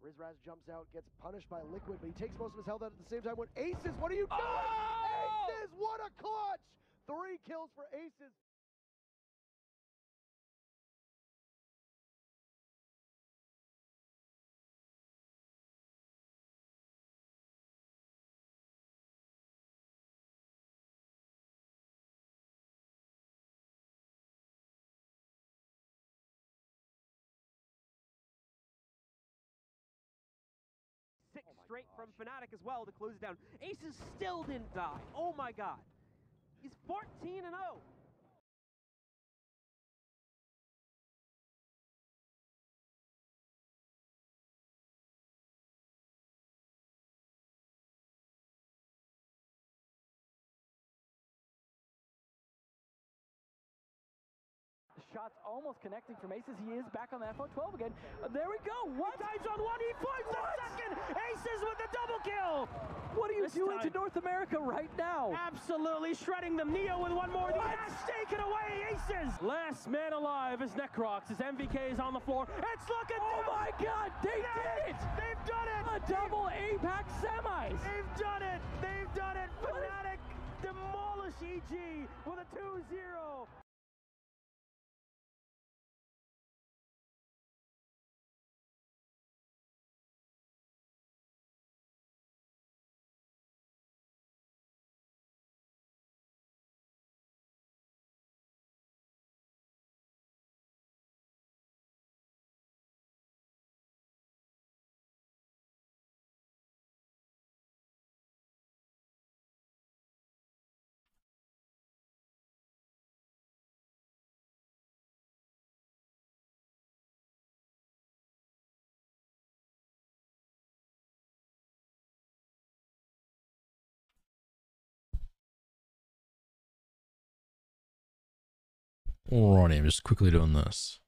Rizraz jumps out, gets punished by Liquid, but he takes most of his health out at the same time. When Aces, what are you doing? Oh! Aces, what a clutch! Three kills for Aces. My from. Fnatic as well to close it down. Aces still didn't die. Oh my god. He's 14 and oh. 0. Shots almost connecting from Aces. He is back on the FO12 again. Uh, there we go. What? Dives on one, he finds the second. Aces with the double kill. What are you This doing to North America right now? Absolutely shredding them. Neo with one more. Ash taken away. Aces. Last man alive is Necrox. His MVK is on the floor. It's looking. Oh my God! They Yes! did it! They've done it. A double APAC semis. They've done it! They've done it! Fnatic demolish EG with a 2-0! Alrighty, I'm just quickly doing this.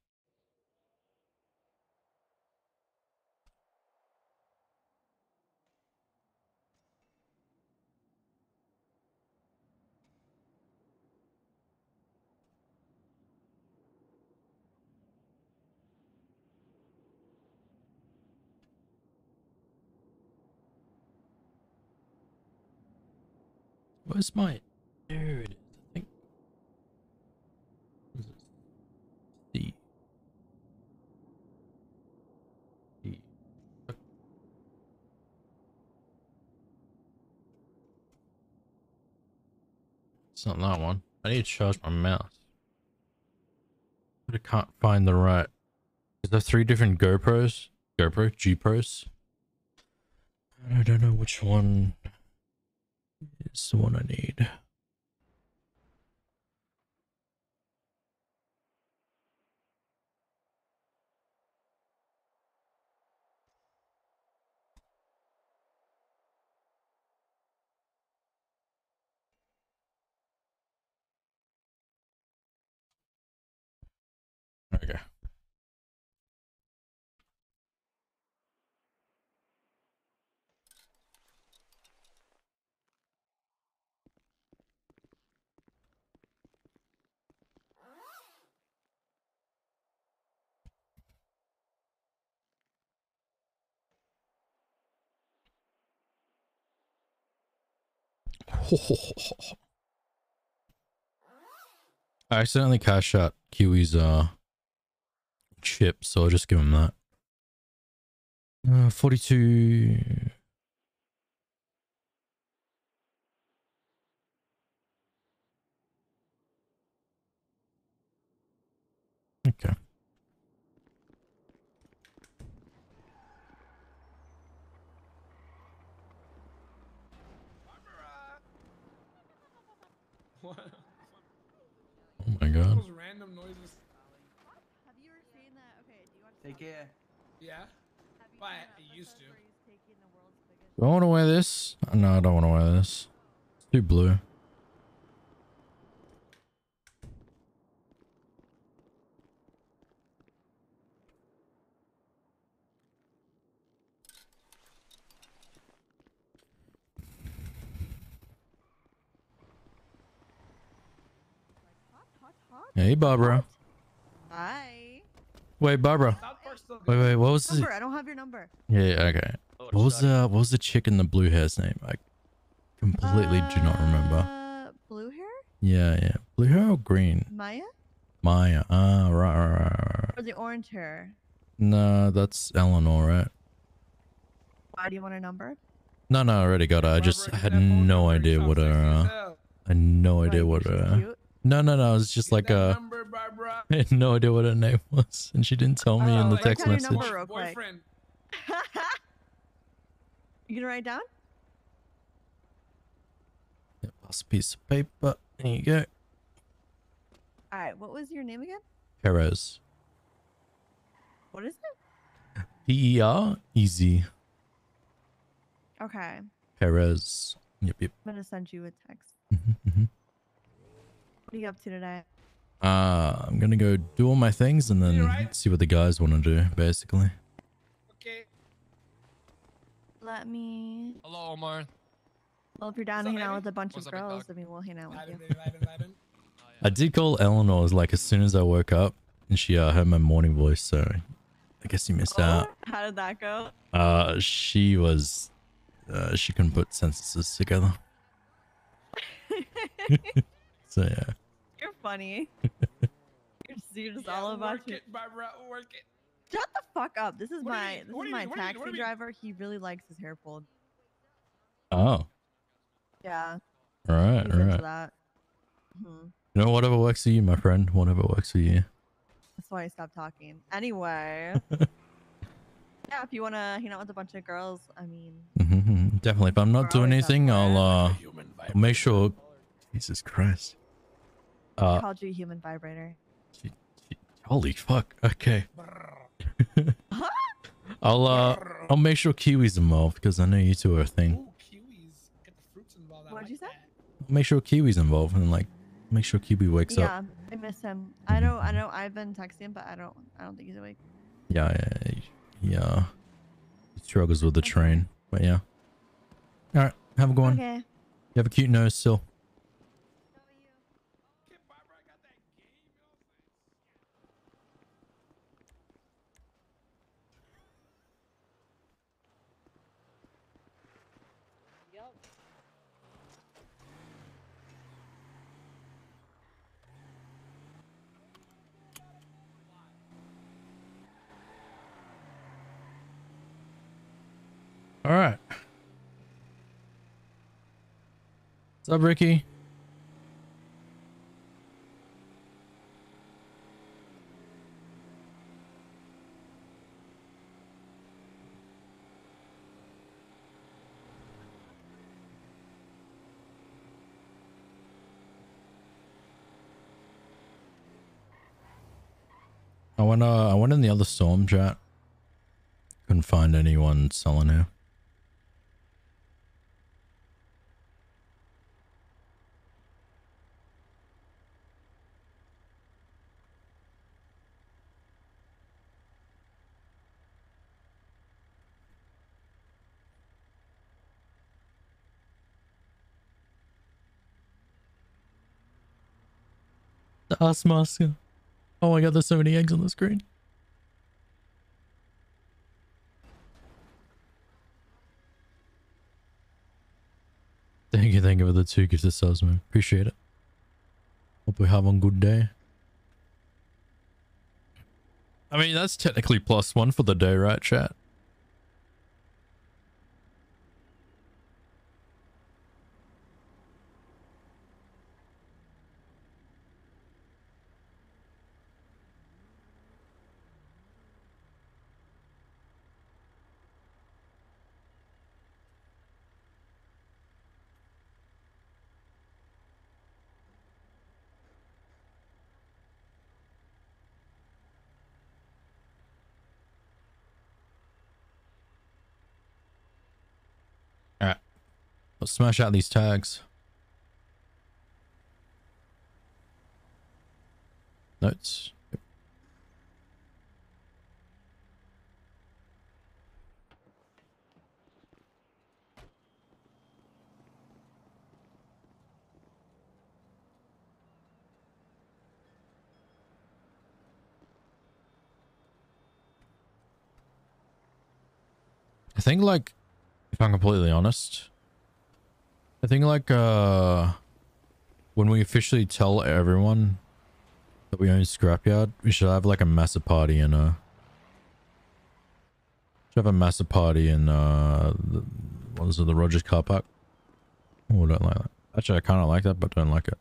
Where's my... There it is, I think. What is this? The... The... It's not that one. I need to charge my mouse. But I can't find the right... Is there three different GoPros? GoPro? G-Pros? I don't know which one is the one I need. Okay. I accidentally cash out Kiwi's uh chip, so I'll just give him that. Uh, 42. Okay. What? Oh my god. Those random noises. Have you ever seen that? Okay, do you want to Take care. Yeah. But seen I used to. where he's taking the world's biggest Do I want to wear this? No, I don't want to wear this. It's too blue. Hey, Barbara. Hi. Wait, Barbara. South Park's still Wait, wait, what was the? I don't have your number. Yeah, yeah, okay. What was the what was the chick in the blue hair's name? I completely do not remember. Uh, blue hair? Yeah, yeah. Blue hair or green? Maya? Maya. Ah, right, right, right, right, right. Or the orange hair? No, that's Eleanor, right? Why do you want a number? No, no, I already got it. I just had get that phone no idea what sexy as uh. I had no idea what she's uh. cute? No, no, no. It was just Get like that uh, number, I had no idea what her name was, and she didn't tell me in Oh, the text down your message. number real quick. Boyfriend. you gonna write down? Yeah, pass a piece of paper. There you go. All right. What was your name again? Perez. What is it? P E R easy. Okay. Perez. Yep, yep. I'm gonna send you a text. What are you up to today? Uh, I'm gonna go do all my things and then right? see what the guys want to do, basically. Okay. Let me. Hello, Omar. Well, if you're down What's to hang out with a bunch What's of girls, dog? I mean, we'll hang out with you. Laden, baby, Laden, Laden. I did call Eleanor like as soon as I woke up, and she uh, heard my morning voice, so I guess you missed out. Oh, how did that go? Uh, she was, uh, she couldn't put sentences together. so yeah, You're funny. you're just, you're just Yeah, all about work you. it, Barbara, work it. Shut the fuck up. This is What my this What is my mean? What do you mean? taxi What do you mean? driver. He really likes his hair pulled. oh, Yeah, all right, he's all into right. that. hmm You know, whatever works for you, my friend. Whatever works for you. That's why I stopped talking. Anyway. yeah, if you wanna hang out with a bunch of girls, I mean, hmm Definitely. If I'm not doing anything, I'll uh, I'll make sure. Jesus Christ. I Uh, called you a human vibrator. holy fuck. Okay. Brrr. I'll uh, I'll make sure Kiwi's involved because I know you two are a thing. Ooh, kiwis. Get the fruits involved. What'd like you say? that. Make sure Kiwi's involved and like make sure Kiwi wakes up. Yeah, I miss him. I know, I know. I've been texting him, but I don't, I don't think he's awake. Yeah, yeah, yeah. He struggles with the train, but yeah. All right, have a good one. Okay. You have a cute nose still. Okay, Barbara, I got that game. You know what I'm saying? All right. What's up, Ricky? I went uh I went in the other storm chat. Couldn't find anyone selling here. Masker. Oh my god, there's so many eggs on the screen. Thank you, thank you for the two gifted subs, man. Appreciate it. Hope we have a good day. I mean, that's technically plus one for the day, right, chat? Let's smash out these tags. Notes. Yep. think like, if I'm completely honest, I think like uh, when we officially tell everyone that we own Scrapyard, we should have like a massive party in uh, should have a massive party in uh, the, what is it, the Rogers car park? Oh, I don't like that. Actually, I kind of like that, but don't like it.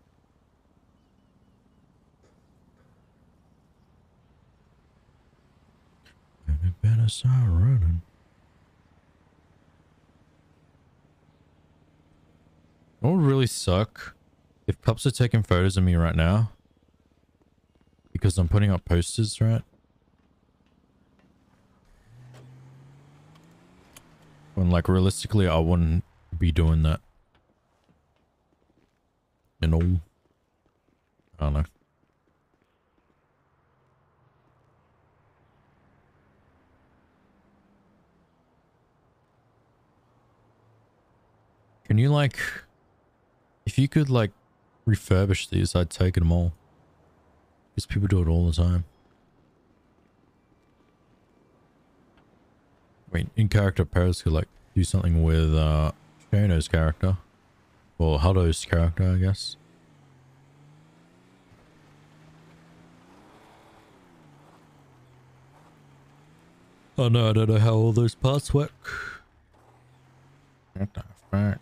Better start running. It would really suck if cops are taking photos of me right now because I'm putting up posters, right? When like realistically, I wouldn't be doing that. You know, I don't know. Can you like, if you could like refurbish these, I'd take them all. Because people do it all the time. Wait, in character pairs could like do something with uh Shano's character. Or Hutto's character, I guess. Oh no, I don't know how all those parts work. What the fuck?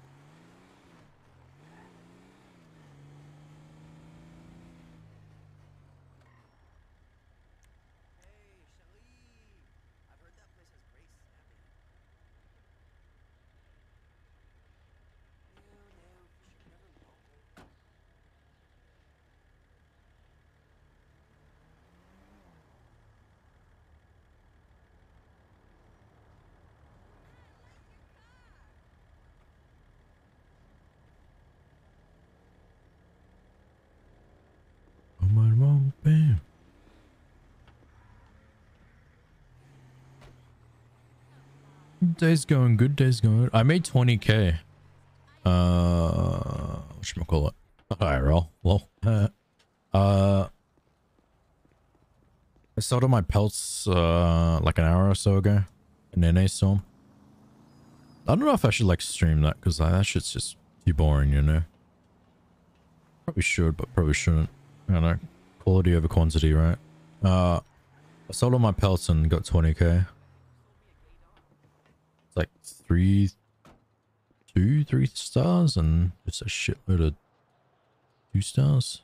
Oh my mom, bam. Day's going good. Day's going. I made 20k. Uh, what call it? IRL. Well, uh, I sold all my pelts uh like an hour or so ago in NA Storm. I don't know if I should like stream that because that shit's just too boring, you know. Probably should, but probably shouldn't. I don't know. Quality over quantity, right? Uh, I sold all my pelts and got 20k. Like three, two, three stars and just a shitload of two stars.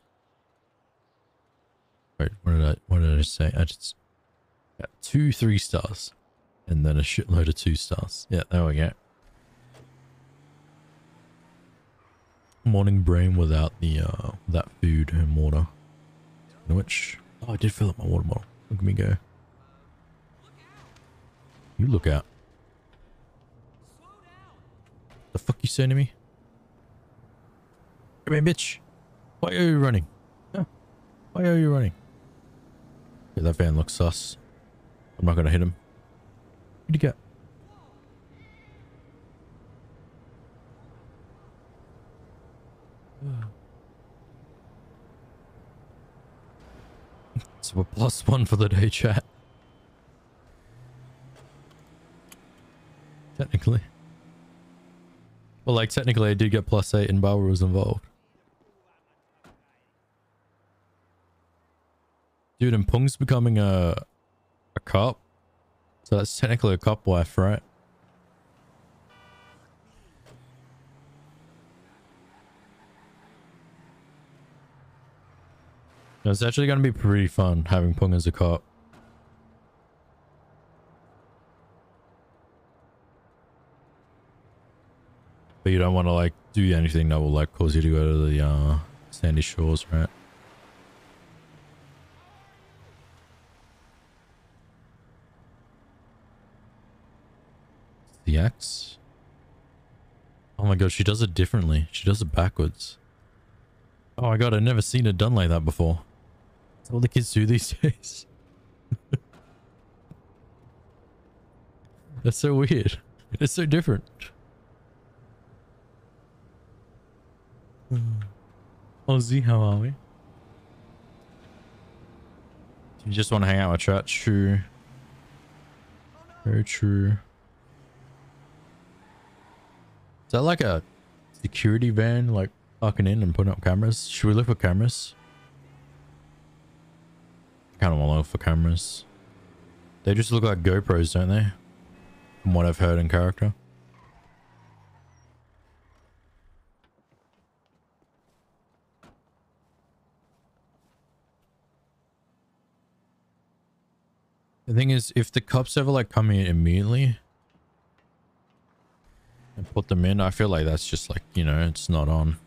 Wait, what did I, what did I say? I just got two three stars and then a shitload of two stars. Yeah, there we go. Morning brain without the, uh, without food and water. Which, oh, I did fill up my water bottle. Look at me go. You look out. The fuck you saying to me? Come here, bitch. Why are you running? Huh? Why are you running? Yeah, that van looks sus. I'm not gonna hit him. Where'd he go? So we're plus one for the day chat. Technically. Well, like, technically I did get plus eight and Bauer was involved. Dude, and Pung's becoming a, a cop. So that's technically a cop wife, right? It's actually going to be pretty fun having Pung as a cop. But you don't want to like do anything that will like cause you to go to the uh, sandy shores, right? The axe? Oh my god, she does it differently. She does it backwards. Oh my god, I've never seen it done like that before. That's all the kids do these days. That's so weird. It's so different. Hmm. Ozzy, how are we? You just want to hang out with chat? True. Very true. Is that like a security van, like parking in and putting up cameras? Should we look for cameras? I kind of want to look for cameras. They just look like GoPros, don't they? From what I've heard in character. The thing is, if the cops ever like come in immediately and put them in, I feel like that's just like, you know, it's not on.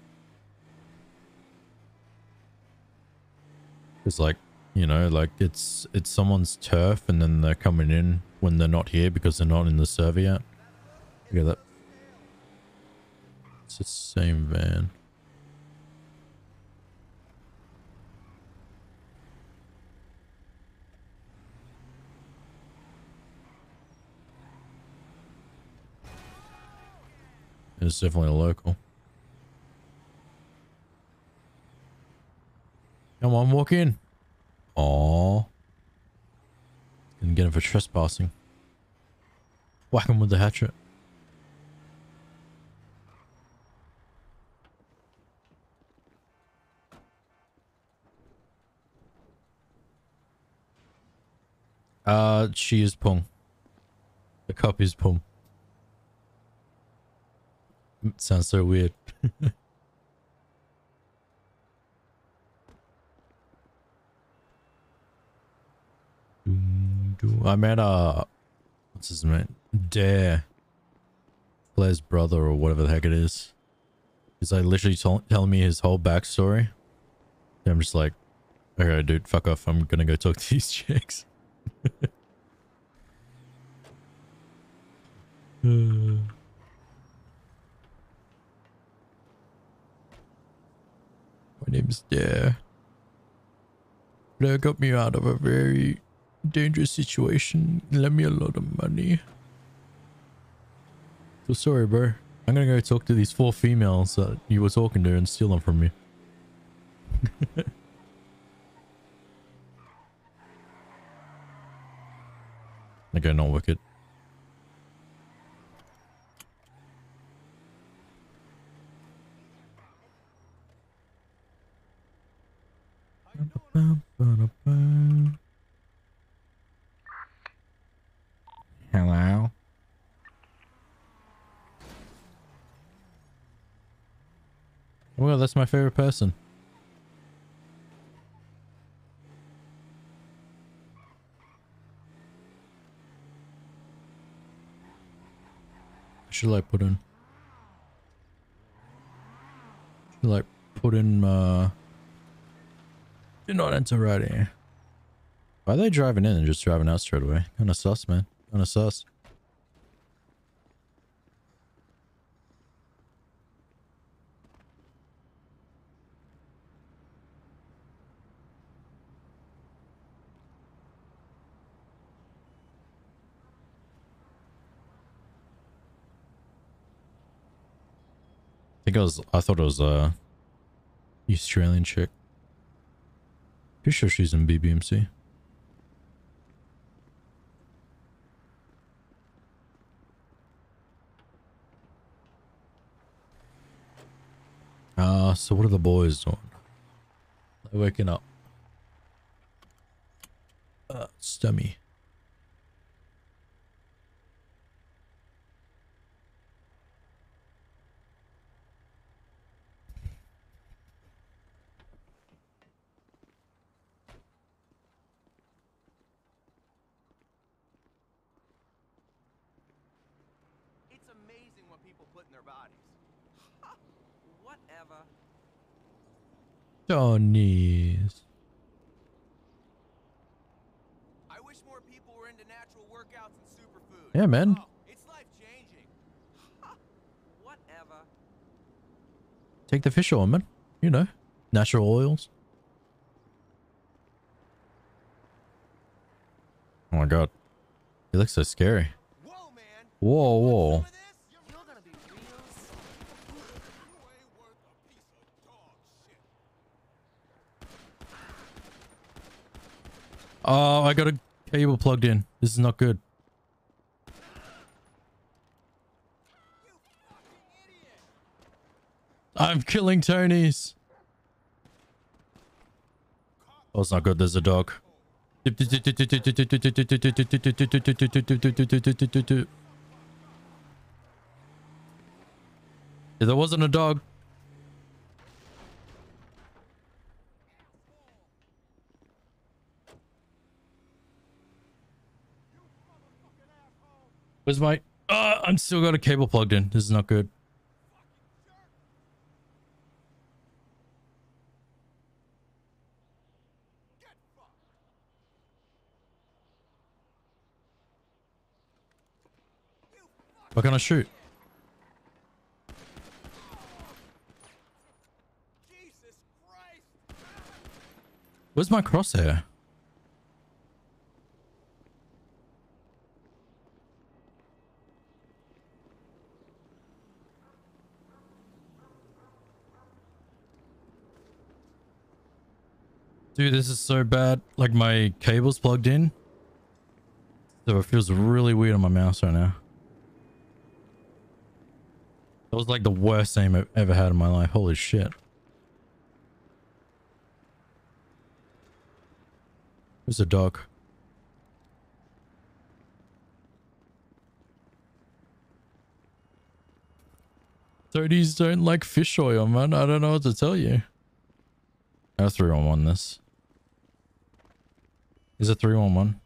It's like, you know, like it's it's someone's turf and then they're coming in when they're not here because they're not in the server yet. Look at that. It's the same van. It's definitely a local. Come on, walk in. Aww. Didn't get him for trespassing. Whack him with the hatchet. Uh, she is Pung. The cup is Pung. Sounds so weird. I met uh what's his name? Dare. Blair's brother or whatever the heck it is. He's like literally telling me his whole backstory. And I'm just like, okay, dude, fuck off. I'm gonna go talk to these chicks. Uh. My name's Dare. Blair got me out of a very dangerous situation. Lent me a lot of money. So sorry, bro. I'm gonna go talk to these four females that you were talking to and steal them from me. okay, not wicked. Hello? Well, that's my favorite person. Should I put in? Should I put in uh do not enter right here. Why are they driving in and just driving out straight away? Kinda sus, man. Kinda sus. I think it was, I thought it was a Australian chick. Pretty sure she's in BBMC. Uh, so what are the boys doing? They're waking up. Uh, stummy. It's amazing what people put in their bodies. Whatever. Johnny's. I wish more people were into natural workouts and superfoods. Yeah, man. Oh, it's life changing. Whatever. Take the fish oil, man. You know, natural oils. Oh my god. He looks so scary. Whoa, man. Whoa, whoa. Some of this? You're gonna be real s- You ain't worth a piece of dog shit. Oh, I got a cable plugged in. This is not good. I'm killing Tonys. Oh, it's not good. There's a dog. If there wasn't a dog. Where's my... Uh, I'm still got a cable plugged in. This is not good. What can I shoot? Where's my crosshair? Dude, this is so bad. Like my cable's plugged in. So it feels really weird on my mouse right now. That was like the worst aim I've ever had in my life. Holy shit. There's a dog. Toadies don't like fish oil, man. I don't know what to tell you. I 311 this. Is it 311?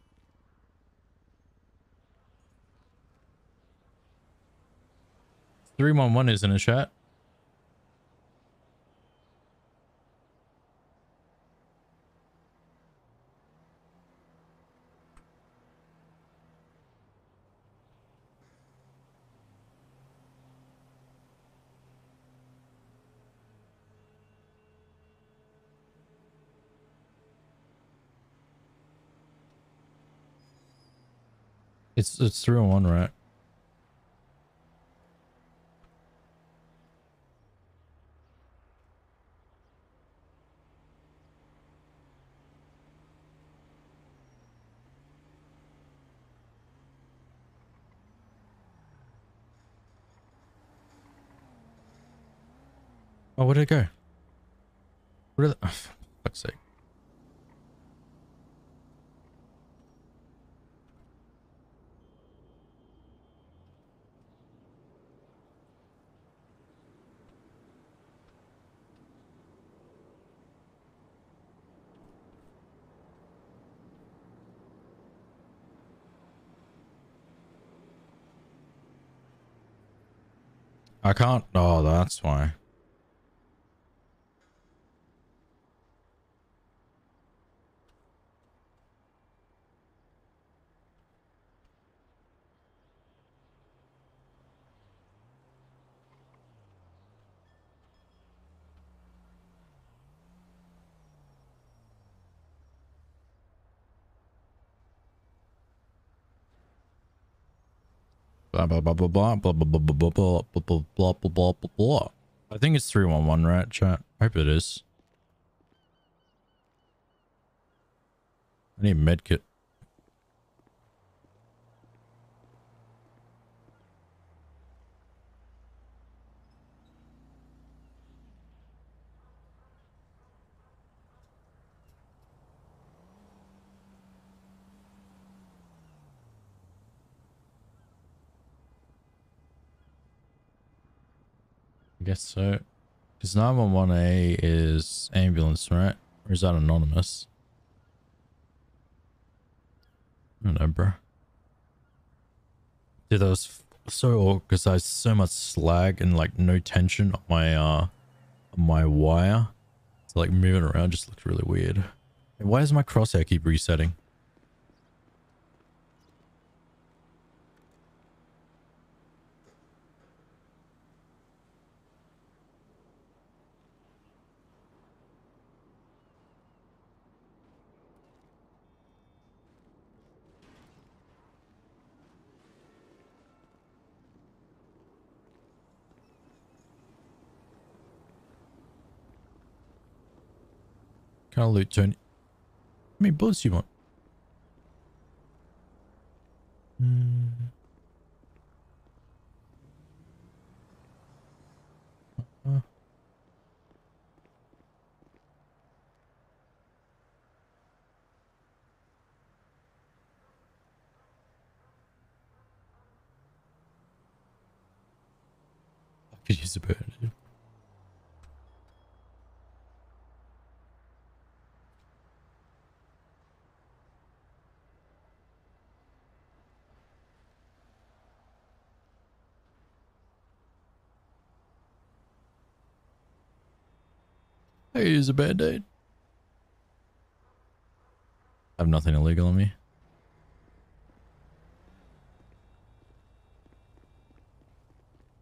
Three one one is in a chat. It's it's three on one, right? Oh, where'd it go? Where did it, oh, for fuck's sake. I can't. Oh, that's why. Blah blah blah blah blah blah blah blah blah blah blah blah blah. I think it's three one one, right, chat? I hope it is. I need a I guess so. Because 911A is ambulance, right? Or is that anonymous? I don't know, bro. Dude, that was so awkward because I had so much slag and like no tension on my, uh, on my wire. So like moving around just looked really weird. Why does my crosshair keep resetting? Can't loot down. How many bullets do you want? Mm. Uh, uh. I could use a bird. Hey, use a band-aid. I have nothing illegal on me.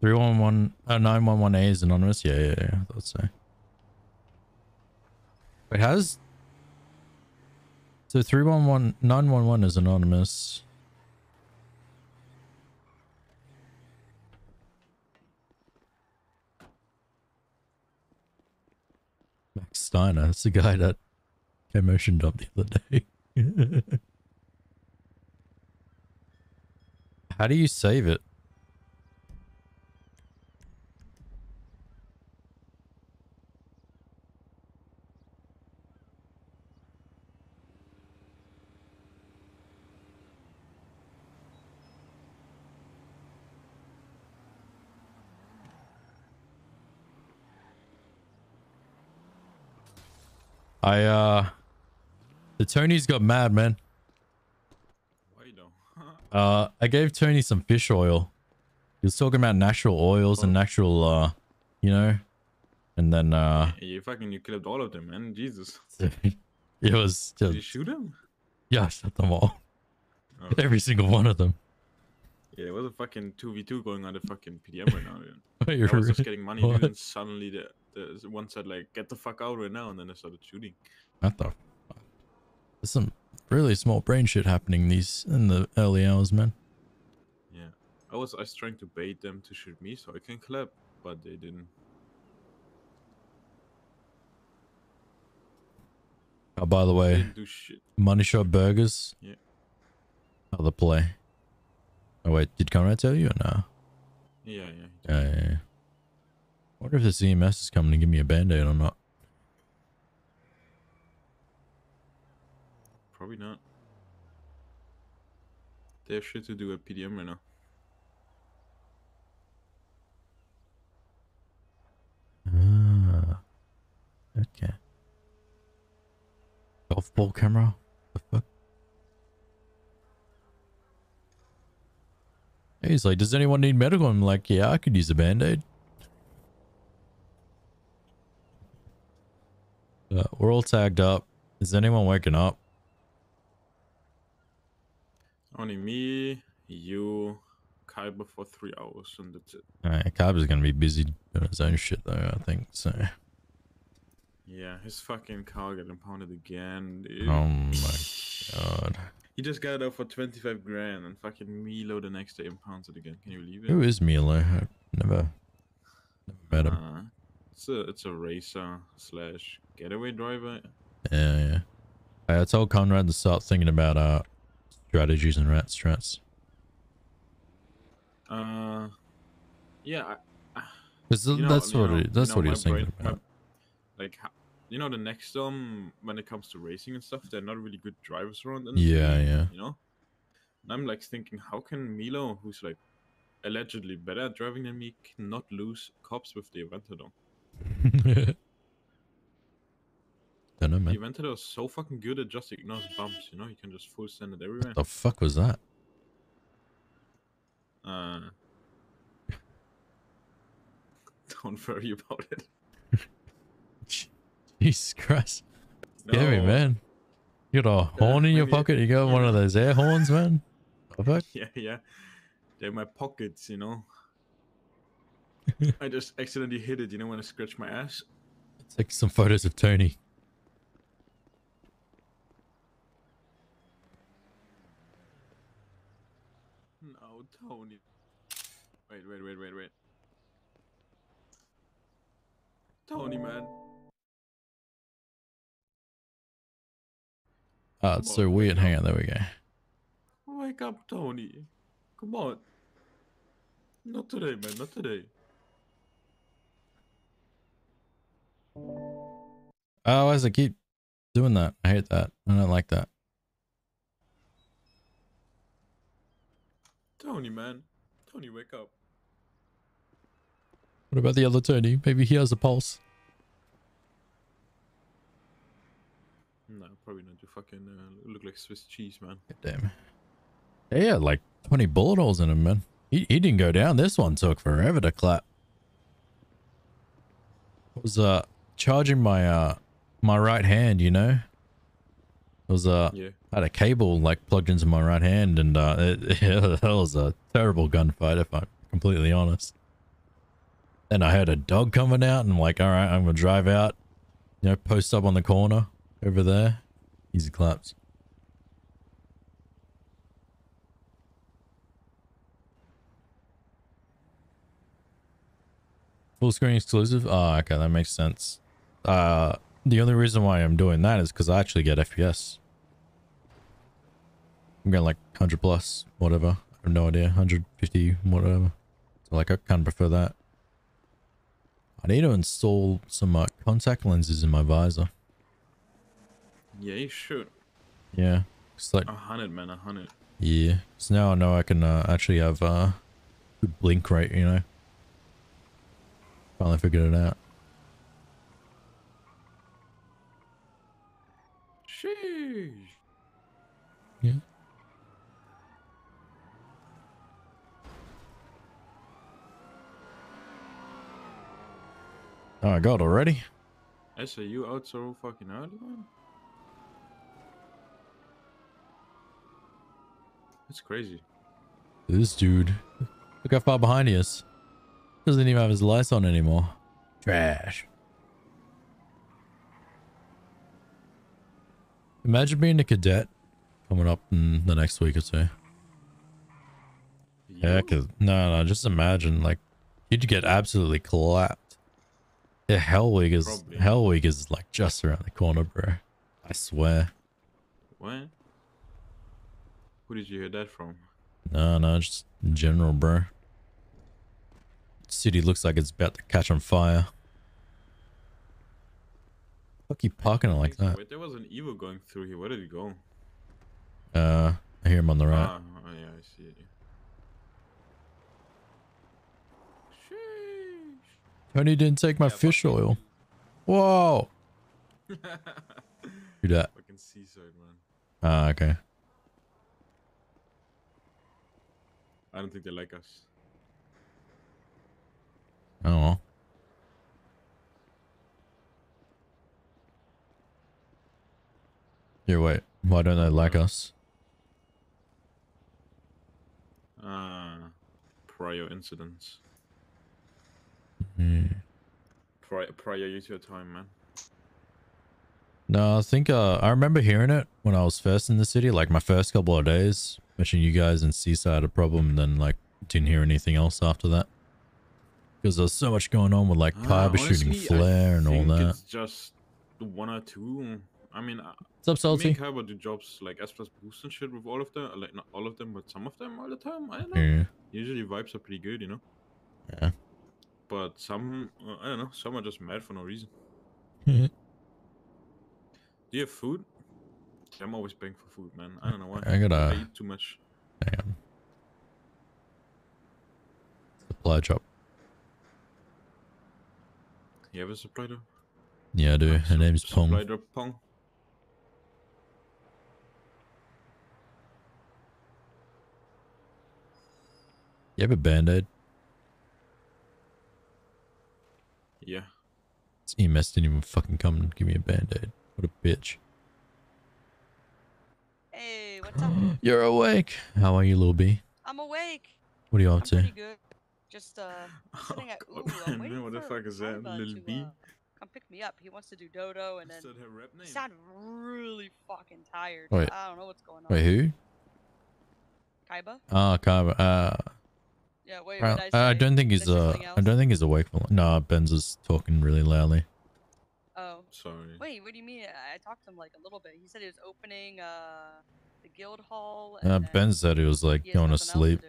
Three one one uh nine one one A is anonymous. Yeah, yeah, yeah. I thought so. Wait, has so three one one nine one one is anonymous. Max Steiner, that's the guy that came motion dumped the other day. How do you save it? I uh the Tony's got mad, man. Uh I gave Tony some fish oil. He was talking about natural oils and natural uh you know and then uh you fucking you killed all of them, man. Jesus. it was just... Did you shoot him? yeah, I shot them all. Oh. Every single one of them. Yeah, there was a fucking two v two going on the fucking PDM right now, dude. You're I was just getting money, what? and suddenly the, the one said like, "Get the fuck out right now," and then they started shooting. What the fuck? There's some really small brain shit happening these in the early hours, man. Yeah, I was I was trying to bait them to shoot me so I can clap, but they didn't. Oh, by the way. Money Shot Burgers. Yeah. Other play. Oh wait, did Conrad tell you or no? Yeah, yeah. Yeah, yeah, yeah. Wonder if the EMS is coming to give me a band-aid or not. Probably not. They have shit to do at PDM right now. Ah. Okay. Golf ball camera? The fuck? He's like, does anyone need medical? I'm like, yeah, I could use a band-aid. Uh, we're all tagged up. Is anyone waking up? Only me, you, Kyber for three hours, and that's it. Alright, is gonna be busy doing his own shit though, I think. So, Yeah, his fucking car got impounded again, dude. oh my god, He just got it out for 25 grand, and fucking Milo the next day impounds it again. Can you believe it? who is Milo? I've never, never met him. Uh, it's a it's a racer slash getaway driver. Yeah, yeah. I, I told Conrad to start thinking about uh strategies and rat strats. Uh, yeah, Because you know- that's what know- you that's know, what he my was thinking brain- my- about. like you know the next um when it comes to racing and stuff, they're not really good drivers around. in Yeah, the- yeah. You know, and I'm like thinking, how can Milo, who's like allegedly better at driving than me, not lose cops with the Aventador? Don't know, The man. Aventador is so fucking good at just ignores bumps. You know, you can just full send it everywhere. The fuck was that? Uh, don't worry about it. Jesus Christ. Scary, No. man. You got a horn in your pocket? You got one of those air horns, man? The fuck? Yeah, yeah. They're in my pockets, you know. I just accidentally hit it, you know, when I scratch my ass. Take some photos of Tony. No, Tony. Wait, wait, wait, wait, wait. Tony, man. Ah, it's so weird. Hang on, there we go. Wake up, Tony. Come on. Not today, man, not today. Oh, as I keep doing that. I hate that. I don't like that. Tony, man. Tony, wake up. What about the other Tony? Maybe he has a pulse. No, probably not. You fucking uh, look like Swiss cheese, man. Damn. Had like 20 bullet holes in him, man. He, he didn't go down. This one took forever to clap. What was uh charging my uh my right hand, you know. It was uh Yeah. I had a cable like plugged into my right hand and uh it, that was a terrible gunfight if I'm completely honest. And I heard a dog coming out and I'm like, all right, I'm gonna drive out, you know, post up on the corner over there. Easy claps. Full screen exclusive? Oh, okay, that makes sense. Uh, the only reason why I'm doing that is because I actually get FPS. I'm getting like 100 plus, whatever. I have no idea. 150, whatever. So like, I kind of prefer that. I need to install some uh, contact lenses in my visor. Yeah, you should. Yeah. It's like, A hundred, man, a hundred. yeah. So now I know I can uh, actually have uh, good blink rate, you know. Finally figured it out. Sheesh. Yeah. Oh, I got already? I say you out so fucking early, man. That's crazy. This dude. Look how far behind he is. Doesn't even have his lights on anymore. Trash. Imagine being a cadet coming up in the next week or two. Yeah, cause no, no, just imagine like you'd get absolutely clapped. Yeah, Hell Week is Probably. Hell Week is like just around the corner, bro. I swear. What? Who did you hear that from? No, no, just in general, bro. City looks like it's about to catch on fire. Fuck you parking it like that? Wait, there was an evil going through here. Where did he go? Uh, I hear him on the right. Ah, oh, yeah, I see it. Sheesh. Tony didn't take my Yeah, fish oil. Whoa. Do that. Fucking seaside, man. Ah, okay. I don't think they like us. Oh well. Yeah, wait. Why don't they like us? Ah, prior incidents. Hmm. Prior, prior use your time, man. No, I think uh, I remember hearing it when I was first in the city, like my first couple of days. Mentioning you guys in Seaside had a problem, and then like didn't hear anything else after that. Because there's so much going on with like Ah, shooting honestly, I flare and all that. It's just one or two. I mean, uh, What's up, me Salty? and Kyber do jobs like S plus boost and shit with all of them. uh, Like not all of them, but some of them all the time. I don't know. Yeah. Usually vibes are pretty good, you know. Yeah. But some, uh, I don't know. Some are just mad for no reason. Mhm. Do you have food? I'm always paying for food, man. I don't know why. I gotta- I eat too much. On. Supply drop. You have a supply drop? Yeah, I do. Her name's Supply drop Pong. You have a band-aid? Yeah. This EMS didn't even fucking come and give me a band-aid. What a bitch. Hey, what's up? You're awake. How are you, little B? I'm awake. What are you I'm up to? pretty good. Just uh, Oh, sitting at. Ooh, I'm man, what the fuck is that? Kaiba Little to, B? uh, come pick me up. He wants to do dodo, and then Is that her rap he name? sounded really fucking tired. Wait. I don't know what's going on. Wait, who? Kaiba? Ah, Kyber. Uh, Yeah. Wait. well, I, I, I don't think he's I uh, I don't think he's awake for long. No, Ben's is talking really loudly. Oh. Sorry. Wait. What do you mean? I I talked to him like a little bit. He said he was opening uh the guild hall. Uh, and then Ben said he was like he going to sleep.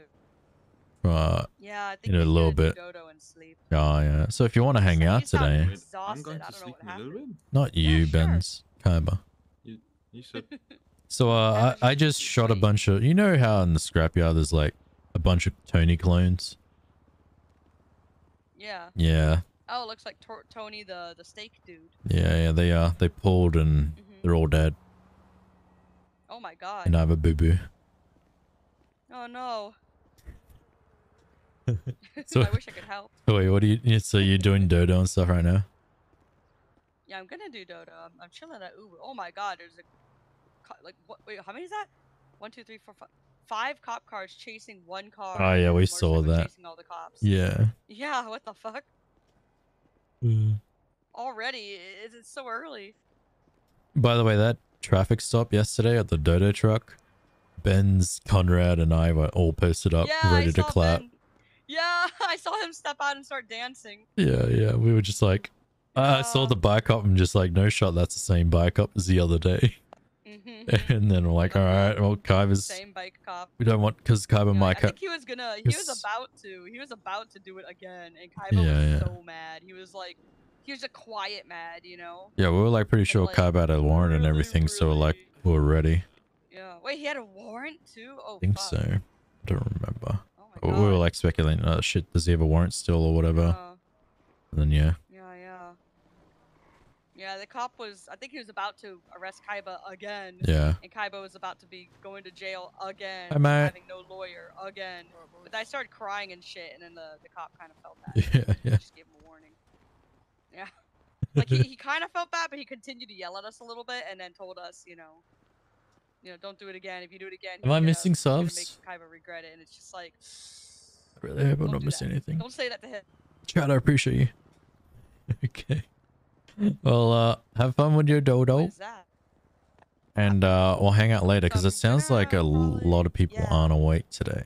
do. Uh, Yeah, I think in a little bit. Dodo and sleep. oh yeah. So if you want to hang sound- out today, I'm going to don't sleep in a little happened. bit. not Yeah, you, sure. Ben's Kyber. You said So uh, I, I just shot a bunch of. You know how in the scrapyard there's like a bunch of Tony clones. Yeah. Yeah, Oh, it looks like Tor- Tony the the steak dude. yeah, yeah. They uh they pulled and Mhm. they're all dead. Oh my god. And I have a boo boo. Oh no. So- I wish I could help. Wait, what are you? So you're doing dodo and stuff right now? Yeah, I'm gonna do Dodo. I'm, I'm chilling at Uber. Oh my god, there's a like what? Wait, how many is that? One, two, three, four, five. Five cop cars chasing one car. Oh, yeah, we saw that. Chasing all the cops. Yeah. Yeah. What the fuck? Mm. Already? Is it so early? By the way, that traffic stop yesterday at the dodo truck, Ben's, Conrad, and I were all posted up, yeah, ready to clap. Ben- Yeah, I saw him step out and start dancing. Yeah, yeah. We were just like, I saw the bike up and just like, no shot, that's the same bike up as the other day. hmm And then we're like, all right, well, Kyber's, Same bike cop. we don't want, because Kyber Yeah, I think he was gonna. He was about to. He was about to do it again, and Kaiba Yeah, was yeah. so mad. He was like, he was a quiet mad, you know. yeah, we were like pretty sure like, Kyber had a warrant and really, everything, so we're like, we were ready. Yeah. Wait, he had a warrant too. Oh, I think fuck. so. I don't remember. Oh my god. we were like speculating, oh shit, does he have a warrant still or whatever? Uh, And then yeah. Yeah, the cop was. I think he was about to arrest Kaiba again. Yeah. And Kaiba was about to be going to jail again. Hi, for mate. Having no lawyer again. But I started crying and shit, and then the, the cop kind of felt bad. Yeah, yeah. Just gave him a warning. Yeah. Like he, he kind of felt bad, but he continued to yell at us a little bit, and then told us, you know, you know, don't do it again. If you do it again, Am I gonna- missing gonna subs? Make Kaiba regret it, and it's just like, I really hope I'm Don't missing that. anything. don't say that to him. Chad, I appreciate you. okay. Well, uh, have fun with your dodo, What is that? and uh, we'll hang out later because it sounds like a lot of people yeah. aren't awake today.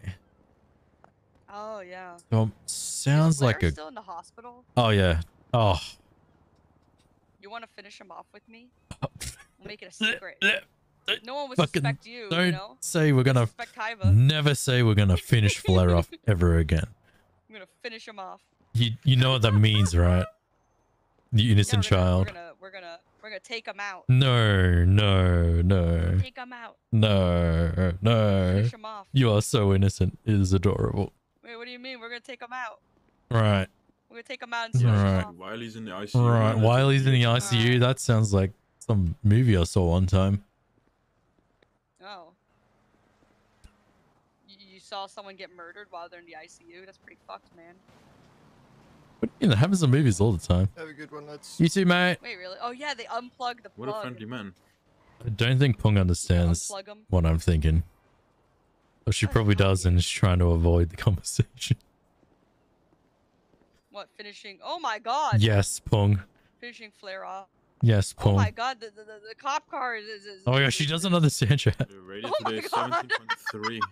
Oh yeah. So Is sounds like a. still in the hospital. Oh yeah. Oh. You want to finish him off with me? We'll make it a secret. No one would fucking- suspect you. You Don't know. say we're gonna. Never say we're gonna finish Flare off ever again. I'm gonna finish him off. You you know what that means, right? The Yeah, innocent we're gonna- child. We're gonna we're gonna we're gonna take him out. No, no, no, Take him out. no, no. Finish him off. You are so innocent. It is adorable. Wait, what do you mean? We're gonna take him out. Right, We're gonna take him out and finish Right. off. While he's in the ICU. right. man, While he's in the. ICU, Uh, that sounds like some movie I saw one time. Oh. You, you saw someone get murdered while they're in the ICU? That's pretty fucked, man. But you know, it happens in movies all the time. Have a good one, lads. You too, mate. Wait, really? Oh yeah, they unplugged the plug. What a friendly man. I don't think Pung understands what I'm thinking. Or she probably does and is trying to avoid the conversation. What? Finishing? Oh my god. yes, Pung. Finishing flare off. Yes, oh Pong. Oh Pung. my god, the, the, the, the cop car is. is, is Oh my is- gosh, she doesn't understand chat. The radio Oh my today is God. 17.3.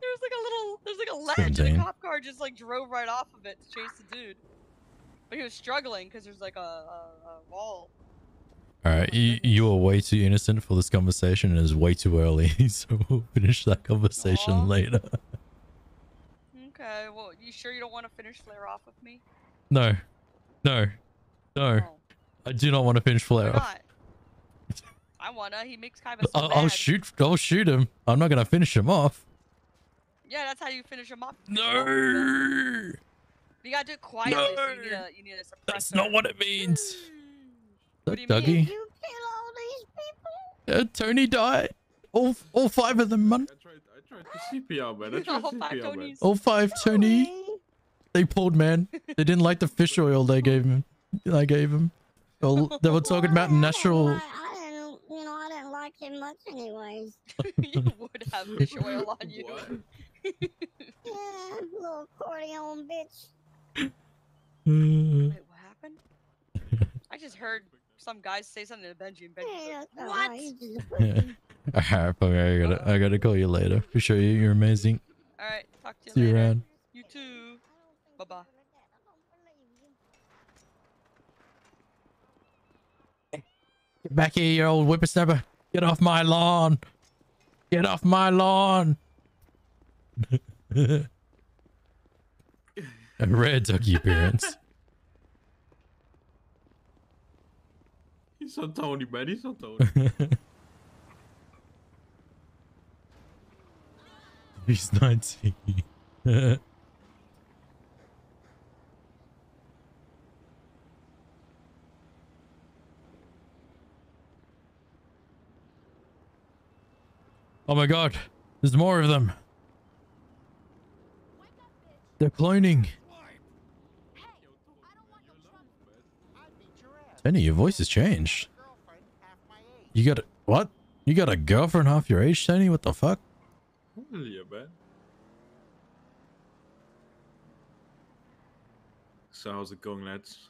There's like a little, there's like a ledge, and 17. the cop car just like drove right off of it to chase the dude. But he was struggling because there's like a, a, a wall. Alright, oh you, you are way too innocent for this conversation and it's way too early, so we'll finish that conversation Aw. later. Okay, well, you sure you don't want to finish flare off with me? No. No. No. Oh, I do not want to finish why flare off. not? I wanna. He makes Kaiba so I'll, I'll shoot I'll shoot him. I'm not gonna finish him off. Yeah, that's how you finish him mop. No. You gotta do it quietly. So you need No. a, you need a suppressor. That's not what it means. What do you Dougie? mean? You kill all these people? Uh, Tony died. All all five of them, man. I tried, I tried to CPR, man. I tried Oh, fuck, CPR, man. Tony's- All five, Tony. Really? They pulled, man. They didn't like the fish oil they gave him. I gave him. Well, they were talking about Well, I- I natural. didn't li- I didn't, you know, I didn't like him much anyways. you would have fish oil on you. What? Yeah, little accordion bitch. Wait, what happened? I just heard some guys say something to Benji and Benji. Hey, was like, what? right, he's just a pussy. Alright, okay, I gotta, I gotta call you later. For sure, you, you're amazing. All right, talk to you See you around. You too. Bye bye. Get back here, you old whippersnapper. Get off my lawn. Get off my lawn. A rare ducky appearance. He's not Tony, man. He's not Tony. He's 90. oh my god. There's more of them. They're cloning. Tenny, your voice has changed. You got a, what? You got a girlfriend half your age, Tenny? What the fuck? Yeah, man. So how's it going, lads?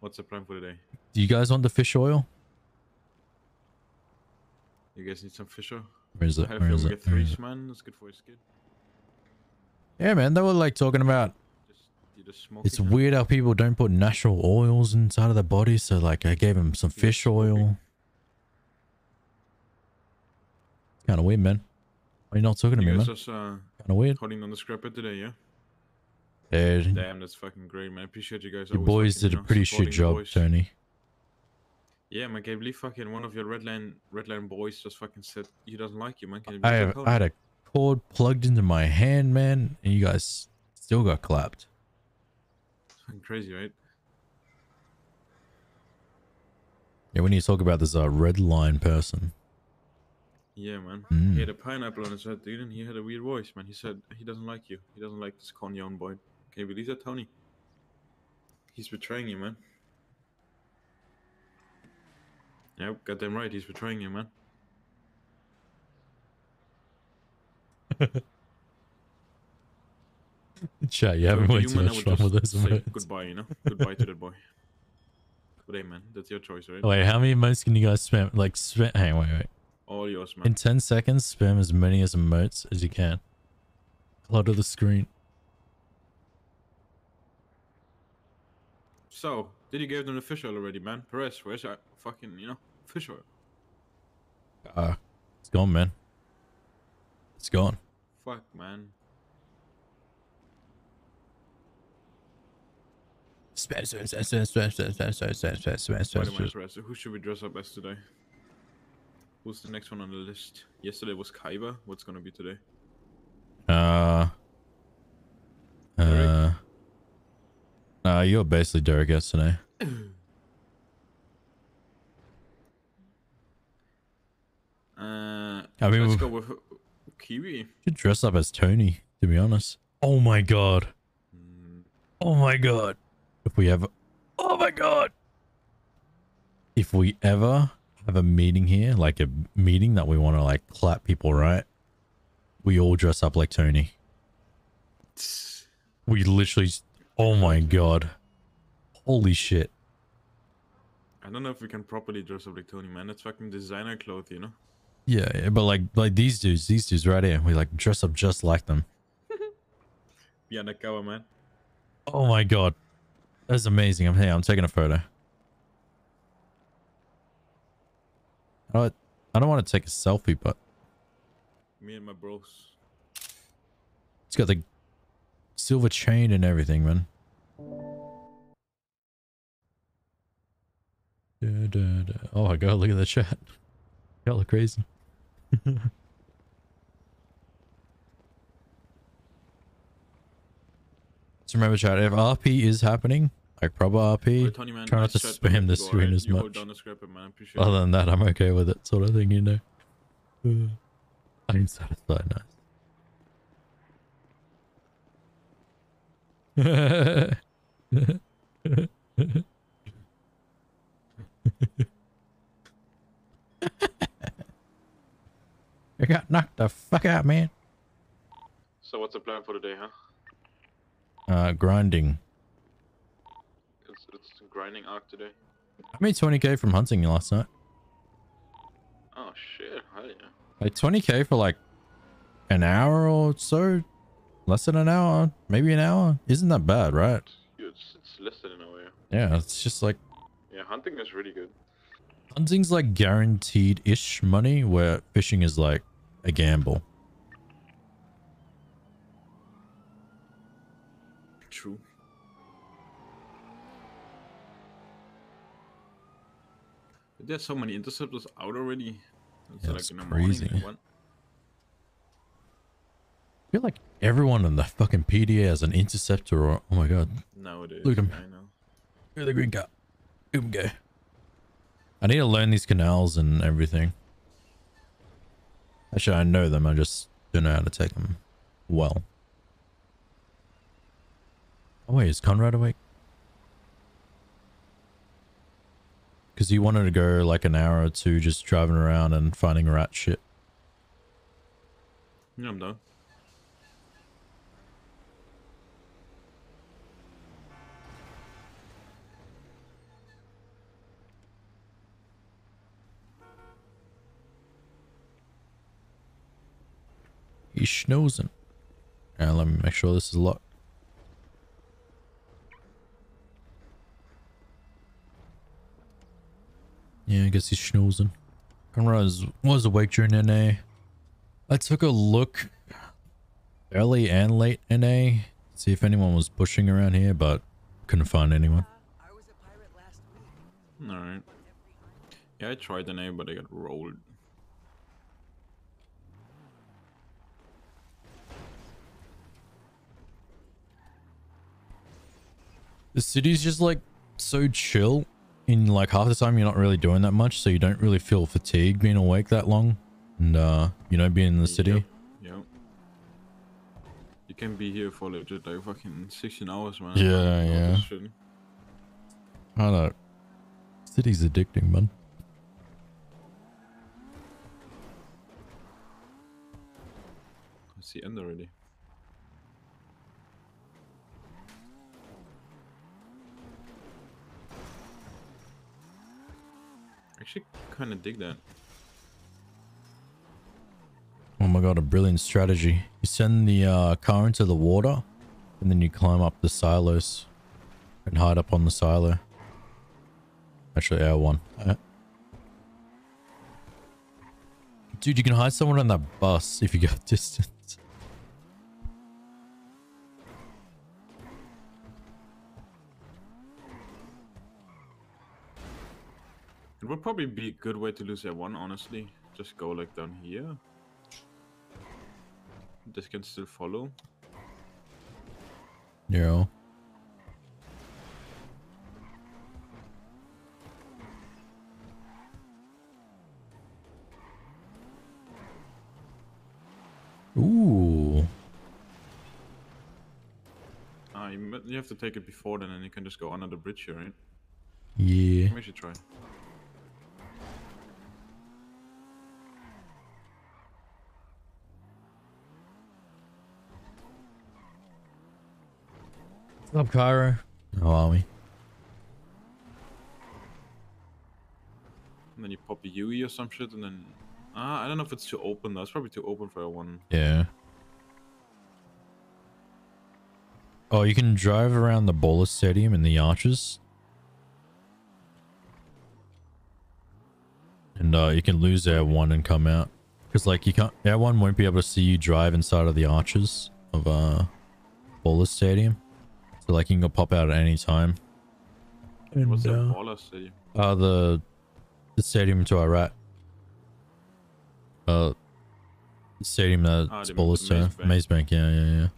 What's the plan for today? Do you guys want the fish oil? You guys need some fish oil? Where is it? Where is it? Where is it? man. That's good for your skin. Yeah, man, they were like talking about Just you just smoke. it's weird how people don't put natural oils inside of their body. So like, I gave him some fish oil. Kind of weird, man. Why you not talking to me, man? just uh, Kind of weird. holding on the scrapper today, yeah? Dude, Damn, that's fucking great, man. I appreciate you guys. your boys did a pretty shit job, boys. Tony. Yeah, man. Can you believe fucking one of your redline redline boys just fucking said he doesn't like you, man? You I have? I had a cord plugged into my hand, man, and you guys still got clapped. Fucking crazy, right? Yeah, we need to talk about this uh, red line person. Yeah, man. Mm. He had a pineapple on his head, dude, and he had a weird voice, man. He said he doesn't like you. He doesn't like this Conyon boy. Can you believe that, Tony? He's betraying you, man. Yep, goddamn right. He's betraying you, man. Chat, you So having to way too much fun with just those say emotes. Goodbye, you know? Goodbye to that boy. But hey, man, that's your choice, right? Wait, how many emotes can you guys spam? Like, spam. Hang, wait, wait. All yours, man. In 10 seconds, spam as many as emotes as you can. Clutter the screen. So, did you give them the fish oil already, man? Perez, where's your fucking, you know, fish oil? Uh, it's gone, man. It's gone. Fuck, man. Who should we dress up as today? Who's the next one on the list? Yesterday was Kaiba. What's gonna be today? Uh. Uh. Uh, you were basically Derek yesterday. uh. I mean, let's go with Kiwi. should dress up as Tony, to be honest. Oh my god. Mm, Oh my god. If we ever. Oh my god. If we ever have a meeting here, like a meeting that we want to like clap people, right? We all dress up like Tony. We literally. Oh my god. Holy shit. I don't know if we can properly dress up like Tony, man. It's fucking designer clothes, you know. Yeah, yeah, but like like these dudes, these dudes right here, we like dress up just like them. Be undercover, man. Oh my god. That's amazing. I'm here. I'm taking a photo. I don't, I don't want to take a selfie, but Me and my bros. it's got the silver chain and everything, man. Da, da, da. Oh my god, look at the chat. Y'all look crazy. Just remember, chat, if RP is happening, like proper RP, Wait, Tony, man. try not to spam the screen ahead. as you much. down the scrapper, man. Other than that, I'm okay with it, sort of thing, you know. Uh, I'm satisfied, nice. you got knocked the fuck out, man. So what's the plan for today, huh? Uh, grinding. It's it's grinding arc today. I made 20k from hunting last night. Oh shit! Hell yeah. Like 20k for like an hour or so. Less than an hour, maybe an hour. Isn't that bad, right? Dude, it's, it's listed in a way. Yeah, it's just like Yeah, hunting is really good. hunting's like guaranteed-ish money, where fishing is like a gamble. True. There's so many interceptors out already. It's Yeah, like it's in the crazy. morning. I feel like everyone in the fucking PDA has an interceptor or oh my god. Nowadays, Look at 'em. I know. Look at the green cap. Boom go. I need to learn these canals and everything. Actually, I know them. I just don't know how to take them well. Oh wait, is Conrad awake? Because he wanted to go like an hour or two just driving around and finding rat shit. Yeah, I'm done. He's schnoozing. And let me make sure this is locked. Yeah, I guess he's schnoozing. Conrad was, was awake during NA. I took a look early and late NA. See if anyone was pushing around here, but couldn't find anyone. Alright. Yeah, I tried the name, but I got rolled. The city's just like so chill. In like half the time, you're not really doing that much, so you don't really feel fatigued being awake that long. And uh, you know, being in the city. Yep. yep. You can be here for legit like fucking 16 hours, man. Yeah, yeah. I know. City's addicting, man. It's the end already. Actually, kind of dig that. Oh my god, a brilliant strategy. You send the uh, car into the water, and then you climb up the silos and hide up on the silo. Actually, L1. Uh, Dude, you can hide someone on that bus if you go distance. It would probably be a good way to lose that one, honestly. Just go like down here. This can still follow. Yeah. Ooh. Ah, you, you have to take it before then, and you can just go under the bridge here, right? Yeah. We should try. What's up, Cairo? How are we? And then you pop a UE or some shit, and then ah, I don't know if it's too open. though. It's probably too open for a one. Yeah. Oh, you can drive around the Bola Stadium in the arches. And uh, you can lose Air 1 and come out. Because, like, you can't... Air 1 won't be able to see you drive inside of the arches of uh, Bola Stadium. So, like, you can go pop out at any time. What's that And, uh, baller city? uh, the, the stadium to our right. Uh, the stadium that's Ah, the- Bola the Stadium. Maze Bank. Maze Bank, yeah, yeah, yeah.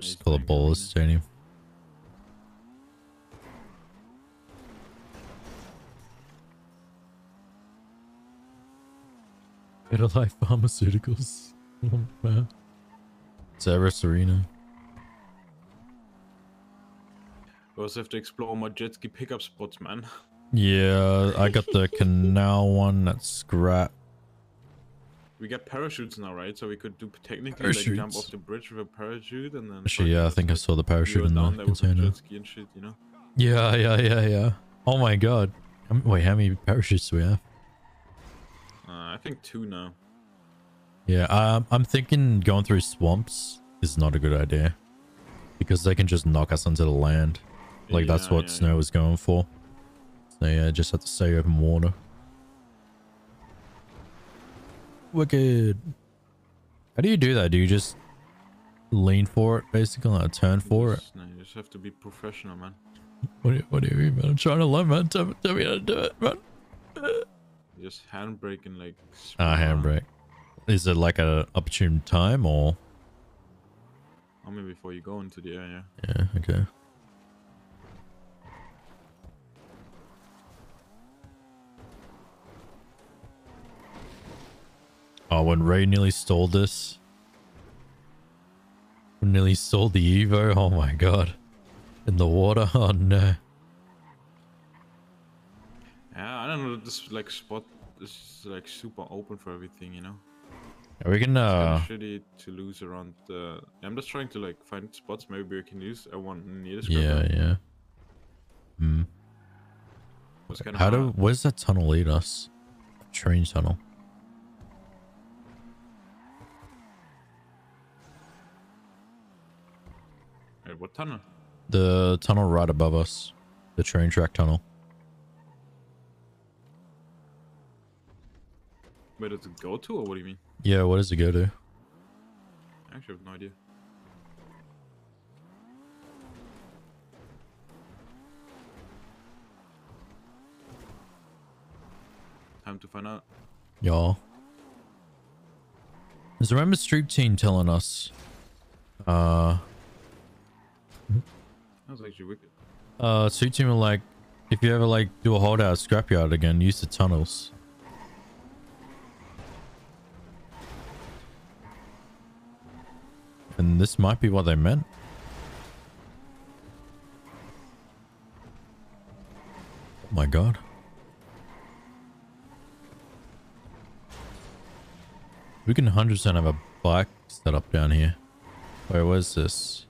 Just call it Bank, Bola yeah. Stadium. Better Life Pharmaceuticals. Oh, man. Cerberus Arena. We also have to explore more jet ski pickup spots, man. Yeah, I got the canal one. That's scrap. We got parachutes now, right? So we could do technically like jump off the bridge with a parachute and then. Actually, yeah, I fucking think I saw the parachute in the down there with a container. jet ski and shit, you know. Yeah, yeah, yeah, yeah. Oh my god. Wait, how many parachutes do we have? Uh, I think two now. Yeah, um, I'm thinking going through swamps is not a good idea. Because they can just knock us onto the land. Like, that's Yeah, what yeah, Snow yeah. was going for. So, yeah, just have to stay open water. Wicked. How do you do that? Do you just lean for it, basically? Like, turn for it? just, no, you just have to be professional, man. What do, you, what do you mean, man? I'm trying to learn, man. Tell, me- tell me how to do it, man. Just handbrake and like. Ah, handbrake. Is it like a opportune time or? Or maybe before you go into the area. Yeah, okay. Oh, when Ray nearly stole this. Nearly stole the Evo. Oh my god. In the water. Oh no. Yeah, I don't know. This like spot is like super open for everything, you know. Yeah, we can It's uh kinda shitty to lose around. Uh, I'm just trying to like find spots maybe we can use. I want a scrap yeah, yeah. Hmm. It's How do hard. where's that tunnel lead us? Train tunnel. Wait, what tunnel? The tunnel right above us. The train track tunnel. Where does it go to, or what do you mean? Yeah, what does it go to? I actually have no idea. Time to find out. Y'all. Is the remember Street Team telling us uh That was actually wicked. uh Street Team like if you ever like do a holdout scrapyard again, use the tunnels. And this might be what they meant. Oh my god. We can 100% have a bike set up down here. Wait, where's this?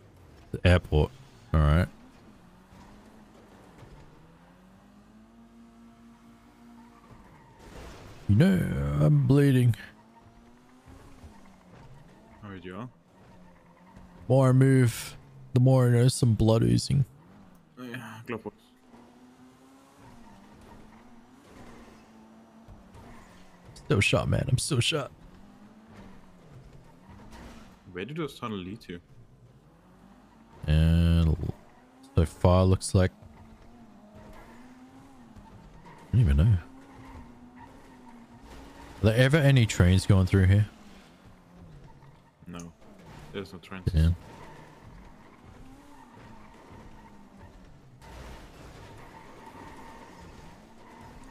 The airport. Alright. You know, I'm bleeding. Alright, you are. More I move, the more I know some blood oozing. Oh, yeah, glove. Still shot, man. I'm still shot. Where did those tunnel lead to? And so far looks like... I don't even know. Are there ever any trains going through here? No. There's no trains. Yeah.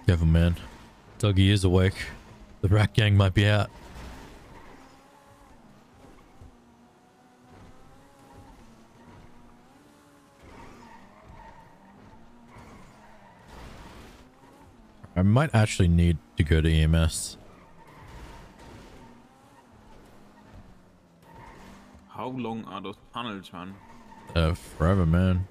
Careful, man. Dougie is awake. The rat gang might be out. I might actually need to go to EMS. How long are those tunnels, man? Uh, forever, man.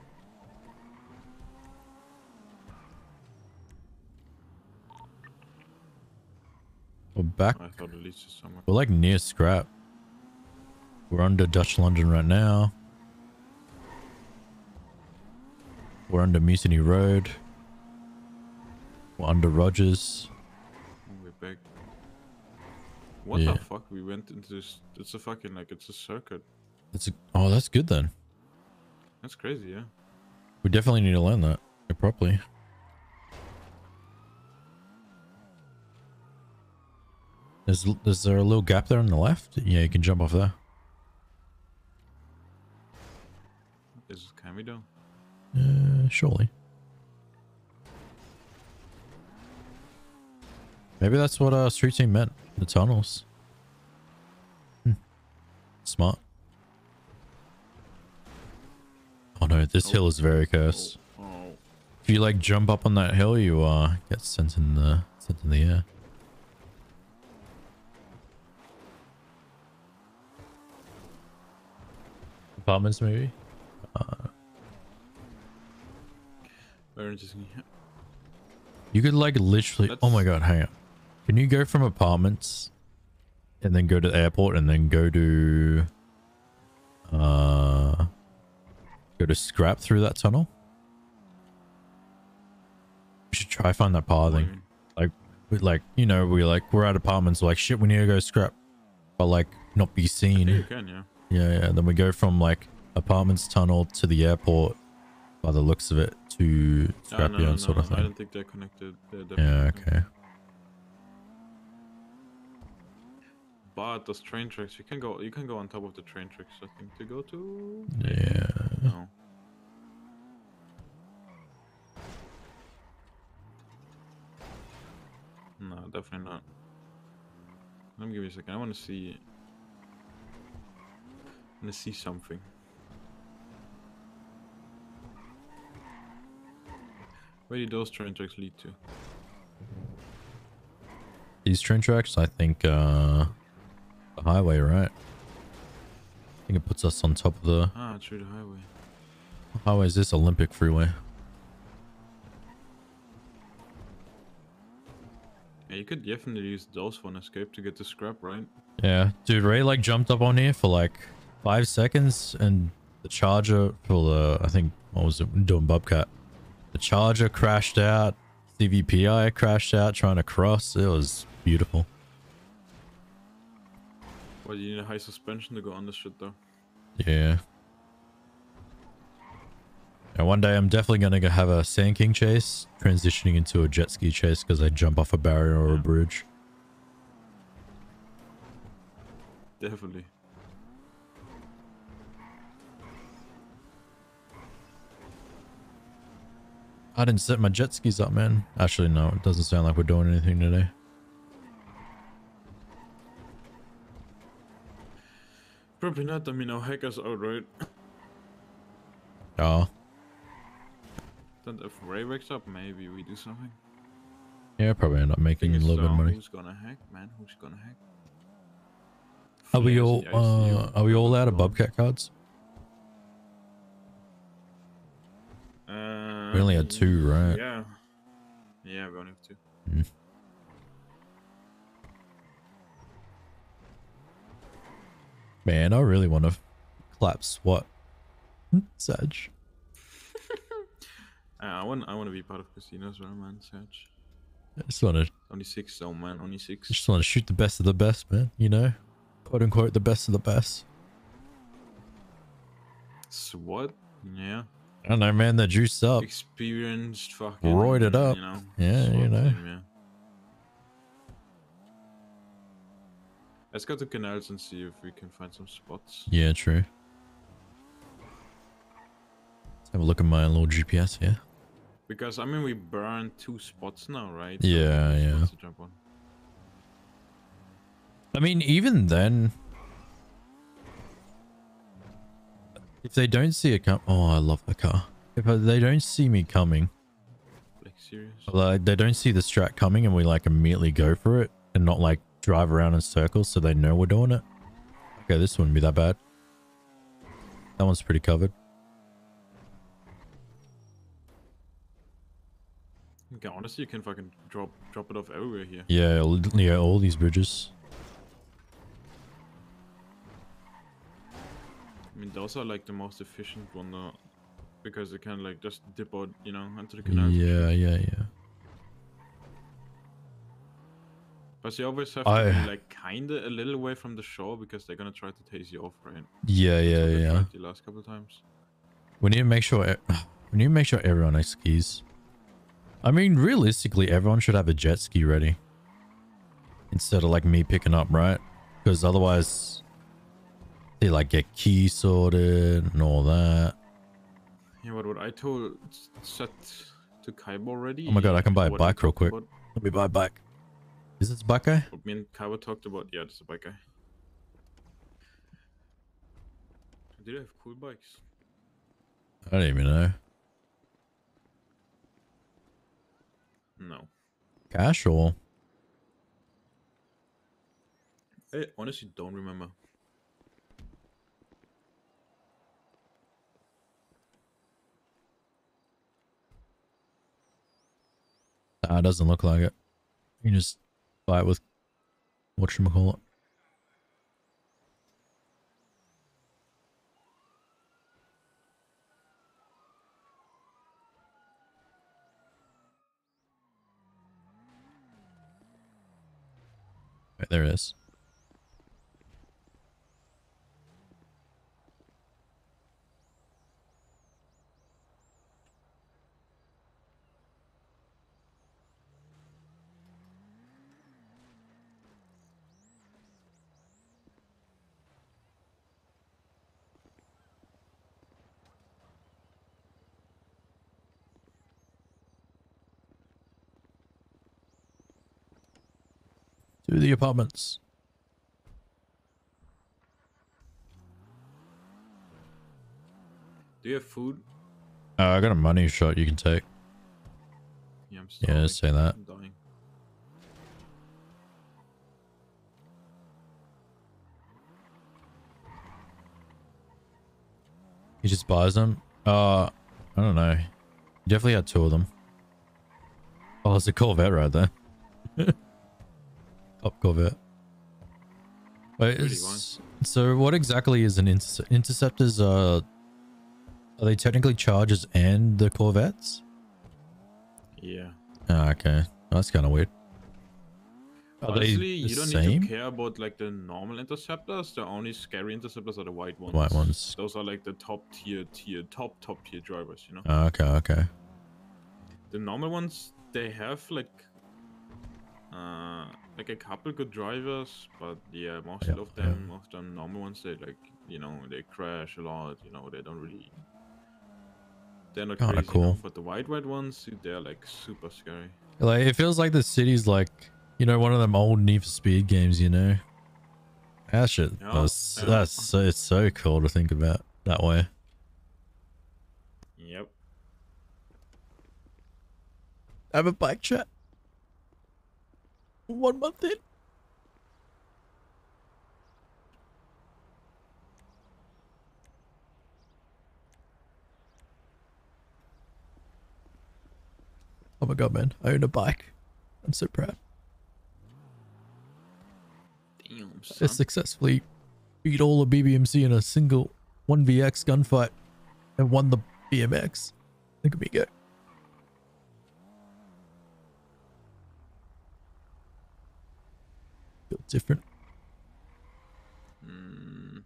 We're back. I thought it leads to somewhere. We're like near scrap. We're under Dutch London right now. We're under Mutiny Road. We're under Rogers. We're back. What Yeah. the fuck? We went into this. It's a fucking like it's a circuit. It's a, oh, that's good then. That's crazy, yeah. We definitely need to learn that properly. Is is there a little gap there on the left? Yeah, you can jump off there. Is can we though? Uh, surely. Maybe that's what uh, Street Team meant. The tunnels. Hmm. Smart. Oh no, this hill is very cursed. If you like jump up on that hill, you uh get sent in the sent in the air. Apartments maybe? Uh, very interesting. You could like literally. Oh my god, hang on. Can you go from apartments and then go to the airport and then go to uh go to scrap through that tunnel? We should try find that pathing. Like, we like you know, we like we're at apartments. Like shit, we need to go scrap, but like not be Yeah, you seen. can, yeah. Yeah, yeah. Then we go from like apartments tunnel to the airport. By the looks of it, to Ah, scrapyard no, no, no, sort no, of I thing. don't think they're connected. They're Yeah. okay. not. But those train tracks, you can go. You can go on top of the train tracks. I think to go to. Yeah. No. No, definitely not. Let me give you a second. I want to see. I want to see something. Where did those train tracks lead to? These train tracks, I think, uh, the highway, right? I think it puts us on top of the Ah, through the highway. highway. Is this Olympic Freeway? Yeah, you could definitely use those for an escape to get the scrap, right? Yeah, dude, Ray like jumped up on here for like five seconds, and the charger for the I think what was it doing Bobcat? The charger crashed out. CVPI crashed out trying to cross. It was beautiful. Well, you need a high suspension to go on this shit, though. Yeah. And one day I'm definitely gonna go have a Sand King chase, transitioning into a jet ski chase because I jump off a barrier or a bridge. Definitely. I didn't set my jet skis up, man. Actually, no, it doesn't sound like we're doing anything today. Probably not. I mean, no hackers out, right? Oh, Then if Ray wakes up, maybe we do something. yeah, probably end up making a little bit of uh, money. Who's gonna hack, man? Who's gonna hack? Are we all in the ICU. uh, are we all out of Bobcat cards? Uh, We only had two, right? Yeah. Yeah, we only have two. Man, I really want to clap SWAT. Sag. Uh, I want, I want to be part of casino as well, man. Such. I just want to Only six, though, man. Only six. just want to shoot the best of the best, man. You know, quote unquote, the best of the best. SWAT? Yeah. I don't know, man. They're juiced up. Experienced fucking. Roided up. You know, Yeah, you know. team, yeah. Let's go to canals and see if we can find some spots. Yeah, true. Let's have a look at my little GPS here. Because I mean, we burned two spots now, right? Yeah, two yeah. to jump on. I mean, even then, if they don't see a car... oh, I love the car. If they don't see me coming, Like serious. like they don't see the strat coming, and we like immediately go for it, and not like drive around in circles, so they know we're doing it. Okay, this wouldn't be that bad. That one's pretty covered. Okay, honestly, you can fucking drop drop it off everywhere here. Yeah, yeah, all these bridges. I mean, those are like the most efficient one, though, because they can like just dip out, you know, into the canals. and Yeah, yeah, yeah. But you always have to be like kinda a little away from the shore because they're gonna try to tase you off, right? Yeah, yeah, yeah. The last couple of times. We need to make sure. We need to make sure everyone has skis. I mean, realistically, everyone should have a jet ski ready. Instead of like me picking up, right? Because otherwise, they like get key sorted and all that. Yeah, but what I told set to Kaibo already. Oh my God, I can buy a what bike real quick. Let me buy a bike. Is this bike guy? What me and Kaibo talked about. Yeah, this is a bike guy. Do they have cool bikes? I don't even know. No. Casual. I honestly don't remember. Nah, it doesn't look like it. You can just it with whatchamacallit. Right, there it is. to the apartments. Do you have food? Uh, I got a money shot you can take. Yeah, I'm sorry. Say that. He just buys them? Uh, I don't know. He definitely had two of them. Oh, it's a Corvette right there. Top Corvette. Wait, is, so what exactly is an interce interceptors? Uh, are they technically chargers and the Corvettes? Yeah. Ah, okay, that's kind of weird. Are Honestly, they the you don't same? need to care about like the normal interceptors. The only scary interceptors are the white ones. White ones. Those are like the top tier, tier, top, top tier drivers. You know. Ah, okay, okay. The normal ones, they have like, uh, like a couple good drivers, but yeah, most Yep, of yeah. them, most of the normal ones, they like, you know, they crash a lot. You know, they don't really. They're not you know, cool. but the white, white ones, they're like super scary. Like it feels like the city's like you know one of them old Need for Speed games. You know. That shit. Yeah, that's yeah. that's so, it's so cool to think about that way. Yep. have a bike chat. One month in. Oh my god, man. I own a bike. I'm so proud. Damn, I successfully beat all the BBMC in a single 1VX gunfight and won the BMX. Look at me go. Feel different. Mm.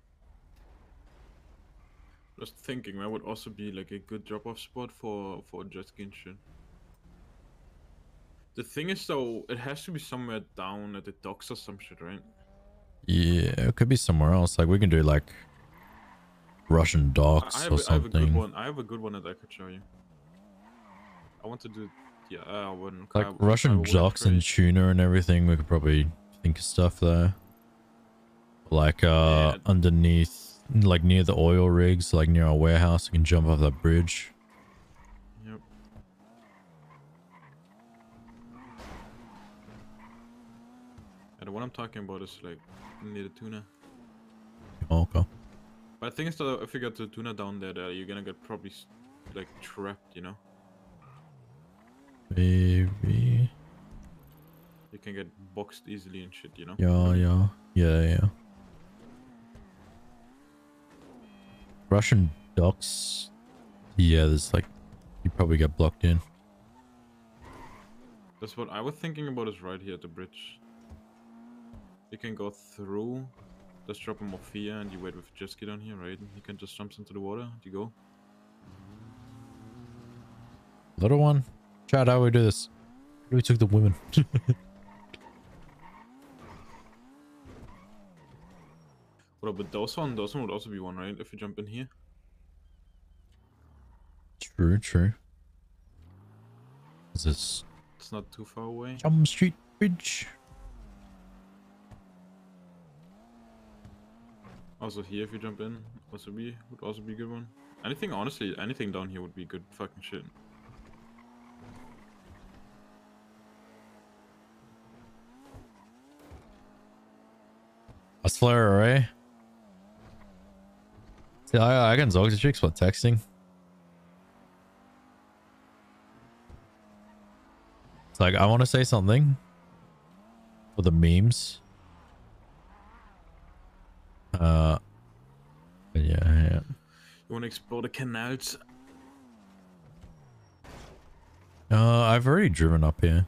Just thinking, that would also be like a good drop-off spot for for and shit. The thing is, though, it has to be somewhere down at the docks or some shit, right? Yeah, it could be somewhere else. Like we can do like Russian docks I have, or a, I have a good something. one. I have a good one that I could show you. I want to do, yeah, I wouldn't. Like I, Russian docks and tuna and everything. We could probably think of stuff there. Like uh Yeah. underneath, like near the oil rigs, like near our warehouse. you can jump off that bridge. Yep. And the one I'm talking about is like near the tuna. Oh, okay. But the thing is that if you get the tuna down there, you're gonna get probably like trapped, you know? Maybe. You can get boxed easily and shit, you know? Yeah, yeah, yeah, yeah. Russian docks. Yeah, there's like you probably get blocked in. That's what I was thinking about is right here at the bridge. You can go through, just drop off here and you wait with jet ski down here, right? He can just jump into the water, and you go. Little one, Chad, how we do this? We took the women. What about those one? Those one would also be one, right? If you jump in here. true, true. Is this It's not too far away. Chum Street Bridge? Also here if you jump in, also be would also be a good one. Anything honestly, anything down here would be good fucking shit. Was Flare eh? Array? See, I, I can talk to chicks while texting. It's like, I want to say something for the memes. Uh, yeah, yeah. You wanna explore the canals? Uh, I've already driven up here.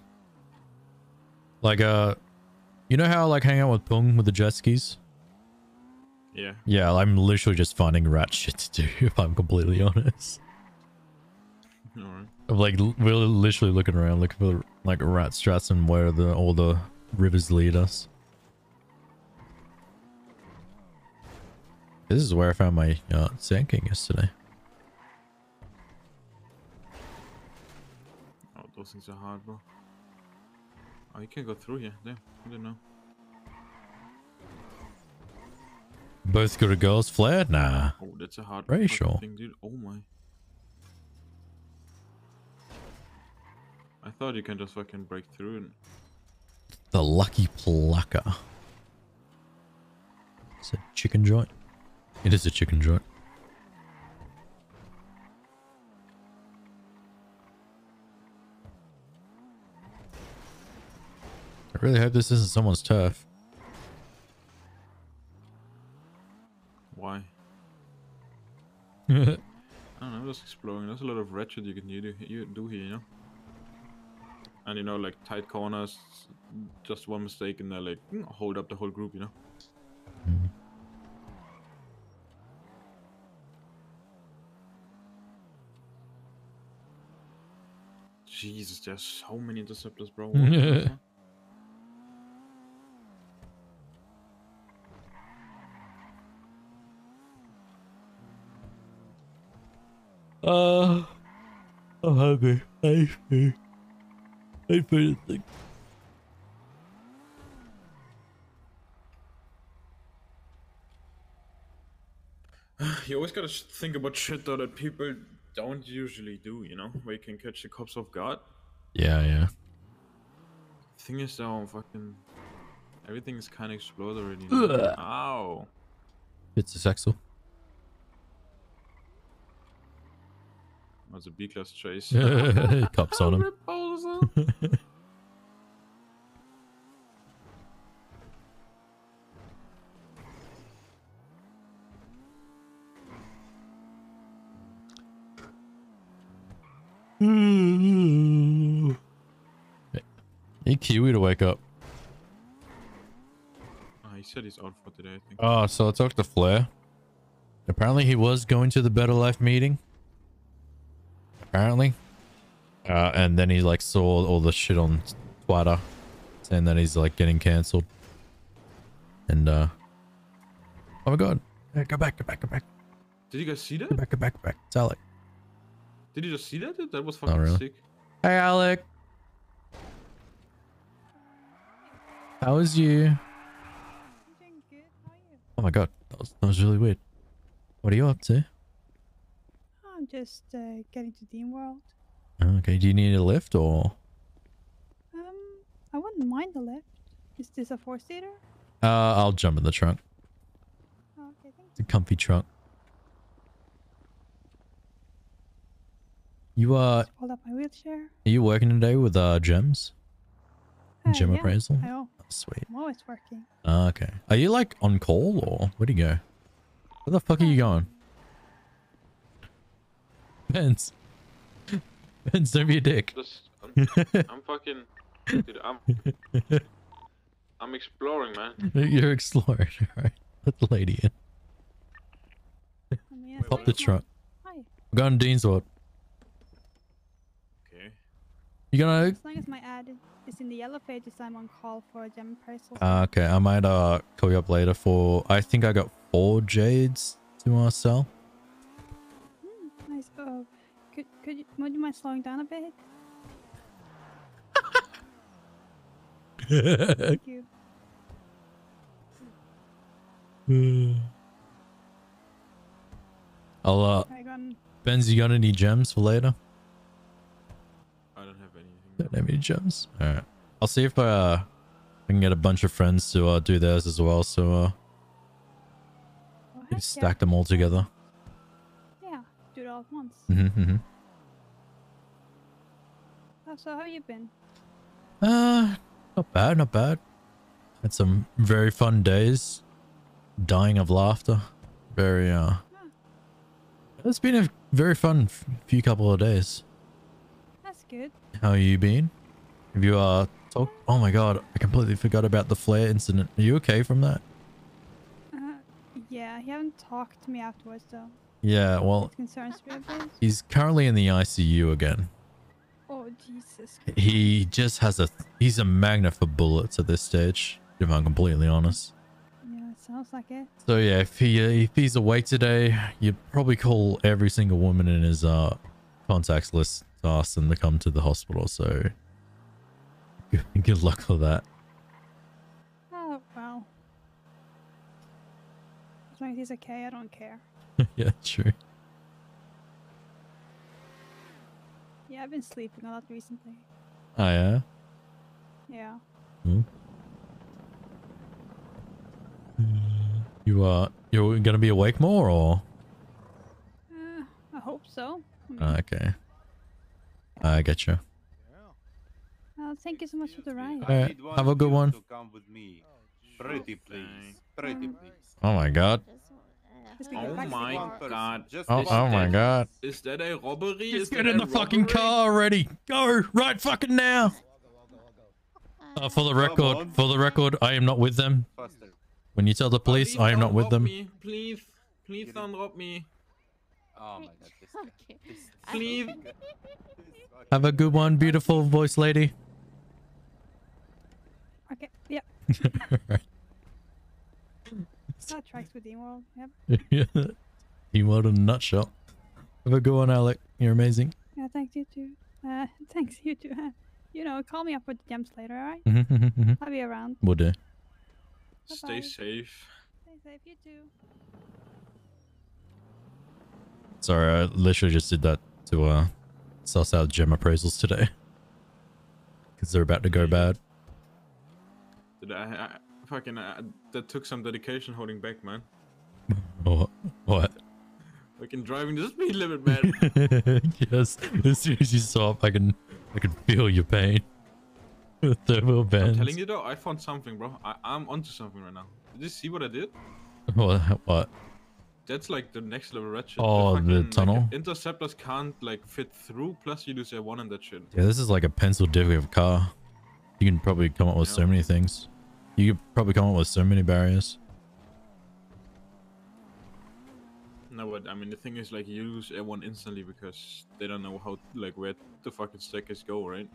Like, uh, you know how I like hang out with Pung with the jet skis? Yeah. Yeah, I'm literally just finding rat shit to do, if I'm completely honest. Alright. I'm like, we're literally looking around looking for like rat strats and where the all the rivers lead us. This is where I found my uh, Sand King yesterday. Oh, those things are hard, bro. Oh, you can't go through here. Damn, I didn't know. Both good girls flare? Nah. Oh, that's a hard sure. thing, dude. Oh my. I thought you can just fucking break through and The lucky plucker. It's a chicken joint. It is a chicken joint. I really hope this isn't someone's turf. Why? I don't know, just exploring. There's a lot of wretched you can do, you do here, you know? And you know, like tight corners, just one mistake and they're like, mm, hold up the whole group, you know? Jesus, there's so many interceptors, bro. What the fuck? Uh, I'm hungry. I food. I food thing. You always gotta think about shit though that people don't usually do, you know? Where you can catch the cops off guard. Yeah, yeah. Thing is though, fucking everything is kind of exploded already. you know? Ugh. Ow! It's a sexual. That's a B-class chase. Cops on him. Rip Bowser. Need Kiwi to wake up. Ah, he said he's out for today, I think. Oh, so I talked to Flair. Apparently he was going to the Better Life meeting. Apparently. Uh, and then he like saw all the shit on Twitter saying that he's like getting cancelled. And uh Oh my god. Hey, go back, go back, go back, Did you guys see that? go back, go back, go back. It's Alec. Did you just see that? That was fucking really. sick. Hey Alec. How was you? I'm doing good. How are you? Oh my god, that was that was really weird. What are you up to? I'm just uh, getting to Dean World. Okay, do you need a lift or Um, I wouldn't mind the lift. Is this a four-seater? uh I'll jump in the trunk. Oh, okay, thank It's a comfy trunk. You are. you. Pulled up my wheelchair. are you working today with uh gems? Uh, Gem yeah, appraisal? I. Oh, sweet. I'm always working. Ah, okay. Are you like on call or where do you go? Where the fuck are you going? Benz. Benz, don't be a dick. Just, I'm, I'm fucking, dude. I'm, I'm exploring, man. You're exploring, alright. Let the lady in. I Wait, Pop wait. the trunk. Hi. We're going to Dean's World. Okay. You gonna As long as my ad is in the yellow pages, I'm on call for a gem appraisal. Uh, okay, I might uh call you up later for. I think I got four jades to uh, sell. Nice. Uh, could could you, would you mind slowing down a bit? Thank you. I'll uh, I got Benz, you got any gems for later? I don't have anything. Don't have any gems. All right, I'll see if I uh I can get a bunch of friends to uh do theirs as well. So uh, oh, maybe heck yeah. stack them all together. Yeah, do it all at once. Mm-hmm, mm-hmm. Oh, so how have you been? Uh, not bad, not bad. Had some very fun days. Dying of laughter. Very uh. It's been a very fun few couple of days. That's good. How you been? Have you uh talked? Oh my god, I completely forgot about the flare incident. Are you okay from that? Uh, yeah, he haven't talked to me afterwards though. Yeah, well, It concerns me a bit. he's currently in the ICU again. Oh Jesus. He just has a he's a magnet for bullets at this stage. If I'm completely honest. Yeah, sounds like it. So yeah, if he uh, if he's awake today, you'd probably call every single woman in his uh contacts list to ask them to come to the hospital. So good, good luck for that. Oh well. As long as he's okay, I don't care. yeah, true. Yeah, I've been sleeping a lot recently. Oh yeah. Yeah. Hmm. You uh, you're gonna be awake more, or Uh, I hope so. I mean, Ah, okay? I get you. uh, thank you so much for the ride. Alright, have a good one. Pretty please. Pretty please. Oh my god. Just to get Oh my god. Just Oh, one oh my god. Is that a robbery? Let's Is get in a the fucking car already. Go right fucking now. Uh, for the record, for the record, I am not with them. When you tell the police, Please I am not with them. Me. Please, please don't rob me. Oh my god. This guy. Okay. This, Please. this Have a good one, beautiful voice lady. Okay. Yep. That tracks with World. Yep. yeah. Teamworld in a nutshell. Have a good one, Alec. You're amazing. Yeah. Thanks you too. Uh, thanks you too. Uh, you know, call me up with the gems later. All right. We'll I'll be around. do. Stay Bye-bye. safe. Stay safe. You too. Sorry, I literally just did that to uh suss out gem appraisals today. Because they're about to go bad. Did I, I fucking uh, that took some dedication holding back, man. What? What? Fucking driving the speed limit, man. yes. As soon as you stop, I can I can feel your pain. The Thermal I'm telling you though, I found something, bro. I, I'm onto something right now. Did you see what I did? What? What? That's like the next level red shit. Oh, the fucking, like, tunnel? interceptors can't like fit through. Plus, you lose A1 and that shit. Yeah, this is like a pencil divvy of a car. You can probably come up with so many things. You could probably come up with so many barriers. No, but I mean the thing is like you lose A1 instantly because they don't know how like where the fucking staircase go, right?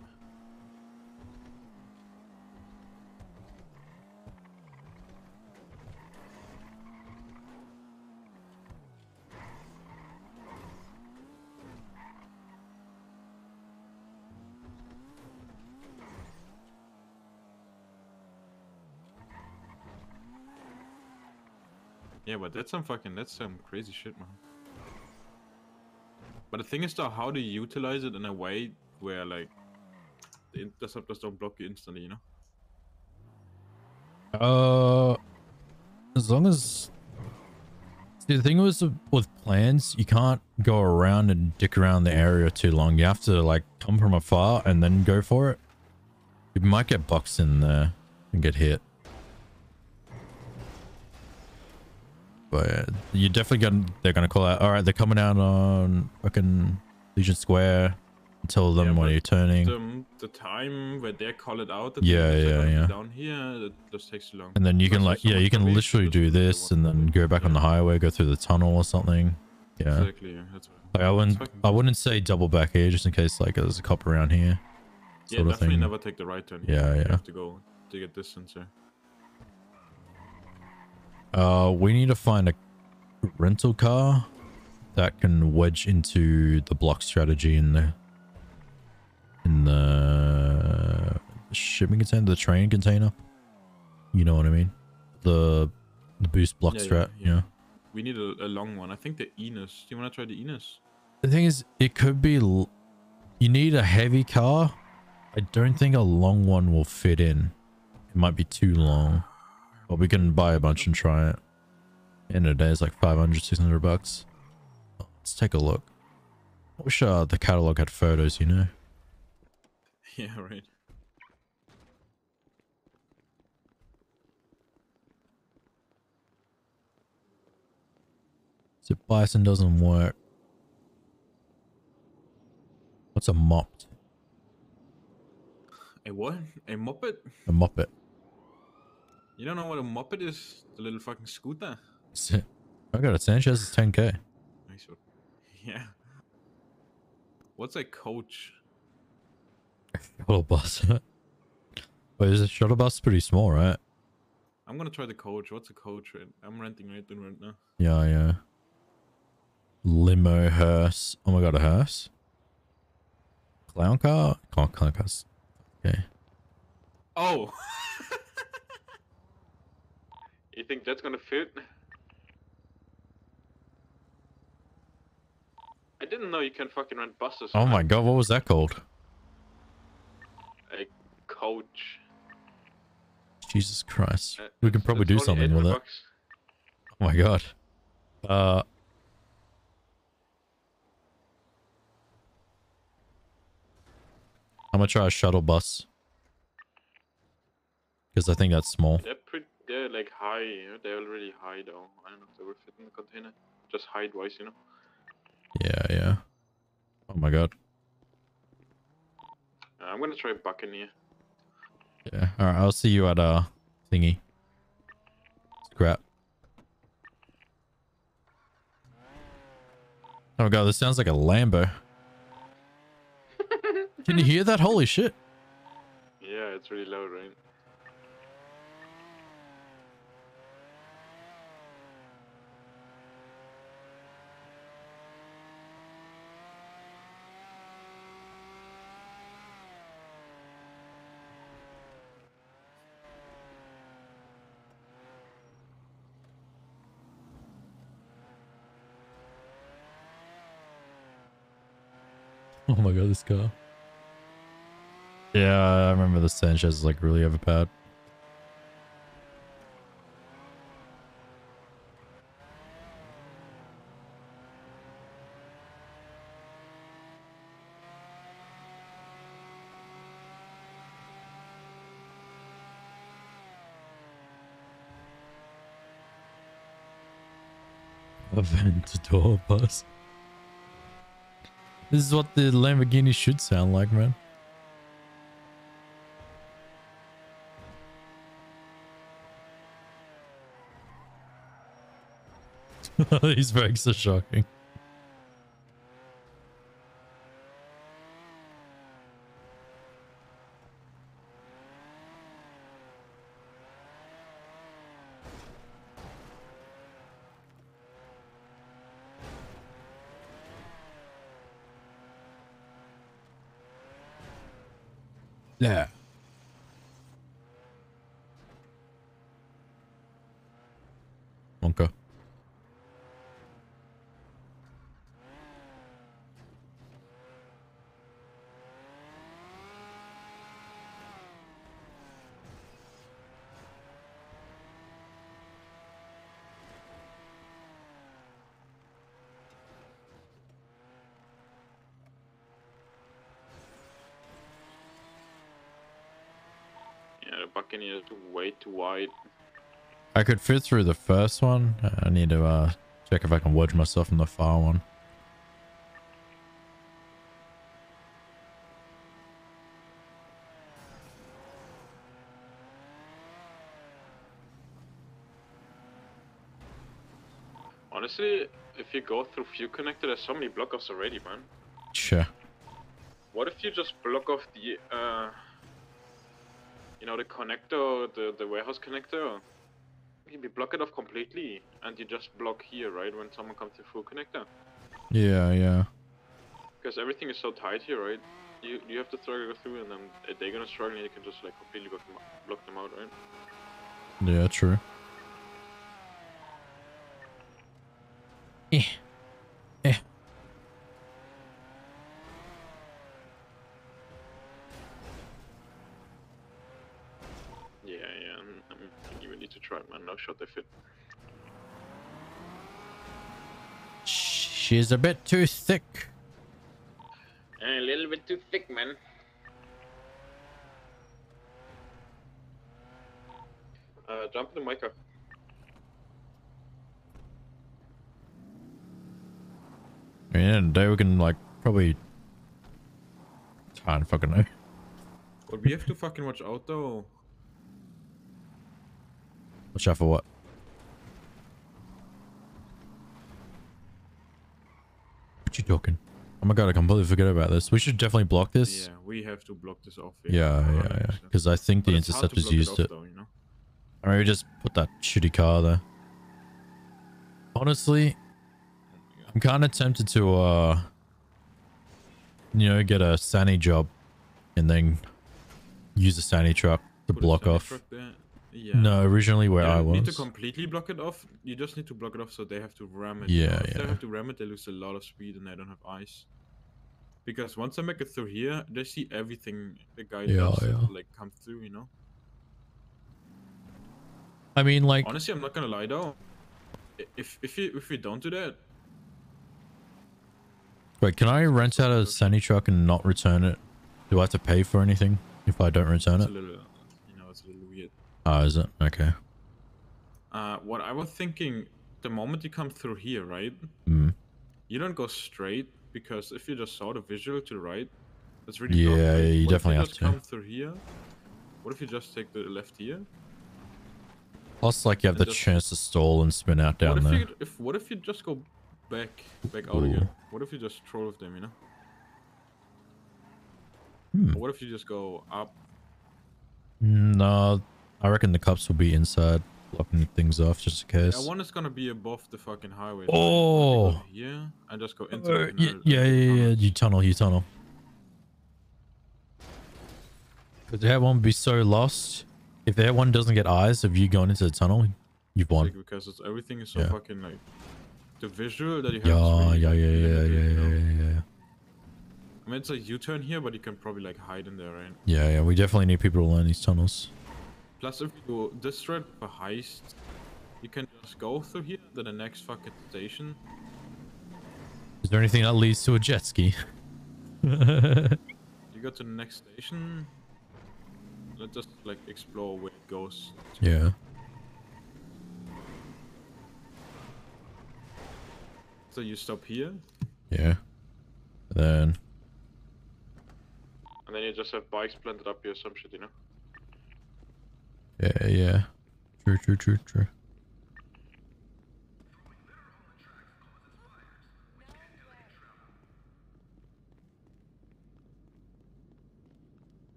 Yeah, but that's some fucking that's some crazy shit, man. But the thing is though, how do you utilize it in a way where like the interceptors don't block you instantly, you know? Uh, as long as See, the thing was with plans, you can't go around and dick around the area too long. You have to like come from afar and then go for it. You might get boxed in there and get hit. But uh, you definitely gonna they're gonna call out. All right, they're coming out on fucking Legion Square. Tell them Yeah, when you're turning. The, the time where they call it out, Yeah, yeah, yeah. Down here, that just takes too long. And then you can like, so yeah, you can literally do this and then go back on the highway, go through the tunnel or something. Yeah. Exactly. Yeah, that's Like I wouldn't, I wouldn't say double back here just in case like there's a cop around here. yeah, definitely never take the right turn. Yeah, yeah. you yeah. have to go to get distance here. Uh, we need to find a rental car that can wedge into the block strategy in the in the shipping container, the train container. You know what I mean? The the boost block Yeah, strat. yeah. Yeah. We need a, a long one. I think the Enos. Do you want to try the Enos? The thing is, it could be. L- you need a heavy car. I don't think a long one will fit in. It might be too long. But we can buy a bunch and try it. End of the day, it's like 500, 600 bucks. Let's take a look. I wish uh, the catalog had photos, you know? Yeah, right. So bison doesn't work. What's a mopped? A what? A moped? A moppet. You don't know what a moped is? The little fucking scooter? I got a Sanchez, it's 10k. Nice one. Yeah. What's a coach? Shuttle bus. Wait, is a shuttle bus pretty small, right? I'm gonna try the coach. What's a coach? Right? I'm renting in right now. Yeah, yeah. Limo hearse. Oh my god, a hearse? Clown car? Oh, clown cars. Okay. Oh! You think that's gonna fit? I didn't know you can fucking rent buses. Oh my god, what was that called? A coach. Jesus Christ. Uh, we can probably do something with bucks. it. Oh my god. Uh... I'm gonna try a shuttle bus. Because I think that's small. They're pretty, they're like high. You know? They're already high though. I don't know if they will fit in the container. Just height wise, you know. Yeah, yeah. Oh my god. Uh, I'm gonna try Buccaneer. Yeah. Alright, I'll see you at uh thingy. Scrap. Oh my god, this sounds like a Lambo. Can you hear that? Holy shit. Yeah, it's really loud, right? Oh my god, this car. Yeah, I remember the Sanchez is like really overpowered. Aventador bus. This is what the Lamborghini should sound like, man. These bags are shocking. Yeah. Monka. The Buccaneer is way too wide. I could fit through the first one. I need to uh, check if I can wedge myself in the far one. Honestly, if you go through few Connector, there's so many block-offs already, man. Sure. What if you just block off the, uh, you know, the connector, the, the warehouse connector? You be block it off completely, and you just block here, right, when someone comes to full connector. Yeah, yeah. Because everything is so tight here, right? You you have to struggle through, and then if they're gonna struggle, and you can just like completely block them, block them out, right? Yeah, true. Eh. Eh. Yeah, yeah. and, I mean, you even need to try. No shot, they fit. She's a bit too thick. A little bit too thick, man. Uh, jump in the mic up. I mean, in a day we can like probably. I don't fucking know. But we have to fucking watch out though. Watch out for what? What you talking? Oh my god, I completely forget about this. We should definitely block this. Yeah, we have to block this off. Yeah, yeah, yeah. 100%. Because I think the But to interceptors it used off, it. though, you know? Or maybe just put that shitty car there. Honestly, I'm kind of tempted to, uh, you know, get a Sani job and then use a Sani truck to Put block off. Yeah. No, originally where you I don't need to completely block it off. You just need to block it off so they have to ram it. Yeah, If yeah. they have to ram it, they lose a lot of speed and they don't have ice. Because once they make it through here, they see everything the guy Yeah, does yeah. like come through. You know. I mean, like, Honestly, I'm not gonna lie though. If if you if we don't do that, wait, can I rent out a Sani truck and not return it? Do I have to pay for anything if I don't return it? a little, you know, it's a little weird. Oh, is it? Okay. Uh, what I was thinking, the moment you come through here, right? Hmm. You don't go straight because if you just saw the visual to the right, that's really Yeah, you What definitely have just to. come through here. What if you just take the left here? Plus, like, you have the just- chance to stall and spin out down what if there. you if what if you just go back back out Ooh. again? What if you just troll with them, you know? Hmm. What if you just go up? No, I reckon the cops will be inside, blocking things off just in case. Yeah, one is gonna be above the fucking highway. Oh. here and just go into Uh, yeah, yeah, yeah, yeah, you tunnel, you tunnel. Because that one would be so lost. If that one doesn't get eyes of you going into the tunnel, you've won. Because it's everything is so Yeah. fucking like the visual that you have. Yeah, yeah, yeah, yeah, yeah, yeah, yeah, yeah. I mean, it's a U-turn here, but you can probably like hide in there, right? Yeah, yeah, we definitely need people to learn these tunnels. Plus, if you do this thread for heist, you can just go through here to the next fucking station. Is there anything that leads to a jet ski? You go to the next station. Let's just like explore where it goes. yeah. So you stop here, Yeah. Then, and then you just have bikes planted up here, some shit, you know. Yeah, yeah. True, true, true, true.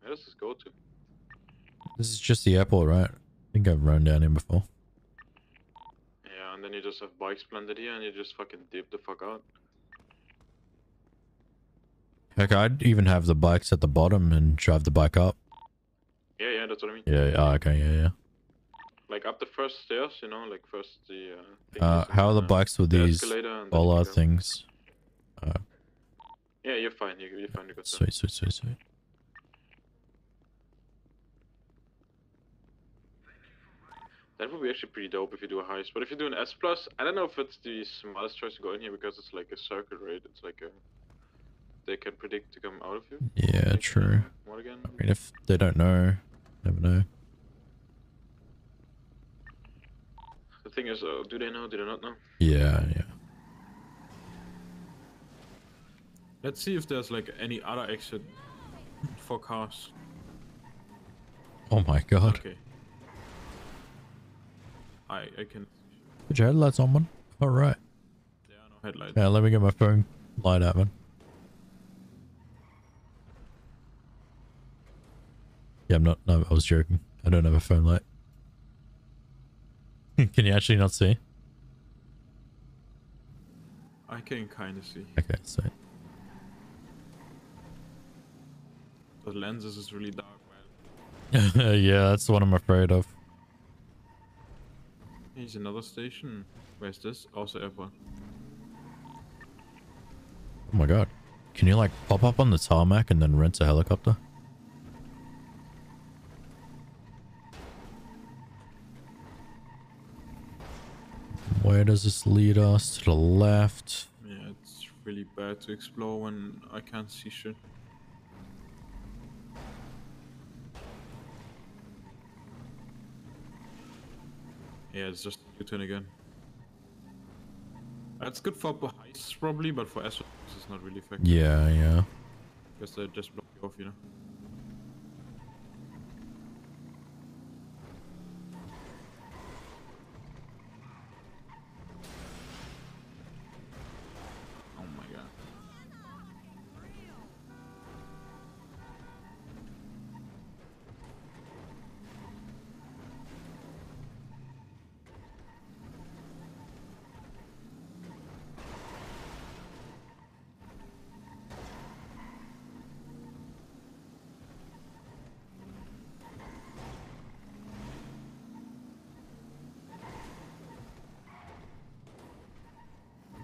Where does this go to? This is just the airport, right? I think I've run down here before. Yeah, and then you just have bikes planted here, and you just fucking dip the fuck out. Heck, I'd even have the bikes at the bottom and drive the bike up. Yeah, yeah, that's what I mean. Yeah, oh, okay, yeah, yeah. Like up the first stairs, you know, like first the. Uh, Uh, how are the bikes with the these escalator and then you bollard things? Uh, Yeah, you're fine. You, you're fine through. sweet, sweet, sweet, sweet. That would be actually pretty dope if you do a heist. But if you do an S plus, I don't know if it's the smartest choice to go in here because it's like a circle, right? It's like a. They can predict to come out of you. Yeah, true. What again? I mean, if they don't know, never know. The thing is, uh, do they know? Do they not know? Yeah, yeah. Let's see if there's like any other exit for cars. Oh my god. Okay. I I can. Put your headlights on, man. Alright. There are no headlights. Yeah, let me get my phone light out, man. Yeah, I'm not. No, I was joking. I don't have a phone light. Can you actually not see? I can kind of see. Okay, so The lenses is really dark, man. yeah, that's the one I'm afraid of. Here's another station. Where's this? Also airport. Oh my god. Can you like pop up on the tarmac and then rent a helicopter? Where does this lead us? To the left. Yeah, it's really bad to explore when I can't see shit. Yeah, it's just U-turn again. That's good for heists probably, but for S it's not really effective. Yeah, yeah. Because they just block you off, you know.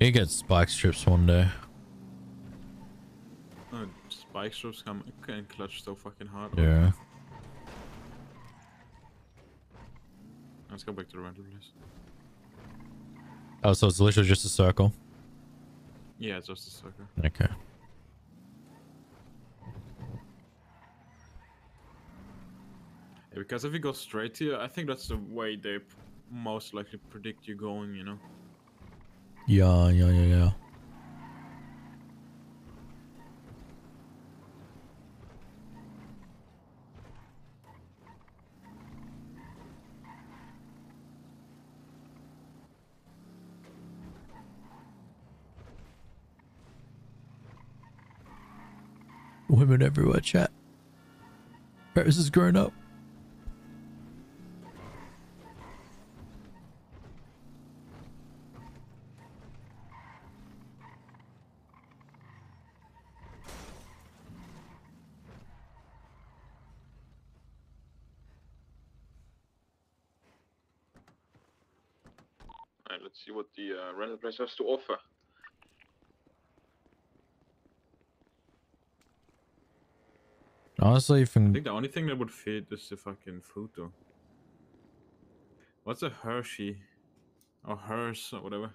He gets spike strips one day. Oh, spike strips come can clutch so fucking hard. Yeah. Let's go back to the rental place. Oh, so it's literally just a circle. Yeah, it's just a circle. Okay. Yeah, because if you go straight here, I think that's the way they most likely predict you going, you know? Yeah, yeah, yeah, yeah. Women everywhere, chat. Paris is grown up. The has to offer. Honestly, if I think the only thing that would fit is the fucking photo. What's a Hershey? Or hers, or whatever.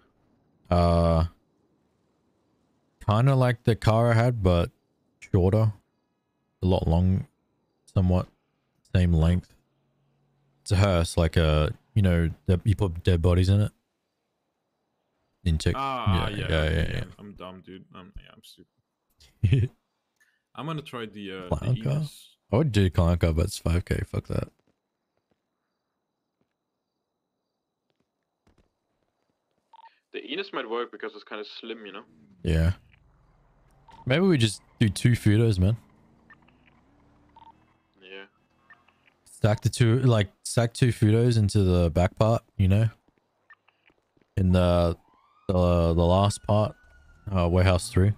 uh, kind of like the car I had, but shorter, a lot long, somewhat same length. It's a hearse, like a you know, that you put dead bodies in it. Into Ah, yeah, yeah, okay, yeah, I'm dumb, dude. I'm, yeah, I'm stupid. I'm gonna try the, uh, the car? I would do clown car, but it's five k. Fuck that. The Enos might work because it's kind of slim, you know? Yeah. Maybe we just do two photos, man. Yeah. Stack the two, like stack two photos into the back part, you know, in the the the last part, uh, warehouse three.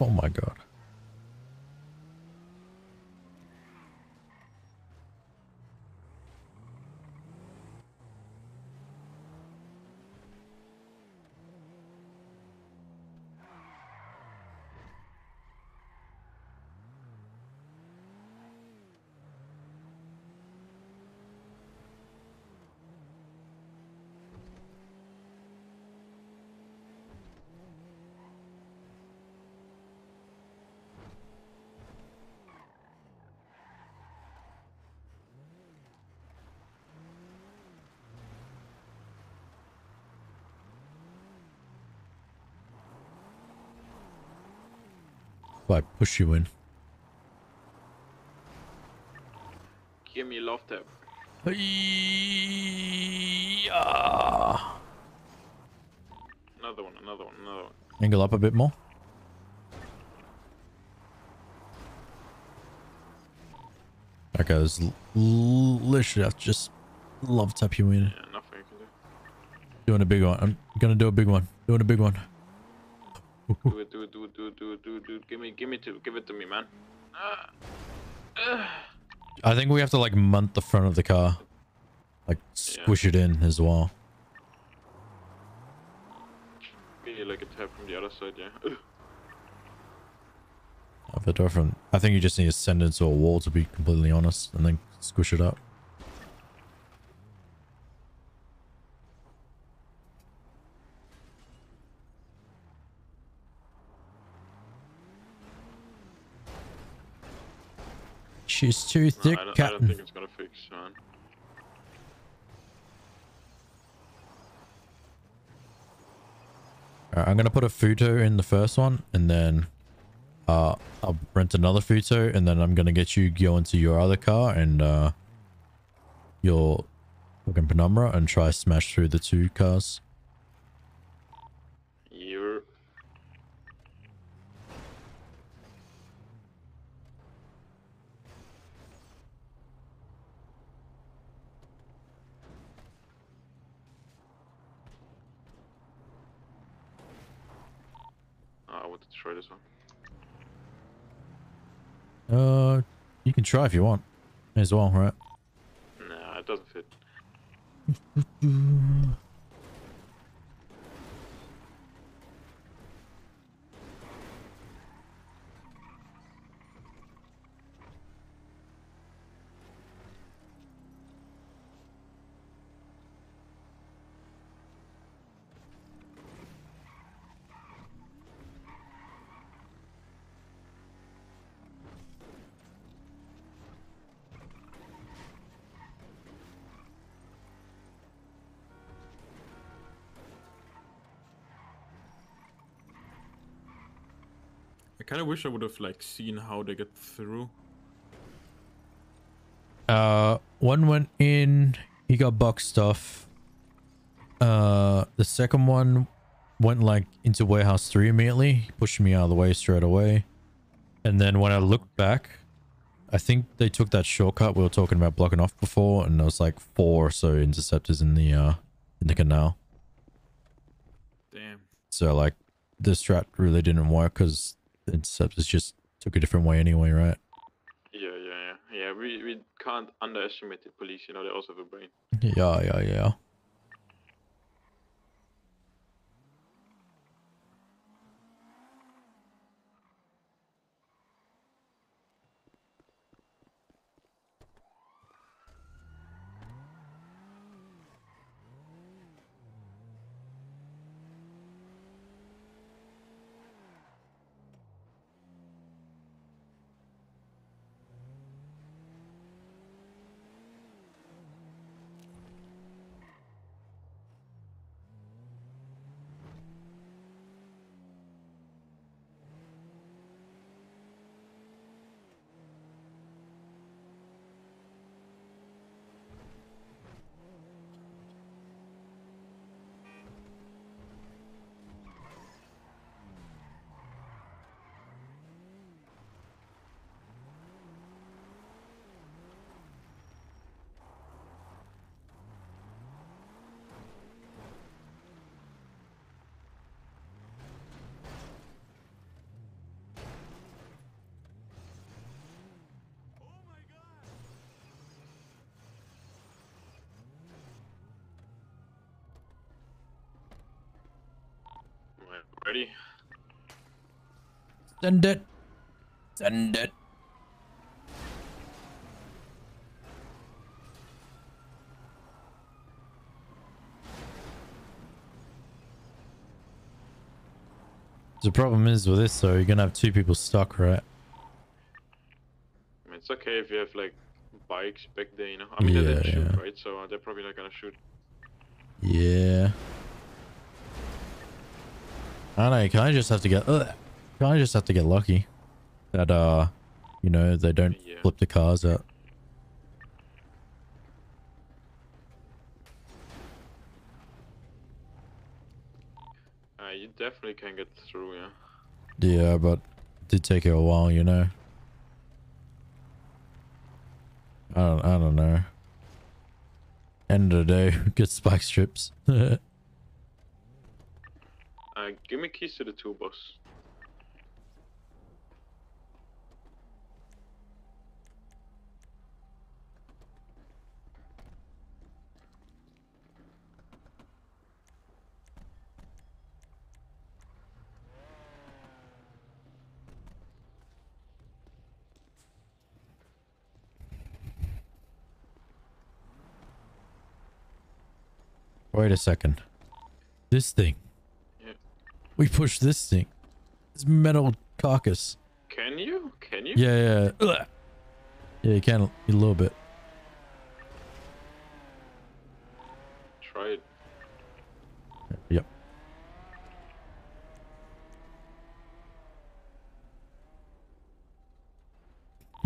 Oh my god. I push you in. Give me love tap. Ah. Another one, another one, another one. Angle up a bit more. That l- literally just love tap you in. Yeah, nothing I can do. Doing a big one. I'm gonna do a big one. Doing a big one. Do it, do it, do it, do it, do it, do it, do it. Give me, give me to, give it to me, man. I think we have to like munt the front of the car. Like squish it in as well. Give me like a tap from the other side, yeah. Ugh. Of it different. I think you just need to send it into a wall to be completely honest and then squish it up. She's too thick, I, don't, I don't think it's gonna fix, man. Alright, I'm gonna put a futo in the first one, and then uh, I'll rent another futo, and then I'm gonna get you go into your other car and uh, your fucking penumbra and try smash through the two cars. You're. Try this one. Uh, You can try if you want. As well, right? Nah, it doesn't fit. kind of wish I would have like seen how they get through. Uh, one went in. He got box stuff. Uh, the second one went like into warehouse three immediately, pushed me out of the way straight away. And then when I looked back, I think they took that shortcut we were talking about blocking off before, and there was like four or so interceptors in the uh in the canal. Damn. So like, the strat really didn't work because the interceptors just took a different way anyway, right? Yeah, yeah, yeah. Yeah, we, we can't underestimate the police, you know, they also have a brain. Yeah, yeah, yeah. Right, Ready? Send it. Send it. The problem is with this though, you're gonna have two people stuck, right? I mean, it's okay if you have like bikes back there, you know. I mean, they didn't Yeah, shoot, yeah. right? So uh, they're probably not gonna shoot. Yeah. I don't know, you kind of just have to get, ugh, kind of just have to get lucky that, uh, you know, they don't Yeah. flip the cars out. Uh, you definitely can get through, yeah. Yeah, but it did take you a while, you know. I don't, I don't know. End of the day, get spike strips. Uh, give me keys to the toolbox. Wait a second. This thing. Yeah. We push this thing. This metal carcass. Can you? Can you? Yeah, yeah. Ugh. Yeah, you can a little bit. Try it. Yep.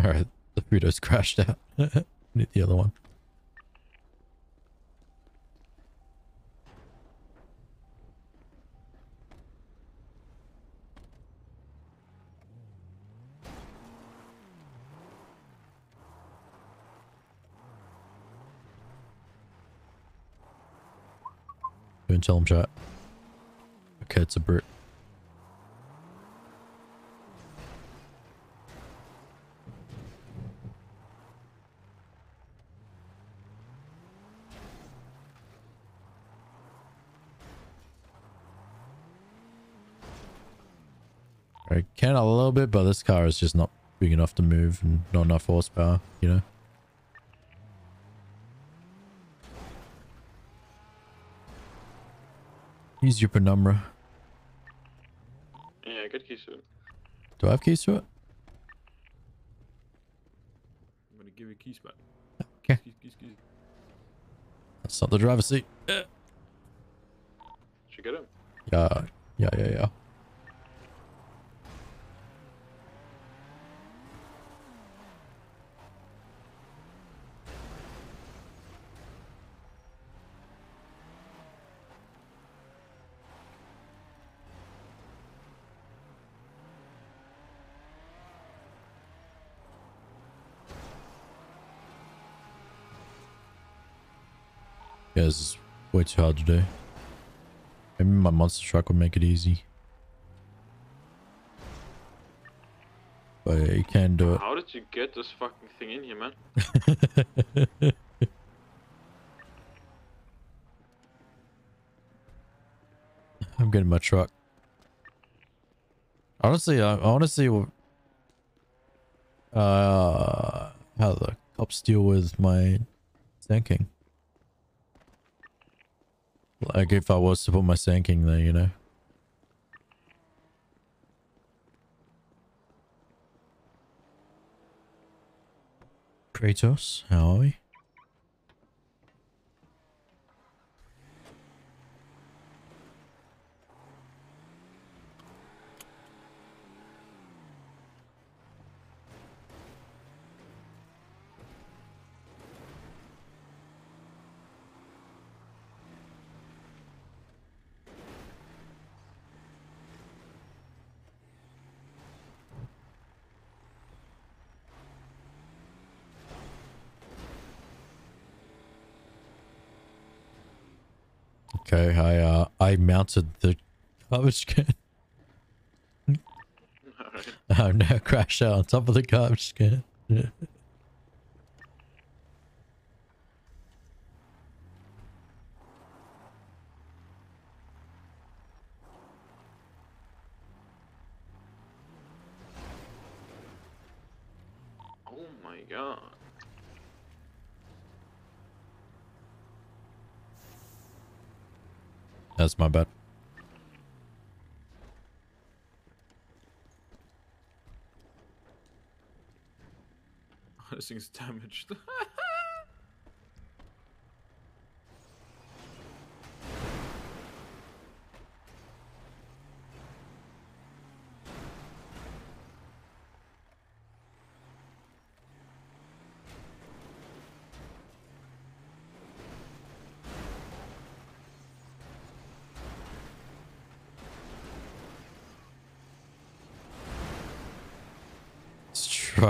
Alright, the Frito's crashed out. Need the other one. Boom, tell him chat. Okay, it's a brute. I can a little bit, but this car is just not big enough to move and not enough horsepower, you know? Use your penumbra. Yeah, get keys to it. Do I have keys to it? I'm gonna give you keys back. Okay. Keys, keys, keys. That's not the driver's seat. Did get him? Yeah, yeah, yeah, yeah. This is way too hard to do. Maybe my monster truck would make it easy. But yeah, you can do it. How did you get this fucking thing in here, man? I'm getting my truck. Honestly, I, I want to see what, uh, how the cops deal with my sinking. Like if I was to put my sinking there, you know. Kratos, how are we? Okay, I uh I mounted the garbage can. Alright. Oh no, crashed out on top of the garbage can. Yeah. Oh my god. That's my bad. this thing's damaged.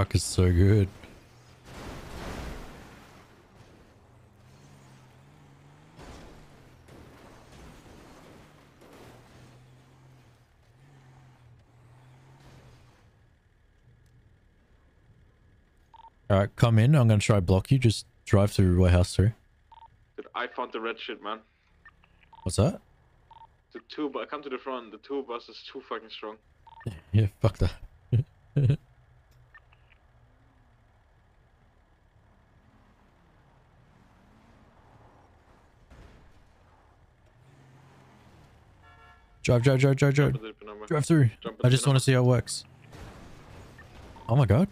Truck is so good. Alright, come in. I'm gonna try block you. Just drive through warehouse through. Dude, I found the red shit, man. What's that? The two, but come to the front. The two bus is too fucking strong. Yeah, fuck that. drive, drive, drive, drive, drive. Jump into the number. Drive through. I just want to see how it works. Oh my god.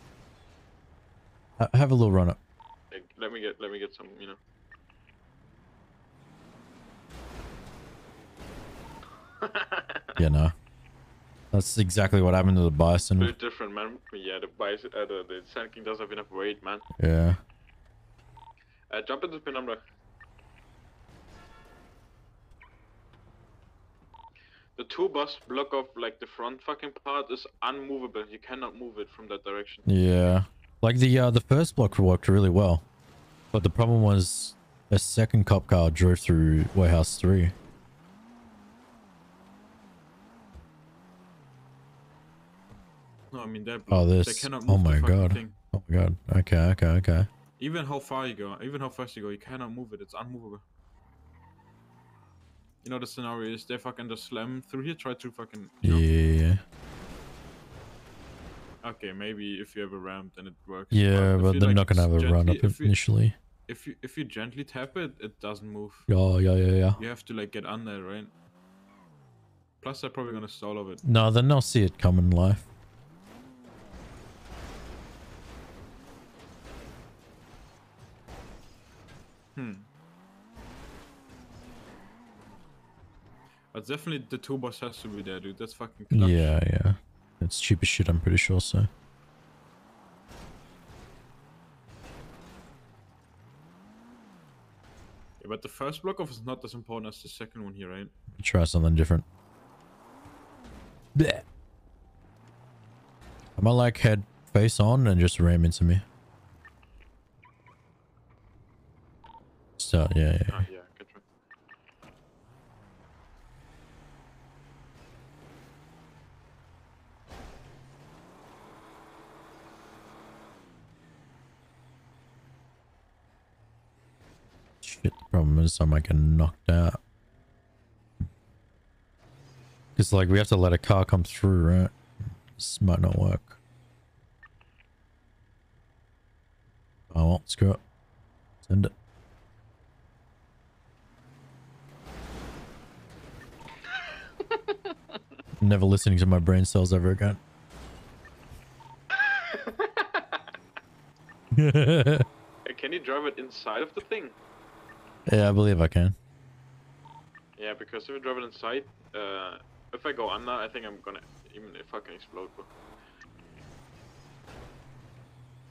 Ha- Have a little run up. Let me get, let me get some, you know. Yeah, no. That's exactly what happened to the bison. Very different, man. Yeah, the bison, uh, the, the Sand King doesn't have enough weight, man. Yeah. Uh, jump into the penumbra. The two bus block off like the front fucking part is unmovable. You cannot move it from that direction. Yeah. Like the uh the first block worked really well. But the problem was a second cop car drove through warehouse three. No, I mean that. Oh They this cannot oh move the my fucking god. thing. Oh my god. Okay, okay, okay. Even how far you go, even how fast you go, you cannot move it. It's unmovable. You know the scenario is they fucking just slam through here, try to fucking. You know, Yeah. Okay, maybe if you have a ramp, then it works. Yeah, if but they're like, not gonna have a run up if you, initially. if you if you gently tap it, it doesn't move. Oh yeah, yeah, yeah. You have to like get under, right? Plus, they're probably gonna stall of it. No, then they'll see it coming live. Hmm. But definitely the two boss has to be there, dude. That's fucking clutch. Yeah, yeah. It's cheap as shit, I'm pretty sure, so. Yeah, but the first block off is not as important as the second one here, right? Try something different. Bleh. I might like head face on and just ram into me. So, yeah, yeah. Ah, yeah, good try. Shit, the problem is I might get knocked out. Because, like, we have to let a car come through, right? This might not work. Oh, well, screw it. Send it. Never listening to my brain cells ever again. can you drive it inside of the thing? I believe I can. Yeah, because if you drive it inside, uh, if I go under, I think I'm gonna even if I can explode. Bro.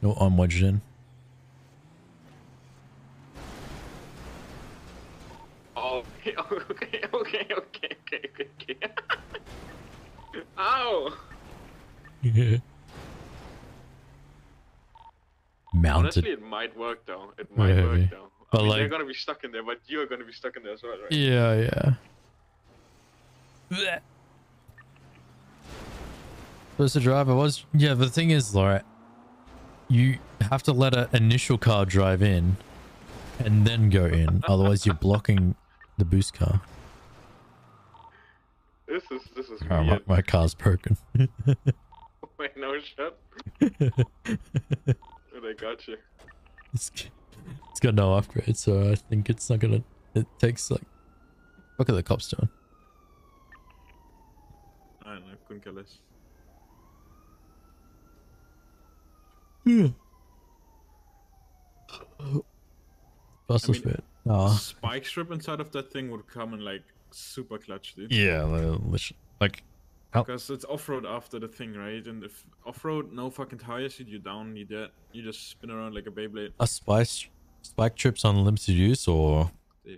No, I'm wedged in. Oh, okay, okay, okay, okay, okay, okay. Ow! Mounted. Honestly, it might work though. It might Yeah, work yeah. Though. I But mean, they're gonna be stuck in there, but you're gonna be stuck in there as well, right? Yeah, yeah. Supposed to drive, I was. Yeah, the thing is, Laura, you have to let an initial car drive in and then go in. Otherwise, you're blocking the boost car. This is this is Oh, my, weird. my car's broken. Wait, no shit. they got you. It's, got no upgrade, so I think it's not gonna. It takes like. Look at the cops doing. I don't know. Couldn't care less. Hmm. Yeah. Fossil mean, fit. Oh. Spike strip inside of that thing would come in like super clutch, dude. Yeah, li- like. How- Because it's off-road after the thing, right? And if off-road, no fucking tires, you down, you dead. You just spin around like a Beyblade. A spice spike trips on limited use or Yeah.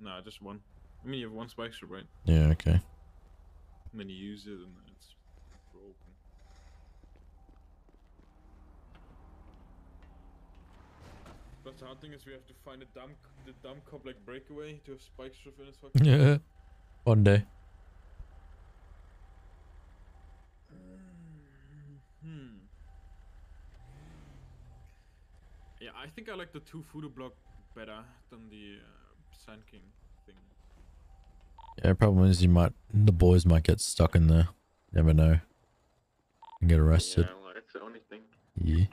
Nah, just one. I mean, you have one spike strip, right? yeah, okay. And then you use it, and it's broken. But the hard thing is we have to find a dumb, the dumb cop like breakaway to have spike strip in his fucking. Yeah. One day. Hmm. Yeah, I think I like the two Voodoo block better than the uh, Sand King thing. Yeah, problem is you might the boys might get stuck in there. Never know. And get arrested. Yeah, that's the only thing. Yeah.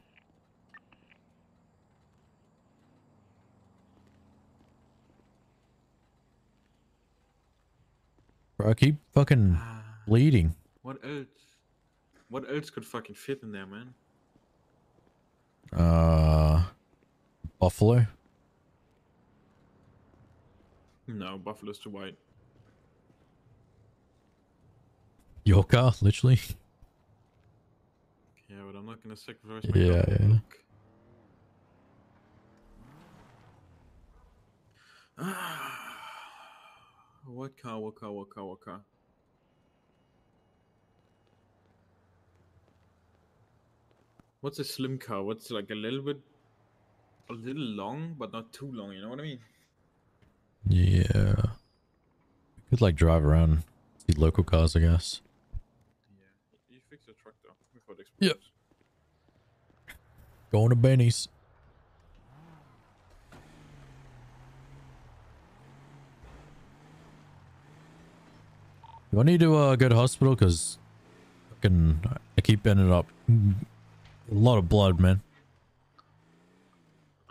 Bro, I keep fucking bleeding. What else? What else could fucking fit in there, man? Uh Buffalo. No, Buffalo's too white. Your car, literally. Yeah, but I'm not gonna sacrifice my Yeah, yeah. what car? What car? What car? What car? What's a slim car? What's like a little bit, a little long, but not too long. You know what I mean? Yeah. Could like drive around, see local cars, I guess. Yeah. You fix the truck though before it Yep. Going to Benny's. Do I need to uh, go to hospital? Because fucking I keep ending up a lot of blood, man.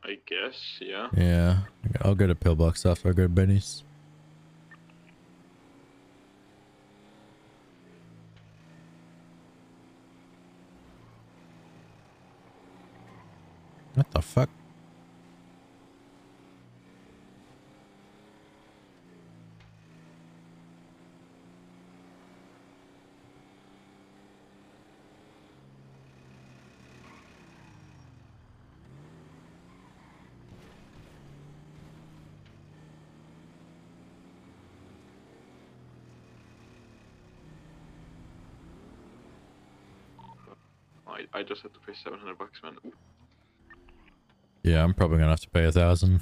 I guess, yeah. Yeah, I'll go to pillbox after I go to Benny's. What the fuck? I, just had to pay 700 bucks, man. Yeah, I'm probably gonna have to pay a thousand.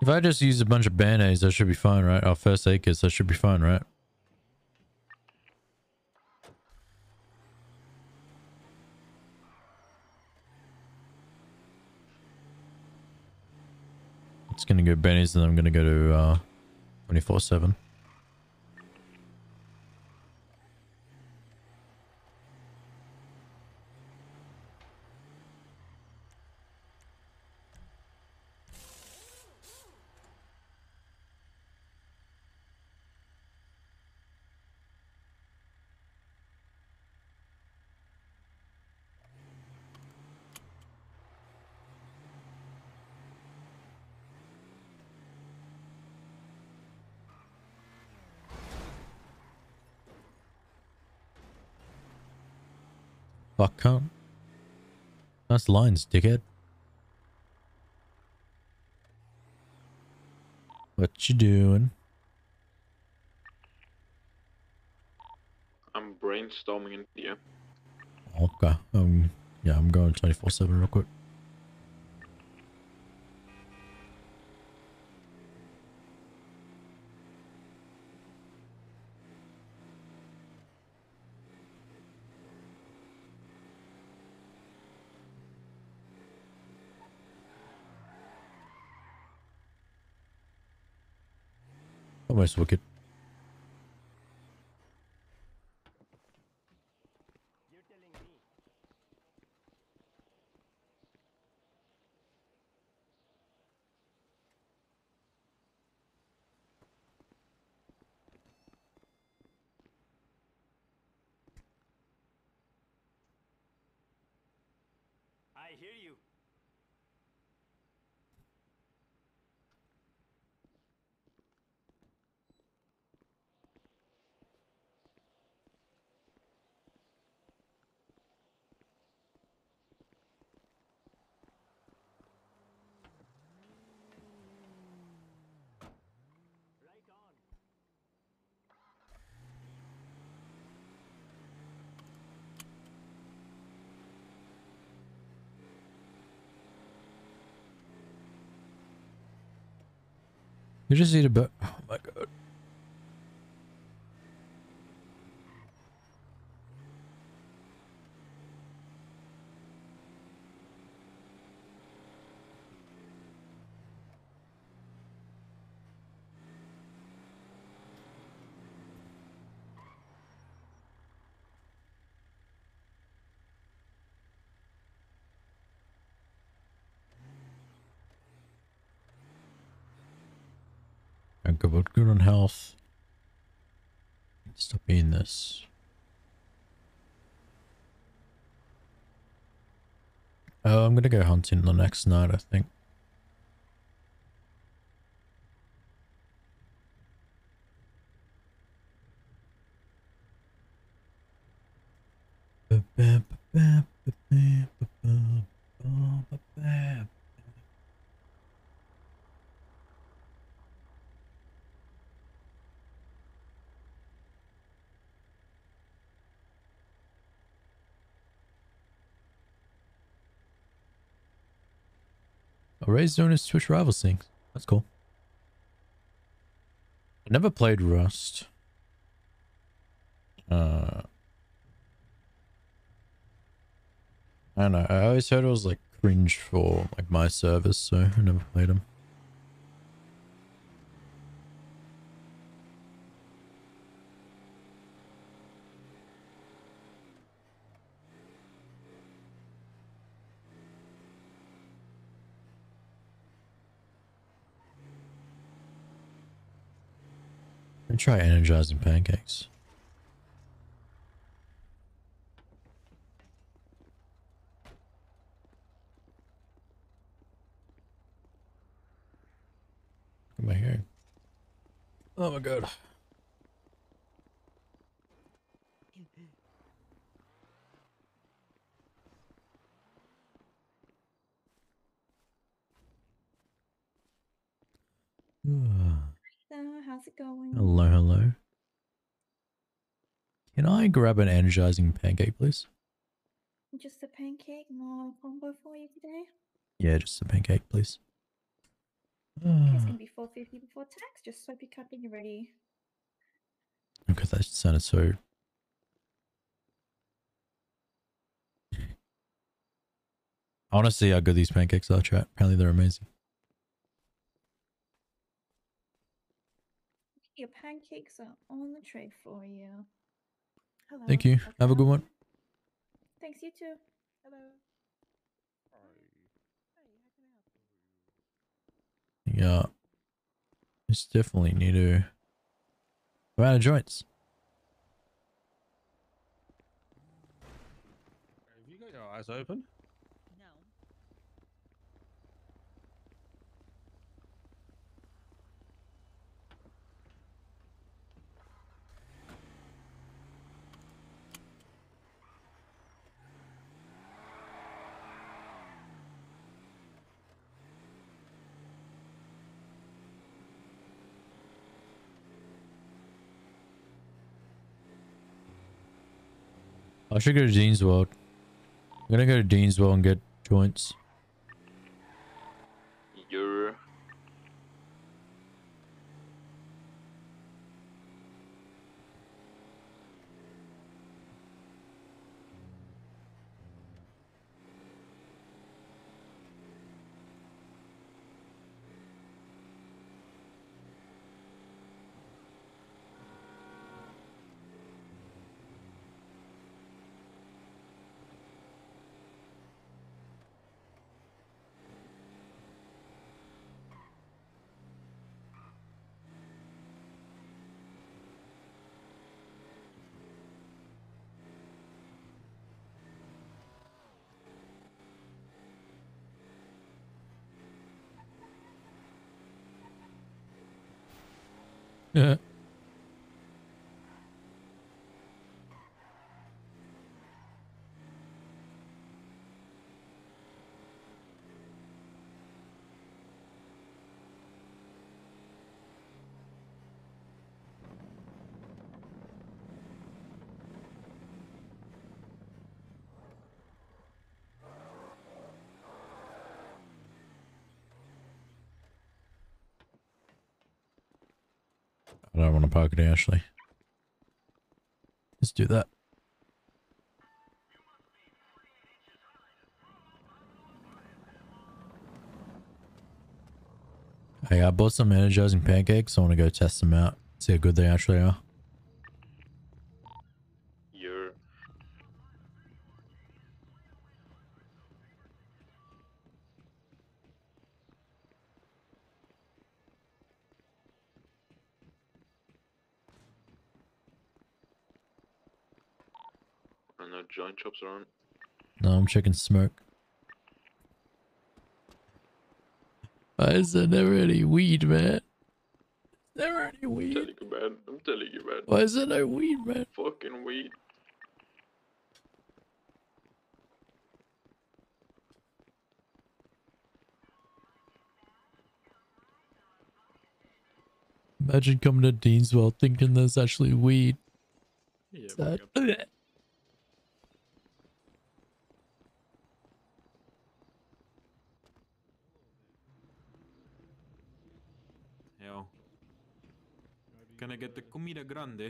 If I just use a bunch of band-aids, that should be fine, right? Our first aid kits, that should be fine, right? It's gonna go Benny's, and I'm gonna go to uh, 24/7. Fuck, can't. That's lines, dickhead. What you doing? I'm brainstorming in here. Okay. Um. Yeah, I'm going 24/7 real quick. Almost wicked. I You just need a bit. Oh my god. I'm good, on health. Stop eating this. Oh, I'm gonna go hunting the next night, I think. Doing his Twitch rivals thing. That's cool. never played Rust. Uh, I don't know. I always heard it was like cringe for like my service, so I never played them. Try energizing pancakes. I hearing? Oh my god. Hmm. So, how's it going? Hello, hello. Can I grab an energizing pancake, please? Just a pancake, no combo for you today. Yeah, just a pancake, please. It's ah. gonna be four fifty before tax. Just swipe your card when you're ready. Okay, that sounded so. I want to see how good these pancakes are, chat. Apparently, they're amazing. Your pancakes are on the tray for you. Hello. Thank you. how can Have a good one. Thanks, you too. Hello. Yeah. It's definitely need to go out of joints. Have you got your eyes open? I should go to Dean's World. I'm gonna go to Dean's World and get joints. Yeah. I don't want to park it. Let's do that. I bought some energizing pancakes. I want to go test them out. See how good they actually are. You're. And no joint chops around. No, I'm checking smoke. Why is there never any weed, man? Never any weed. I'm telling you, man. I'm telling you, man. Why is there no weed, man? Fucking weed. Imagine coming to Dean's World thinking there's actually weed. Yeah, Sad. Yo. Can I get the comida grande?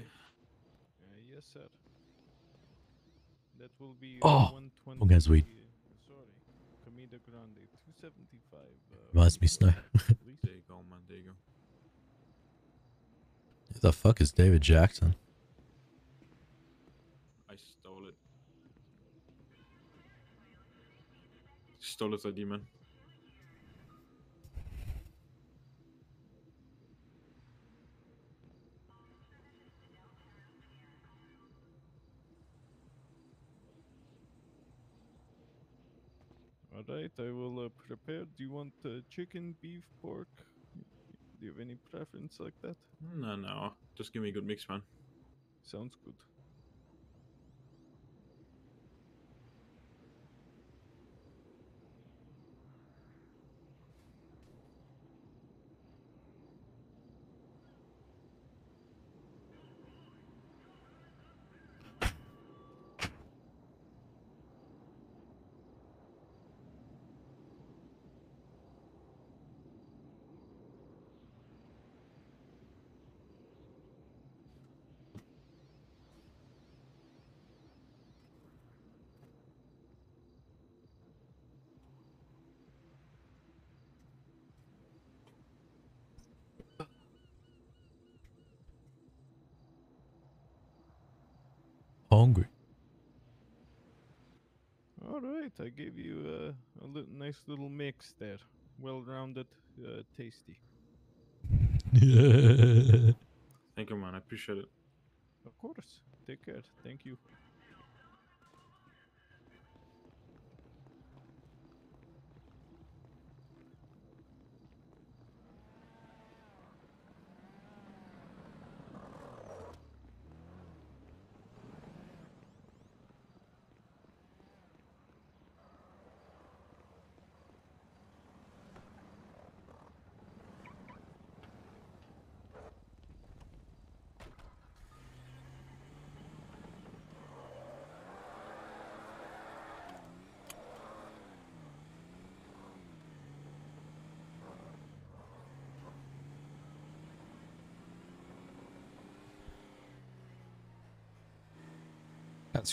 Uh, yes, sir. That will be Oh, 120. oh, guys, wait. Sorry. Comida Grande, 275. Uh, Reminds me snow. There you go, man. There you go. Who the fuck is David Jackson? I stole it. Stole it ID, man. Alright, I will uh, prepare. Do you want uh, chicken, beef, pork? Do you have any preference like that? No, no. Just give me a good mix, man. Sounds good. Hungry. Alright, I gave you uh, a li- nice little mix there. Well rounded, uh, tasty. Thank you, man. I appreciate it. Of course. Take care. Thank you.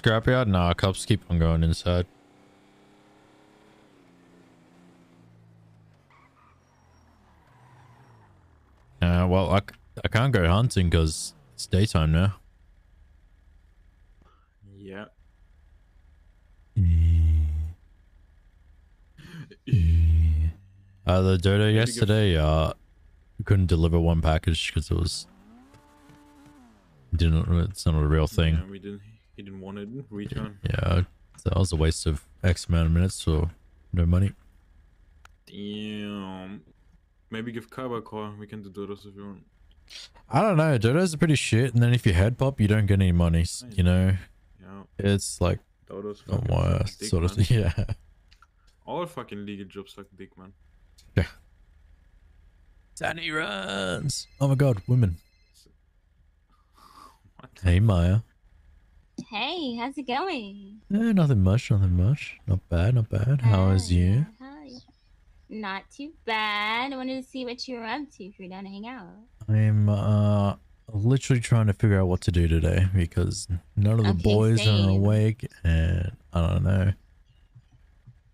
Scrapyard? Nah, cops keep on going inside. Uh, well, I, I can't go hunting because it's daytime now. Yeah. Uh, the dodo yesterday, uh, couldn't deliver one package because it was didn't. It's not a real thing. Yeah, we didn't. He didn't want it. Return. Yeah, that was a waste of X amount of minutes for no money. Damn. Maybe give Kaba a call. We can do Dodos if you want. I don't know. Dodos are pretty shit, and then if you head pop, you don't get any money. You know, Yeah. it's like Dodos. the fucking suck worst dick, sort of. man. Yeah. All fucking legal jobs suck dick, man. Yeah. Danny runs. Oh my god, women. What? Hey Maya. Hey, how's it going? Eh, nothing much, nothing much. Not bad, not bad. How is you? Hi. Not too bad. I wanted to see what you were up to if you're down to hang out. I'm uh literally trying to figure out what to do today because none of the Okay, boys are awake and I don't know.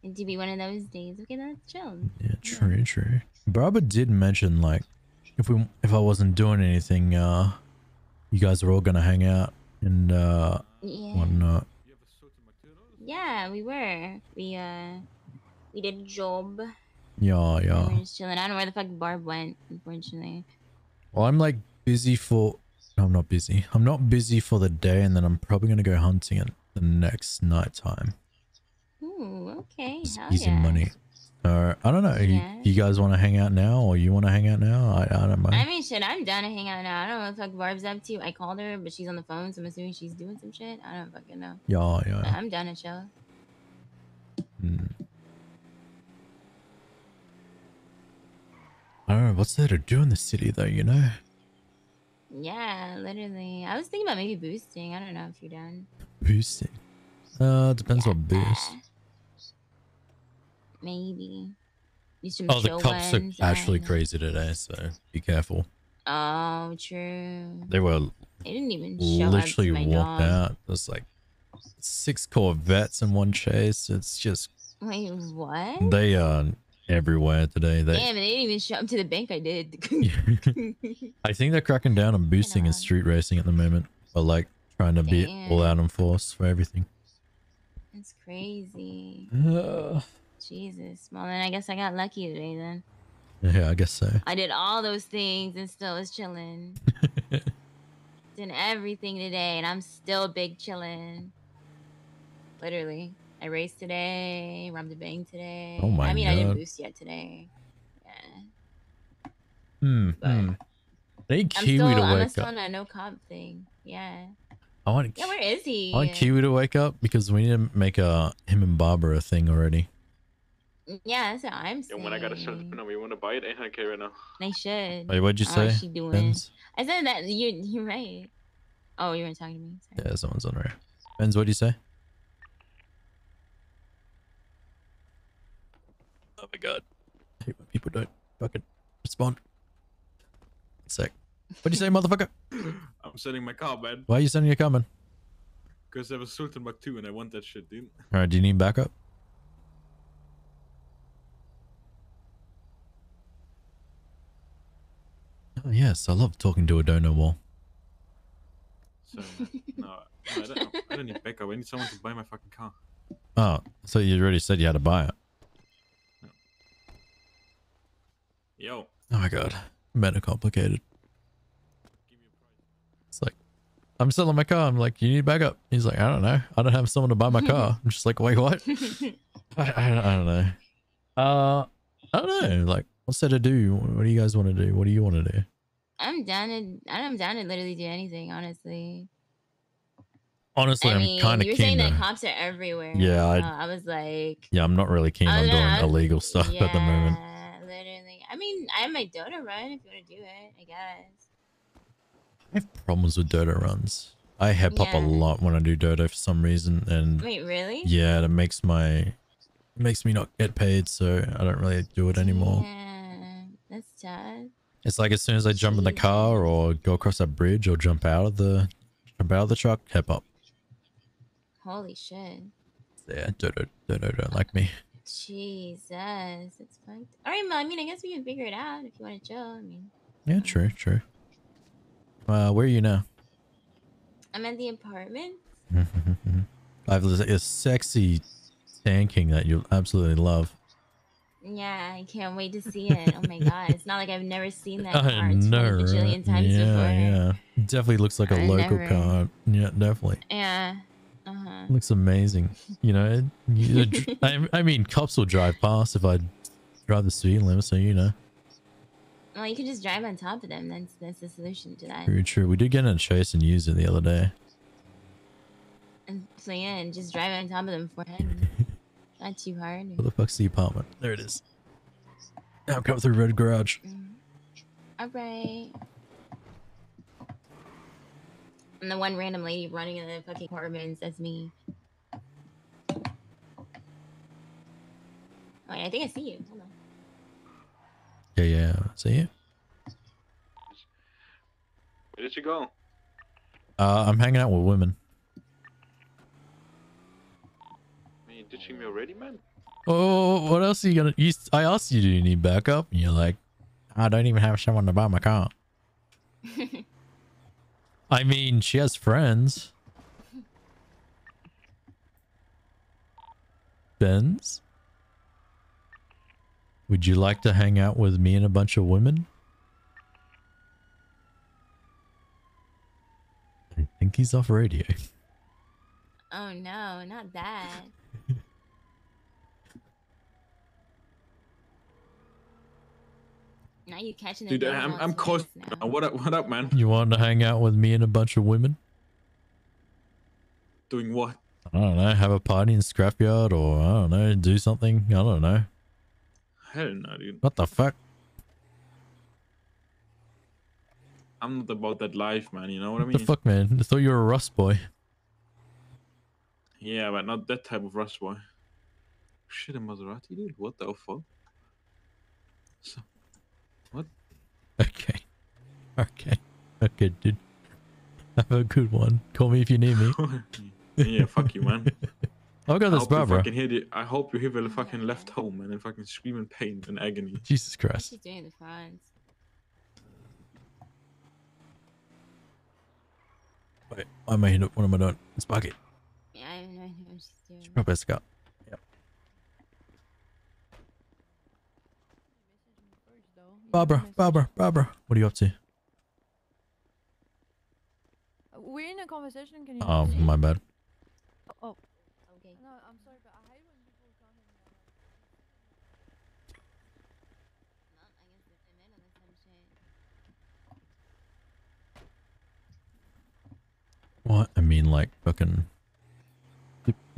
It'd be one of those days. Okay, that's chill. Yeah, true, true. Barbara did mention like if we if I wasn't doing anything, uh you guys are all gonna hang out and uh Yeah. whatnot. Yeah, we were. We uh we did a job. Yeah, yeah. We yeah. were just chilling. I don't know where the fuck Barb went, unfortunately. Well, I'm like busy for. No, I'm not busy. I'm not busy for the day, and then I'm probably gonna go hunting at the next night time. Ooh, okay. Hell easy yeah. money. I don't know. Yeah. You, you guys want to hang out now, or you want to hang out now? I, I don't mind. I mean, shit, I'm down to hang out now. I don't know what the fuck Barb's up to. I called her, but she's on the phone, so I'm assuming she's doing some shit. I don't fucking know. yeah, But yeah. I'm down to chill. Mm. I don't know what's there to do in the city, though. You know, Yeah, literally. I was thinking about maybe boosting. I don't know if you're done. boosting. Uh, depends what boost. Maybe. Do some Oh, the cops are actually and- crazy today, so be careful. Oh, true. They were They didn't even show literally up to my walked dog. out. There's like six Corvettes in one chase. It's just Wait, what? they are everywhere today. They Damn, they didn't even show up to the bank. I did. I think they're cracking down on boosting and street racing at the moment, but like trying to be all out in force for everything. That's crazy. Uh, Jesus. Well, then I guess I got lucky today. Then yeah, I guess so. I did all those things and still was chilling. did everything today, and I'm still big chilling. Literally, I raced today, robbed a bang today. Oh my I mean, I didn't boost yet today. Yeah. Hmm. hmm. They I'm Kiwi still, to I'm wake still up. on a no comp thing. Yeah. I want Yeah, where is he? I want Kiwi to wake up because we need to make a him and Barbara thing already. Yeah, that's what I'm saying. And when I got a certain number, you want to buy it 800k right now. They should. Wait, what'd you Oh, say, she doing? Benz? I said that you you're right. Oh, you weren't talking to me. Sorry. Yeah, someone's on there. Benz, what'd you say? Oh my god. I hate when people don't fucking respond. Sec. What'd you say, motherfucker? I'm sending my car, man. Why are you sending your comment? Because there was Sultan Buck 2 and I want that shit, dude. Alright, do you need backup? Oh yes, I love talking to a donor wall. So, no, no, I, don't, I don't need backup. I need someone to buy my fucking car. Oh, so you already said you had to buy it. Yo. Oh my god. Meta complicated. It's like I'm selling my car. I'm like, you need backup. He's like, I don't know. I don't have someone to buy my car. I'm just like, wait, what? I, I, I don't know. Uh, I don't know. Like, what's there to do? What do you guys want to do? What do you want to do? I'm down to I'm down to literally do anything, honestly. Honestly, I I'm kind of You're keen. saying that cops are everywhere. Yeah, I- so I was like, Yeah, I'm not really keen oh, on doing was- illegal stuff at the moment. literally. I mean, I have my Dodo run if you want to do it. I guess. I have problems with Dodo runs. I hip up a lot when I do Dodo for some reason, and Wait, really? yeah, that makes my it makes me not get paid, so I don't really do it anymore. Yeah, that's sad. It's like as soon as I jump in the car or go across that bridge or jump out of the jump out of the truck, hip up. Holy shit. Yeah, Dodo Dodo don't don't like me. Jesus, it's fucked. All right, well, I mean, I guess we can figure it out if you want to chill. I mean, Yeah, true, true. Uh, where are you now? I'm at the apartment. I have a sexy tanking that you'll absolutely love. Yeah, I can't wait to see it. Oh my god, it's not like I've never seen that car 20 know, bajillion times yeah, before. yeah. Definitely looks like a I local never- car. Yeah, definitely. Yeah. Uh huh. Looks amazing. You know, you- I, I mean, cops will drive past if I drive the speed limit, so you know. Well, you can just drive on top of them. That's that's the solution to that. Very true. We did get in a chase and use it the other day. And so yeah, and just drive on top of them for him. Not too hard. Where the fuck's the apartment? There it is. Now come through red garage. All right. And the one random lady running in the fucking apartments, that's me. Oh, wait, I think I see you. Hold on. Yeah, yeah. See you. Where did you go? Uh, I'm hanging out with women. Man, me already, man? Oh, oh, oh, what else are you gonna? You, I asked you, do you need backup? And you're like, I don't even have someone to buy my car. I mean, she has friends. Benz? Would you like to hang out with me and a bunch of women? I think he's off radio. Oh no, not that. Now you catching the Dude, I'm, on I'm close. now. now. What up, what up, man? You want to hang out with me and a bunch of women? Doing what? I don't know, have a party in Scrapyard or I don't know, do something. I don't know. I don't know, dude. What the fuck? I'm not about that life, man. You know what I mean? the fuck, man? I thought you were a Rust boy. Yeah, but not that type of Rust boy. Shit, a Maserati, dude. What the fuck? So, what? Okay. Okay. Okay, dude. Have a good one. Call me if you need me. yeah, fuck you, man. I'll go this hope you bar, bro. fucking hear the, I hope you hear the fucking left home and then fucking scream in pain and agony. Jesus Christ. She's doing the front. Wait, I may hit it. What am I doing? It's bucket. Yeah, I have no idea what she's doing. Probably Scott. Yep. Barbara, Barbara, Barbara. What are you up to? We're in a conversation. Can you? Oh, hear my bad. Oh, oh. Okay. No, I'm sorry, but I hate when people come in. What? I mean, like, fucking.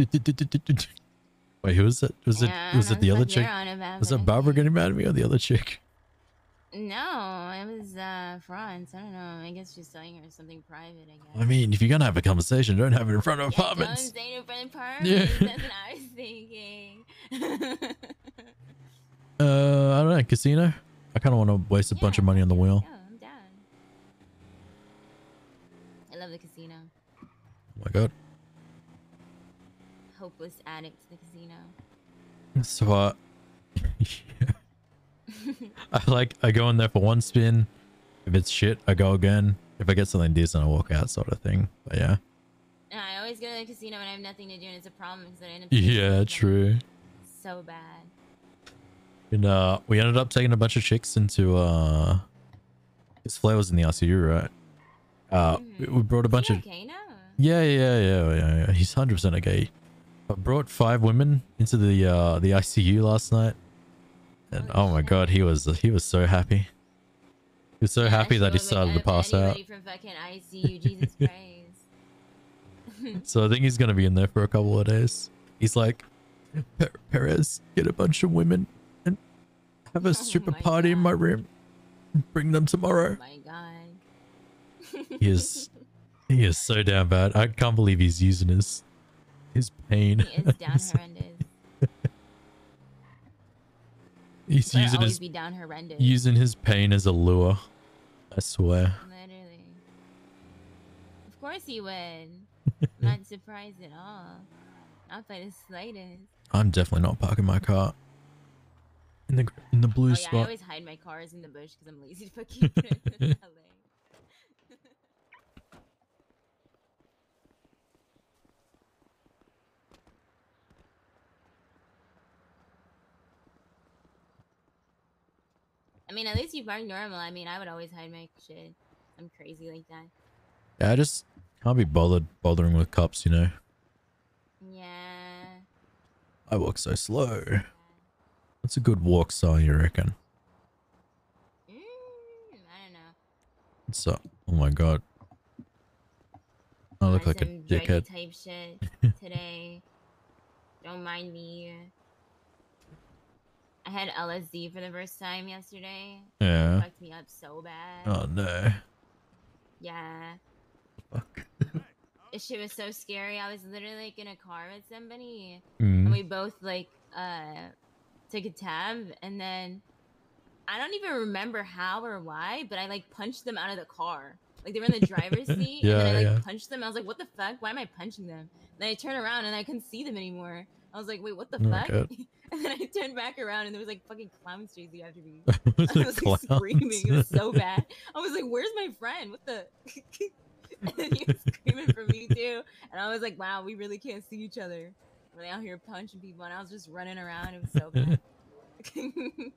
Wait, who was it? Was it Yeah, was it the other chick? you're on about, Was but it Barbara getting mad at me or the other chick? No, it was uh France. I don't know. I guess she's telling her something private. I guess. I mean, if you're gonna have a conversation, don't have it in front of Yeah, apartments. Don't say it in front of apartments. Yeah. That's what I was thinking. Uh, I don't know, casino. I kind of want to waste a bunch of money on the wheel. yeah, I'm down. I love the casino. Oh my god. Hopeless addict to the casino. So uh, I like I go in there for one spin. If it's shit, I go again. If I get something decent, I walk out, sort of thing. But yeah, And I always go to the casino when I have nothing to do, and it's a problem because I end up yeah, true. so bad. And uh, we ended up taking a bunch of chicks into uh, his Flair was in the ICU, right? Uh, we, we brought a bunch of Okay, yeah, yeah, yeah, yeah, yeah. He's hundred percent okay. I brought five women into the uh the ICU last night, and oh my god, he was he was so happy. He was so happy that he started to pass out. Anybody from fucking ICU, Jesus Christ. So I think he's gonna be in there for a couple of days. He's like, Perez, get a bunch of women and have a oh stripper party in my room. Bring them tomorrow. Oh my god. He is, he is so damn bad. I can't believe he's using his, his pain. He is down horrendous. He's But using his be down horrendous. using his pain as a lure. I swear. Literally. Of course he would. Not surprised at all. Not by the slightest. I'm definitely not parking my car in the in the blue oh yeah, I always hide my cars in the bush because I'm lazy to fucking put it in LA. I mean, at least you park normal. I mean, I would always hide my shit. I'm crazy like that. Yeah, I just can't be bothered bothering with cops. You know, Yeah. I walk so slow. What's a good walk style you reckon? Mm, I don't know. What's up? Oh my god. I look like a dickhead. type shit today. Don't mind me. I had LSD for the first time yesterday. Yeah. It fucked me up so bad. Oh no. Yeah. This shit was so scary. I was literally like in a car with somebody, Mm. and we both like uh took a tab, and then I don't even remember how or why, but I like punched them out of the car. Like they were in the driver's seat, yeah, and then I like yeah. punched them. I was like, "What the fuck? Why am I punching them?" Then I turn around and I couldn't see them anymore. I was like, "Wait, what the Oh fuck?" And then I turned back around, and there was like fucking clowns chasing after me. I was like screaming. It was so bad. I was like, "Where's my friend? What the?" and then he was screaming for me too. And I was like, "Wow, we really can't see each other." We're out here punching people, and I was just running around. It was so bad. it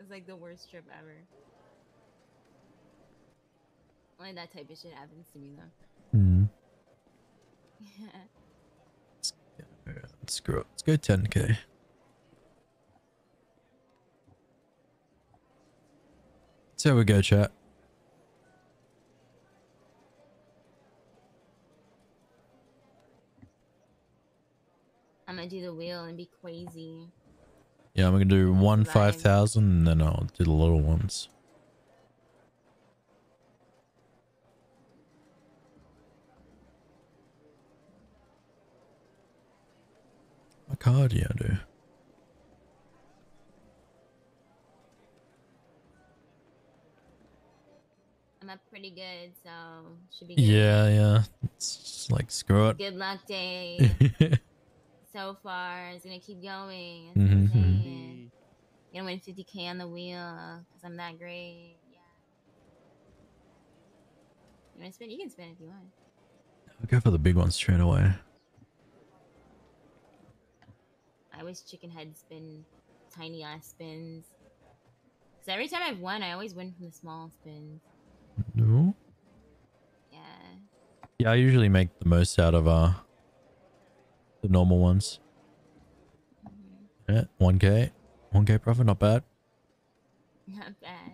was like the worst trip ever. Only that type of shit happens to me though. Mm. Yeah. Let's go. Let's go 10k. So we go, chat. I'm gonna do the wheel and be crazy. Yeah, I'm gonna do one five thousand, and then I'll do the little ones. My cardio, dude. pretty good, so should be good. Yeah, yeah. It's just like screw it. Good luck day. so far, it's gonna keep going. That's what Mhm. Gonna win 50k on the wheel because I'm that great. Yeah. You wanna spin? You can spin if you want. I'll go for the big one straight away. I always chicken head spin, tiny ass spins. Because every time I've won, I always win from the small spins. No. Yeah. Yeah, I usually make the most out of uh the normal ones. Yeah, 1k. 1k profit, not bad. Not bad.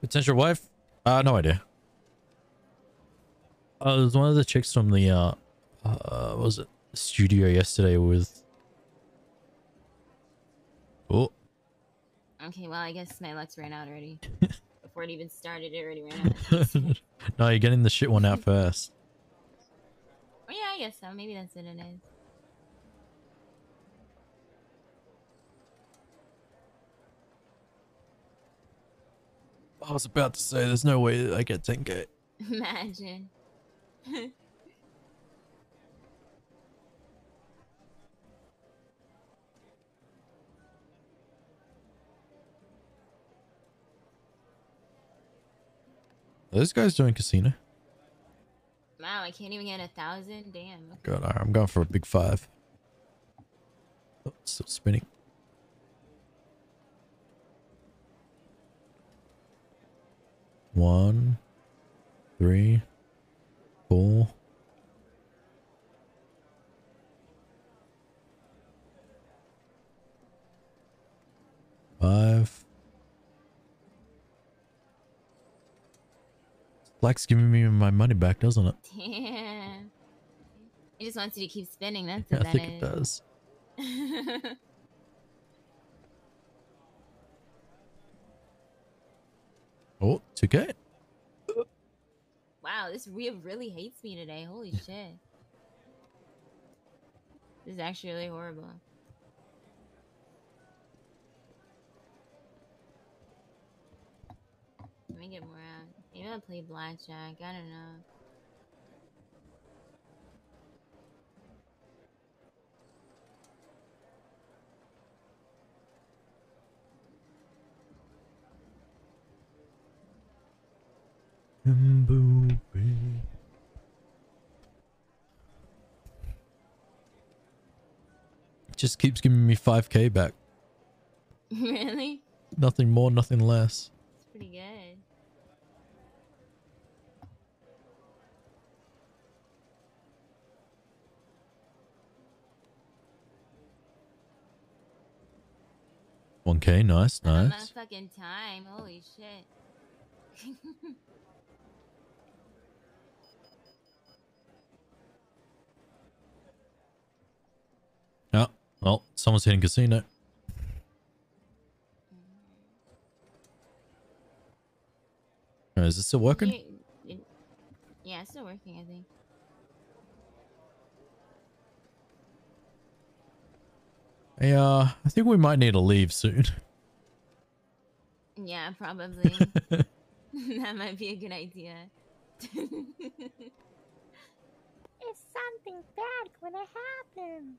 Potential wife? Uh, no idea. Uh, it was one of the chicks from the, uh, uh, what was it studio yesterday with... Oh, Okay, well, I guess my luck's ran out already. Before it even started, it already ran out. no, you're getting the shit one out first. oh, yeah, I guess so. Maybe that's what it is. I was about to say, there's no way that I get 10k. Imagine. Those guys doing casino? wow, I can't even get a thousand? Damn. Okay. God, alright, I'm going for a big five. Oh, it's still spinning. One, three, four. Five. Black's giving me my money back, doesn't it? Damn. It just wants you to keep spinning. That's Yeah, what I that think it does. Oh, 2k. wow, this Rhea really hates me today. Holy shit. This is actually really horrible. Let me get more out. Maybe I'll play blackjack. I don't know. Just keeps giving me 5k back. really? Nothing more, nothing less. 1k, nice, nice. Fucking time, holy shit. oh, well, someone's hitting casino. Oh, is it still working? Yeah, it's still working, I think. Hey, uh, I think we might need to leave soon. Yeah, probably. that might be a good idea. Is something bad gonna happen?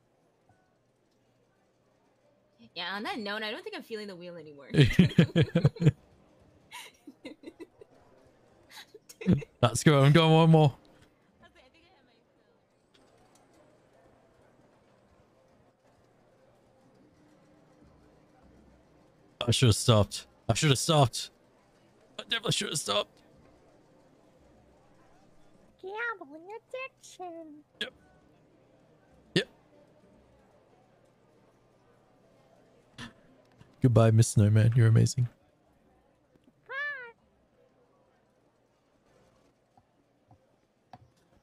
yeah, on that note, I don't think I'm feeling the wheel anymore. Let's go. I'm going one more. I should have stopped. I should have stopped. I definitely should have stopped. Gambling addiction. Yep. Yep. Goodbye, Miss Snowman. You're amazing.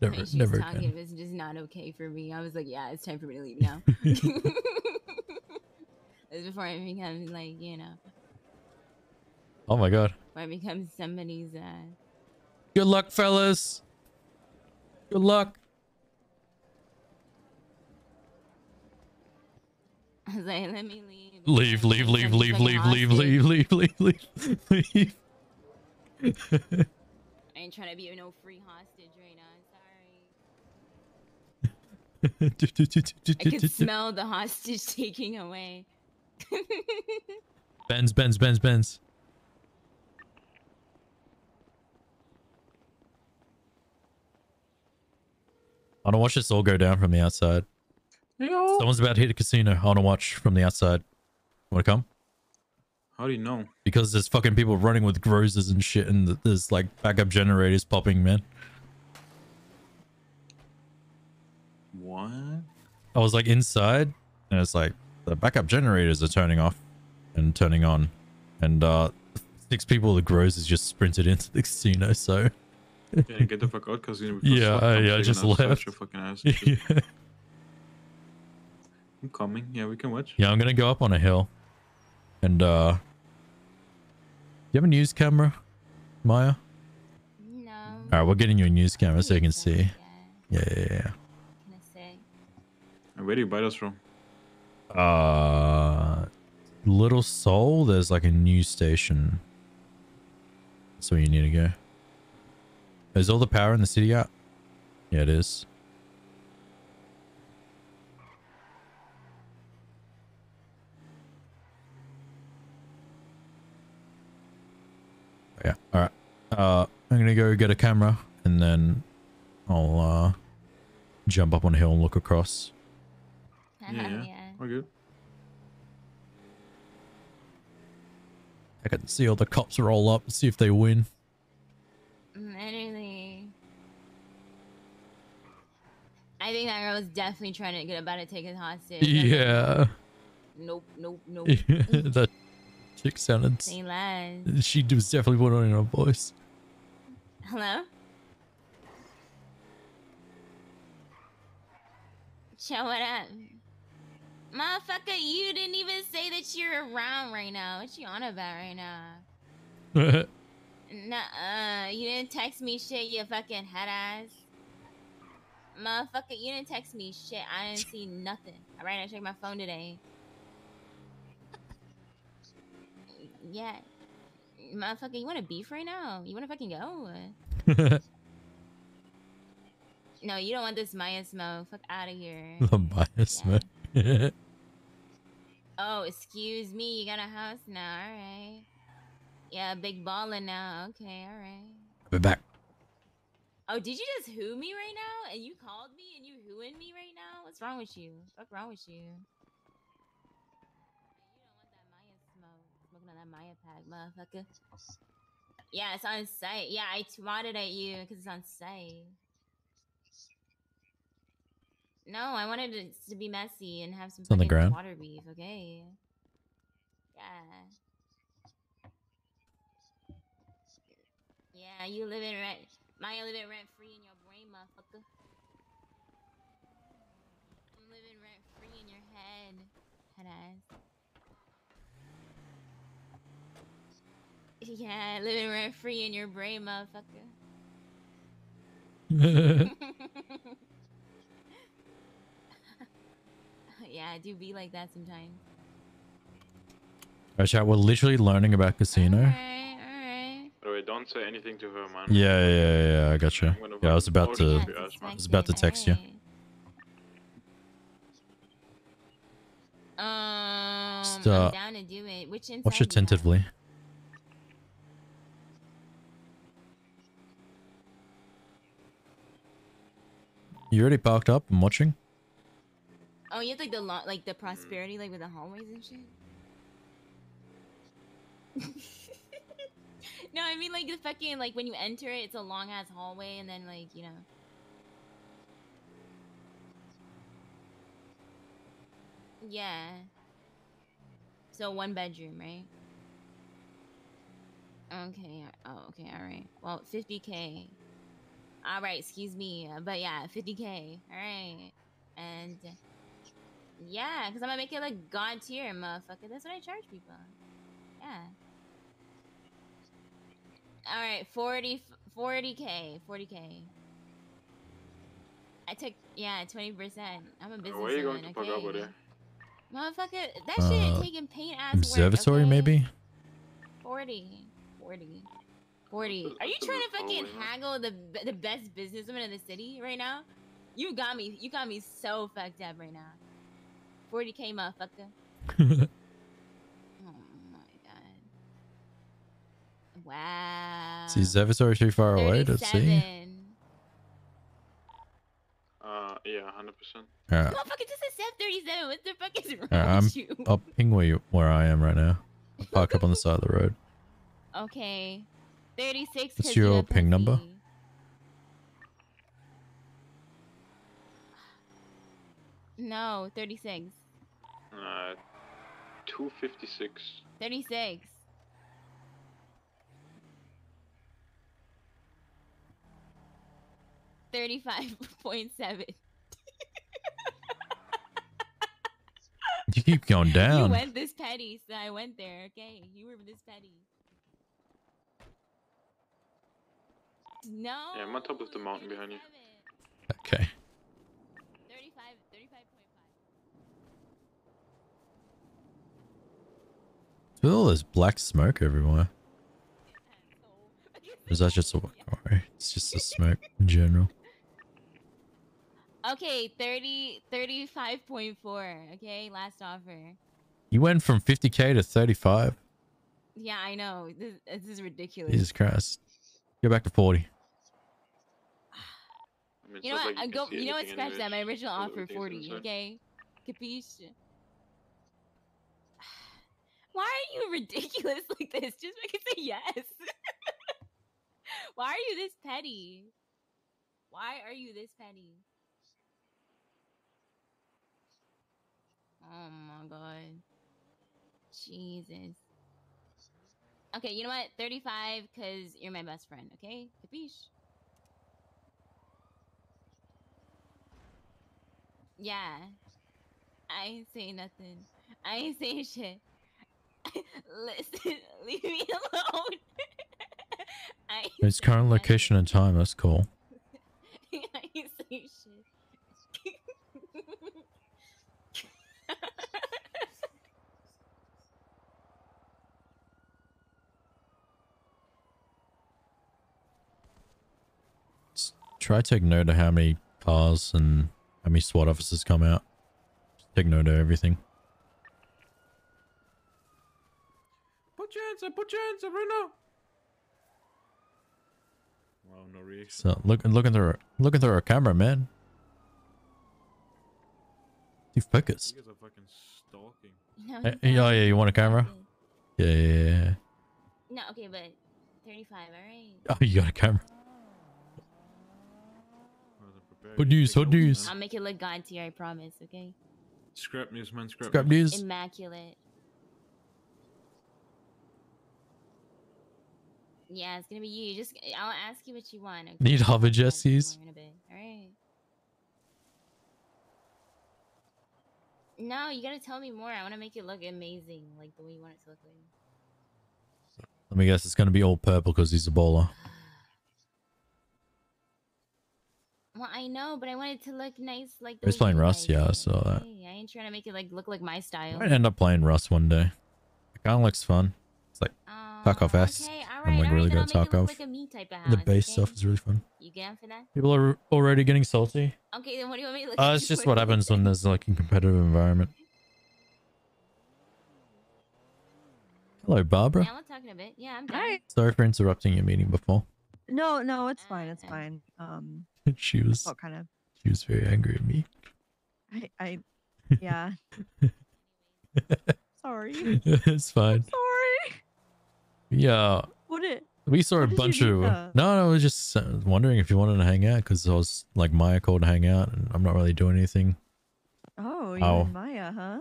Never, Hey, never was talking, again. it was just not okay for me. I was like, yeah, it's time for me to leave now. Is before I become like, you know, Oh my god. before I become somebody's uh Good luck, fellas. Good luck. I was like, let me leave. Leave, leave, leave, leave, leave, leave, leave, leave, leave, leave, leave. I ain't trying to be no free hostage right now. Sorry. I could smell the hostage taking away. Benz, Benz, Benz, Benz. I don't watch this all go down from the outside. Someone's about to hit a casino. I want to watch from the outside. Want to come? How do you know? Because there's fucking people running with grozers and shit, and there's like backup generators popping, man. What? I was like inside, and it's like the backup generators are turning off and turning on, and uh, six people with grozers just sprinted into the casino. So Yeah, get the fuck out, cause you know. yeah, SWAT I, yeah, I just left. Your fucking ass. yeah. I'm coming. Yeah, we can watch. yeah, I'm gonna go up on a hill, and uh, you have a news camera, Maya? No. All right, we're getting you a news camera so you can see. Yeah, yeah, yeah. And where do you buy those from? Uh, Little Soul, there's like a new station. That's where you need to go. Is all the power in the city out? Yeah, it is. Yeah, alright. Uh, I'm gonna go get a camera and then I'll uh, jump up on a hill and look across. Yeah, yeah. We're good. I can see all the cops roll up, see if they win. Literally. I think that girl was definitely trying to get about to take his hostage. Yeah. Nope, nope, nope. that chick sounded. Say less. She was definitely put on in her voice. Hello? Show what up? Motherfucker, you didn't even say that you're around right now. What you on about right now? Nuh-uh. You didn't text me shit, you fucking head ass. Motherfucker, you didn't text me shit. I didn't see nothing. Alright, I checked my phone today. Yeah. Motherfucker, you wanna beef right now? You wanna fucking go? No, you don't want this Maya smoke. Fuck out of here. the bias, man. Oh, excuse me. You got a house now. All right. Yeah, big baller now. Okay, all right. I'll be back. Oh, did you just who me right now? And you called me and you whoing me right now? What's wrong with you? What's wrong with you? Smoking on that Maya pack, motherfucker. Yeah, it's on site. Yeah, I twatted at you because it's on site. No, I wanted it to be messy and have some on the ground. water beef, okay? Yeah. Yeah, you live in rent. Maya in rent free in your brain, motherfucker. I'm living rent free in your head. Head ass. Yeah, living rent free in your brain, motherfucker. yeah, I do be like that sometimes. Alright, chat, we're literally learning about casino. By the way, don't say anything to her, man. Yeah, yeah, yeah, I gotcha. I'm gonna Yeah, I was about to. force ass. I was about to text you. Um, Just, I'm uh, down to do it. Which inside Watch you it tentatively. You already parked up and watching? Oh, you have like the lo- like the mm-hmm. prosperity, like with the hallways and shit. no, I mean like the fucking like when you enter it, it's a long ass hallway, and then like you know. Yeah. So one bedroom, right? Okay. Oh, okay. All right. Well, 50k. All right. Excuse me, but yeah, 50k. All right. And yeah, because I'm gonna make it like god tier, motherfucker. That's what I charge people. Yeah. All right, 40, 40k, 40k. I took yeah, 20%. I'm a Where are you going businesswoman, to park up with her? Motherfucker, that shit Uh, taking paint ass Observatory, work, okay? maybe? 40. 40. Forty. Are you trying to fucking haggle the the best businesswoman in the city right now? You got me. You got me so fucked up right now. Forty k, motherfucker. Oh my god. Wow. See, Zev's too far away to see. Uh, yeah, hundred percent. Alright, Motherfucker just said 37. What the fuck is wrong alright, I'm with you? I'll ping where you where I am right now. I'll park up on the side of the road. Okay. 36 What's 'cause you your a ping number? No, 36. Uh, two fifty six. 36. Thirty-five point seven. You keep going down. You went this petty, so I went there. Okay, you were this petty. No. Yeah, I'm on top of the mountain behind you. Okay. 35, 35.5. Look at all this black smoke everywhere. Is that just a alright, It's just the smoke in general. Okay, 30, 35.4. Okay, last offer. You went from 50k to 35. Yeah, I know. This, this is ridiculous. Jesus Christ. Go back to 40. I mean, You know what? like you uh, go. You know what? Scratch that. My original offer 40. Okay, capiche? Why are you ridiculous like this? Just make it say yes. Why are you this petty? Why are you this petty? Oh my god. Jesus. Okay, you know what? 35 because you're my best friend, okay? Capiche? Yeah. I ain't saying nothing. I ain't saying shit. Listen, leave me alone. Its current location and time, that's cool. I ain't shit. Try to take note of how many cars and how many SWAT officers come out. Just take note of everything. Put your hands up, put your hands up right now. Wow, no reaction. So look looking through looking through our camera, man. You focus. You guys are fucking stalking. No, Eh, he's yeah, yeah, you want a camera? Yeah, yeah, yeah, yeah. No, okay, but 35, alright? Oh, you got a camera. Prepared. Hot news, hot news. I'll make it look god tier, I promise, okay? Scrap news, man. Scrap, Scrap news. Immaculate. Yeah, it's gonna be you. Just I'll ask you what you want. Okay? Need hover Jessies? more in a bit, Alright. No, you gotta tell me more. I wanna make it look amazing, like the way you want it to look like. Let me guess, it's gonna be all purple because he's a bowler. Well, I know, but I want it to look nice, like the He's playing Rust, like yeah, I saw that. okay? I ain't trying to make it like look like my style. I might end up playing Rust one day. It kind of looks fun. It's like Tarkov S. Okay, I'm like really then good I'll at make it look Tarkov. like a me type of And the base okay? stuff is really fun. You down for that? People are already getting salty. Okay, then what do you want me to look Uh, it's just what happens when there's like a competitive environment. Hello, Barbara. Yeah, we'll talk in a bit. Yeah, I'm done. Sorry for interrupting your meeting before. No, no, it's fine. It's fine. Um, she was felt kind of. she was very angry at me. I, I, yeah. Sorry. it's fine. Sorry. Yeah, What it? we saw a bunch of. No, no, I was just uh, wondering if you wanted to hang out because I was like Maya called to hang out and I'm not really doing anything. Oh, you Oh. and Maya, huh?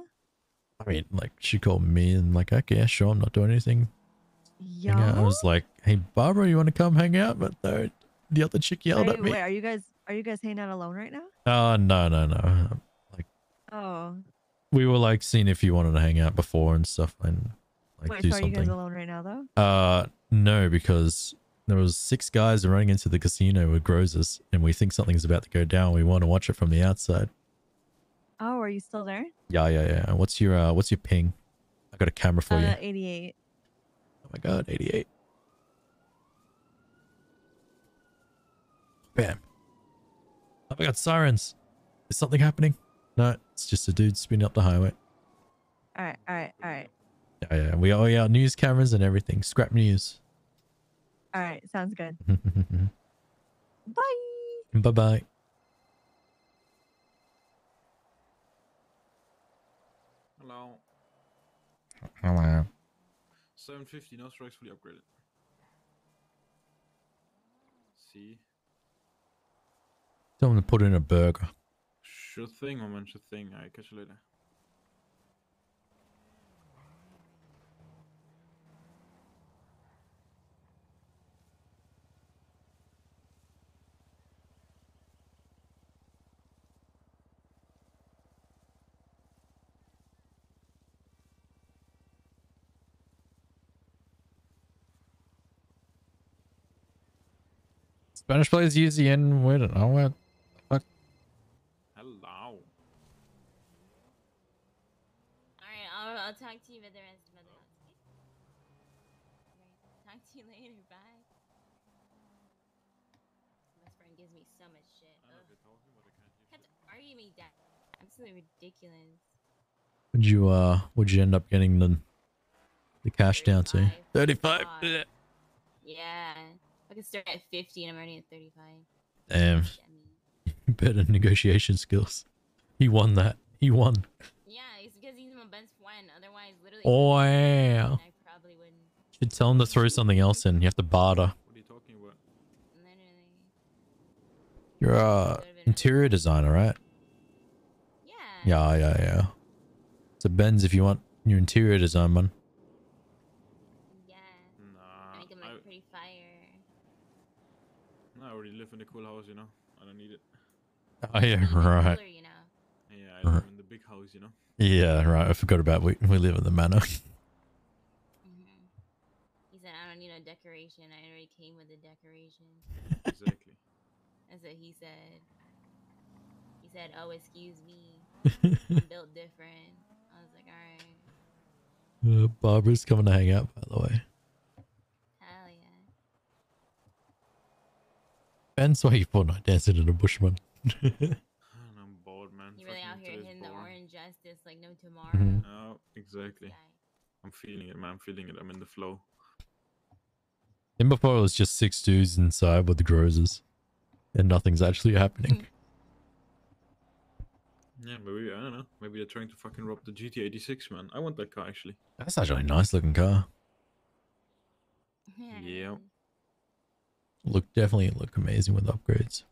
I mean, like she called me and like, okay, yeah, sure, I'm not doing anything. Yeah. I was like, hey, Barbara, you want to come hang out? But no, the other chick yelled Are at you, me. wait, are you guys? Are you guys hanging out alone right now? Oh, no, no, no. Like. Oh. We were like seeing if you wanted to hang out before and stuff and like Wait, do so are you guys something. alone right now though? Uh, no, because there was six guys running into the casino with Grozers, and we think something's about to go down. We want to watch it from the outside. Oh, are you still there? Yeah, yeah, yeah. What's your uh, what's your ping? I got a camera for uh, you. 88. Oh my god, 88. Bam. Oh, I got sirens. Is something happening? No, it's just a dude spinning up the highway. All right, all right, all right, Yeah, yeah. We all got news cameras and everything. Scrap news. all right. Sounds good. bye Bye. bye. Hello. Hello. 750, no strikes fully upgraded. See? Tell him to put in a burger. Sure thing, my man, sure thing. Alright, catch you later. Spanish players use the N word. Oh, what? Fuck. Hello. Alright, I'll, I'll talk to you with the rest of the Alright, talk to you later. Bye. My friend gives me so much shit. Ugh. Can't argue me down. Absolutely ridiculous. Would you uh? Would you end up getting the the cash down to? Thirty-five. Yeah. I could start at 50 and I'm already at 35. Damn. Better negotiation skills. He won that. He won. Yeah, it's because he's my best friend. Otherwise, literally. Oh, yeah. I probably wouldn't. Should tell him to throw something else in. You have to barter. What are you talking about? You're a interior designer, right? Yeah. Yeah, yeah, yeah. So Benz, if you want your interior design, man. Nah. Make him I, like pretty fire. I already live in a cool house, you know? I don't need it. Oh yeah, right. Yeah, I live in the big house, you know? Yeah, right. I forgot about we we live in the manor. He said, I don't need no decoration. I already came with a decoration. exactly. That's what he said. He said, oh, excuse me. I'm built different. I was like, alright. Uh, Barbara's coming to hang out, by the way. Hell yeah. Ben's why you Fortnite dancing in a bushman. I'm bored, man. You really out here today's hitting the boring. orange justice like no tomorrow. Mhm. No, exactly. I'm feeling it, man. I'm feeling it. I'm in the flow. Then before it was just six dudes inside with the grozers. And nothing's actually happening. Yeah, maybe, I don't know. Maybe they're trying to fucking rob the GT86, man. I want that car, actually. That's actually a nice looking car. Yeah. Look definitely look amazing with upgrades.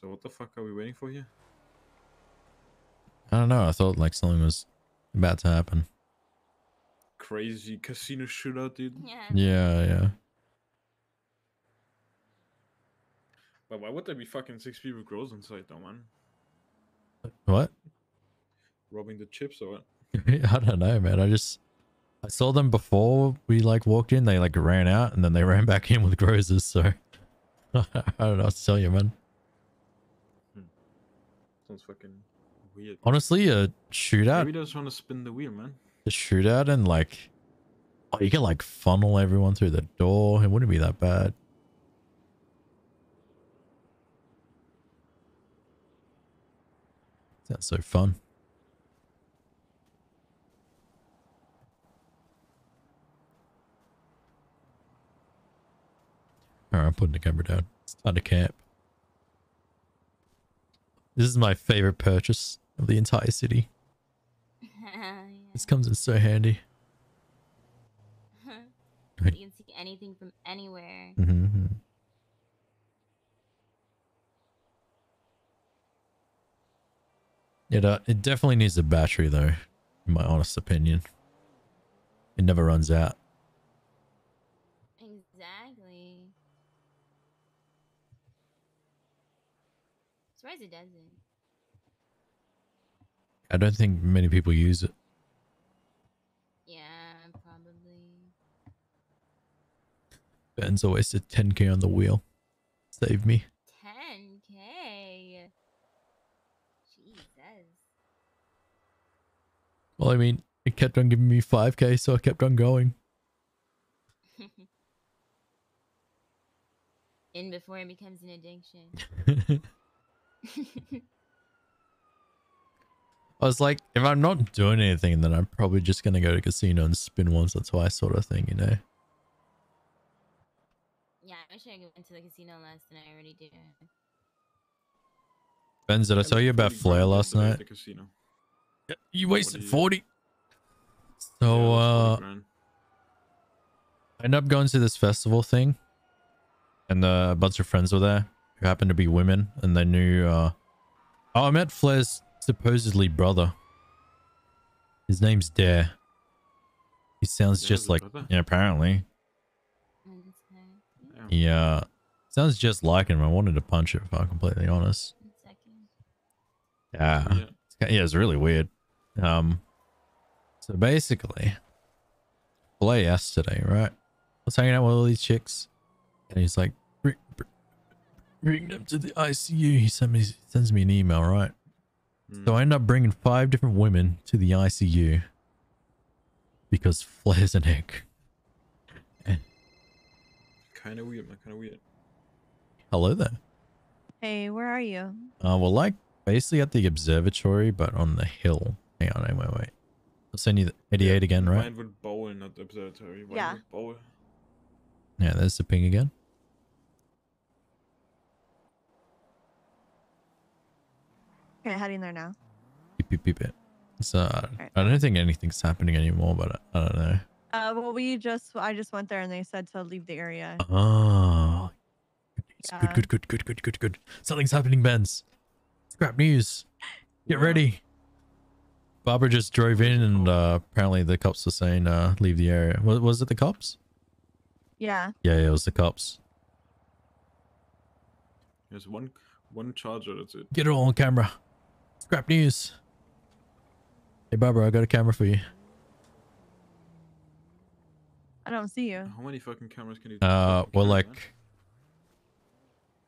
So what the fuck are we waiting for here? I don't know. I thought like something was about to happen. Crazy casino shootout, dude. Yeah. Yeah, yeah. But why would there be fucking six people girls inside, though, man? What? Robbing the chips or what? I don't know, man. I just I saw them before we like walked in. They like ran out and then they ran back in with grozers. So I don't know what to tell you, man. Sounds fucking weird. Honestly, a shootout, Maybe just want to spin the wheel, man. a shootout, and like, oh, you can like funnel everyone through the door. It wouldn't be that bad. That's so fun. Alright, I'm putting the camera down. It's time to camp. This is my favorite purchase of the entire city. This comes in so handy. you can see anything from anywhere. Mm-hmm. It uh, it definitely needs a battery though, in my honest opinion. It never runs out. Exactly. Surprised it doesn't. I don't think many people use it. Yeah, probably. Ben's always said 10k on the wheel. Save me. 10k. Jesus. Well, I mean, it kept on giving me 5k, so I kept on going. In before it becomes an addiction. I was like, if I'm not doing anything, then I'm probably just gonna go to casino and spin once or twice, sort of thing, you know. yeah, I wish I went to the casino less than I already do. Benz, did I tell you about Flair last night? the casino. You wasted 40. So, Yeah, it was uh, I ended up going to this festival thing, and uh, a bunch of friends were there who happened to be women, and they knew. Uh, oh, I met Flair's supposedly brother. His name's Dare. He sounds Dare's just like, brother? yeah, apparently. Yeah. He uh, sounds just like him. I wanted to punch it, if I'm completely honest. Yeah. Yeah. It's ki- yeah, it's really weird. Um, so basically, play yesterday, right? I was hanging out with all these chicks, and he's like, bring, bring, bring them to the ICU. He sent me sends me an email, right? So I end up bringing five different women to the ICU because Flair's an egg. Kind of weird, man. Kind of weird. Hello there. Hey, where are you? Uh, well, like basically at the observatory, but on the hill. Hang on, wait, wait, wait. I'll send you the 88 again, right? Vinewood Bowl, not the observatory. Yeah. Yeah, there's the ping again. Okay, heading there now. Beep, beep, beep it. So I don't think anything's happening anymore, but I, I don't know. Uh, well, we just, I just went there and they said to leave the area. Oh, Yeah. good, good, good, good, good, good, good. Something's happening, Benz. Scrap news. Get What? ready. Barbara just drove in, and uh, apparently the cops were saying, uh, "Leave the area." Was, was it the cops? Yeah. Yeah, yeah, it was the cops. There's one one charger. That's it. Get it all on camera. Scrap news. Hey, Barbara, I got a camera for you. I don't see you. How many fucking cameras can you? Uh, fucking well, carry, man? like,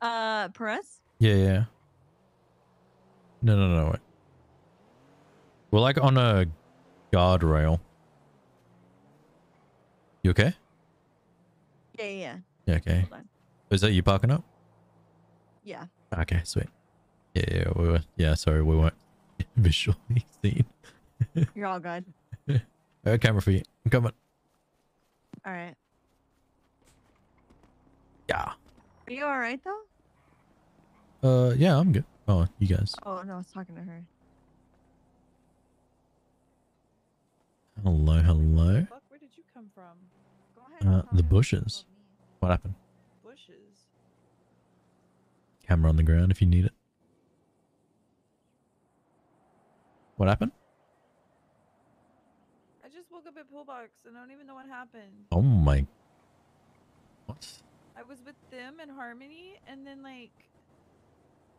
Uh, Perez? yeah, yeah. No, no, no, wait. We're like on a guardrail. You okay? Yeah, yeah, yeah. Yeah, okay. Hold on. Is that you parking up? Yeah. Okay, sweet. Yeah, yeah, we were. Yeah, sorry, we weren't visually seen. You're all good. I got a camera for you. I'm coming. All right. Yeah. Are you all right though? Uh, yeah, I'm good. Oh, you guys. Oh no, I was talking to her. Hello, hello. Where did you come from? Go ahead. Uh, the bushes. What happened? Bushes. Camera on the ground if you need it. What happened? I just woke up at Pillbox and I don't even know what happened. Oh my. What? I was with them and Harmony, and then like,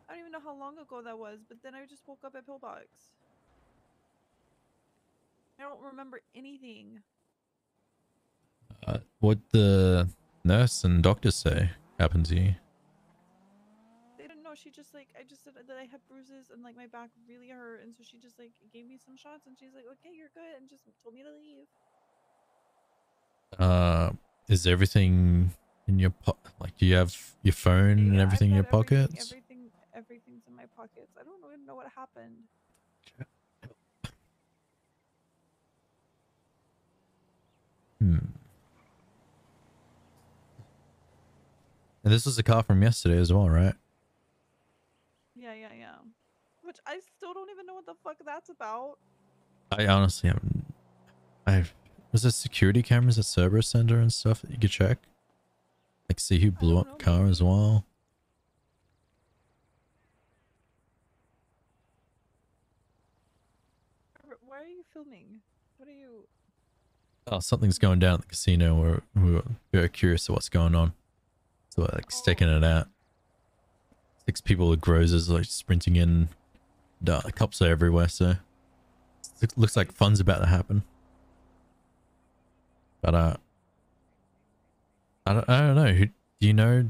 I don't even know how long ago that was, but then I just woke up at Pillbox. I don't remember anything. Uh, what the nurse and doctor say happened to you? They didn't know. She just like, I just said that I had bruises and like my back really hurt, and so she just like gave me some shots, and she's like, "Okay, you're good," and just told me to leave. Uh, is everything in your po- like? Do you have your phone and Yeah, I've everything in your everything- pockets? Everything, everything's in my pockets. I don't even know what happened. Hmm. And this was a car from yesterday as well, right? Yeah, yeah, yeah. Which I still don't even know what the fuck that's about. I honestly haven't. I've. Was there security cameras at Cerberus Center and stuff that you could check? Like, see who blew up the car as well? Why are you filming? What are you? Oh, something's going down at the casino. We're, we're very curious to what's going on. So, we're, like, sticking oh. it out. Six people with grozers, like, sprinting in. The cops are everywhere, so. It looks like fun's about to happen. But, uh. I don't, I don't know. Who, do you know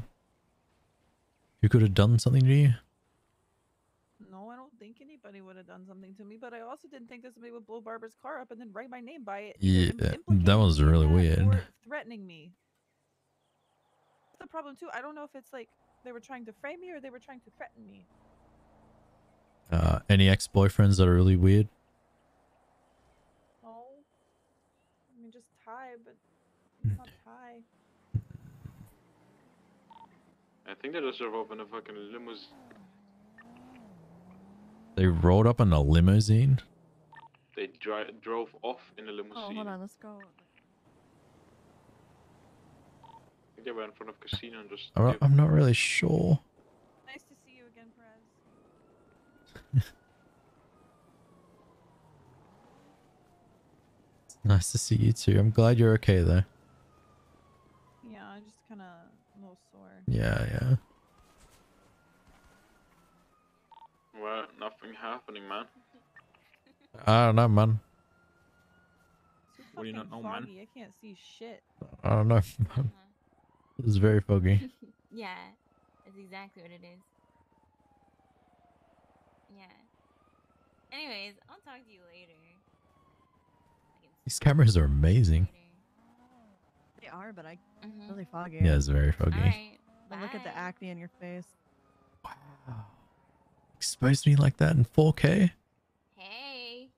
who could have done something to you? No, I don't think anybody would have done something to me, but I also didn't think that somebody would blow Barbara's car up and then write my name by it. Yeah, that was really weird. Threatening me. That's the problem too. I don't know if it's like they were trying to frame me or they were trying to threaten me. Uh, any ex-boyfriends that are really weird? Oh, I mean just Ty, but it's not Ty. I think they just drove up in a fucking limousine. They rolled up in a limousine. They dri- drove off in a limousine. Oh, hold on, let's go. I think they were in front of casino and just. I'm not- I'm not really sure. Nice to see you again, Perez. Nice to see you too. I'm glad you're okay though. Yeah, I'm just kind of a little sore. Yeah, yeah. Well, nothing happening, man. I don't know, man. What do you not know, Foggy. man? I can't see shit. I don't know. man. Mm-hmm. It's very foggy. yeah, that's exactly what it is. Yeah. Anyways, I'll talk to you later. These cameras are amazing. They are, but I Mhm. really foggy. Yeah, it's very foggy. Alright, But look at the acne in your face. Wow. Exposed me like that in 4K. Hey,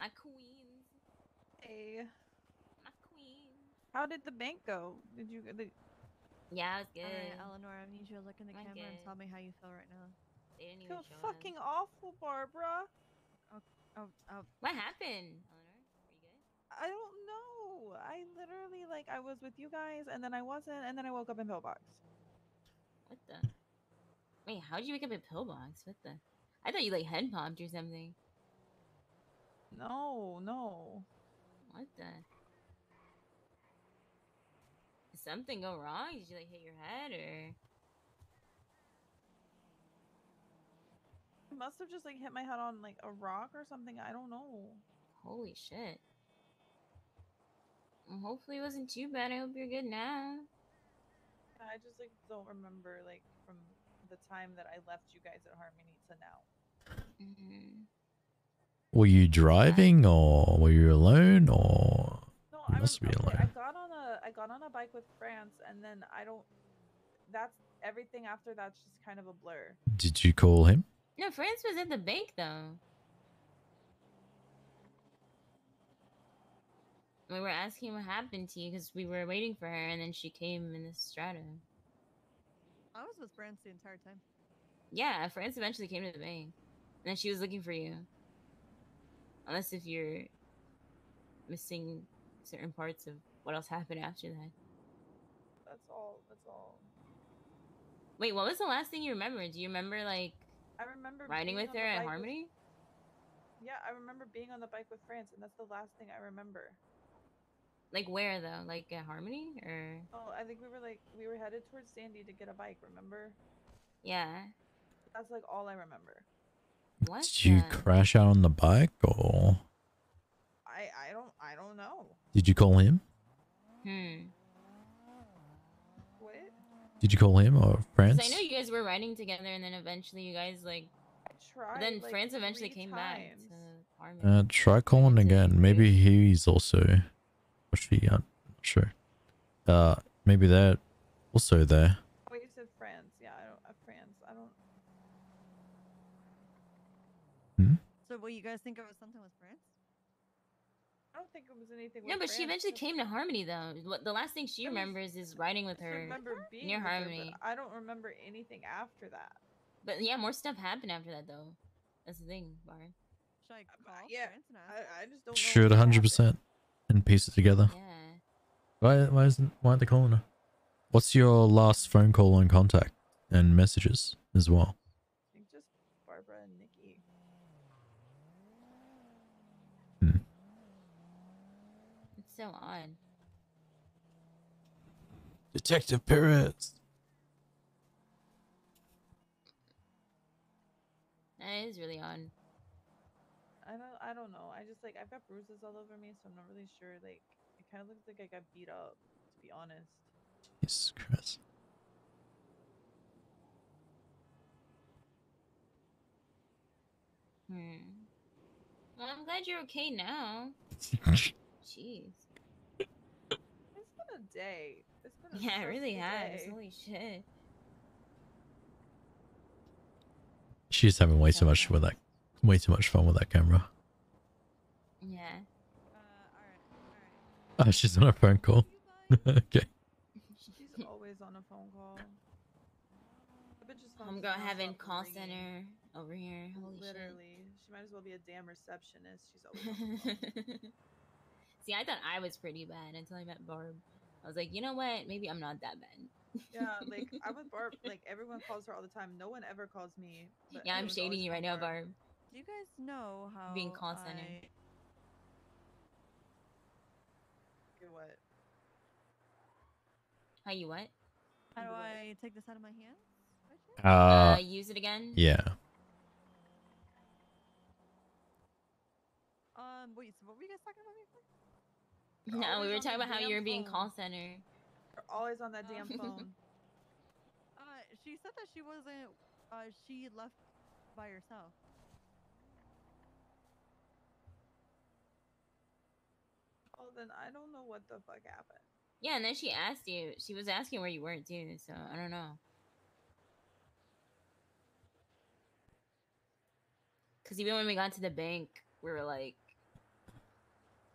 my queens. Hey. How did the bank go? Did you? The, Yeah, it was good. Alright, Eleanor, I need you to look in the Went camera and tell me how you feel right now. They didn't even feel show us. fucking awful, Barbara. Oh, oh, oh. What happened, Eleanor? Are you good? I don't know. I literally like I was with you guys and then I wasn't and then I woke up in pillbox. What the? Wait, how did you wake up in Pillbox? What the? I thought you like head popped or something. No, no. What the? Did something go wrong? Did you like hit your head or? I must have just like hit my head on like a rock or something. I don't know. Holy shit. Well, hopefully it wasn't too bad. I hope you're good now. I just like don't remember like from the time that I left you guys at Harmony to now. Mm-hmm. Were you driving or were you alone or No, you I must be okay, alone? I got on a I got on a bike with France and then I don't that's everything after that's just kind of a blur. Did you call him? No, France was at the bank though. We were asking what happened to you because we were waiting for her, and then she came in the strata. I was with France the entire time. Yeah, France eventually came to the bank, and then she was looking for you. Unless if you're missing certain parts of what else happened after that. That's all that's all. Wait, what was the last thing you remember? Do you remember like I remember riding with her at bike with- Harmony? Yeah, I remember being on the bike with France and that's the last thing I remember. Like where though? Like at Harmony or? Oh, I think we were like we were headed towards Sandy to get a bike, remember? Yeah. That's like all I remember. What? Did you crash out on the bike or I I don't I don't know. did you call him? Hmm. What? Did you call him or France? I know you guys were riding together, and then eventually you guys like. tried, then like, France eventually three came back to Harmony. Uh, try calling again. Maybe he's also, or she, I'm not sure. Uh, maybe they're also there. Oh, you said France. Yeah, I don't. Uh, France. I don't. So, what you guys think it was something with France? I don't think it was anything. No, with but she eventually came to Harmony though. What the last thing she I was- remembers is riding with her remember being near with her, but Harmony. I don't remember anything after that. But yeah, more stuff happened after that though. That's the thing, Bar. Should I uh, call yeah, France and ask? I, I just don't. know Should 100 percent and piece it together. Yeah. Why? Why isn't? Why aren't they calling her? What's your last phone call and contact and messages as well? I think just Barbara and Nikki. It's so odd. Detective Perez. That is really odd. I don't. I don't know. I just like I've got bruises all over me, so I'm not really sure. Like it kind of looks like I got beat up. To be honest. Jesus Christ. Hmm. Well, I'm glad you're okay now. Jeez. It's been a day. It's been a Yeah, it really stressful has. day. Holy shit. She's having way too much with that, way too much fun with that camera. Yeah. Oh, she's on a phone call. okay. She's always on a phone call. The bitch I'm phone's girl nonstop having ringing. call center over here. Holy Literally, she might as well be a damn receptionist. She's always on the phone. See, I thought I was pretty bad until I met Barb. I was like, you know what? Maybe I'm not that bad. yeah, like I'm with Barb. Like everyone calls her all the time. No one ever calls me. but yeah, I'm everyone's shading you right now, Barb. Barb. Do you guys know how Being call center. I- You what? How you what? How do I take this out of my hands? Uh, Uh, use it again? yeah. Um, wait. So what were you guys talking about before? You're No, we were talking about how damn you were being call center. You're always on that damn phone. Uh, she said that she wasn't. Uh, she left by herself. Oh, then I don't know what the fuck happened. Yeah, and then she asked you. She was asking where you were too. So I don't know. Because even when we got to the bank, we were like,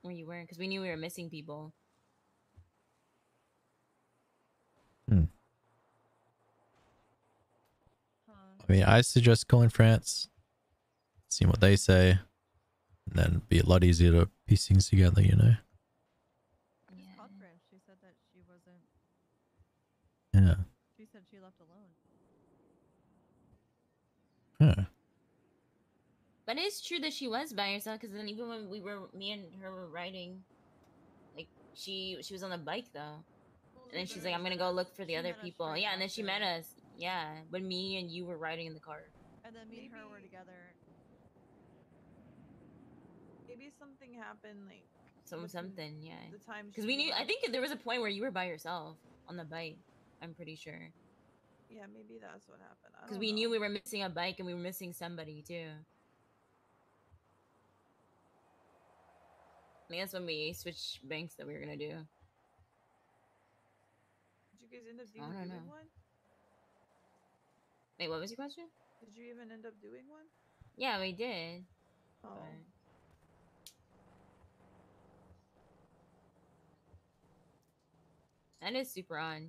where you were, because we knew we were missing people. Hmm. I mean, I suggest calling France, seeing what they say, and then it'd be a lot easier to piece things together, you know? I just called France. She said that she wasn't. Yeah. She said she left alone. Yeah. But it's true that she was by herself. Because then even when we were, me and her were riding, like she she was on the bike though, and then she's like, I'm gonna go look for the other people. Yeah, and then she met us. Yeah, when me and you were riding in the car. And then me and her were together. Maybe something happened like Some something, yeah. The time Because we knew. I think there was a point where you were by yourself on the bike. I'm pretty sure. Yeah, maybe that's what happened. Because we know. knew we were missing a bike and we were missing somebody too. Think that's when we switched banks that we were gonna do. Did you guys end up doing, doing one? Wait, what was your question? Did you even end up doing one? Yeah, we did. Oh. but- That is super odd.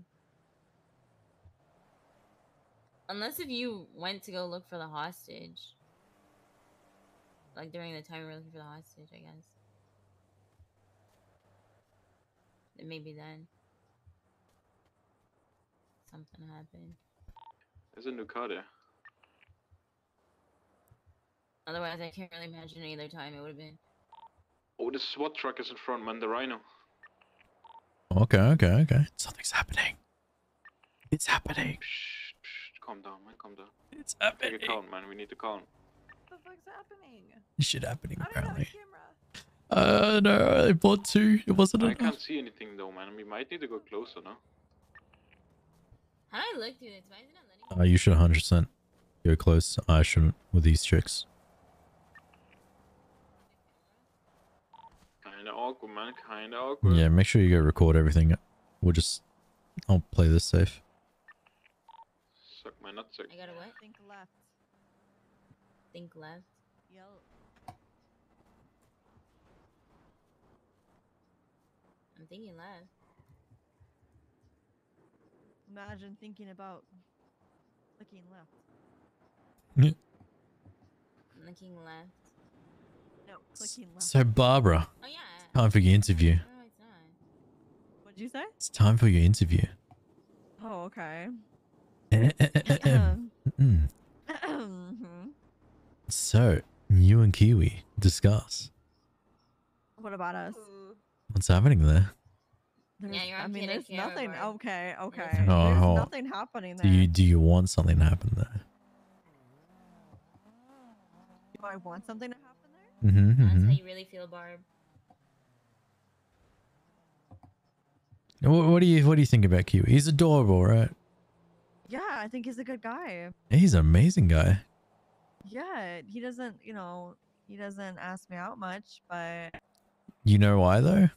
Unless if you went to go look for the hostage. Like during the time we were looking for the hostage, I guess. Then maybe then. Something happened. There's a new car there. Otherwise, I can't really imagine any other time it would have been. Oh, the SWAT truck is in front, man. The Rhino. Okay, okay, okay. Something's happening. It's happening. Shh, shh, calm down, man. Calm down. It's happening. Take happening. a count, man. We need to count. What the fuck's happening? Shit happening, I don't have a apparently. camera. Uh, no, I bought two. It wasn't I enough. can't see anything though, man. We might need to go closer, no? I look through this? Why is it not letting Uh, you should 100% go close. I shouldn't with these tricks. Kinda awkward, man. Kinda awkward. Yeah, make sure you go record everything. We'll just... I'll play this safe. Suck my nutsack. I gotta what? Think left. Think left. Yep. I'm thinking left. Imagine thinking about looking left. I'm looking left. No, clicking left. So, Barbara, Oh yeah. time for your interview. No, it's not. What'd you say? It's time for your interview. Oh, okay. Mm. Mhm. So, you and Kiwi discuss. what about us? What's happening there? There's, Yeah, you're I mean, there's nothing. Barb. Okay, okay. There's Oh, There's oh. nothing happening there. Do you do you want something to happen there? Do I want something to happen there? Mm-hmm, That's how mm-hmm. you really feel, Barb. What, what do you what do you think about Kiwi? He's adorable, right? Yeah, I think he's a good guy. He's an amazing guy. Yeah, he doesn't. You know, he doesn't ask me out much, but You know why though?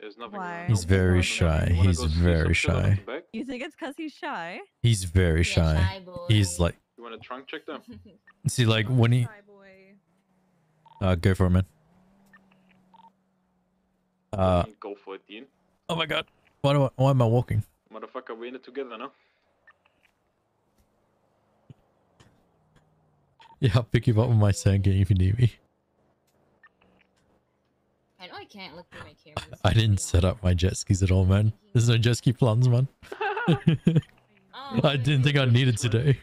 There's nothing Why? He's very shy. He's very some shit out of shy. you think it's because he's shy? He's very shy. shy He's like, You want a trunk check them? see, like when he, uh, go for it, man. Uh, Go for it, Dean. oh my god, why do I, why am I walking? Motherfucker, we're in it together now. Yeah, I'll pick you up with my Sanga if you need me. I know I can't look through my cameras. I didn't set up my jet skis at all, man. There's no jet ski plans, man. I didn't think I oh, needed today.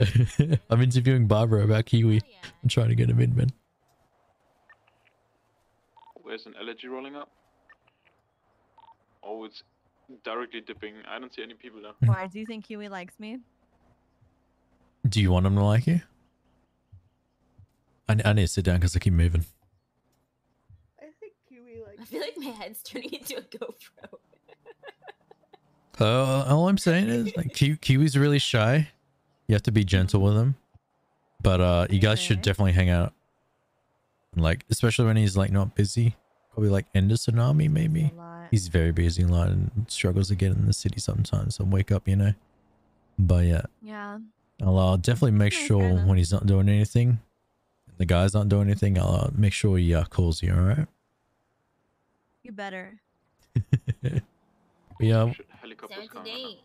I'm interviewing Barbara about Kiwi. Oh, I'm trying to get him in, man. Where's an allergy rolling up? Oh, it's directly dipping. I don't see any people there. Why do you think Kiwi likes me? Do you want him to like you? I, I need to sit down because I keep moving. I think Kiwi like. I feel like my head's turning into a GoPro. Uh, all I'm saying is, like, Ki- Kiwi's really shy. You have to be gentle with him. But uh, you guys should definitely hang out. Like, especially when he's like not busy. Probably like end of tsunami, maybe. He's very busy a lot and struggles to get in the city sometimes. So wake up, you know. But yeah, Yeah. I'll uh, definitely make sure when he's not doing anything, the guy's not doing anything. I'll uh, make sure he uh, calls you. All right. You better. Yeah, Helicopter's Seven to coming. date.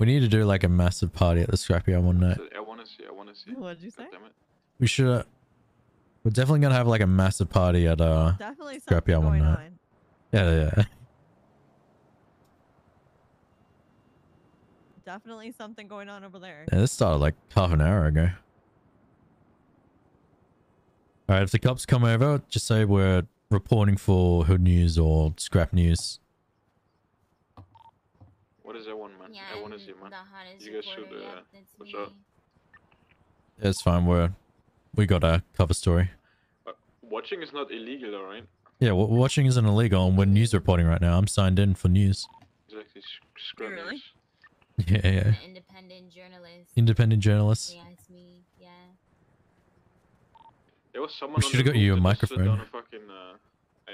we need to do like a massive party at the scrapyard one night. I want to see. I want to see. What'd you say? Damn it. We should. Uh, we're definitely gonna have like a massive party at uh Definitely something scrapyard one night. on. Yeah, yeah. Definitely something going on over there. Yeah, this started like half an hour ago. Alright, if the cops come over, just say we're reporting for Hood News or Scrap News. What is that one, man? I want to see, man. You guys should. Uh, what's up? It's fine. We're we got a cover story. Uh, watching is not illegal, though, right? Yeah, w- watching isn't illegal, and we're news reporting right now. I'm signed in for news. Exactly. Scrap Really? news. Yeah, yeah. Independent journalist. Independent journalist. Yeah, it's me. Yeah. There was someone. on should've got you a that just slid microphone. Down a fucking uh, a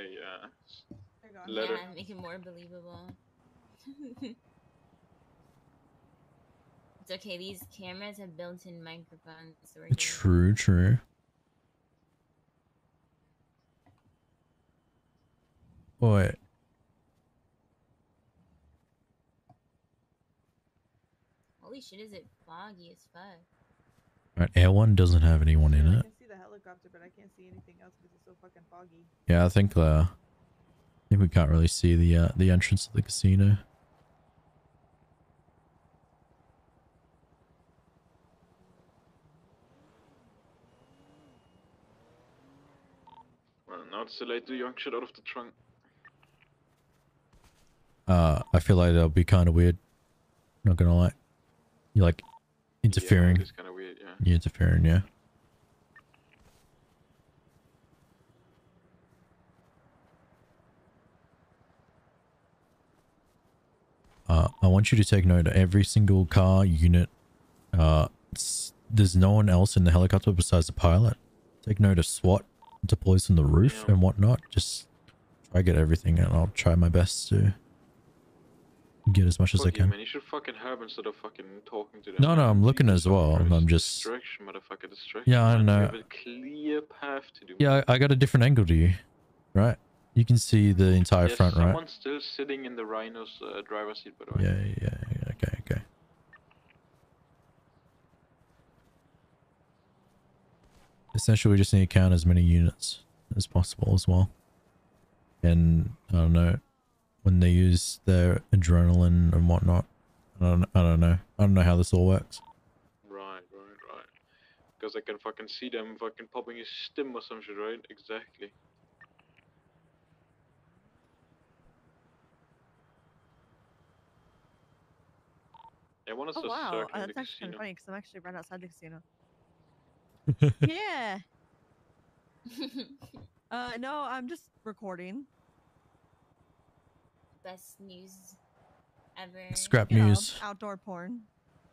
uh, letter. Yeah, make it more believable. it's okay. These cameras have built-in microphones, so we're good. True, true. Wait. Holy shit! Is it foggy as fuck? Right, Air One doesn't have anyone in it. Can see the helicopter, but I can't see anything else because it's so fucking foggy. Yeah, I think uh, I think we can't really see the uh, the entrance of the casino. Well, now it's too late to yank shit out of the trunk. Uh, I feel like that'll be kind of weird. Not gonna lie. you're like interfering? it's kinda weird, yeah. You're interfering, yeah. Uh, I want you to take note of every single car unit. Uh, there's no one else in the helicopter besides the pilot. Take note of SWAT deploys from the roof and whatnot. Just try to get everything, and I'll try my best to get as much as I can. man. You should fucking help instead of fucking talking to them. No, no, I'm looking as well. I'm just distraction, motherfucker, distraction. Yeah, I know. You have a clear path to do. Yeah, I I got a different angle to you, right? You can see the entire There's front, right? someone still sitting in the Rhino's uh, driver's seat, by the way. Yeah, yeah, yeah. Okay, okay. Essentially, we just need to count as many units as possible as well. And I don't know when they use their adrenaline and whatnot. I don't. I don't know. I don't know how this all works. Right, right, right. Because I can fucking see them fucking popping his stim or some shit, right? Exactly. Yeah, one is Oh the wow, circle in the that's actually kind casino. of funny because I'm actually right outside the casino. yeah. Uh, no, I'm just recording. Best news ever. Scrap You know, news. outdoor porn.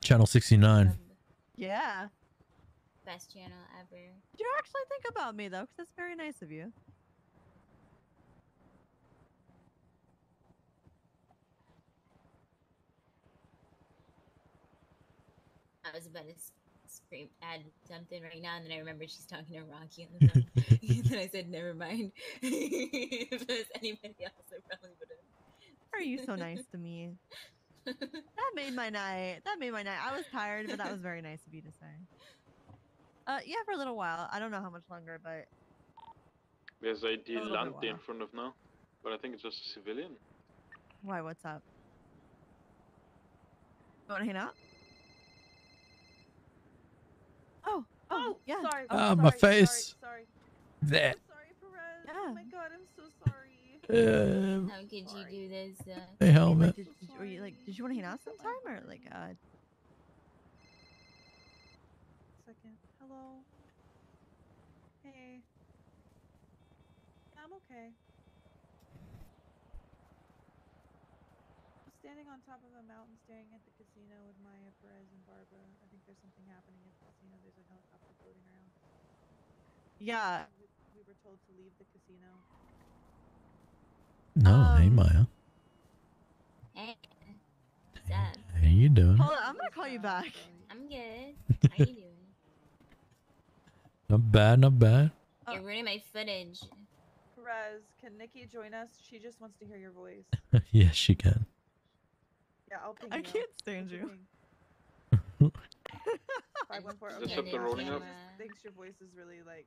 Channel sixty nine. Yeah. Best channel ever. Did You actually think about me though, because that's very nice of you. I was about to scream, add something right now, and then I remembered she's talking to Rocky on the phone. and then I said, never mind. if it was anybody else, I probably would have. Are you so nice to me? That made my night. That made my night. I was tired, but that was very nice of you to say. Uh, yeah, for a little while. I don't know how much longer, but There's a little bit Lante in front of now, but I think it's just a civilian. why? What's up? You want to hang out? Oh, oh, yeah. Sorry. Ah, sorry, my sorry, face. Sorry. There. Sorry, Perez. Yeah. Oh my god, I'm so sorry. Um, How could you do this? Uh, hey, helmet. Did, did, were you, like, did you want to hang out sometime, or like, uh, Second. Hello. Hey. I'm okay. I'm standing on top of a mountain staring at the casino with Maya Perez and Barbara. I think there's something happening at the casino. There's a helicopter floating around. yeah? We, we were told to leave the casino. No, hey Um, Maya. hey, what's up? How you doing? Hold on, I'm gonna call you back. I'm good. How you doing? Not bad, not bad. You're ruining my footage. Perez, can Nikki join us? She just wants to hear your voice. yes, she can. Yeah, I'll ping I you. can't stand you. Ping? Five one four. Is Okay. up yeah, the rolling she up? just thinks your voice is really like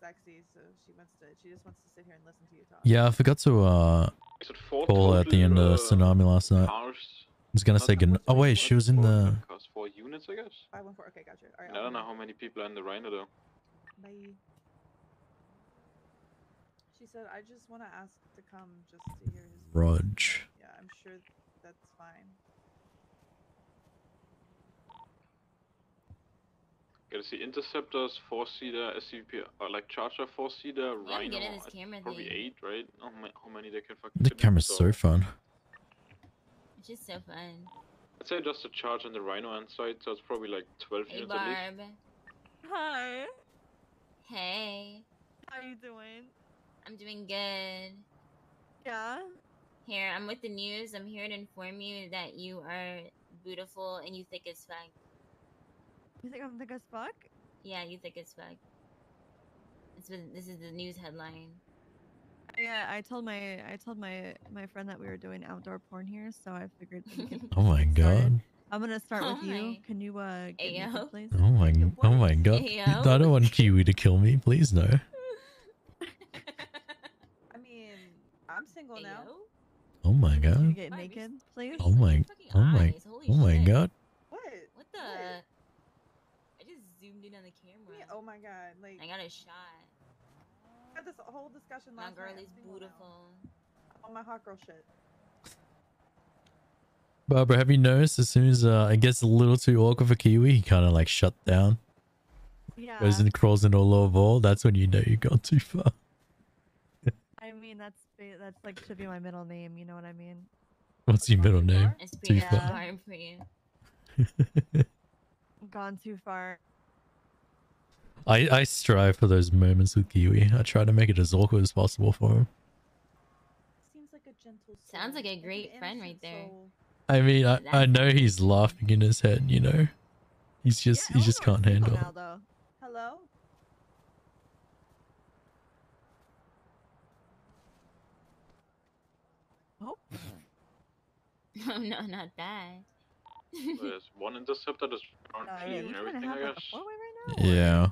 sexy, so she wants to. She just wants to sit here and listen to you talk. Yeah, I forgot to uh four call at the end of uh, tsunami last night. I was gonna Not say that good. Oh wait, she was in the. Cars? Four units, I guess. Five one four. Okay, gotcha. All right. I don't know how many people are in the Rhino though. Bye. She said, "I just want to ask to come just to hear his." Rudge. Yeah, I'm sure that's fine. Gotta see interceptors, four seater, SCP, or uh, like Charger, four seater, We haven't Rhino. get in this I- camera probably thing. eight, right? How, ma- how many they can fucking. The camera's so fun. It's just so fun. I'd say just a charge on the Rhino end side, so it's probably like 12 Hey, units at least. Barb. Hi. Hey, How you doing? I'm doing good. Yeah. Here, I'm with the news. I'm here to inform you that you are beautiful and you thick as fuck. You think I'm thick as fuck? Yeah, you thick as fuck. It's been this is the news headline. Yeah, I told my I told my my friend that we were doing outdoor porn here, so I figured Oh my started. god. I'm gonna start Oh with you. Can you uh get Ayo. naked, please? Oh my. Oh my god. Hey, I don't want Kiwi to kill me. Please no. I mean, I'm single now. Oh my god. Can you god. get naked, please? Oh my. Oh my. eyes, holy Oh my god. What? What the? I just zoomed in on the camera. Yeah, oh my god! Like I got a shot. we had this whole discussion My girl night. is I'm single now. beautiful. On my hot girl shit. Barbara, have you noticed as soon as uh, it gets a little too awkward for Kiwi, he kind of like shut down. Yeah. Goes and crawls into a lower ball. That's when you know you've gone too far. I mean, that's that's like should be my middle name. You know what I mean? What's your middle name? It's Too far. hard for you. Gone too far. I, I strive for those moments with Kiwi. I try to make it as awkward as possible for him. Seems like a gentle. Sounds like a an great friend right there. soul. I mean, I, I know he's laughing in his head, you know. He's just he just can't handle it. Now though. Hello. Oh. No, no, not that. There's one interceptor that's around Uh, yeah, you everything, have I like guess. right now? Yeah.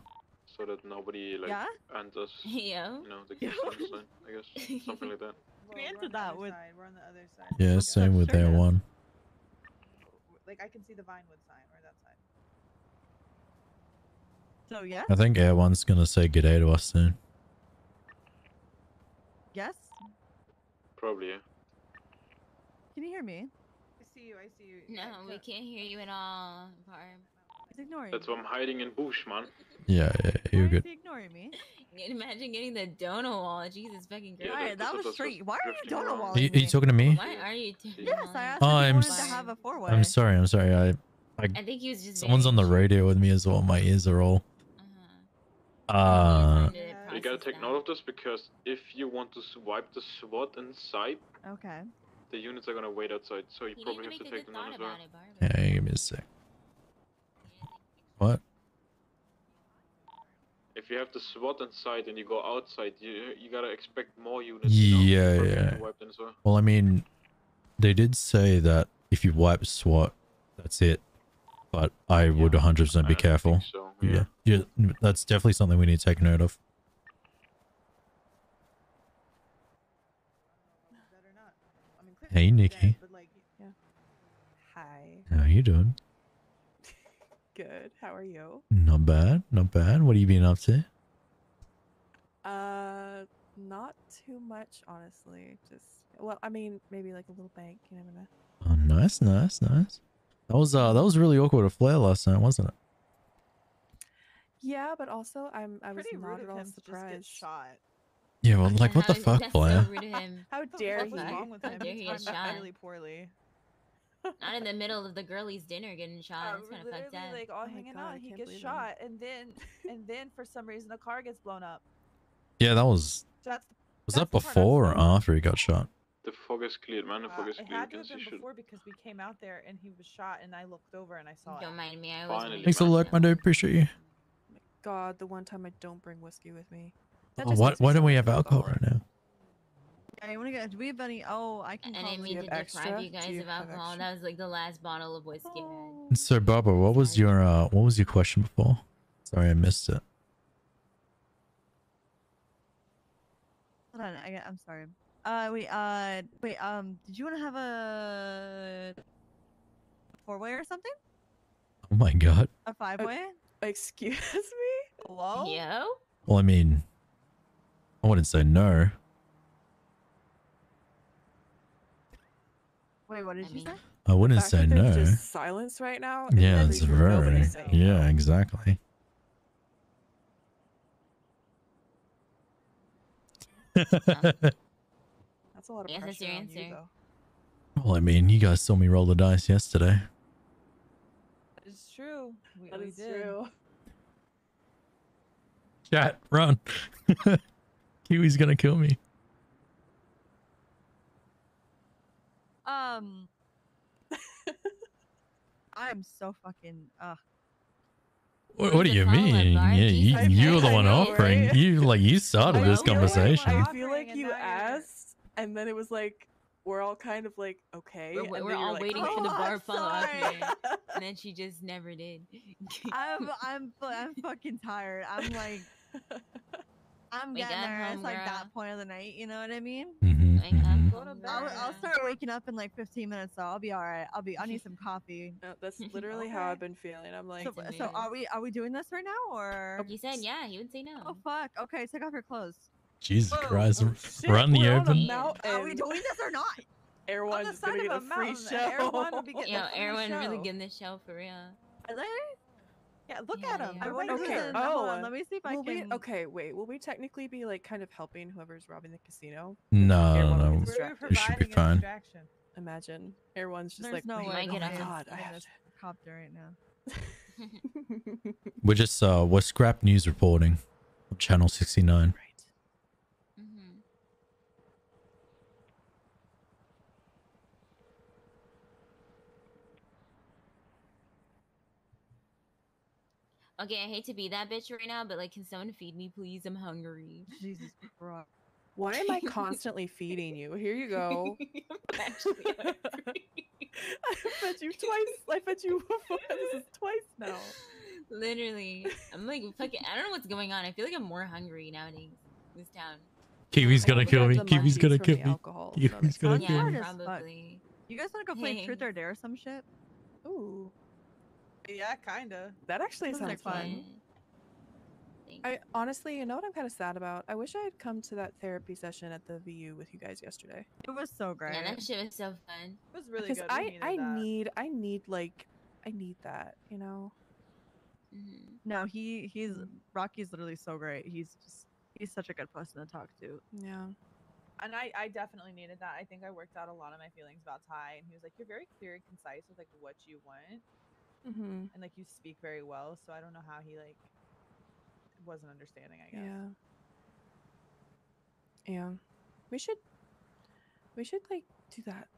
So that nobody like Yeah? enters, Yo. you know, the Yo. keystone sign, I guess. Something like that. Well, We we're entered that with- Side. We're on the other side. Yeah, Yeah. same with sure their now. one. Like I can see the Vinewood sign. We're that side. So yes, I think Air One's gonna say good day to us soon. yes. Probably, yeah. Can you hear me? I see you. I see you. No, I we can't hear you at all, Barb. He's ignoring That's me. why I'm hiding in bush, man. Yeah, yeah, you're is good. he ignoring me? Imagine getting the donut wall. Jesus fucking Yeah, Christ. Alright, that- that was what's straight. Why are you drifting donut around. walling Are you, are you talking to me? Why are you Yes, I asked oh, I'm to have a four-way. I'm sorry. I'm sorry. I, I I think he was just someone's on the radio with me as well. My ears are all. Oh Uh, You gotta take note of this because if you want to swipe the SWAT inside, Okay. the units are gonna wait outside, so you probably have to take them down as well. yeah, give me a sec. If you have the SWAT inside and you go outside, you you gotta expect more units. you know? Yeah, yeah. to wipe well. Well, I mean, they did say that if you wipe SWAT, that's it. But I would 100% be careful. so, yeah. yeah, that's definitely something we need to take note of. Hey, Nikki. Hi. How you doing? Good. How are you? Not bad, not bad. What have you been up to? Uh, not too much, honestly. Just well, I mean, maybe like a little bank. You never know. Oh, nice, nice, nice. That was uh, that was really awkward with Flair last night, wasn't it? Yeah, but also I'm I was Pretty not at all him to just get surprised. shot. Yeah, well, like, what the How- fuck, that's so Flair? rude of him. How dare fuck was he? wrong with How him? dare He he get shot? really poorly. Not in the middle of the girlies' dinner getting shot. Uh, That's kind of literally, fucked up. like all Oh hanging God, out, he gets believe shot, and then and then for some reason the car gets blown up. Yeah, that was. That's Was that before or after he got shot? The fog is cleared, man. The uh, fog is it cleared. had to have been see shit. before because we came out there and he was shot, and I looked over and I saw Don't it. mind me. I always Finally, Thanks a lot, my dude. Appreciate you. God, the one time I don't bring whiskey with me. That Oh, just why, makes me why don't we have alcohol right now? Yeah, you wanna get? Do we have any? Oh, I can. And I call mean to have deprive extra? you guys you of alcohol. That was like the last bottle of whiskey I had. So, Barbara, what was your uh, what was your question before? Sorry, I missed it. Hold on, I, I'm sorry. Uh, wait. Uh, wait. Um, did you want to have a four way or something? Oh my god. A five way? Excuse me? Hello? Yo? Well, I mean, I wouldn't say no. Wait, what did you say? I wouldn't say no. just silence right now. Yeah, it's very. Nobody's saying Yeah, exactly. That's a lot of Yes, that's pressure your on you, though. Well, I mean, you guys saw me roll the dice yesterday. It's true. We, That we is did. true. Chat, run. Kiwi's gonna kill me. Um, I'm so fucking. Uh, What, what do you mean? Yeah, you, I you're the know, one right? offering. You like you started this feel like- conversation. I feel like you asked, and then it was like we're all kind of like okay. We're, and we're then you're all like, waiting "Oh, for the I'm bar follow up, sorry." and then she just never did. I'm I'm I'm fucking tired. I'm like, I'm Wake getting up, there. It's like homegirl. that point of the night. You know what I mean? Mhm, Wake up, mhm. I'll, I'll start waking up in like 15 minutes, so I'll be all right. I'll be. I need some coffee. No, that's literally how I've been feeling. I'm like, So, so are we? Are we doing this right now, or? He said yeah. He would say no. Oh fuck. Okay, take off your clothes. Jesus Whoa, Christ! oh, we're out the we're open. mountain. Are we doing this or not? Everyone's side gonna of get a a free mountain, show. everyone will be getting Yo, a free everyone really show. getting the show for real. Are they? Yeah, look Yeah, at him. they are. Everybody Okay. listen. Oh, Hold on, let me see if I will we, can. okay, wait. Will we technically be like kind of helping whoever's robbing the casino? No, Everyone will no, get no. distracted. We should be fine. Imagine everyone's just There's like, no "Wait, way. might get that God, I in have this copter right now. We're just uh, we're scrap news reporting on channel sixty nine. Mm-hmm. Okay, I hate to be that bitch right now, but like, can someone feed me, please? I'm hungry. Jesus Christ. Why am I constantly feeding you? Here you go. I'm actually hungry. I fed you twice. I fed you before. This is twice now. Literally, I'm like fucking. I don't know what's going on. I feel like I'm more hungry nowadays. in This town. Kiwi's gonna kill me. the Kiwi's gonna kill me. alcohol, Kiwi's that's gonna I'm kill me. Probably. You guys want to go play Truth or Dare or some shit? Ooh, Yeah, kinda. that actually Sounds sounds fun. fun. I honestly, you know what I'm kind of sad about? I wish I had come to that therapy session at the VU with you guys yesterday. It was so great. Yeah, that shit was so fun. It was really because good. We I I that. need I need like I need that, you know. Mm-hmm. No, he he's Rocky's literally so great. He's just he's such a good person to talk to. Yeah. And I, I definitely needed that. I think I worked out a lot of my feelings about Ty, and he was like, "You're very clear and concise with like what you want, Mm-hmm. and like you speak very well." So I don't know how he like. wasn't understanding. I guess. Yeah. Yeah. We should we should like do that.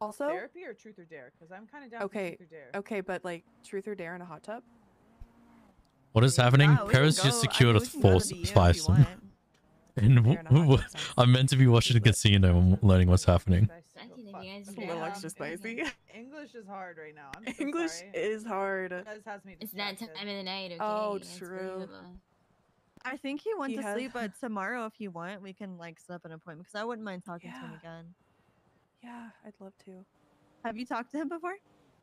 Also Therapy or truth or dare? Because I'm kind of down Okay. truth or dare. Okay, but like truth or dare in a hot tub? What is happening? Yeah, Paris go- just I secured mean, a we can four the VU if five you some. want. And Fair enough, w- that sounds I'm meant to be watching the casino and learning what's happening. It's a little extra spicy. English is hard right now. I'm so English sorry. is hard. It does has me It's that time of the night. Okay? Oh, It's true. I think he went He to has- sleep, but tomorrow, if you want, we can like set up an appointment because I wouldn't mind talking to him again. Yeah, I'd love to. Have you talked to him before?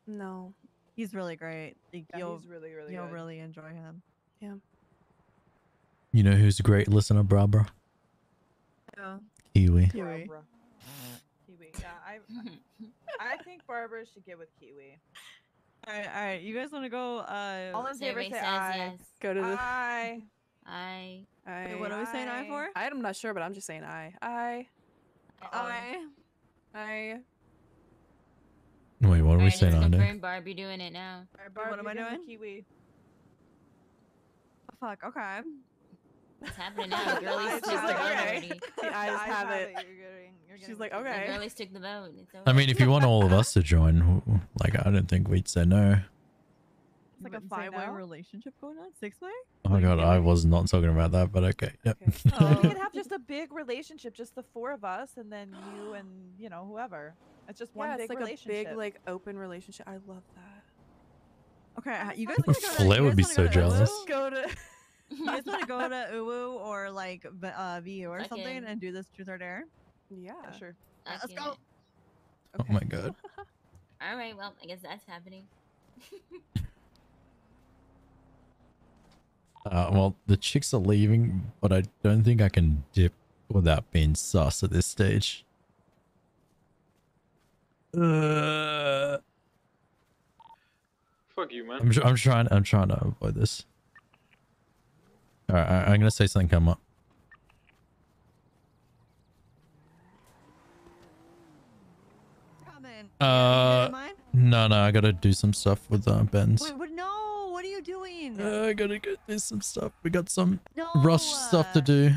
No. He's really great. Like, Yeah, you'll he's really, really you'll good. really enjoy him. Yeah. You know who's a great listener, Barbara? Yeah. Kiwi. Kiwi. Barbara. Kiwi. Yeah, I I think Barbara should get with Kiwi. All right, all right. You guys want to go? Uh, All in favor say says aye. yes. Go to the Aye. I. I Wait, what are we saying aye for? I'm not sure, but I'm just saying I. I. I. I. Wait, what are we saying let's on there? confirm Barb, you're doing it now. Alright, Barb, what am I doing? Kiwi. Oh, fuck. Okay. It's happening now. The girlies took the have vote already. The eyes have it. You're getting, you're She's like, with The okay. girlies took the vote. It's over. I mean, if you want all of us to join, like, I don't think we'd say no. It's like a five-way no? relationship going on. Six-way. Oh my god, I was not talking about that, but okay. Yep. We could have just a big relationship, just the four of us, and then you and you know whoever. It's just one yeah, big it's like relationship. a big like open relationship. I love that. Okay, uh, you guys But want to go to? Flair would be so jealous. Go to. You guys want to go to Uwu or like uh, VU or Fuck something it. and do this truth or dare? Yeah. Yeah, sure. Let's Okay. go. Oh my god. All right. Well, I guess that's happening. Uh, well, the chicks are leaving, but I don't think I can dip without being sus at this stage. Uh, Fuck you, man. I'm, I'm trying. I'm trying to avoid this. All right, I- I'm gonna say something come up. Uh, no, no, I gotta do some stuff with uh, Benz. Wait, what? No, what are you doing? Uh, I gotta go do some stuff. We got some no. rush stuff to do.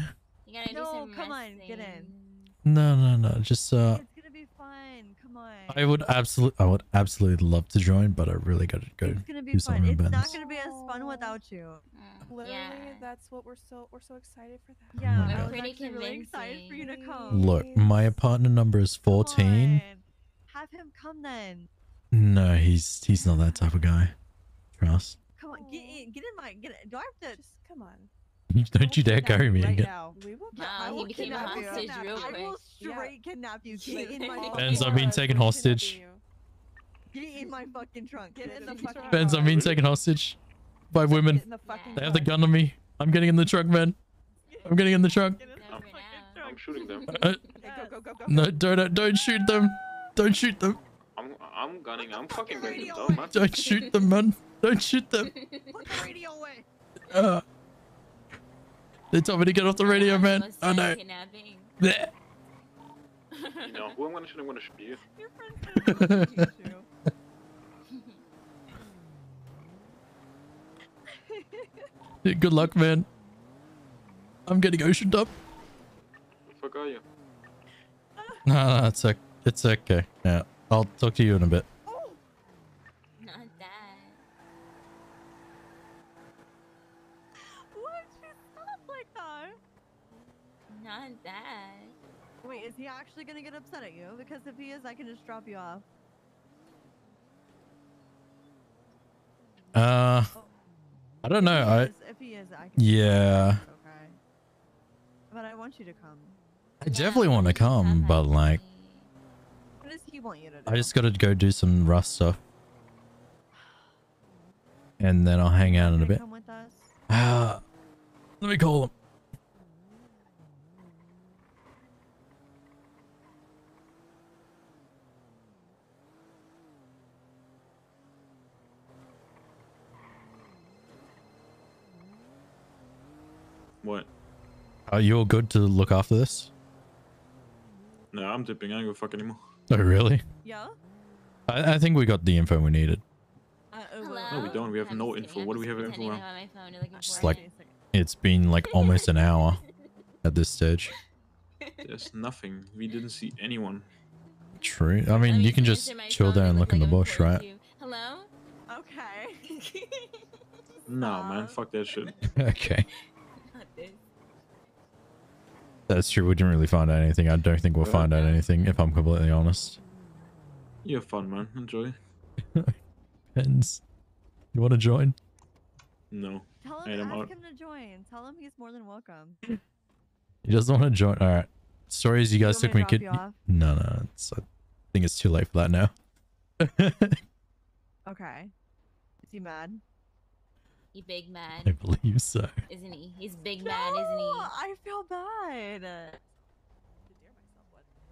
You gotta do No, some come on, get in. No, no, no. Just uh, It's gonna be fun. Come on. I would absolutely, I would absolutely love to join, but I really gotta go It's gonna be do fun. something with It's not gonna be as fun without you. Mm, Literally, Yeah. that's what we're so we're so excited for that. Yeah, my I God. was Pretty actually really excited for you to come. Look, my partner number is 14. Have him come then. No, he's he's not that type of guy. Trust. Come on, get in. Get in my. Get. In. Do I have to? Just come on. Don't you dare carry me right again. now. We will. Yeah, Wow, I he will became a kidnap you. hostage real I will quick. straight kidnap you. Get in my. Ben's, Benz, I'm trunk. being taken hostage. Get in my fucking trunk. Get in the fucking. Benz, I'm being taken hostage by women. The They have the gun on me. I'm getting in the truck, man. I'm getting in the truck. Get in the Over fucking now. trunk. I'm shooting them. Uh, go, go, go, go. no, don't don't shoot them. Don't shoot them. I'm I'm gunning. I'm fucking fucking ready. Don't. Don't shoot them, man. Don't shoot them. Put the radio away. Uh, they told me to get off the radio, man. Almost Oh no. Kidnapping. You know who I'm gonna shoot? I'm gonna shoot you. Your friend's gonna you. Good luck, man. I'm getting oceaned up. The fuck are you? No, no, it's okay. It's okay. Yeah, I'll talk to you in a bit. Not that. Why'd you stop like that? Not that. Wait, is he actually gonna get upset at you? Because if he is, I can just drop you off. Uh, I don't know. If he I is, if he is, I can. yeah, okay. But I want you to come. I definitely want to come, but like, What does he want you to do? I just gotta go do some Rust stuff, and then I'll hang out in a bit. Come with us. Ah, let me call him. What? Are you all good to look after this? No, I'm dipping. I don't give a fuck anymore. Oh, really? Yeah. I, I think we got the info we needed. Uh, Uwu. Hello? No, we don't. We have no info. What do we have info Pretending on? My phone Just like it. it's been like almost an hour at this stage. There's nothing. We didn't see anyone. True. I mean, you can just chill there and look in the bush, right? Hello? Okay. No, man. Fuck that shit. okay. Not this. That's true. We didn't really find out anything. I don't think we'll find out anything, if I'm completely honest. You have fun, man. Enjoy. Depends. You want to join? No. Tell him, I'm ask out. him to join. Tell him he's more than welcome. He doesn't want to join. All right. Stories you guys You took me. me to Could... No, no. It's, I think it's too late for that now. Okay. Is he mad? He big man. I believe so. Isn't he? He's big man, isn't he? I feel bad.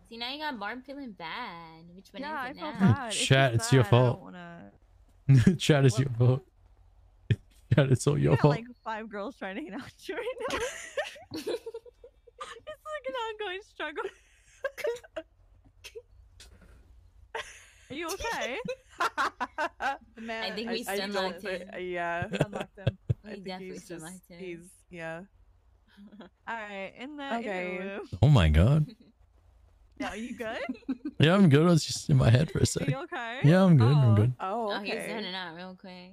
See, now you got Barb feeling bad. Which one Yeah, is it I feel now? bad. Chat, just it's your bad. I fault. wanna- Chat is your fault. Chat, it's all We your got fault. like five girls trying to hang out with you right now. it's like an ongoing struggle. Are you okay? The man, I think we I stun don't locked thi- him. uh, yeah. Unlocked him. I We think definitely he's stun just, locked him. he's, yeah. All right, in the Okay. In the room. Oh my god. Yeah, are you good? Yeah, I'm good. I was just in my head for a Are you okay? Yeah, I'm good. I'm good. Oh, okay. Oh, he's okay. zoning out real quick.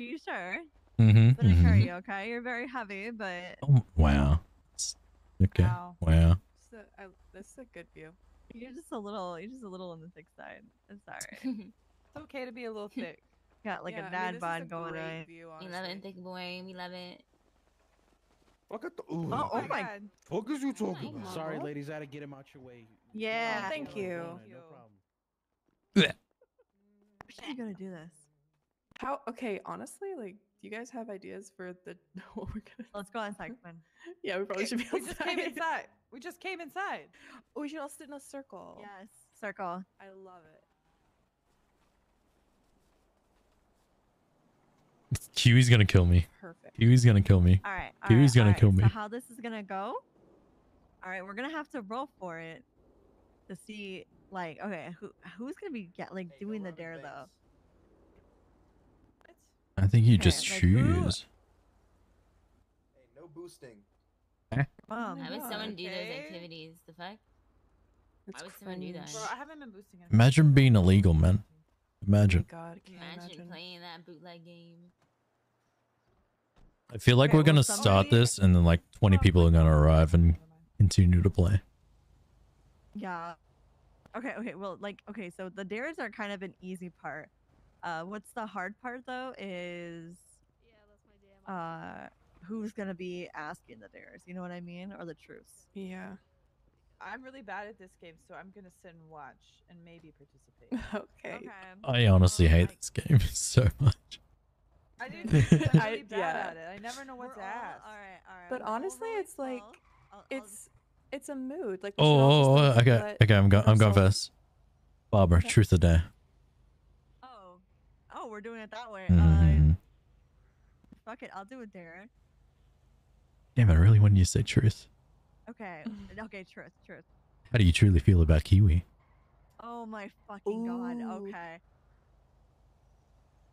Are you sure? Mm-hmm. I'm gonna carry you, okay? You're very heavy, but Oh, wow. It's- Okay. Wow. Wow. This is a, I, this is a good view. You're just a little you're just a little on the thick side. It's alright. It's okay to be a little thick. Got like Yeah, I a mean, dad this is bod going on. view, We love it, thick boy. We love it. Look at the. Ooh, Oh, oh my God. Fuck is you Oh talking my about? Sorry, ladies, I had to get him out your way. Yeah. Oh, thank you. No problem. How are you gonna do this? How? Okay, honestly, like, do you guys have ideas for the what we're gonna? Let's go inside, come on. Yeah, we probably should be We just came inside. We just came inside. Oh, we should all sit in a circle. Yes. Circle. I love it. Kiwi's gonna kill me. Perfect. Kiwi's gonna kill me. Alright. Kiwi's alright, gonna alright. kill me. So how this is gonna go? Alright, we're gonna have to roll for it to see like okay, who who's gonna be get like doing the dare though? I think you just like, choose. Hey, no boosting. Um, Why would someone do those activities? The fuck? It's Why would someone do that? Bro, I haven't been boosting it. Imagine being illegal, man. Oh Imagine. my god, Imagine, imagine? playing that bootleg game. I feel like Okay, we're gonna start this, and then like 20 people are gonna arrive and continue to play. Yeah. Okay, okay, well like okay, so the dares are kind of an easy part. Uh what's the hard part though is uh who's gonna be asking the dares, you know what I mean? Or the truths. Yeah. I'm really bad at this game, so I'm gonna sit and watch and maybe participate. okay. Okay. I honestly hate this game so much. I didn't. I'm really I- bad yeah. at it. I never know what We're to all- ask. Alright, alright. But we'll honestly, roll it's like. I'll- I'll- it's it's a mood. Like Oh, oh, oh, okay, okay. I'm going. let I'm going ourselves- first. Barbara, truth or dare? Oh. We're doing it that way. Mhm. Uh fuck it, I'll do it, dare. Damn, I really wanted you to say truth. Okay. okay, truth, truth. How do you truly feel about Kiwi? Oh my fucking god. Okay.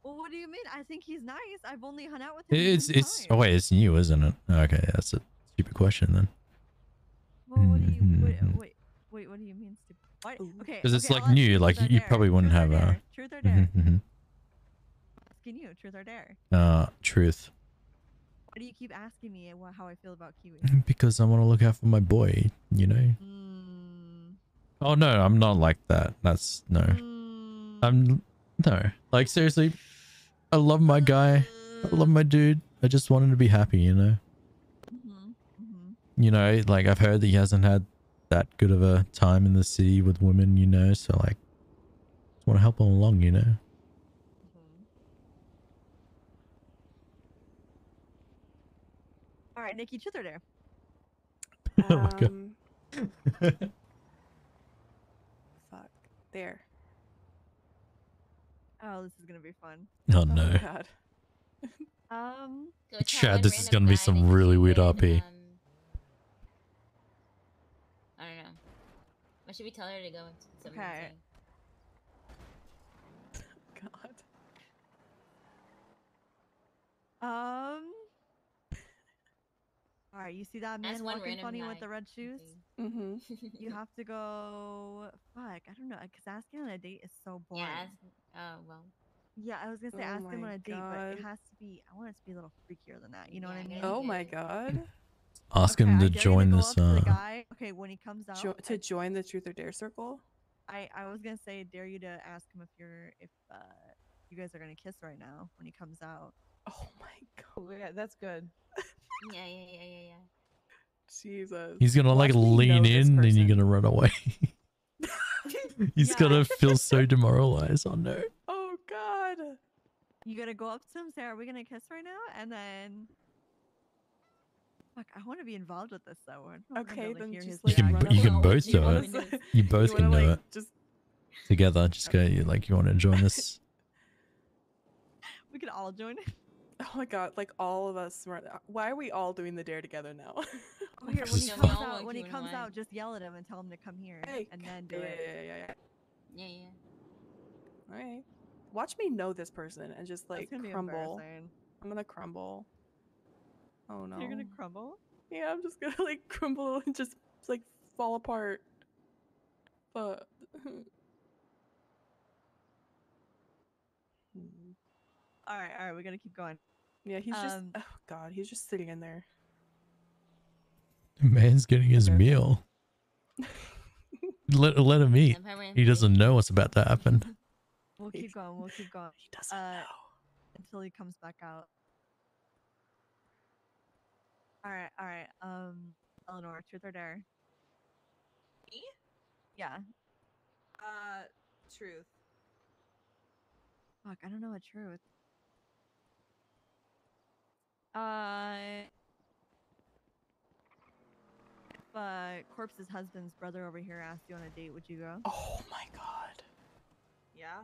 Well, what do you mean? I think he's nice. I've only hung out with him. It's it's time. oh wait, it's new, isn't it? Okay, that's a stupid question then. Well, what do you wait, Mhm. wait, wait? What do you mean? Stupid? What? Okay. Because it's okay, like I'll new, like or you probably wouldn't truth have or a. dare. Truth or dare? Mhm, mhm. Asking you, truth or dare? Uh, truth. Why do you keep asking me how I feel about Kiwi? Because I want to look out for my boy, you know. Mm, Oh no, I'm not like that. That's no. mm, I'm no. Like seriously, I love my guy. I love my dude. I just want him to be happy, you know. mhm, mhm. You know, like I've heard that he hasn't had that good of a time in the city with women, you know. So like, just want to help him along, you know. right nick each other there. Oh um, fuck. There. Oh this is gonna be fun. Oh, oh no. God. Um chad this is gonna be some really weird rp um, i don't know. Why should we tell her to go into okay. God. Um. All right, you see that That's man one walking random funny guy. with the red shoes? Mm-hmm. you have to go. Fuck, I don't know, cause asking on a date is so boring. Yeah. it's- Oh well. Yeah, I was gonna say Oh ask him on a date, but it has to be. I want it to be a little freakier than that. You know what I mean? Oh my god. Ask Okay, him to join go this. up to the Uh, guy. Okay, when he comes out, Jo- to join the Truth or Dare circle? I I was gonna say dare you to ask him if you're if uh you guys are gonna kiss right now when he comes out. Oh my Oh, yeah, that's good. Yeah, yeah, yeah, yeah, yeah. Jesus. he's gonna like Watch lean in, and you're gonna run away. he's Yeah. gonna feel so demoralized. Oh no. Oh god. You gonna go up to him, say, "Are we gonna kiss right now?" And then, fuck, I want to be involved with this though. I don't know if we're gonna Okay, be then just, his You can reaction. you can both You do it. say- You both you can do like, it Just together. Just go. You like you want to join this? We could all join. Oh my god, like all of us were why are we all doing the dare together now? Oh, here, when he comes fun. out, when he comes Y. out, just yell at him and tell him to come here, Hey, and then do yeah, it. yeah, yeah, yeah, Yeah, yeah. yeah. Alright. Watch me know this person and just like gonna crumble. I'm gonna crumble. Oh no. You're gonna crumble. Yeah, I'm just gonna like crumble and just like fall apart. But Hmm. All right, all right, we gotta keep going. Yeah, he's just Um, oh god, he's just sitting in there. The man's getting his Okay. meal. let let him eat. He doesn't know what's about to happen. We'll keep going. We'll keep going He doesn't Uh, know. until he comes back out. All right, all right. Um, Eleanor, truth or dare? Me? Yeah. Uh, truth. Fuck, I don't know what truth. Uh, if uh, Corpse's husband's brother over here asked you on a date, would you go? Oh my god. Yeah.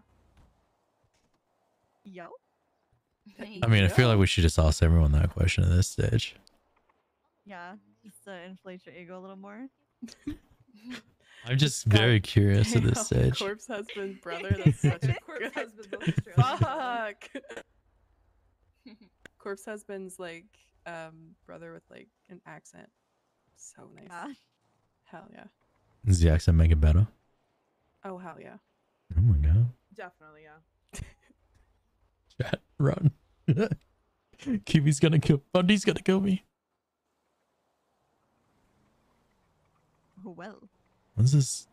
Yo. I mean, I feel like we should just ask everyone that question at this stage. Yeah, just to inflate your ego a little more. I'm just God very curious at this stage. Corpse husband, brother. That's such a Corpse husband, both Fuck. Corpse husband's like um brother with like an accent. So nice. Yeah. Hell yeah. Does the accent make it better? Oh hell yeah. Oh my god. Definitely, yeah. Chat, run. Kiwi's gonna kill Bundy's gonna kill me. Oh, well. What's this?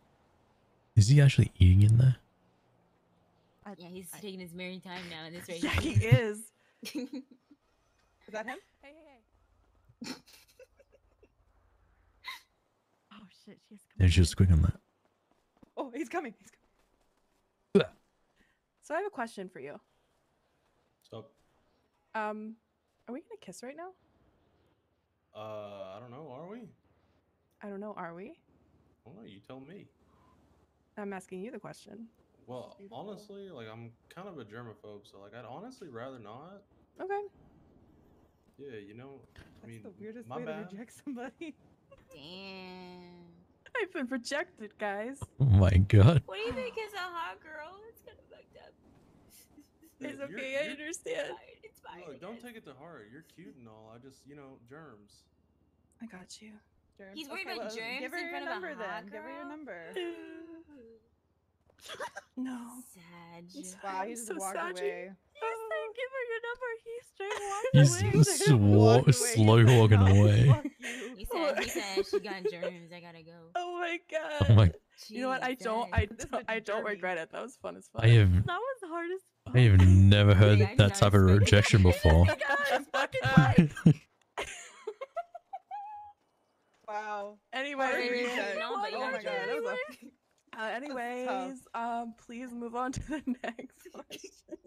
Is he actually eating in there? Yeah, he's taking his merry time now in this race. Yeah, he is. Is that him? Hey, hey, hey. oh shit, she's There's just quick on that. Oh, he's coming. He's coming. So I have a question for you. So, Um, are we gonna kiss right now? uh, I don't know. Are we? I don't know. Are we? Well, you tell me. I'm asking you the question. Well, honestly, like I'm kind of a germaphobe, so like I'd honestly rather not. Okay. Yeah, you know, I That's mean, the weirdest my way bad. to reject somebody. Damn. I've been rejected, guys. Oh my god. What do you think is a hot girl? It's kind of fucked up. Yeah, It's you're- okay. I you're- understand. It's fine. Look, don't take it to heart. You're cute and all. I just, you know, germs. I got you. Germs. He's worried Okay, about well, germs Give her in your front of a number hot then. Give her your girl? number. No. Sad. Wow, I'm he just so walked sad away. He said, "Give her your number." He straight walked He's away. swa- walked away. slow walking "No, away. fuck you." He said, he said she got germs. I gotta go. Oh my god. Oh my. You know what? I don't. I don't. I don't regret it. That was fun as fuck. I have That was hard as I have never heard Yeah, that type of rejection before. Guys, fucking right. Wow. Anyway. Hard reset. No, but you oh my god, that was a Uh, anyways, um, please move on to the next question.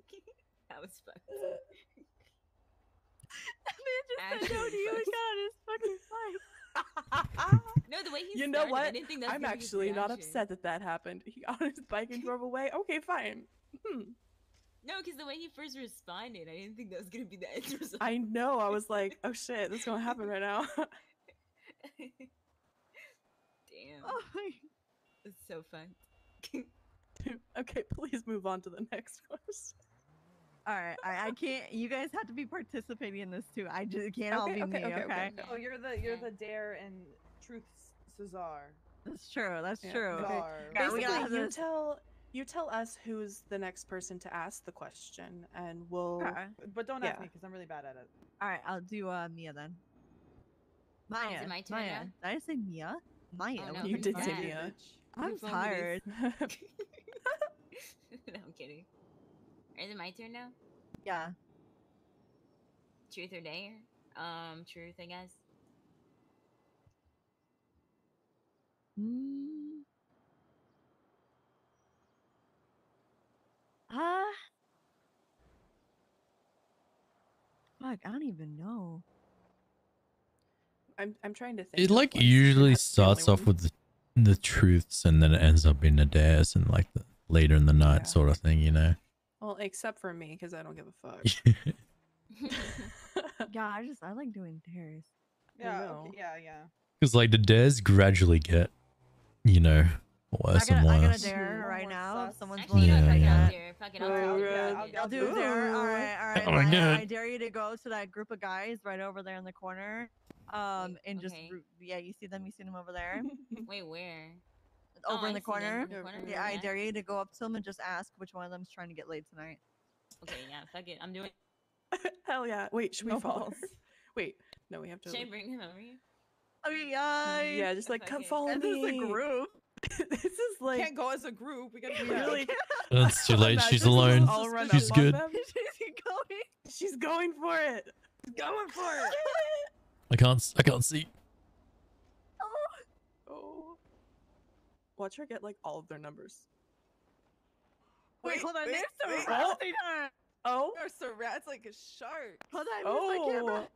That was fucked. Man just said no to you and got his fucking fight. No, the way he you know started, what? I didn't think that was I'm gonna be his actually not upset that that happened. He got on his bike and drove away. Okay, fine. Hmm. No, because the way he first responded, I didn't think that was gonna be the end result. I know. I was like, oh shit, this is gonna happen right now. Damn, Oh my it's so fun. okay, please move on to the next question. All right, I, I can't. You guys have to be participating in this too. I just it can't all be me. Okay, okay. Oh, you're the you're the dare and truth Czar. that's true. That's Yeah. true. Czar. Yeah, Basically, you this- tell you tell us who's the next person to ask the question, and we'll. Okay. But don't ask Yeah. me because I'm really bad at it. All right, I'll do uh Mia then. Maya. it my turn Maya. Did I say Mia? Maya. Oh, no, You did say Mia. I'm tired. no, I'm kidding. Is it my turn now? Yeah. Truth or dare? Um, truth, I guess. Mm. Ah. Fuck, I don't even know. I'm I'm trying to think. It like usually that's the only starts off one. with the, the truths and then it ends up being the dares and like the later in the night sort of thing, you know. Well, except for me, because I don't give a fuck. yeah, I just I like doing dares. Yeah. Okay, yeah. Yeah. Because like the dares gradually get, you know, worse I and got, I got a worse. dare right now. If someone's Actually, willing yeah, to fuck try it, I'll that. Fuck it, I'll, I'll, I'll- do yeah, it. I'll- I'll do a dare. All right, all right. Oh my Maya, God. I dare you to go to that group of guys right over there in the corner. Um, and just okay. root- yeah, you see them. You see them over there, Wait, where? Over Oh, in the corner. in the corner, Yeah, I dare you to go up to them and just ask which one of them's trying to get laid tonight. Okay, yeah, fuck it. I'm doing. Hell yeah! Wait, should we No follow? Wait, no, we have to. Should I bring him over here? I mean, uh, yeah, just like come Okay. follow this is me. a group. this is like Can't go as a group. We gotta be really. It's too late. She's alone. She's good. She's going. She's going for it. She's going for it. I can't. s- I can't see. oh. Watch her get like all of their numbers. Wait, hold on. wait, They're wait. surrounding her. Oh. You're surra- like a shark. Hold on. Where's my oh. camera?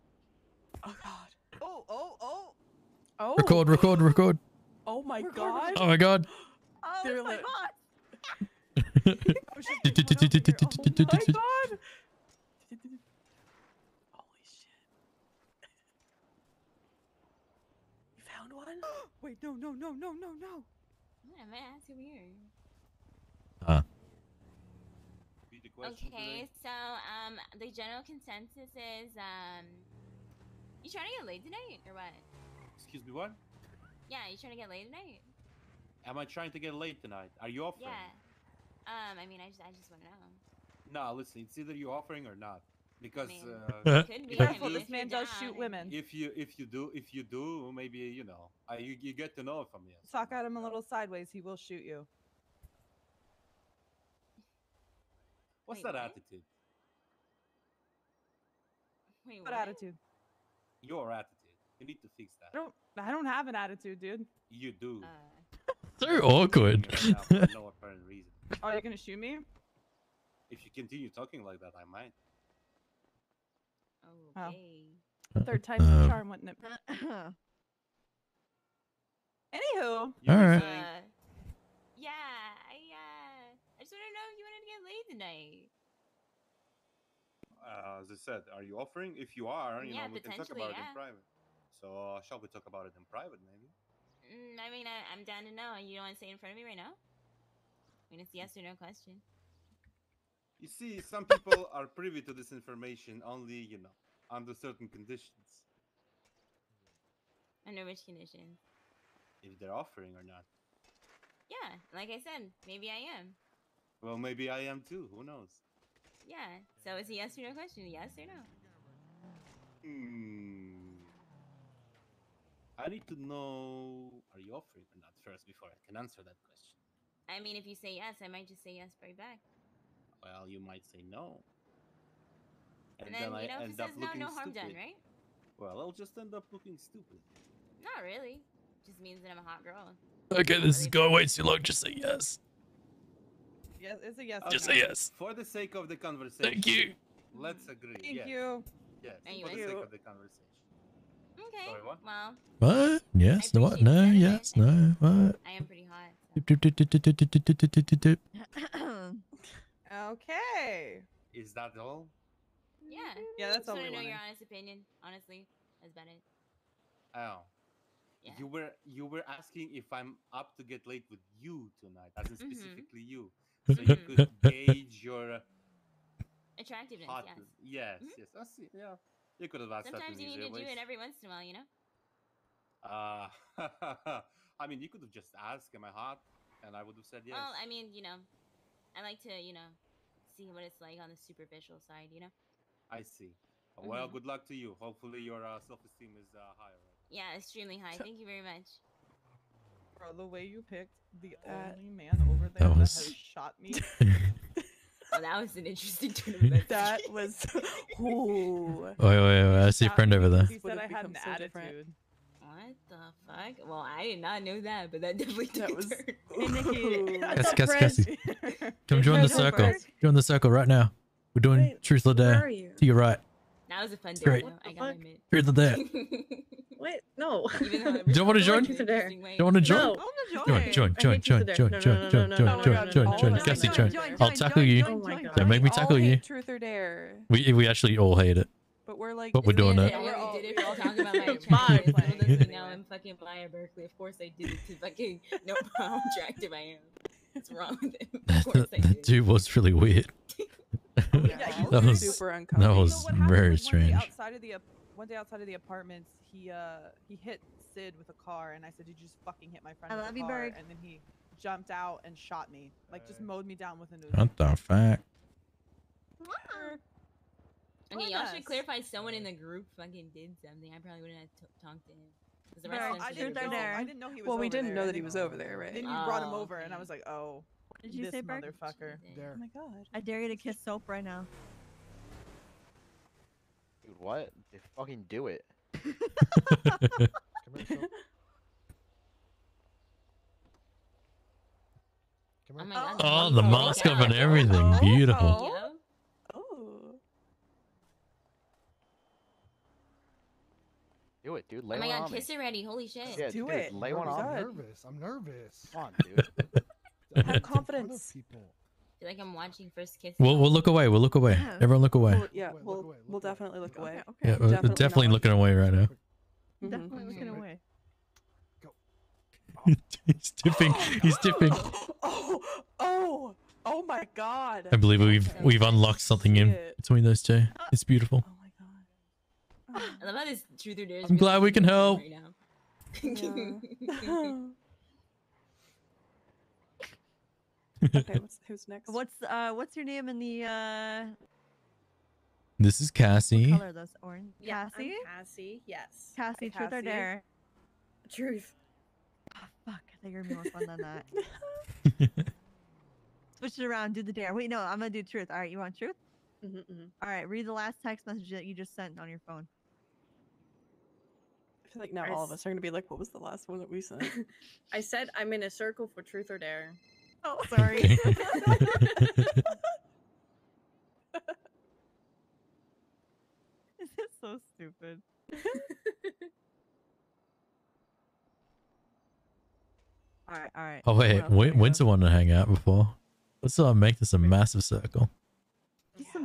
Oh god. Oh, oh, oh. Oh. Record. Record. Record. Oh my Record, god. Oh my god. Oh, They're it's my lit. bot. Oh, she's getting one over here. Oh my god. Holy shit. You found one? Wait, no, no, no, no, no, no. Yeah, my ass over here. Uh, Read the question Okay, so um, the general consensus is um, you trying to get laid tonight or what? Excuse me, what? Yeah, you trying to get laid tonight? Am I trying to get laid tonight? Are you offering? Yeah. Um, I mean, I just, I just want to know. No, listen. It's either you offering or not. Because mean, uh, be, Careful, this man does shoot women. if you if you do if you do maybe you know I, you, you get to know from me. Talk at him a little sideways. He will shoot you. What's Wait, that what? attitude? Wait, What what? attitude? Your attitude. You need to fix that. I that. don't. I don't have an attitude, dude. You do. Uh, so awkward. Right now for no apparent reason. Oh, you're gonna shoot me? If you continue talking like that, I might. Oh. okay. Third time's the Uh, charm, wouldn't it? Anywho, You Alright. saying- Uh, yeah, I uh, I just want to know if you wanted to get laid tonight. uh, as I said, are you offering? If you are, you Yeah, know, we can talk potentially, about it yeah. in private. So uh, shall we talk about it in private, maybe? Mm, I mean, I, I'm down to know. You don't want to say it in front of me right now? I mean, it's yes or no question. You see, some people are privy to this information only, you know, under certain conditions. Under which conditions? If they're offering or not. Yeah, like I said, maybe I am. Well, maybe I am too. Who knows? Yeah. So it's a yes or no question. Yes or no? Hmm. I need to know are you offering or not first before I can answer that question. I mean, if you say yes, I might just say yes right back. Well, you might say no. And, then, you know, if it says no, no harm done, right? Well, I'll just end up looking stupid. Not really. Just means that I'm a hot girl. Okay, this is going way too long. Just say yes. yes, it's a yes. Just say yes. For the sake of the conversation. Thank you. Let's agree. Thank yes. you. Yes, Are you for the sake of the conversation. Okay. Sorry, what? Well, What? Yes. No. What? No. Yes. No. What? I am pretty hot. Doop, Okay. Is that all? Yeah. Yeah, that's Just all want we to know your honest opinion. Honestly, that's about it. Oh. Yeah. You were you were asking if I'm up to get late with you tonight, as in Mhm. specifically you, so you could gauge your. uh, Attractiveness, hot. yes. Yes, yes. I see. Yeah. You could have asked that Sometimes in you need easier to do it every once in a while, you know? Uh, I mean, you could have just asked, "Am I hot?" and I would have said yes. Well, I mean, you know, I like to, you know, see what it's like on the superficial side, you know? I see. Well, Mhm. good luck to you. Hopefully, your uh, self-esteem is uh, higher. Yeah, extremely high. Thank you very much. Bro, the way you picked the That- only man over there that, was- has shot me. Well, that was an interesting turn. That was. Ooh. Wait, wait, wait. I see a friend over there. He said I had an become so different. Attitude. What the fuck? Well, I did not know that, but that definitely took That was. turn. Ooh. Cassie, Cassie, Cassie. Come join the circle. over. Join the circle right now. We're doing Wait, Truth or Dare. are you? To your right. That was a fun day, great. though, I gotta admit. Truth or Dare. Wait, no. Even though I Do you wanna really join? liked Truth it or Dare. interesting way. Do you want to join? No. Join, join, I join, hate join, Truth or join, Dare. join, No, no, join, no, join, no, no. join, my join, God, join. all of Cassie, us. join. Join, I'll join, tackle join, you. My god. Yeah, make me We all tackle hate you. Truth or dare. We we actually all hate it, But we're like. but we're doing end it. of the day, We're I all- only did it we're for all talking about my Bye. attractiveness. Little does he know Anyway. I'm fucking Maya Berkeley. Of course I did it to fucking no how attractive I am. What's wrong with it? That, that dude was really weird. Yeah, that was super that was So very was one day strange. outside of the one day outside of the apartments, he uh he hit Sid with a car, and I said, "Did you just fucking hit my friend I love you, car?" Berg. And then he jumped out and shot me, like just mowed me down with a noose. What the fuck? Okay, y'all us. should clarify someone in the group fucking did something. I probably wouldn't have t- talked to him. the rest Bro, of I didn't know. been there. I didn't know he was. Well, we over didn't there, know that he was over there, right? Then you brought him Oh, over, and I was like, "Oh, What did you this say, Berg? motherfucker." Oh my god. I dare you to kiss soap right now. Dude, what? They fucking do it. Oh my oh. god. Oh, the my mask up and everything. Beautiful. Oh, Yeah. Oh. Do it, dude. Oh Lay my one god, on me. kiss it ready. Holy shit. Yeah, Do dude, it. Lay Oh one my on God. me. nervous. I'm nervous. Come on, dude. Have confidence. people. feel like I'm watching First Kiss. We'll we'll look away. We'll look away. Yeah. Everyone look away. We'll, yeah, away, look we'll away, we'll away. definitely look away. Okay, Yeah, we're Definitely definitely, looking away right now. Mhm. Definitely looking away. he's tipping. He's tipping. Oh, oh, oh my god. I believe we've we've unlocked something in between those two. It's beautiful. Oh my god. I love how this truth or dare. I'm glad we can help. Right now. Okay, what's, who's next? What's uh what's your name in the uh This is Cassie. color are those orange? Yeah, Cassie? I'm Cassie. Yes. Cassie, truth or dare? Truth. Oh, fuck, I think you're more fun than that. Switch it around, do the dare. Wait, no, I'm gonna do truth. All right, you want truth? Mm-hmm, mm-hmm. All right, read the last text message that you just sent on your phone. I feel like now all of us are gonna be like, what was the last one that we sent? I said I'm in a circle for truth or dare. Oh, sorry. this is so stupid. all right, all right. Oh what wait, else do we Win- wanted to hang out before. Let's uh, make this a massive circle.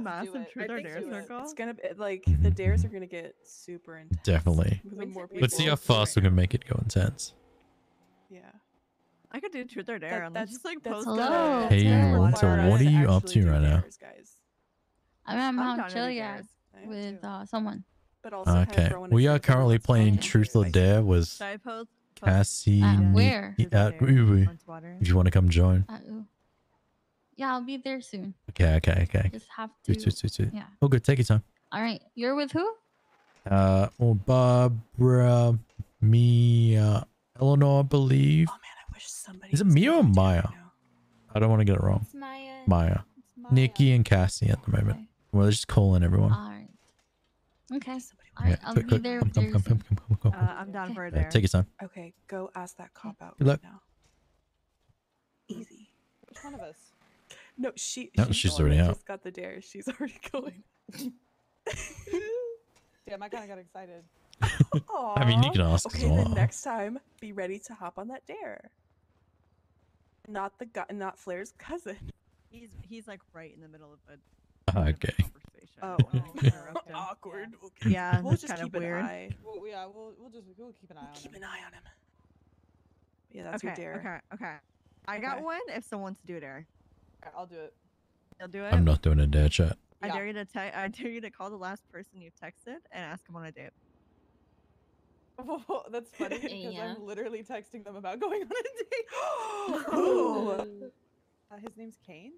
This is massive truth or dare circle. It's gonna be like the dares are gonna get super intense. Definitely. with the Winter- more Winter- people. Let's see how fast we can make it go intense. Yeah. I could do truth or dare. That- that's just like that's post it. Hello. Hey, gonna what are you up to right now? dares, guys. I'm at I'm Mount down to do Chiliad dares. I am with uh, someone. But also kind of Okay, throw in a we are currently playing Truth or. Dare with I post? post Cassie. Where? truth at dare Uwu. on Twitter? If you want to come join. Ooh. Yeah, I'll be there soon. Okay, okay, okay. Just have to. Sweet, sweet, sweet, sweet. Yeah. Oh, good. Take your time. All right. You're with who? Uh, well, Barbara, Mia, Eleanor, I believe. Oh man, I wish somebody. Is it was Mia or Maya? right. I don't want to get it wrong. It's Maya. Maya. Nikki and Cassie at the moment. Okay. We're just calling everyone. All right. Okay. Somebody All right. I'll quick, be there Come, come, very come, come, come, come, come, Uh, I'm down for a Yeah, take your time. Okay, go ask that cop out Good right luck. now. Easy. Which one of us? No, she. No, she's the one already that out. Just got the dare. She's already going. Damn, I kind of got excited. I mean, you can Aw. ask as Okay, well. then next time, be ready to hop on that dare. Not the guy, not Flair's cousin. He's he's like right in the middle of a Okay. conversation. Oh, I don't oh, wanna interrupt him. Awkward. Okay. Yeah, we'll that's just kind of keep an weird. eye. Well, yeah, we'll we'll just we'll keep an eye on Keep him. an eye on him. Yeah, that's okay, your dare. okay, okay. I got one. If someone wants to do a dare, Okay, I'll do it. I'll do it. I'm not doing a dare chat. I dare you to te- I dare you to call the last person you've texted and ask him on a date. That's funny because Yeah. I'm literally texting them about going on a date. Ooh. Uh, his name's Kane.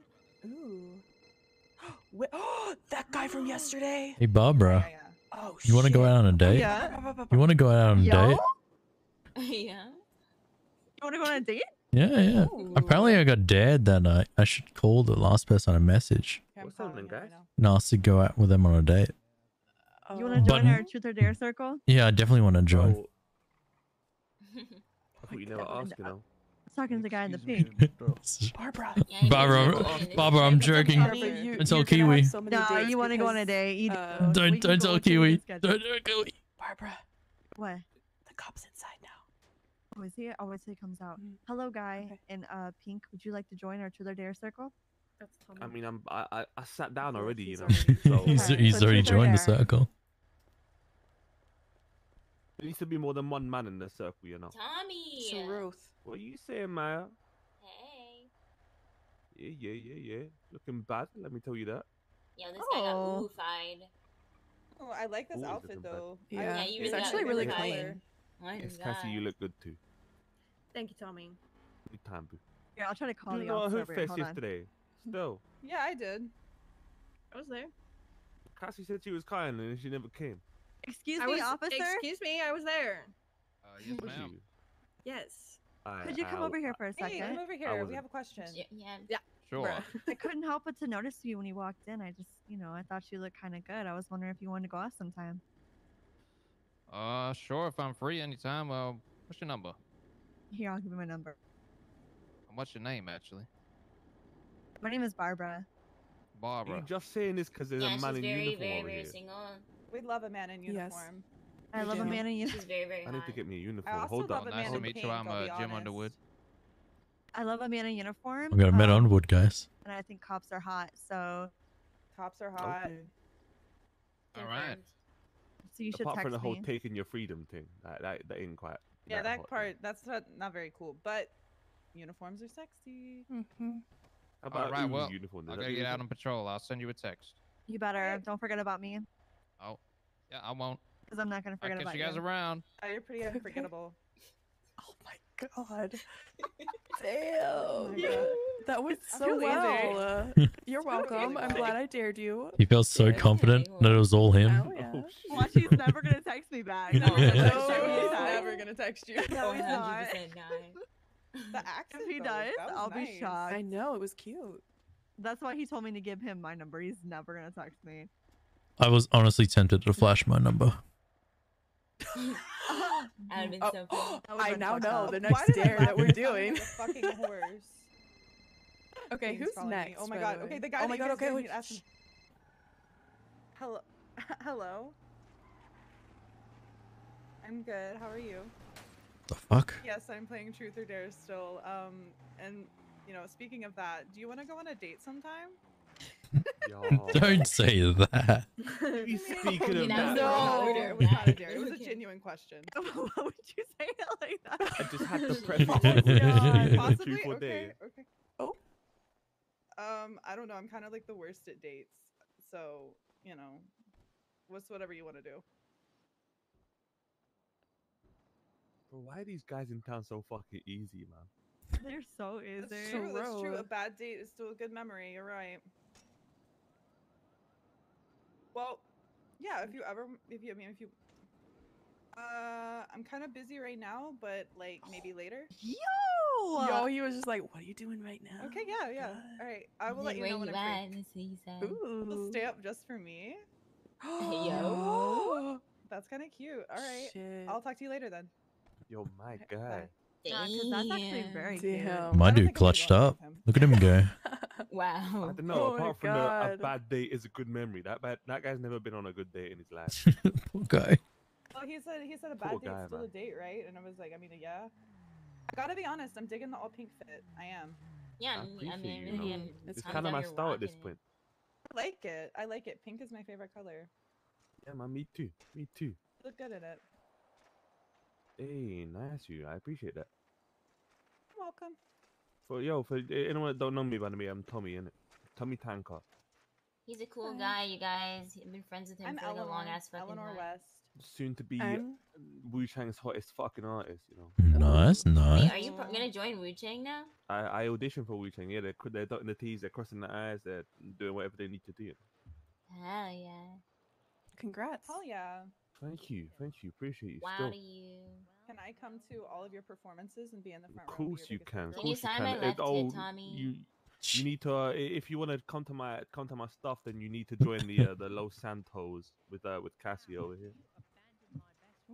Ooh. Wait, that guy from yesterday. Hey, Barbara. Oh, You want to go out on a date? Yeah. You want to go out on a Yo? date? yeah. You want to go on a date? Yeah, yeah. Apparently, I got dared that night. I should call the last person a message What's happening, guys? and ask to go out with them on a date. You want to join But- our truth or dare circle? Yeah, I definitely want to join. Oh, I thought you never asked, you know. I was talking to the guy in the pink. Barbara. Barbara, Barbara, I'm joking. Don't tell Kiwi. No, you want to go on a date? Uh, do. We Don't don't go tell Kiwi. Don't tell Kiwi. Barbara, What? the cop's inside now. Oh, is he? Oh, is he comes out. Mm. Hello, guy in uh pink. Would you like to join our truth or dare circle? That's I mean, I'm I I, I sat down already, you know. already- So He's Okay, he's so already joined the circle. there needs to be more than one man in the circle, you know. Tommy. Truth. What are you saying, Maya? Hey. Yeah, yeah, yeah, yeah. Looking bad, let me tell you that. Yo, this guy got Oh. oofied. Oh, I like this Ooh, outfit looking bad. though. I Yeah, like you really it's actually really good clean. color. My Yes, Cassie, you look good too. Thank you, Tommy. Anytime, boo. Here, I'll try to call You the know, I officer heard over here. face yesterday. Still, Yeah, I did. I was there. Cassie said she was kind and she never came. Excuse I me, was- officer. Excuse me, I was there. yes, ma'am. you? Yes. I- Could you come I- over here for a second? Hey, second? come over here. We have a question. Yeah. Yeah. Yeah. Sure. I couldn't help but to notice you when you walked in. I just, you know, I thought you looked kind of good. I was wondering if you wanted to go out sometime. Uh, sure. If I'm free anytime. Uh, what's your number? Here, I'll give you my number. What's your name, actually? My name is Barbara. Are Barbara. you just saying this because there's Yeah, a she's man in very, uniform very, over very here? single. We love a man in uniform. Yes. I love a man in She's very, very I need to get me a uniform. also Hold love up. a nice man to in meet you. I'm I'll uh, Jim. Underwood. I love a man in uniform. I'm gonna met um, on wood, guys. And I think cops are hot, so Cops are hot. Okay. All right. So you should Apart text from the whole me. taking your freedom thing, that that, that ain't quite. Yeah, that hot. part, that's not, not very cool. But uniforms are sexy. Mm-hmm. How about All right. U's Well, uniform? Does I that gotta get out on patrol. I'll send you a text. You better don't forget about me, Oh, yeah. I won't. because I'm not gonna I'll forget catch about you guys you. around. Oh, you're pretty unforgettable. Oh my god. Oh Damn. my God. That was so feel well. Uh, you're welcome. I'm glad I dared you. He felt so Yeah. confident Okay, that it was all him. Oh, yeah. Oh, Watch, he's never gonna text me back. No, No, no, he's never gonna text you. No, he's not. 100% The accent. If he though, does, I'll be shocked. I know it was cute. That's why he told me to give him my number. He's never gonna text me. I was honestly tempted to flash my number. That would have been Oh, so cool. That I now know up. the next did dare that we're at the sound of doing. the fucking horse. Okay, He's who's calling me. next? Oh my god. the Okay, the guy. Oh my god. Okay, didn't wait. ask him- Hello. Hello. I'm good. How are you? The fuck? Yes, I'm playing Truth or Dare still. Um, and you know, speaking of that, do you want to go on a date sometime? Yo. Don't say that. You speaking mean, of that that? was No, order it of was not a that. dare. It was a Okay. genuine question. Why would you say it like that? I just had to press Oh it. Possibly. Okay. Okay. Oh. Um, I don't know. I'm kind of like the worst at dates, so you know, what's whatever you want to do. Bro, why are these guys in town so fucking easy, man? They're so easy. That's easy. true. That's true. A bad date is still a good memory. You're right. Well, yeah. If you ever, if you, I mean, if you, uh, I'm kind of busy right now, but like maybe later. Yo! Yo, he was just like, "What are you doing right now?" Okay. Yeah. Yeah. All right. I will Like, let you know when you I'm at? free. That's what he said. You'll stay up just for me. Yo. That's kind of cute. All right. Shit. I'll talk to you later then. Yo, my Okay, guy. Yeah, 'cause that's actually Damn. very cute. Damn. My dude clutched gonna go out up. Look at him go. I Wow. don't know. Oh apart from the, a bad date is a good memory. That bad, that guy's never been on a good date in his life. Poor guy. Well, he said he said a Poor bad date's guy, still man. a date, right? And I was like, I mean, yeah. I gotta be honest. I'm digging the all pink fit. I am. Yeah, I I mean, I you, know. yeah, It's It's kind of my style at this point. I like it. I like it. Pink is my favorite color. Yeah, man, me too. Me too. You look good in it. Hey, nice you. I appreciate that. You're welcome. For yo, for anyone that don't know me by the way, I'm Tommy, innit? Tommy Tanker. He's a cool Hi. guy, you guys. I've been friends with him I'm for like a long ass fucking Eleanor time. West. Soon to be I'm- Wu Chang's hottest fucking artist, you know. Nice, Wait, nice. are you pro- gonna join Wu Chang now? I, I auditioned for Wu Chang. Yeah, they're, cr- they're dotting the T's, they're crossing the I's, they're doing whatever they need to do. Hell yeah. Congrats. Hell yeah. Thank you, thank you, appreciate you. Wow still. to you. Can I come to all of your performances and be in the front Of row? and course you can. fan Of? Can you course you sign can. my Uh, left tit, oh, Tommy? You, you need to. Uh, i- if you want to come to my come to my stuff, then you need to join the uh, the Los Santos with uh with Cassie over here.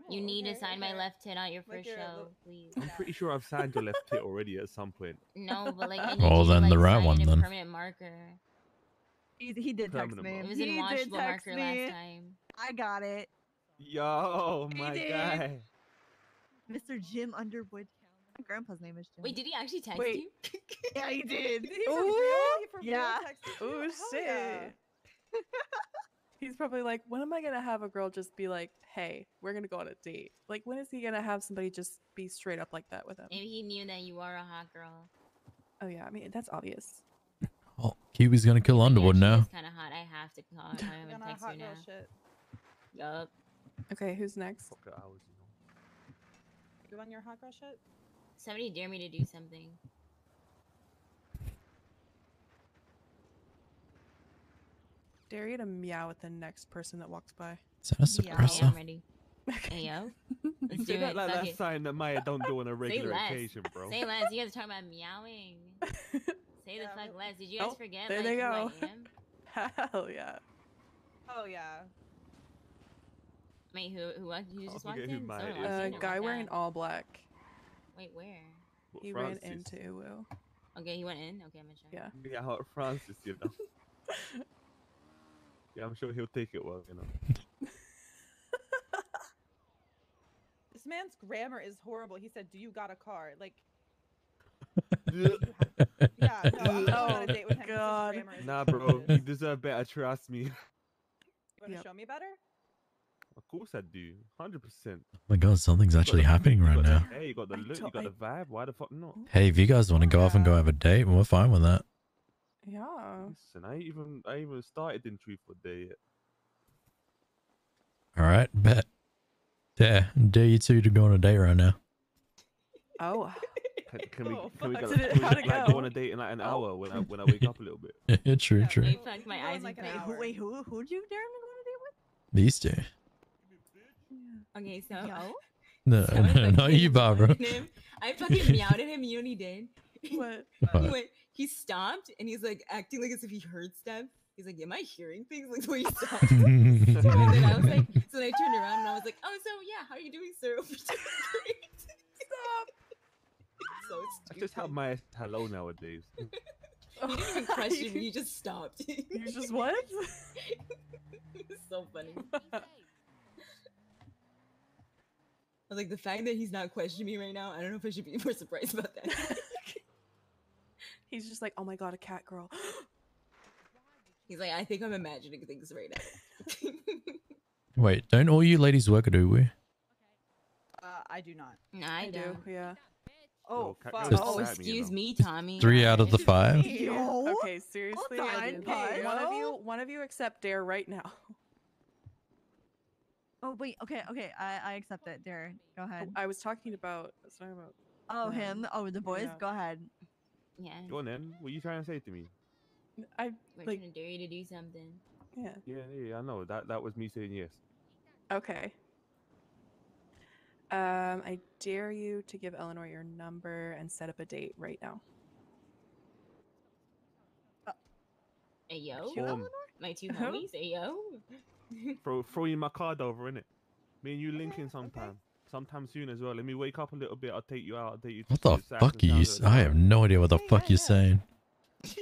You need to okay, sign my left tit on your Like first your show, little- please. I'm pretty sure I've signed your left tit already at some point. No, but like, I need Oh, you to, then the like, right sign one in a then. permanent marker. He, he did text Permanent me. It was he in did washable text marker me. last time. I got it. Yo, He my did. guy. Mr. Jim Underwood. My grandpa's name is Jim. Wait, did he actually text Wait. you? Yeah, he did. He for Ooh, real? He for yeah. texted you? Oh Hell shit. yeah. He's probably like, when am I gonna have a girl just be like, "Hey, we're gonna go on a date"? Like, when is he gonna have somebody just be straight up like that with him? Maybe he knew that you are a hot girl. Oh yeah, I mean that's obvious. Oh, Kiwi's gonna kill Underwood now. It's kind of hot. I have to call. I You're haven't text you now. shit. Yup. Okay, who's next? Fuck it, I was, you know. On your hot girl shit? Somebody dare me to do something. Dare you to meow at the next person that walks by? Is that a suppressor? Yeah, okay, suppressor? I'm ready. Hey yo. Let's Say do that it. like Fuck that's it. something that Maya don't do on a regular less. occasion, bro. Say less. You guys are talking about meowing. Say the fuck less. Did you guys Oh, forget there like they who go. I am? Hell yeah. Oh yeah. Wait, who who who just walked forget who in? Maya Someone walked Uh, in or guy walked wearing out? all black. Wait, where? What, He ran Francis? into Uwu. Okay, he went in. Okay, I'm gonna check. Yeah. Yeah, hot Francis, you know. yeah, I'm sure he'll take it well, you know. This man's grammar is horrible. He said, "Do you got a car?" Like, Yeah. yeah, no, I'm not on a date with him. 'cause his God. grammar is Nah, bro, you atrocious. deserve better. Trust me. You want to Yep. show me better? Of course I do. Hundred percent. Oh my god, something's actually happening right now. Hey, you got the look, you got the vibe. Why the fuck not? Hey, if you guys want to go off and go have a date, we're fine with that. Yeah. Listen, I even I even started in truth or day yet. All right, bet. Dare, dare you two to go on a date right now. Oh. Can, can we Oh, can we, go, can we like go? go on a date in like an hour when I when I wake up a little bit? Yeah, true, Yeah, true. Wait, Go- fuck, my eyes like an Wait, who, hour. wait, who, who'd you dare me to go on a date with? These two. Okay, so Yo? No, so I no, not you, Barbara. meowed at him. I fucking meowed at him. You know what he did? What? He What? went. He stopped and he's like acting like as if he heard stuff. He's like, "Am I hearing things?" Like the way he stopped. and then I was like, so then I turned around and I was like, "Oh, so yeah, how are you doing, sir?" Stop. so I just have my hello nowadays. He didn't even question me. He just stopped. You just what? it's so funny. I was like, the fact that he's not questioning me right now, I don't know if I should be more surprised about that. He's just like, oh my god, a cat girl. He's like, I think I'm imagining things right now. Wait, don't all you ladies work at Uwu? Uh, I do not. no, I, I do, don't. yeah. Oh, cat fuck. Oh, stab me, you excuse me, Tommy. Three out of the five? Yo? Okay, seriously. Hold I on, did. hey, one of you, one of you accept dare right now. Oh, wait, okay, okay, I, I accept it. Dare, go ahead. I was talking about. I was talking about. Oh, um, him? Oh, the boys? yeah. Go ahead. Yeah, Go on then. What are you trying to say to me? I we're like. trying to dare you to do something. Yeah. Yeah, yeah, I know. That that was me saying yes. Okay. Um, I dare you to give Eleanor your number and set up a date right now. Hey yo, Boom. my two homies. Hey yo. Throw throw you my card over, innit? Me and you linking sometime. Sometime soon as well. Let me wake up a little bit. I'll take you out. I'll take you. What the fuck are you? sounds s- of the I have no idea what the fuck you're saying.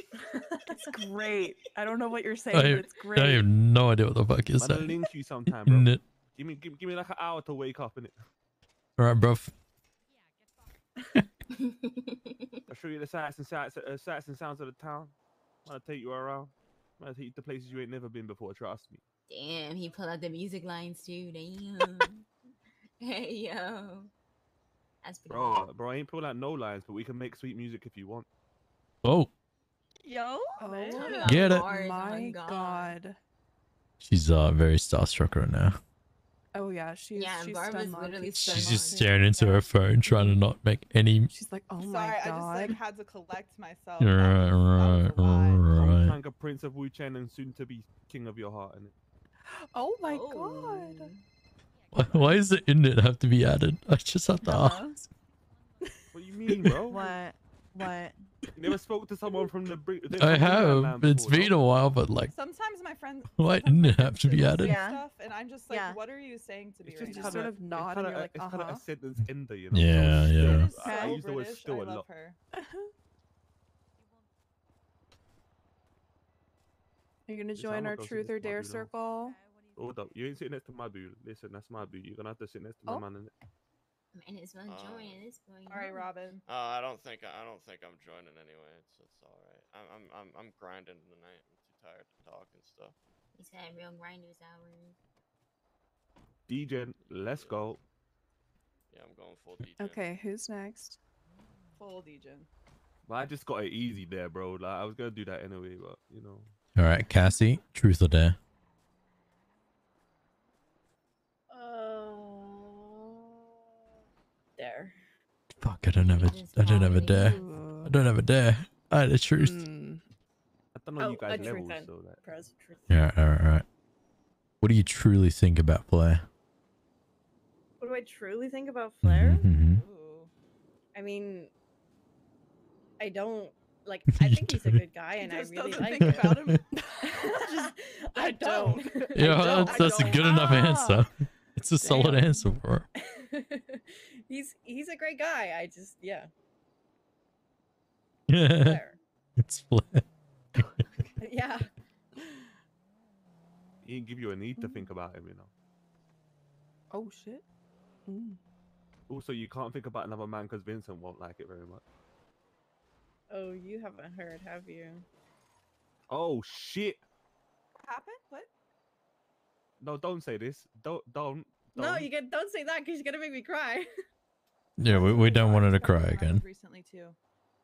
That's great. I don't know what you're saying, I but have, it's great. I have no idea what the fuck you're Man, I'll saying. link you sometime, bro. N- Give me give, give me like an hour to wake up, innit? All right, bruv. I'll show you the sights and sights, uh, sights and sounds of the town. I'll take you around. I'll take you to places you ain't never been before. Trust me. Damn, he pulled out the music lines too. Damn. hey yo. That's pretty Bro, bro, I ain't pulling out no lines, but we can make sweet music if you want. Oh, Yo. Oh Get it. my god. She's uh very starstruck right now. Oh yeah, she's Yeah, she's Barbara's stun literally She's just staring into her phone, trying to not make any. She's like, oh Sorry, my I just like had to collect myself. Right, That was- right, right. Tanga, Prince of Wu Chang, and soon to be King of your heart. innit? Oh my oh. god. Why, why does the internet have to be added? I just have to ask. What do you mean, bro? What? What? You never spoke to someone from the. I have. land It's before, been a while, but like, Sometimes my friends. why sometimes didn't it have to be added? Yeah. Stuff, and I'm just like, Yeah. what are you saying to me It's right just, now? sort of of nod it's and kinda, you're like, it's kind of a sentence ender, you know. Yeah, so yeah. still, I So use the word British, still I a lot. her. Are you gonna join our truth or dare boo now. circle? Hold up, you ain't sitting next to my boo. Listen, that's my boo. You're gonna have to sit next to my Oh. man. innit? Man, it's one Uh, joy at this point. All right, Robin. Uh, I don't think I don't think I'm joining anyway. It's it's all right. I'm I'm I'm, I'm grinding tonight. I'm too tired to talk and stuff. He's had real grinders hours. DJ, let's go. Yeah, I'm going full DJ. Okay, who's next? Full Degen. But I just got it easy there, bro. Like I was gonna do that anyway, but you know. all right, Cassie, truth or dare? There. Fuck, I don't have a, I don't have a dare. I don't have a dare. I had a truth. Hmm. I don't know Oh, you guys a truth levels, then. so that. Yeah, all right, all right. What do you truly think about Flair? What do I truly think about Flair? Mhm. I mean, I don't like. I think he's a good guy, and I really like think him. about him. Just- I don't. Yeah, I don't. that's, that's a good enough answer. It's a solid answer for he's he's a great guy. I just yeah. it. it's Flair. Yeah. He didn't give you a need to think about him, you know. Oh shit. Mm. Also, you can't think about another man because Vincent won't like it very much. Oh, you haven't heard, have you? Oh shit! Happened? What? No, don't say this. Don't, don't. No, don't. you get don't say that because you're gonna make me cry. Yeah, we, we don't want her to cry again. Recently too.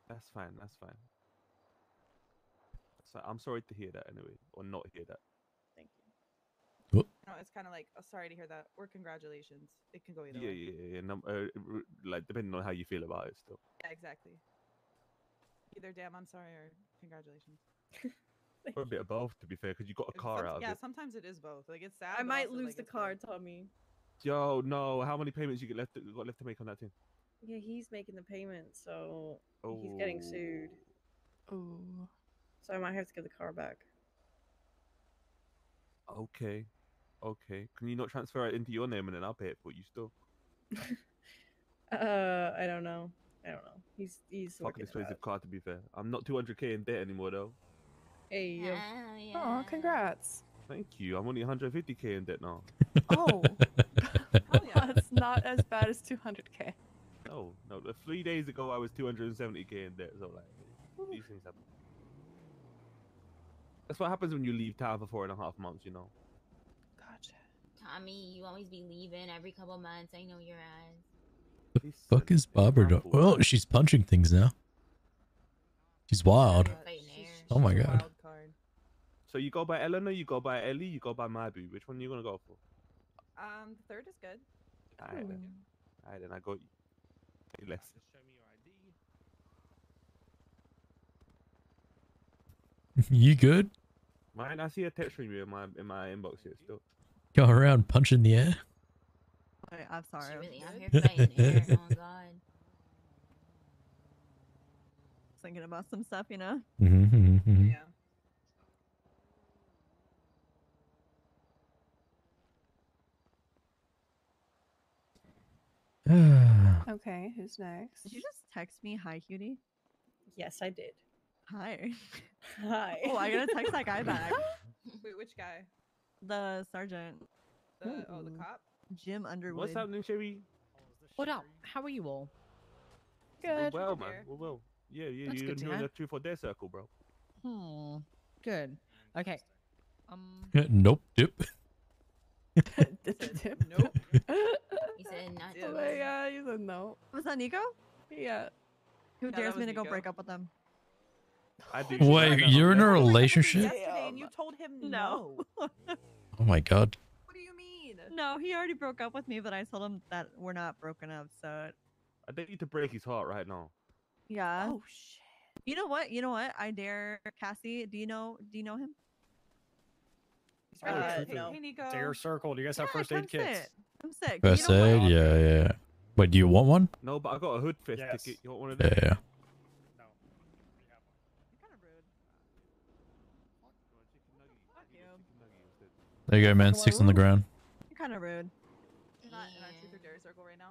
That's fine. That's fine. That's fine. I'm sorry to hear that anyway, or not hear that. Thank you. No, it's kind of like, oh, sorry to hear that, or congratulations. It can go either Yeah, way. yeah, yeah. And, um, uh, like depending on how you feel about it, still. Yeah, exactly. Either damn, I'm sorry, or congratulations. Or a bit of both, to be fair, because you got a car out of yeah, it. sometimes it is both. Like it's sad. I might also, lose like, the car. Tommy. Yo, no. How many payments you get left? Got left to make on that thing? Yeah, he's making the payment, so he's getting Oh. sued. Oh. So I might have to give the car back. Okay, okay. Can you not transfer it into your name and then I'll pay it for you still? Uh, I don't know. I don't know. He's he's Fucking working it expensive car, to be fair. I'm not 200k in debt anymore, though. Hey, yo. Oh, congrats. Thank you. I'm only 150k in debt now. Oh. Oh, that's not as bad as 200k. No, no. Three days ago, I was 270k in debt. So like, these things happen. That's what happens when you leave town for four and a half months. You know. Gotcha. Tommy, you always be leaving every couple months. I know your ass. The fuck is Barbara doing? Well, she's punching things now. She's wild. Oh my god. So you go by Eleanor, you go by Ellie, you go by Mabu. Which one are you gonna go for? Um, the third is good. Alright then. Alright then, I got you. Hey, Less. you good? Mine, I see a text from you in my in my inbox here still. Go around punching the air. Wait, I'm sorry. She I'm really out here fighting air. Oh my god. Thinking about some stuff, you know. Mm-hmm, mm-hmm. Yeah. Okay, who's next? Did you just text me, "Hi, cutie"? Yes, I did. Hi. Hi. Oh, I gotta text that guy back. Wait, which guy? The sergeant, The oh, the cop. Jim Underwood. What's happening, Sherry? What up? How are you all? We're well, man. We're well. Yeah, yeah. That's you good to you're in hear. the truth or dare circle, bro. Hmm. Good. Okay. Um. nope. Dip. nope. He said not Oh my god, you said no. Was that Nico? Yeah. Who Yeah, dares me was to go break up with them? I do. Wait, now, you're in a relationship? Yesterday, and you told him no. Oh my god. What do you mean? No, he already broke up with me, but I told him that we're not broken up. So I don't need to break his heart right now. yeah. Oh shit. You know what? You know what? I dare Cassie. Do you know? Do you know him? Uh, Hey, hey, no. hey, Nico. Dare Circle. Do you guys have first aid kits? sit. Come sit. First you know what? aid, yeah, yeah. Wait, do you want one? No, but I got a hood fest Yes. ticket. You want one of Yeah, them? yeah. There you go, man. Six on the ground. You're kind of rude. You're not in our truth or dare circle right now.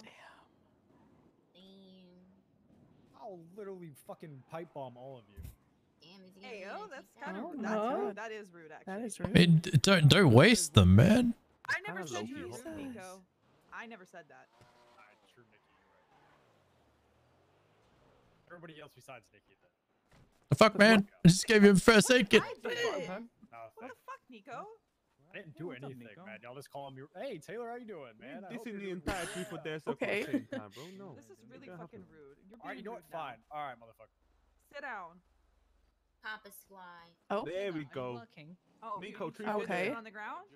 I'll literally fucking pipe bomb all of you. Hey, oh, that's kind of that's rude. That is rude, actually. That is I rude. mean, don't don't waste them, man. I never said you were rude, Nico. I never said that. True, Nikki. You're right. Everybody else besides Nikki. Then. The fuck, man? I just gave you a first aid kit. I did. No, What the fuck, Nico? I didn't do anything, man. Y'all just call me. Hey, Taylor, how you doing, man? This is you're the entire good." truth or dare Okay. at the same time, bro. No. This is really fucking happen. rude. You're being All right, you know rude what? now. Fine. All right, motherfucker. Sit down. Papa Squad. Oh. There we go. Working. Oh, Nico, you, you Okay. on the ground?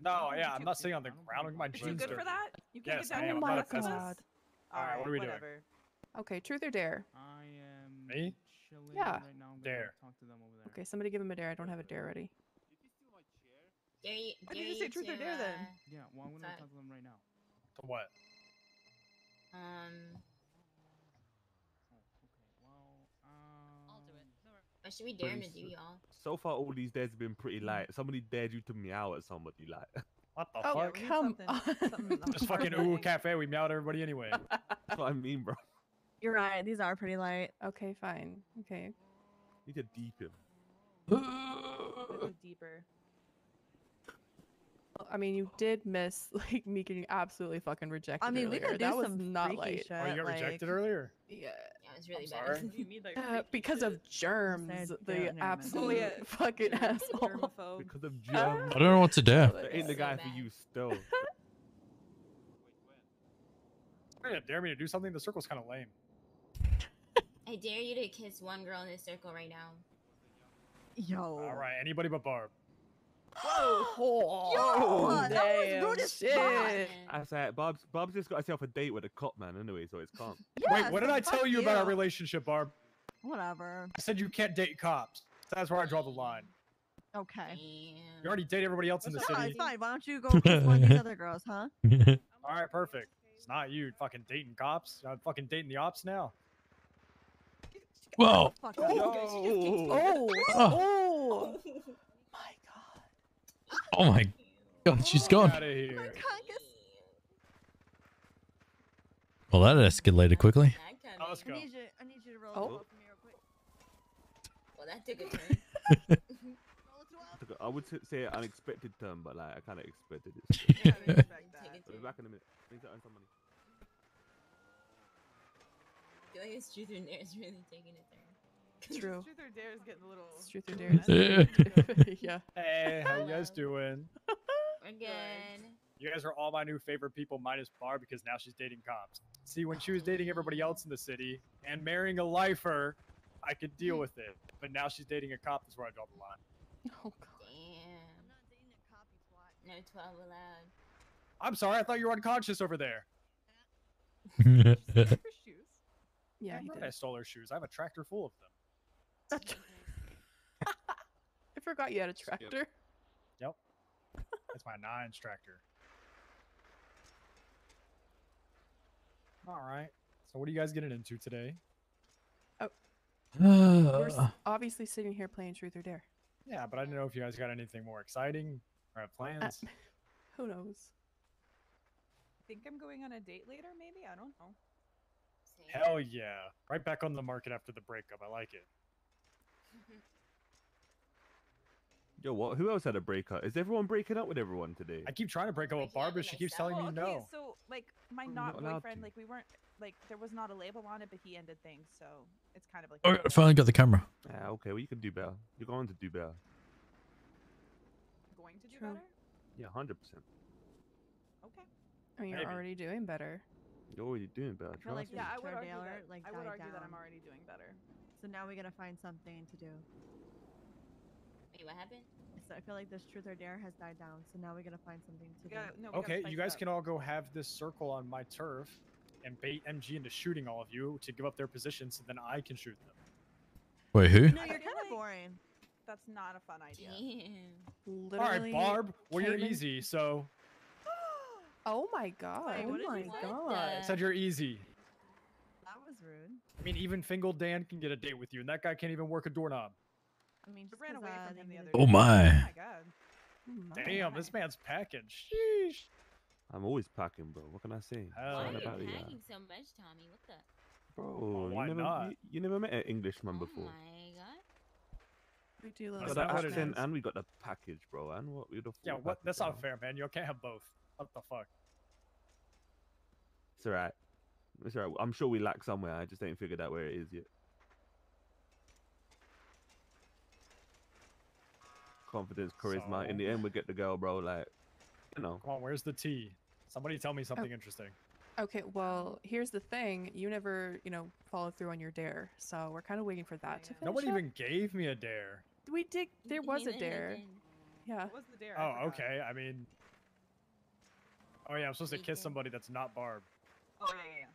No, yeah, I'm not sitting on the ground. Look at my Is you good for that? You can't Yes, get down am. here I'm with not. God. All right, what are we doing? Okay, truth or dare? I am Me? chilling Yeah. right now. I'm Dare. Talk to them over there. Okay, somebody give him a dare. I don't have a dare ready. Dare you, Why dare did you say truth or to, dare then? uh, Yeah, well, I'm gonna talk to them right now. To what? Um, Well, um, what should we dare him to do, y'all? So far, all these dares have been pretty mm. light. Somebody dared you to meow at somebody, like. What the Oh, fuck? we come something- on. something Just fucking ooh cafe. We meowed everybody anyway. That's what I mean, bro. You're right. These are pretty light. Okay, fine. Okay. Need to deep him. Deeper. Well, I mean, you did miss like me getting absolutely fucking rejected. I mean, we earlier. could do that was some not freaky shit. Oh, you got like, rejected earlier? Yeah. Yeah, it was really sorry. bad. You need like Uh, because of germs, the yeah, never absolute yeah, fucking germ- asshole. germaphobe. Because of germs. I don't know what to do. That ain't the So guy for you, still. You're gonna dare me to do something? The circle's kind of lame. I dare you to kiss one girl in this circle right now. Yo. All right, anybody but Barb. Whoa! Yo, oh, that was damn rude as fuck. shit. I said, Bob's Bob's just got herself a date with a cop man anyway, so it's calm. Wait, what did I tell fuck you about our relationship, Barb? Whatever. I said you can't date cops. That's where I draw the line. Okay. You already date everybody else in the Yeah, city. it's fine. Why don't you go kiss one of these other girls, huh? All right, perfect. It's not you fucking dating cops. I'm fucking dating the ops now. Whoa. Fuck Oh. Oh! Oh. Oh! My God! Oh my god, she's gone. Out of here. Well, that escalated quickly. Oh, let's go. I need you. I need you to roll Oh. the roll for me real quick. Well, that took a turn. Roll it to us. Took a- I would say an unexpected turn, but like I kind of expected it. Yeah, I didn't expect that. Take a I'll be back in a minute. Need to earn some money. I feel like this truth or dare is really taking a turn. True. Truth or dare is getting a little. It's truth or Yeah. dare. yeah. Hey, how you guys doing? We're. You guys are all my new favorite people, minus Bar, because now she's dating cops. See, when she was dating everybody else in the city and marrying a lifer, I could deal with it. But now she's dating a cop. That's where I draw the line. Oh God. Damn. I'm not dating a copy twat. No 12 allowed. I'm sorry. I thought you were unconscious over there. Her shoes. Yeah, I he did. I stole her shoes. I have a tractor full of them. I forgot you had a tractor. Yep. That's my nines tractor. All right. So what are you guys getting into today? Oh. We're s- obviously sitting here playing truth or dare. Yeah, but I didn't know if you guys got anything more exciting or have uh, plans. Who knows? I think I'm going on a date later? Maybe I don't know. Hell yeah. Right back on the market after the breakup. I like it. Yo, what? Who else had a breakup? Is everyone breaking up with everyone today? I keep trying to break up with Breaking up Barb, but with she keeps myself. telling me Well, okay, no. so like my I'm not not boyfriend, like we weren't like there was not a label on it, but he ended things, so it's kind of like. Oh, I finally got the camera. Yeah, okay. Well, you can do better. You're going to do better. Going to do True. better. Yeah, hundred percent. Okay. I mean, you're Maybe. already doing better. You're already doing better. I feel like. Yeah, I would argue that. like, I would died argue that I'm already doing better. so now we gotta find something to do. Wait, what happened? So I feel like this truth or dare has died down, so now we gotta find something to do. gotta- no, Okay, you guys can all go have this circle on my turf and bait MG into shooting all of you to give up their positions, so then I can shoot them. Wait, who? No, you're kind of boring. That's not a fun idea. All right, Barb. Well, you're easy, so Oh my god. Wait, oh my god. I said you're easy. That was rude. I mean, even Fingal Dan can get a date with you, and that guy can't even work a doorknob. I mean, just ran 'cause, away uh, from him the other Oh to- my. Oh my god. Damn, this man's packaged. Sheesh. I'm always packing, bro. What can I say? Hell Why are Something you about it, yeah. so much, Tommy? What the? Bro, why you never, not? You, you never met an Englishman before. Oh my god. We do love got the not what accent and we got the package, bro. And what we the Yeah, what? package, That's bro. not fair, man. You can't have both. What the fuck? It's alright. It's alright. I'm sure we lack somewhere. I just ain't figured out where it is yet. Confidence, charisma. In the end, we get the girl, bro. Like, you know. Come on, where's the tea? Somebody tell me something interesting. Okay, well, here's the thing. You never, you know, followed through on your dare, so we're kind of waiting for that to finish Nobody up. even gave me a dare. We did. There was a dare. Yeah. What was the dare? Oh, forgot. okay. I mean, oh yeah, I'm supposed to kiss somebody that's not Barb. Oh yeah, yeah,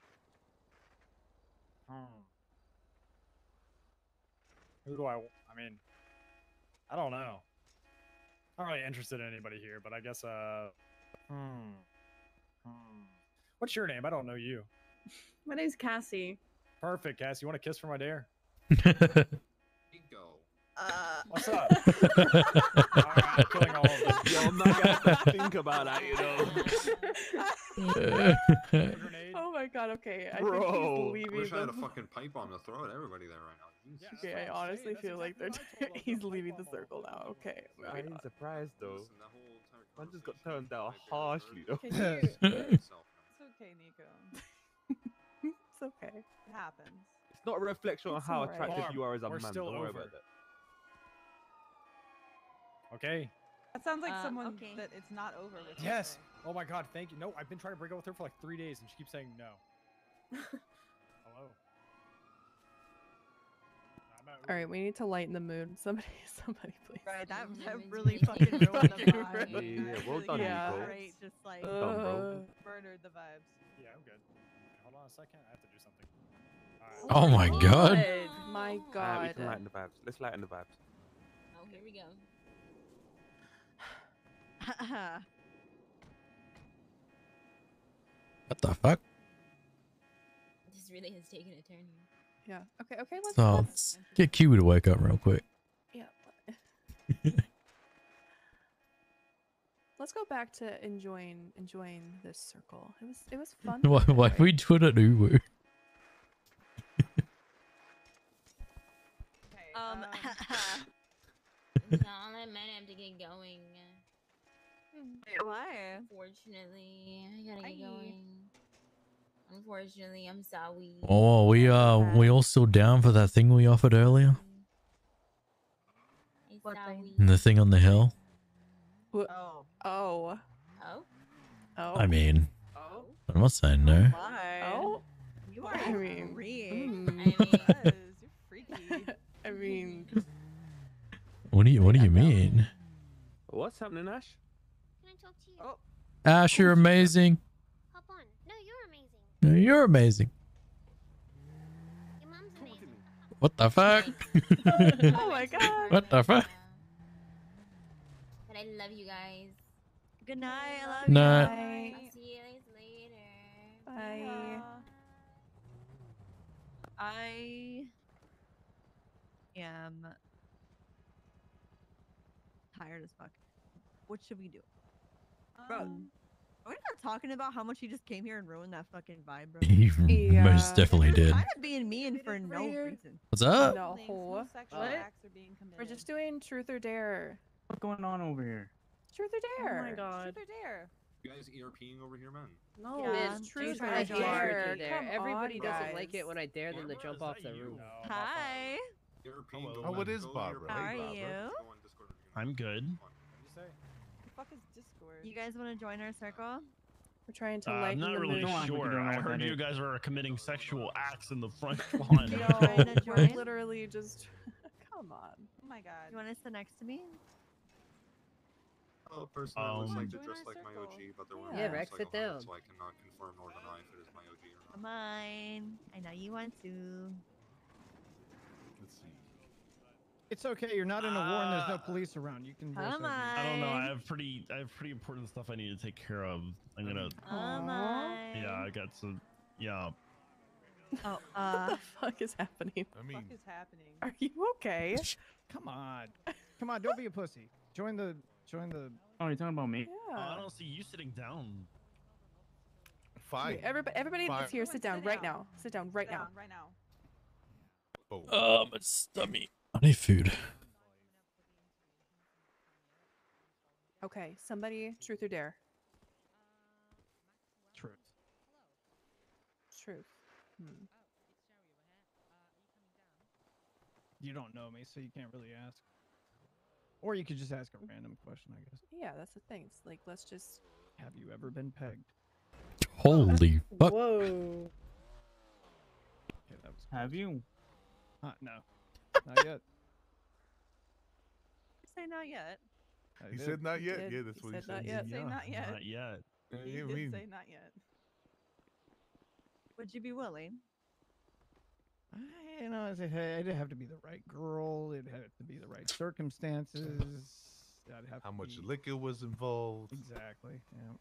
yeah. Hmm. Who do I? I mean, I don't know. Not really interested in anybody here, but I guess. Uh, hmm. Hmm. What's your name? I don't know you. My name's Cassie. Perfect, Cass. You want a kiss for my dare? Bingo. Uh, What's up? Alright, I'm killing all of them. Yo, I'm not gonna have to think about that, you know. oh my god. Okay. I Bro. think he's I leaving. wish I had a the- fucking pipe bomb to throw at everybody there right now. Jesus. Okay, I honestly feel like they're he's leaving the circle now. Okay. I moving ain't surprised though. Listen, that whole entire Man just got turned down harshly though. You? It's It's okay, Nico. It's okay. It happens. It's not a reflection on how alright. attractive Barb, you are as a we're man. still Don't worry over. about that. Okay. That sounds like Um, someone okay. that it's not over with. Yes. there. Oh my God. Thank you. No, I've been trying to break up with her for like three days, and she keeps saying no. Hello. I'm at All right, we need to lighten the mood. Somebody, somebody, please. Right, that, that really really fucking ruined the fucking vibe. Yeah, yeah, yeah. Well done, Yeah. Nico. Great, just like Well done, bro. Uh, Murdered the vibes. Yeah, I'm good. Hold on a second. I have to do something. Alright. Oh my god. my Alright, we can lighten the vibes. Let's lighten the vibes. Oh, here we go. What the fuck? This really has taken a turn here. Yeah. Okay. Okay. Let's. So let's let's get Kiwi to wake up real quick. yeah. Let's go back to enjoying enjoying this circle. It was it was fun. Why, for why bit, we right? doing it Uwu? Okay. um, Y'all, I might have to get going. why? Unfortunately, I gotta get Aye. going. Unfortunately, I'm sorry. Oh, we uh, we all still down for that thing we offered earlier? What thing? The thing on the hill? Oh. Oh. Oh, Oh. I mean, Oh. I'm not saying no. Why? Oh. You are I mean, free. mm. I mean, you're freaky. I mean, What do you What do you mean? What's happening, Ash? Can I talk to you? Oh. Ash, you're amazing. Hop on. No, you're amazing. No, You're amazing. Amazing. What the fuck? oh my god. what the fuck? but I love you guys. Good night. I love Night. Bye. I'll see you guys later. Bye. I am tired as fuck. What should we do? Bro, Um, are we not talking about how much he just came here and ruined that fucking vibe, bro? He Yeah. most definitely did. Kind of being mean for no reason. What's up? No. Thinks no What? acts are being We're just doing truth or dare. What's going on over here? Truth or dare. Oh my god. Truth or dare? You guys ERPing over here, man? No, Yeah, it's do truth try or dare. Come Everybody on, doesn't like it when I dare them to Barbara, jump off the roof. No, Hi. Hello. Oh, what is it is go Barbara. How are you? Go on Discord if you're gonna I'm good. What'd you say? The fuck is Discord? You guys want to join our circle? We're trying to Uh, I'm not the really mood. sure. I heard you guys were committing sexual acts in the front lawn. Yo, Trying to we're join? literally just. Come on. Oh my god. You want to sit next to me? Oh, personally, it looks Um, like to dress our like my circle. OG, but they're wearing Yeah, masks Rex, like sit down. so I cannot confirm nor deny if it is my OG or not. Come on. I know you want to. Let's see. It's okay. You're not in a war and there's no Uh, police around. You can. dress Come as you- I don't know. I have pretty, I have pretty important stuff I need to take care of. I'm gonna. Come on. Yeah, I got some. Yeah. Oh, uh. What the fuck is happening? I mean, is happening? Are you okay? Come on. Come on. Don't be a pussy. Join the. Join the. Oh, you're talking about me? Oh, I don't see you sitting down. fine. Okay, everybody, everybody Fine. that's here, sit down Sit right down. now. Sit down right Sit now. down Right now. Oh. Um, stomach. I need food. Okay, somebody, truth or dare? Truth. Truth. Hmm. You don't know me, so you can't really ask. Or you could just ask a random question, I guess. Yeah, that's the thing. It's like, let's just. Have you ever been pegged? Holy fuck. Whoa. Okay, that was. Have you? Uh, no. Not yet. Say not yet. I He did. said not yet. did. Yeah, that's He what he said not yet. Say not yet. Not yet. Yeah, He did mean- say not yet. Would you be willing? I, you know, I said, hey, it'd have to be the right girl. It'd have to be the right circumstances. I'd have How much be- liquor was involved? Exactly. Yeah.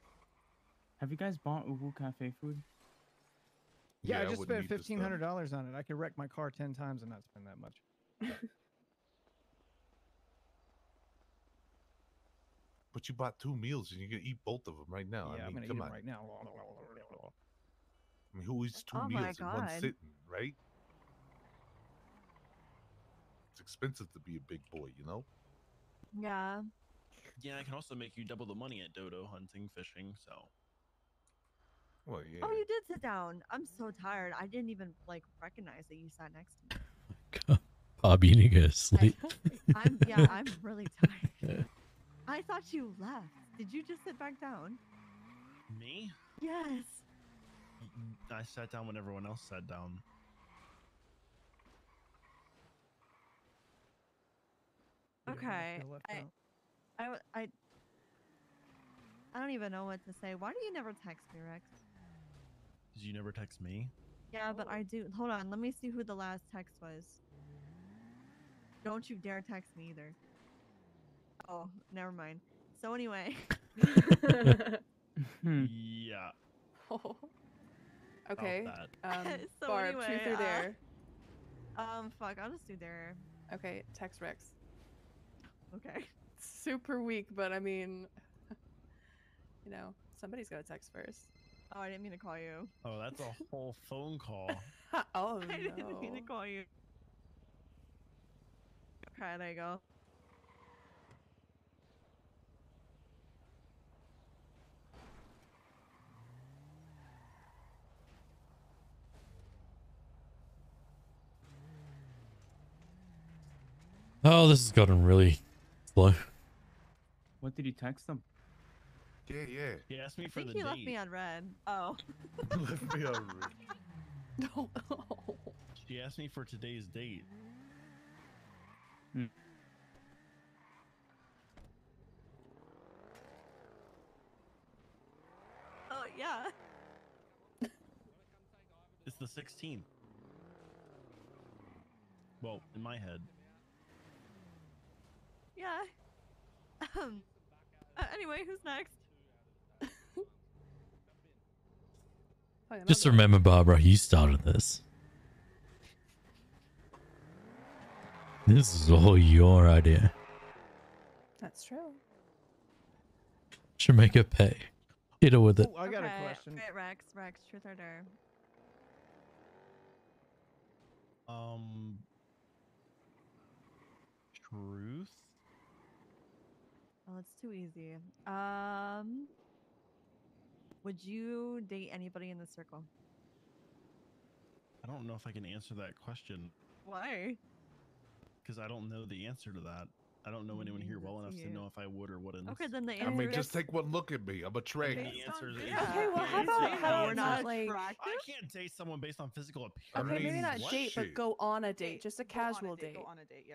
Have you guys bought Uwu Cafe food? Yeah, I just wouldn't spent fifteen hundred dollars on it. I could wreck my car ten times and not spend that much. But you bought two meals and you're gonna eat both of them right now. yeah, I I'm gonna come eat on. them right now. I mean, who eats two Oh meals in one sitting, right? It's expensive to be a big boy, you know. Yeah. Yeah, I can also make you double the money at dodo hunting, fishing. So. Well, yeah. Oh, you did sit down. I'm so tired. I didn't even like recognize that you sat next to me. Bob, you need to go to sleep. I'm yeah. I'm really tired. I thought you left. Did you just sit back down? Me? Yes. I sat down when everyone else sat down. Okay. I I I don't even know what to say. Why do you never text me, Rex? Did you never text me? Yeah, but I do. Hold on. Let me see who the last text was. Don't you dare text me either. Oh, never mind. So anyway. yeah. okay. Um, so Barb, anyway, truth or uh, dare? Um, fuck. I'll just do dare. Okay, text Rex. Okay. Super weak, but I mean, you know, somebody's got to text first. Oh, I didn't mean to call you. Oh, that's a whole phone call. oh I didn't mean to call you. Okay, there you go. Oh, this has gotten really slow. What did you text them? Yeah, yeah. He asked me I for think the he left date. me on red. Oh. Left me on red. No. She asked me for today's date. Oh yeah. It's the 16th. Well, in my head. Yeah. Um. Uh, anyway, who's next? Just remember, Barbara, you started this. This is all your idea. That's true. Should make her pay. Hit her with it. I got okay. a question. Wait, Rex, Rex, truth or dare? Um. Truth? Oh, it's too easy. Um. Would you date anybody in the circle? I don't know if I can answer that question Why? Because I don't know the answer to that. I don't know anyone mm, here well enough to know if I would or wouldn't. Okay, then the answer. I mean, is just take one look at me. I'm a trick. The answer is Okay, well, how about how we're not not like I can't date someone based on physical appearance. okay, maybe not What? date, but go on a date, just a Go on a casual date, date. Go on a date, yeah.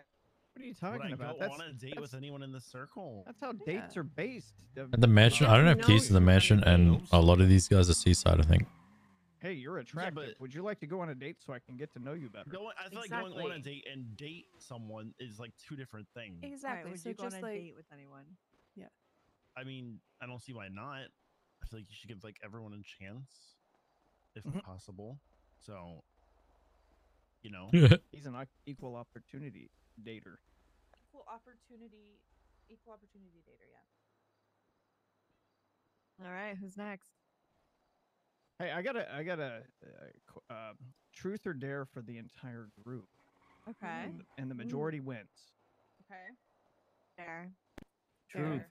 What are you Would talking I about? go That's on a date that's- with anyone in the circle? That's how dates are based. At the mansion, I don't have keys to the mansion, and a lot of these guys are seaside. I think. Hey, you're attractive. Would you like to go on a date so I can get to know you better? Going, I feel like going on a date and date someone is like two different things. Exactly. would so you go just on a like date with anyone? yeah. I mean, I don't see why not. I feel like you should give like everyone a chance, if Mhm. possible. So, you know, He's an equal opportunity dater. Equal opportunity, equal opportunity dater. Yeah. All right, who's next? Hey, I got a, I got a, uh, uh, truth or dare for the entire group, Okay. and, and the majority wins. Okay. There. Truth.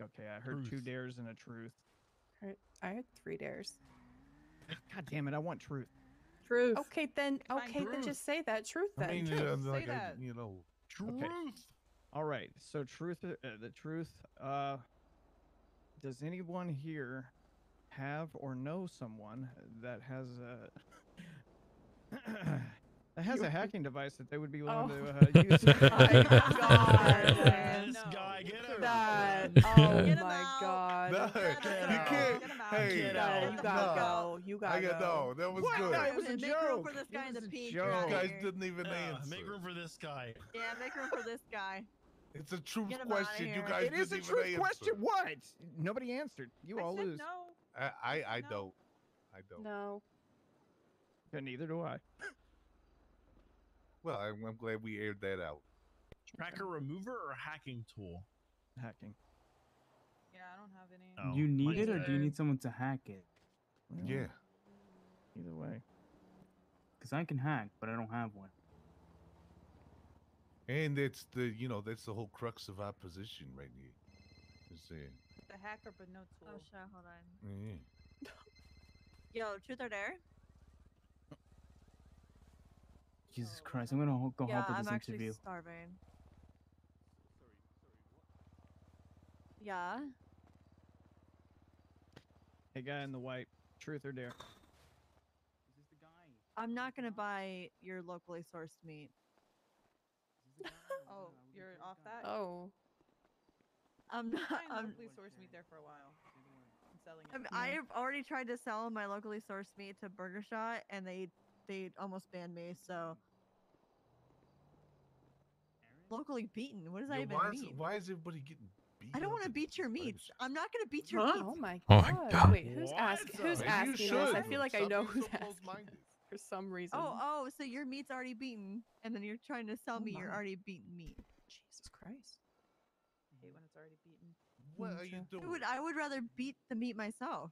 Okay, I heard two dares and a truth. Heard- I had three dares. God damn it, I want truth. Truth. Okay, then. Fine, Okay, then just say that truth. I Then. mean, Truth. uh, say like, I- that. you know, Okay. All right. So truth, uh, the truth. Uh, does anyone here have or know someone that has a that has a hacking device that they would be willing to uh, use? this guy, get him. That. Get Oh him my god. No, you can't. Hey, Get out. you gotta no. go. You gotta I got go. no. That was What? good. No, it was a Make room joke. for this guy in the pink. You guys didn't even Yeah, answer. make room for this guy. Yeah, make room for this guy. It's a truth Get him outta question. You guys It is a didn't even answer. question. What? Nobody answered. You all lose. No. I, I, I don't. I don't. No. And neither do I. Well, I'm, I'm glad we aired that out. Tracker remover or hacking tool? Hacking. Yeah, I don't have any. Oh, you need it, or do you need someone to hack it? Yeah. Either way. Because I can hack, but I don't have one. And it's the, you know, that's the whole crux of our position right here. Is saying, The hacker, but no tool. Oh shit, hold on. yeah. Yo, truth or dare? Jesus oh, Christ, I'm gonna ho- go yeah, help with I'm this actually interview. starving. Yeah. Hey, guy in the white. Truth or dare? I'm not gonna buy your locally sourced meat. Oh, you're off that? Oh. I'm not. Try and I'm, locally source meat there for a while. And selling it. I mean, I have already tried to sell my locally sourced meat to Burger Shot, and they they almost banned me. So locally beaten. What does that Yo, even why, is, mean? why is everybody getting beat? I don't want to beat your this meats. I'm not gonna beat your Huh? meats. Oh my oh god. Oh god. my God. Wait, who's What? asking? Who's asking this? I feel like I know who's so asking for some reason. Oh, oh, so your meat's already beaten, and then you're trying to sell Oh me your my. already beaten meat. Jesus Christ. I hate when it's already beaten. What are you doing? I would I would rather beat the meat myself.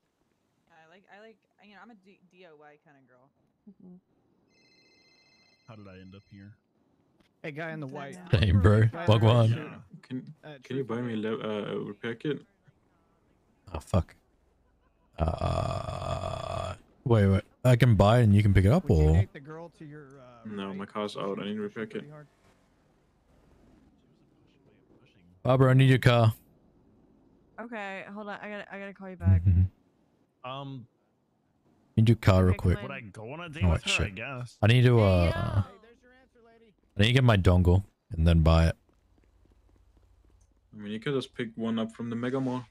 Yeah, I like, I like, you know, I'm a D- DIY kind of girl. Mhm. How did I end up here? Hey, guy in the white. Hey, bro. Guy in Bug one. shirt. Can Uh, can you buy me a dare? uh, repair kit? Oh fuck. Uh, wait, wait. I can buy it and you can pick it up, Would or date the girl to your uh, No, my car's out. I need a repair kit. Barbara, I need your car. Okay, hold on. I gotta I gotta call you back. Um, Need your car real Okay, come quick. in. would I go on a date Oh, with her? I shit. guess. I need to uh. Hey, your answer. I need to get my dongle and then buy it. I mean, you could just pick one up from the Mega Mall.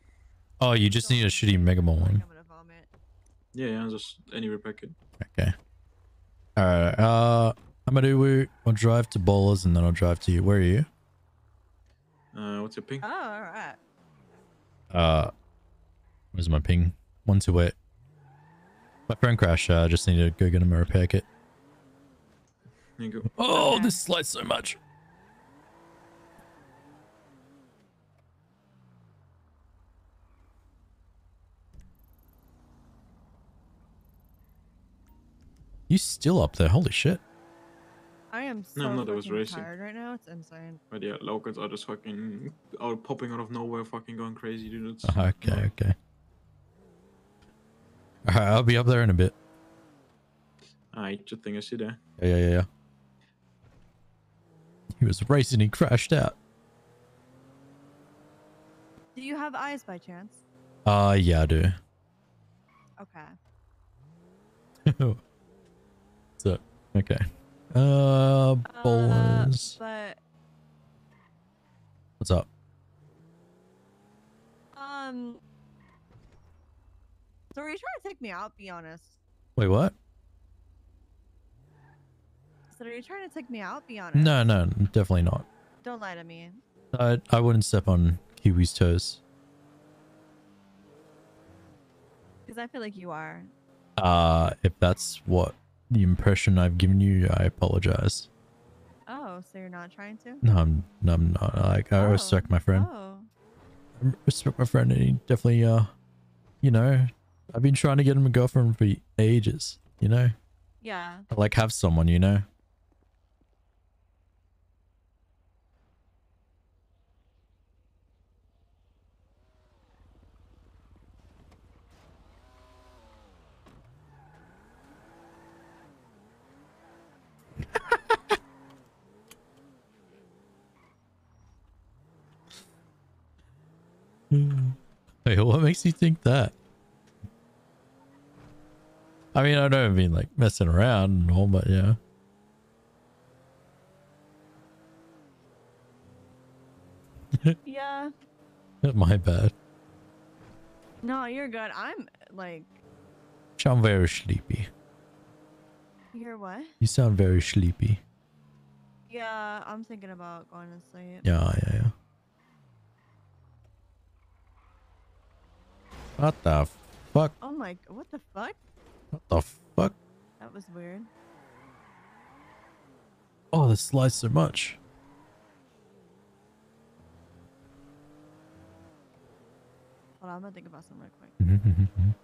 Oh, you just need a shitty Mega Mall one. I'm gonna vomit. Yeah, yeah, just any repair kit. Okay. All right. Uh, I'm gonna do. I'll drive to Bowlers and then I'll drive to you. Where are you? Uh, what's your ping? Oh, all right. Uh, where's my ping? One two eight. My friend crashed. Uh, I just need to go get him a repair kit. Here you go. Oh, this slides so much. You still up there? Holy shit! I am so No, I'm not, I was racing. tired right now. It's insane. But yeah, locals are just fucking out popping out of nowhere, fucking going crazy, dude. It's Okay, okay. All right, I'll be up there in a bit. Alright, just think I see there. Yeah, yeah, yeah, yeah. He was racing, he crashed out. Do you have eyes by chance? Uh, yeah, I do. Okay. so, okay. Uh, Uh, bowlers. but What's up? um, so are you trying to take me out? Be honest. Wait, what? So are you trying to take me out? Be honest. No, no, definitely not. Don't lie to me. I, I wouldn't step on Kiwi's toes. Because I feel like you are. Uh, if that's what the impression I've given you, I apologize. Oh, so you're not trying to? No, I'm, no, I'm not. Like, I respect my friend. Oh. I respect my friend, and he definitely, uh, you know, I've been trying to get him a girlfriend for ages, you know? Yeah. I like have someone, you know? Wait, what makes you think that? I mean, I don't mean like messing around and all, but yeah. Yeah. My bad. No, you're good. I'm like, Sound very sleepy. you're what? You sound very sleepy. Yeah, I'm thinking about going to sleep. Yeah, yeah, yeah. What the fuck? Oh my, what the fuck? What the fuck? That was weird. Oh, this slides so much. Hold on, I'm gonna think about something real quick.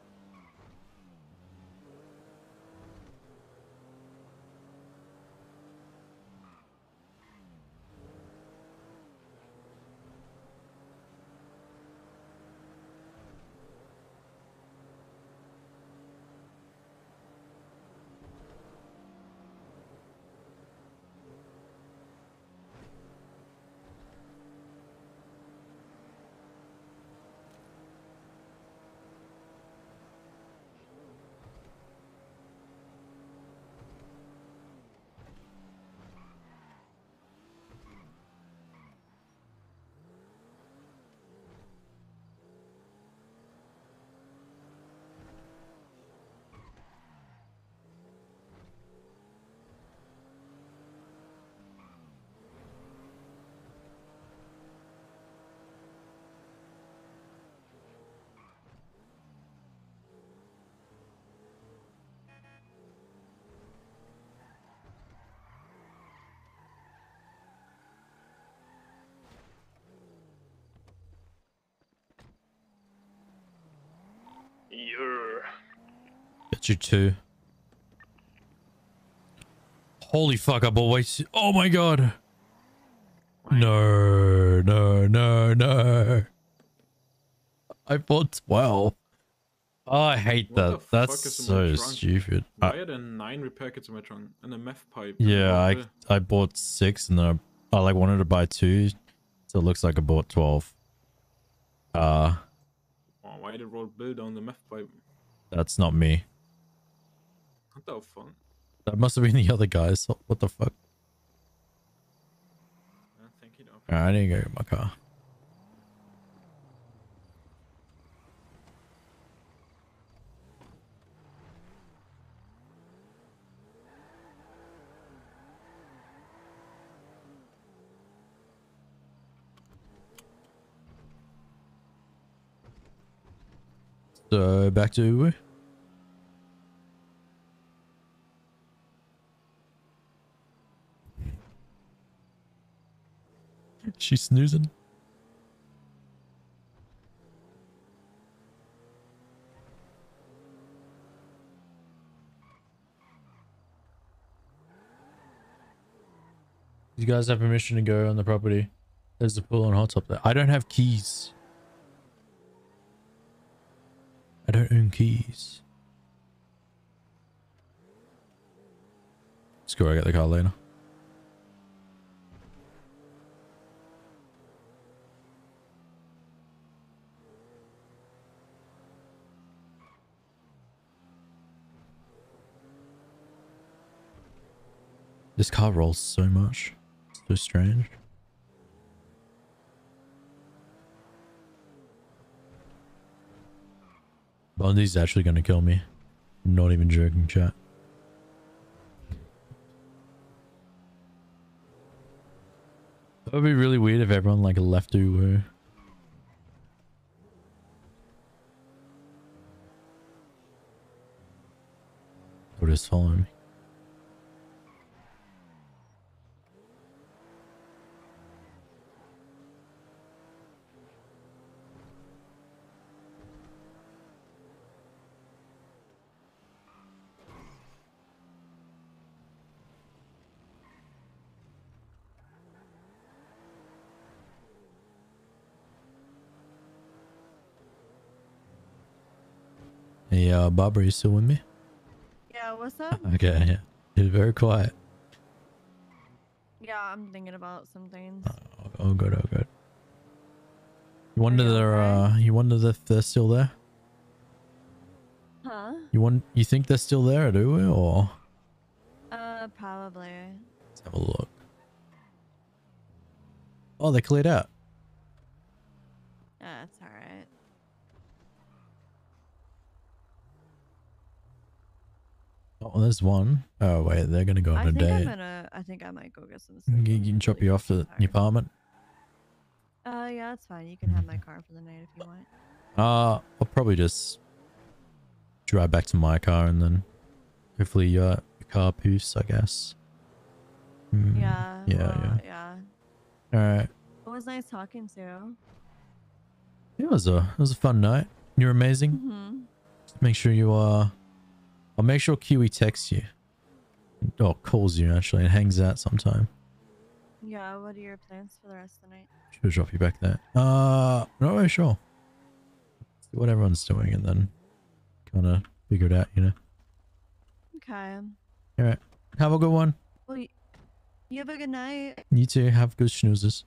Yeah. Got you two. Holy fuck, I bought way too- Oh my god. No, no, no, no. I bought 12. Oh, I hate What that. That's is in my so stupid. Why I- are there nine repair kits in my trunk and a meth pipe? yeah, I the- I bought six and then I, I like wanted to buy two, so it looks like I bought 12. Uh, why did roll bill down the meth pipe? that's not me. What the fuck? That must have been the other guys. What the fuck? Uh, thank you. Alright, I need to go get my car. So back to Uwu. She's snoozing. You guys have permission to go on the property. There's a pool and hot tub there. I don't have keys. I don't own keys. Let's go. I get the car later. This car rolls so much. It's so strange. Bundy's actually gonna kill me. I'm not even joking, chat. That would be really weird if everyone like left Uwu. Or just follow me. Hey, uh, Bob, are you still with me? Yeah, what's up? Okay, yeah. You're very quiet. Yeah, I'm thinking about some things. Oh, good, oh, good. You wonder they're, uh, you wonder if they're still there? Huh? You want, you think they're still there, do we, or? Uh, probably. Let's have a look. Oh, they cleared out. Yeah, it's alright. Oh, there's one. Oh, wait, they're gonna go on I a think date. I'm gonna. I think I might go get some. You you can drop you off at your apartment. Uh, yeah, that's fine. You can have my car for the night if you want. Uh, I'll probably just drive back to my car and then hopefully uh, your car poos, I guess. Hmm, Yeah. Yeah, well, yeah. Yeah. All right. It was nice talking to. you. It was a it was a fun night. You're amazing. Mhm. Just make sure you uh, I'll make sure Kiwi texts you. Or calls you actually and hangs out sometime. Yeah. What are your plans for the rest of the night? Should drop you back there. Uh, not really sure. See what everyone's doing and then kind of figure it out, you know. Okay. All right. Have a good one. Well, you have a good night. You too. Have good snoozes.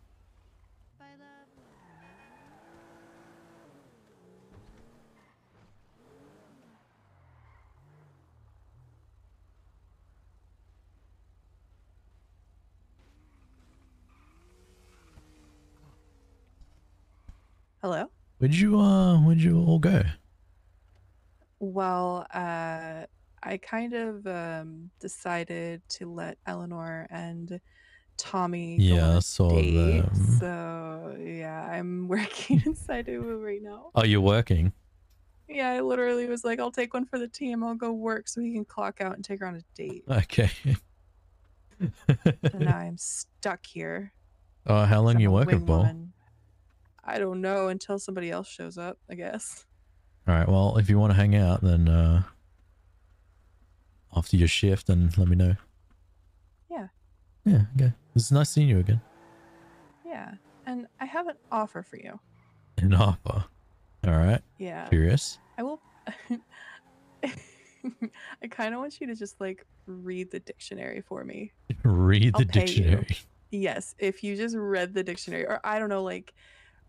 Hello. Where'd you uh where'd you all go? Well, uh, I kind of um, decided to let Eleanor and Tommy Yeah, saw date. them. So yeah, I'm working inside Uwu right now. Oh, you're working. Yeah, I literally was like, I'll take one for the team. I'll go work so he can clock out and take her on a date. Okay. and now I'm stuck here. Oh, how long you working for? woman. I don't know until somebody else shows up, I guess. All right. Well, if you want to hang out, then uh after your shift, then let me know. Yeah, Yeah. Okay. It's nice seeing you again. yeah. And I have an offer for you. An offer. All right. Yeah. Curious. I will. I kind of want you to just like read the dictionary for me. Read the pay you. dictionary. Yes, if you just read the dictionary, or I don't know, like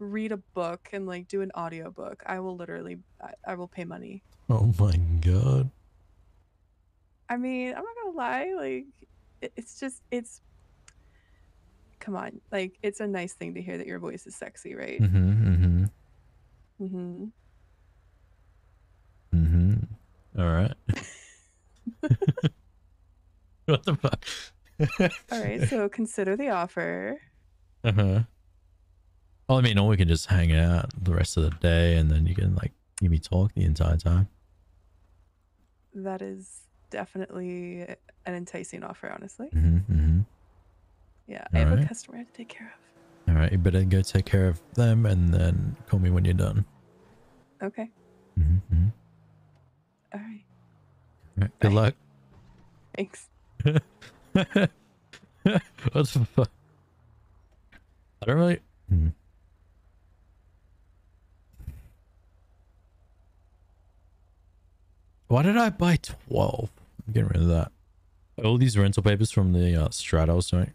read a book and like do an audio book, I will literally, I, I will pay money. Oh my god. I mean, I'm not gonna lie, like it, it's just, it's. Come on, like it's a nice thing to hear that your voice is sexy, right? Mm-hmm. Mm-hmm. Mm-hmm. Mm-hmm. All right. what the fuck? All right, so consider the offer. Uh-huh. Well, I mean, or we can just hang out the rest of the day and then you can like hear me talk the entire time. That is definitely an enticing offer, honestly. Mm-hmm. mm-hmm. Yeah, I have a customer to take care of. All right, you better go take care of them and then call me when you're done. Okay. Mm-hmm. All right. All right, good luck. Thanks. what the fuck? I don't really. Why did I buy 12? I'm getting rid of that. All these rental papers from the uh, Stratos, doing.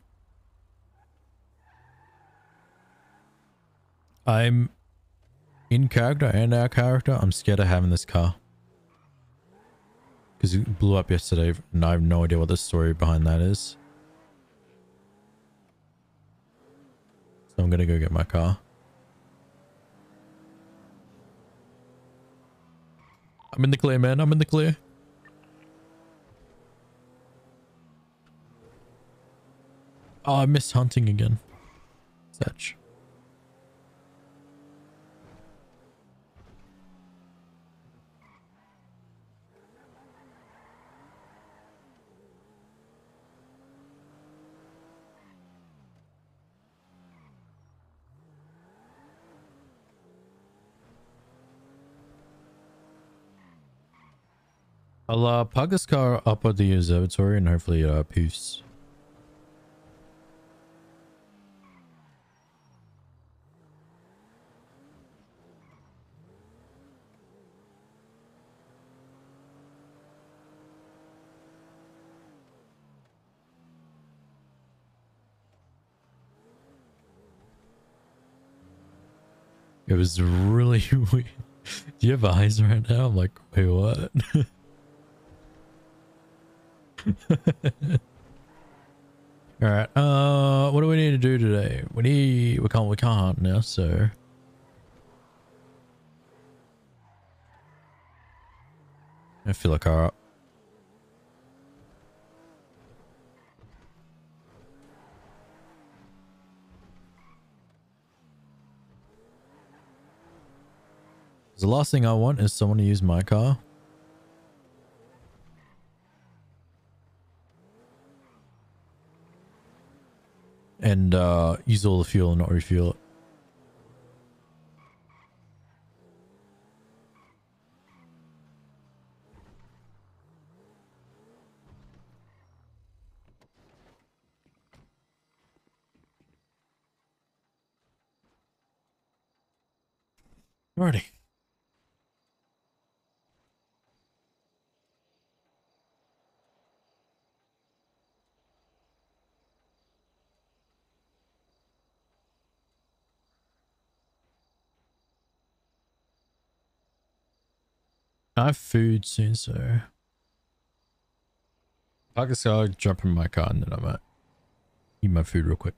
I'm in character and our character. I'm scared of having this car. Because it blew up yesterday and I have no idea what the story behind that is. So I'm going to go get my car. I'm in the clear, man. I'm in the clear. Oh, I missed hunting again. Such. I'll uh, park this car up at the observatory and hopefully uh, poofs. It was really weird. Do you have eyes right now? I'm like, wait, what? All right. Uh, what do we need to do today? We need. We can't. We can't now. So. I feel like our. The last thing I want is someone to use my car. And uh, use all the fuel and not refuel it. Alrighty. I have food soon, so. I guess I'll jump in my car and then I might eat my food real quick.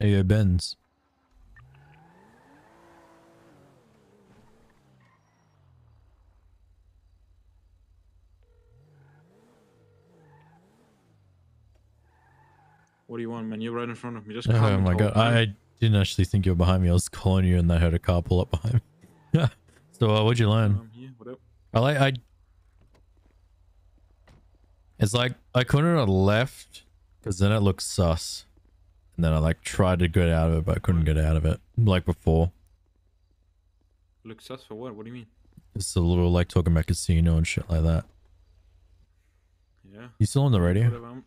Hey, yo. What do you want, man? You're right in front of me. Just Oh come my god, man. I didn't actually think you were behind me. I was calling you and I heard a car pull up behind me. Yeah. so, uh, what'd you learn? Um, yeah, what up? I like, I. It's like, I couldn't have left because then it looks sus. And then I like tried to get out of it, but I couldn't get out of it. Like before. Look sus for what? What do you mean? It's a little like talking about casino and shit like that. Yeah. You still on the radio?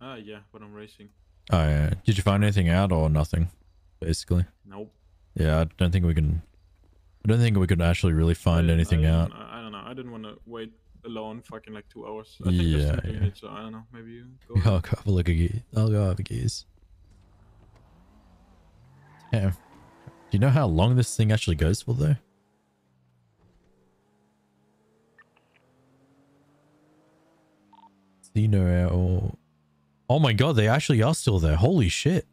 Ah, yeah, but I'm racing. Oh yeah. Did you find anything out or nothing? Basically. Nope. Yeah, I don't think we can. I don't think we could actually really find I- anything I, out. I, don't know. I didn't want to wait alone fucking like two hours. I think Yeah, yeah. it, so I don't know. Maybe you go. I'll go have a look at. I'll go have a gaze. Yeah. Do you know how long this thing actually goes for though? Casino or Oh my god, they actually are still there. Holy shit.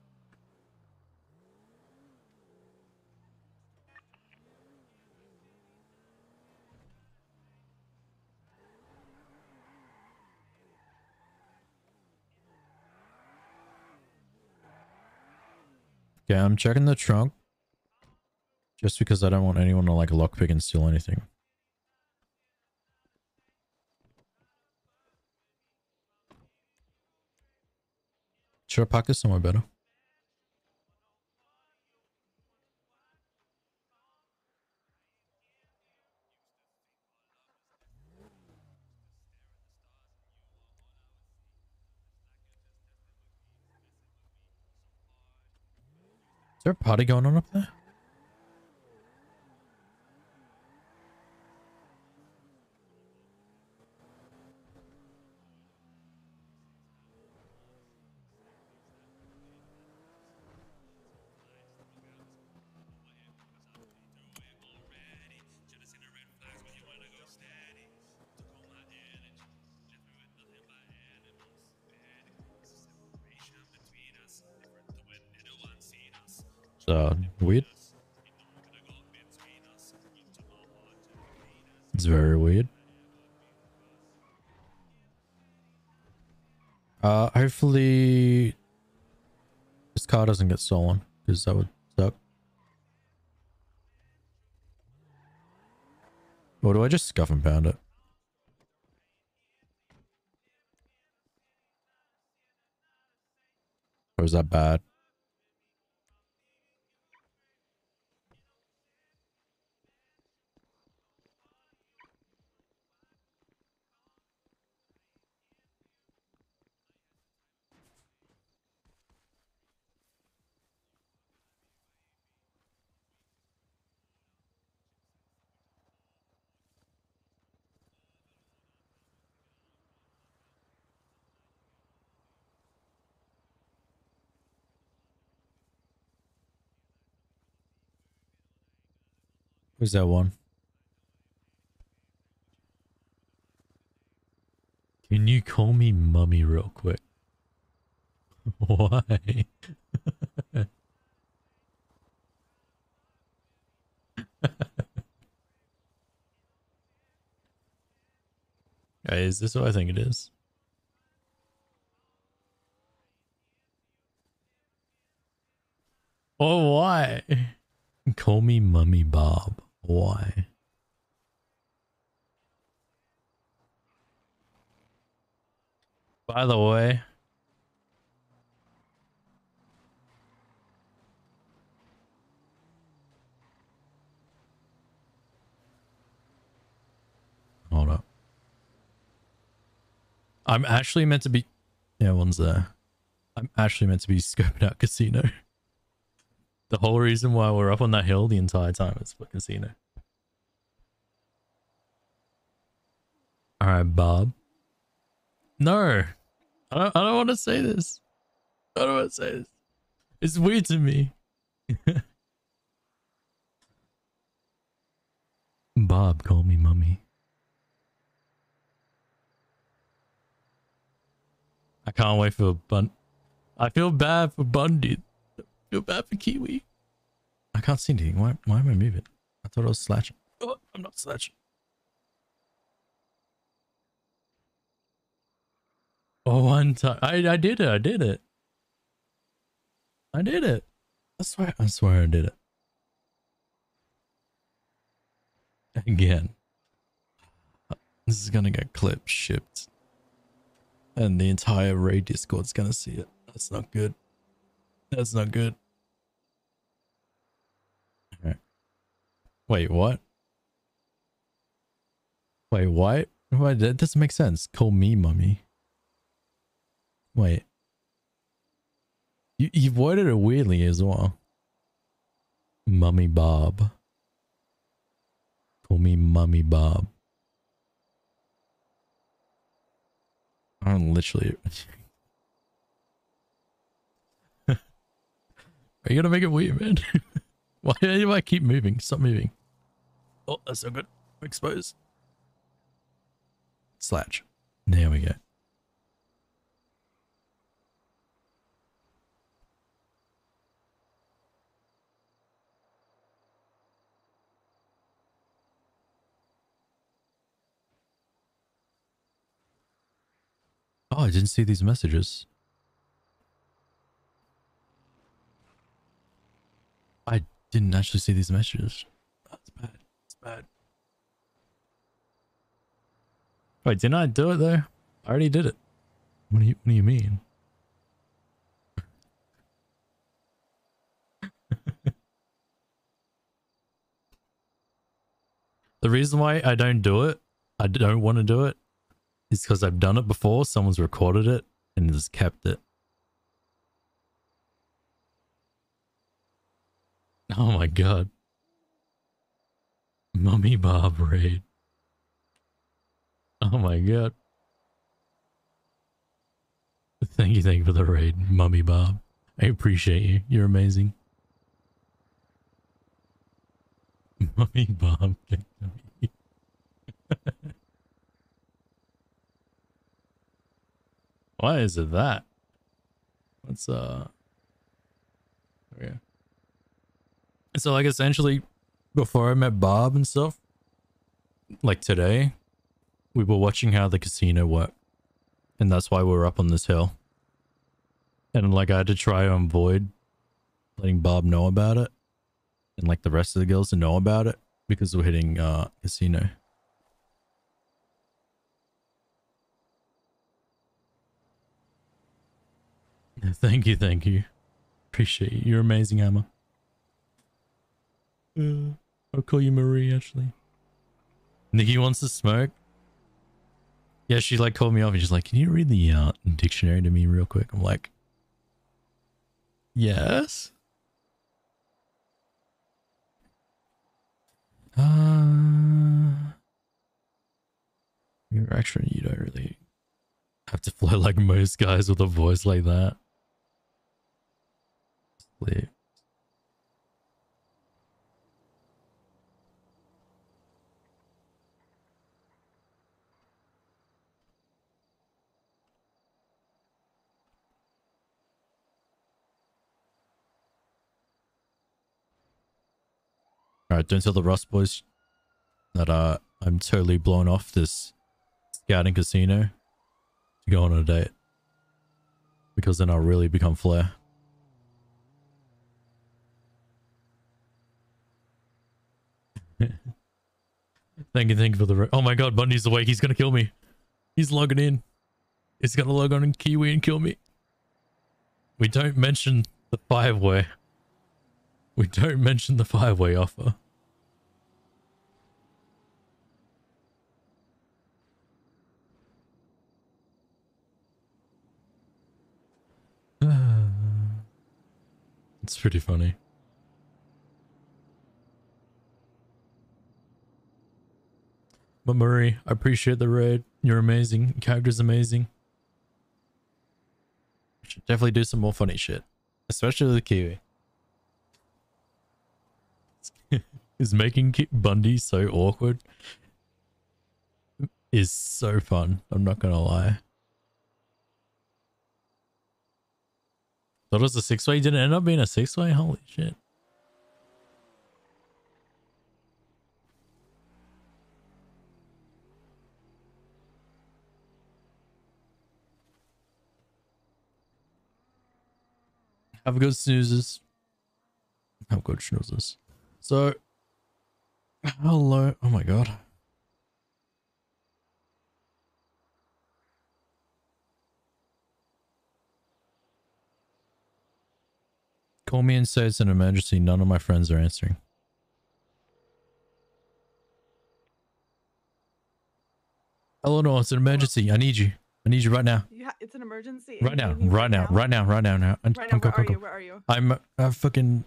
Yeah, I'm checking the trunk. Just because I don't want anyone to like lockpick and steal anything. Park this somewhere better? Is there a party going on up there? Hopefully this car doesn't get stolen because that would suck. Or do I just scuff and pound it? Or is that bad? Who's that one? Can you call me mummy real quick? Why? Is this what I think it is? Oh, why? Call me Mummy Bob. Why? By the way, hold up. I'm actually meant to be. Yeah, one's there. I'm actually meant to be scoping out casino. The whole reason why we're up on that hill the entire time is for casino. All right, Bob. No, I don't. I don't want to say this. I don't want to say this. It's weird to me. Bob, call me mummy. I can't wait for Bun. I feel bad for Bundy. Feel bad for Kiwi. I can't see anything. Why? Why am I moving? I thought I was slashing. Oh, I'm not slashing. Oh, one time. I I did it. I did it. I did it. I swear. I swear I did it. Again. This is gonna get clipped, shipped. And the entire raid discord's gonna see it. That's not good. That's not good. Wait, what? Wait, what? What? That doesn't make sense. Call me mummy. Wait. You, you've it weirdly as well. Mummy Bob. Call me Mummy Bob. I'm literally. you gonna make it weird, man? Why do I keep moving? Stop moving. Oh, that's so good. Expose. Slash. There we go. Oh, I didn't see these messages. I didn't actually see these messages. That's bad. It's bad. Wait, didn't I do it though? I already did it. What do you What do you mean? the reason why I don't do it, I don't want to do it, is because I've done it before. Someone's recorded it and just kept it. Oh my god. Mummy Bob raid. Oh my god. Thank you, thank you for the raid, Mummy Bob. I appreciate you. You're amazing. Mummy Bob. Why is it that? Let's uh okay. So like essentially, before I met Bob and stuff, like today, we were watching how the casino worked, and that's why we're up on this hill. And like I had to try to avoid letting Bob know about it, and like the rest of the girls to know about it because we're hitting uh casino. Thank you, thank you. Appreciate you. You're amazing, Emma. Uh, I'll call you Marie, actually. Nikki wants to smoke. Yeah, she like called me up and she's like, "Can you read the uh, dictionary to me real quick?" I'm like, "Yes." Uh, you're actually you don't really have to flow like most guys with a voice like that. Sleep. Alright, don't tell the Rust boys that uh I'm totally blown off this scouting casino to go on a date. Because then I'll really become Flair. thank you, thank you for the. Oh my god, Bundy's awake. He's gonna kill me. He's logging in. He's gonna log on in Kiwi and kill me. We don't mention the five way. We don't mention the five way offer. It's pretty funny. But Murray, I appreciate the raid. You're amazing. Your character's amazing. Should definitely do some more funny shit. Especially with the Kiwi. Is making Ki- Bundy so awkward is so fun. I'm not gonna lie. Thought it was a six way. Did it end up being a six way? Holy shit. Have a good snoozes. Have a good snoozes. So, hello. Oh my god. Call me and say it's an emergency. None of my friends are answering. Eleanor, it's an emergency. I need you. I need you right now. You it's an emergency. Right now. you need me Right now. Right now. Right now. Now. Right now, come, where come, are you? come. Where are you? I'm uh, fucking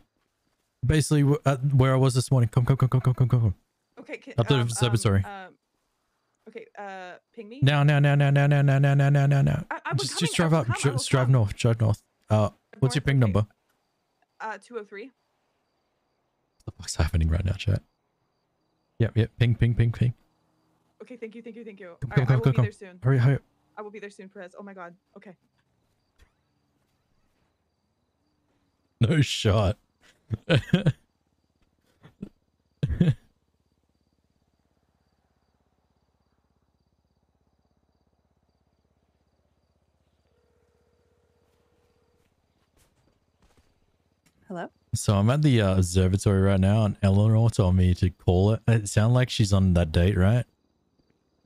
basically where I was this morning. Come, come, come, come, come, come, come. Okay. Can, the um, observatory. Um, um, okay. Uh, ping me. Now, now, now, now, now, now, now, now, now, now, now, now. I- I will Just, come just drive up. come, Just drive come. north. Drive north. Uh, what's your ping number? Uh, two oh three. What the fuck's happening right now, chat? Yep, yep. Ping, ping, ping, ping. Okay. Thank you. Thank you. Thank you. Come, All come, right, I will come, be come. there soon. Hurry, hurry. I will be there soon, Perez. Oh my god. Okay. No shot. Hello? So I'm at the uh, observatory right now, and Eleanor told me to call her. It sounds like she's on that date, right?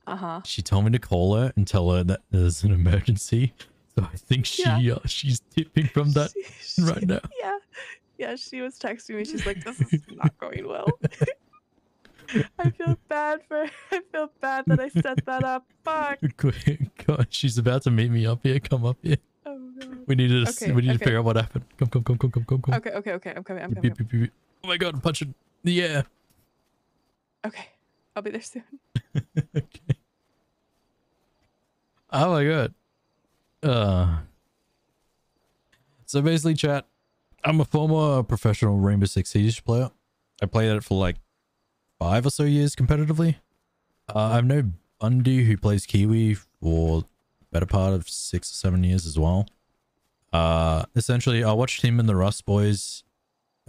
Uh huh. She told me to call her and tell her that there's an emergency. So I think she Yeah. uh, she's tipping from that right now. Yeah. Yeah, she was texting me. She's like, this is not going well. I feel bad for I feel bad that I set that up. Fuck. Quick, God, she's about to meet me up here. Come up here. Oh god. We need to Okay, we need to figure out what happened. Come, come, come, come, come, come, come. Okay, okay, okay. I'm coming. I'm coming. beep, beep, beep, beep. Oh my god, I'm punching the air. Okay. I'll be there soon. okay. Oh my god. Uh so basically chat, I'm a former professional Rainbow Six Siege player. I played it for like five or so years competitively. Uh, I know Bundy who plays Kiwi for better part of six or seven years as well. Uh essentially I watched him and the Rust boys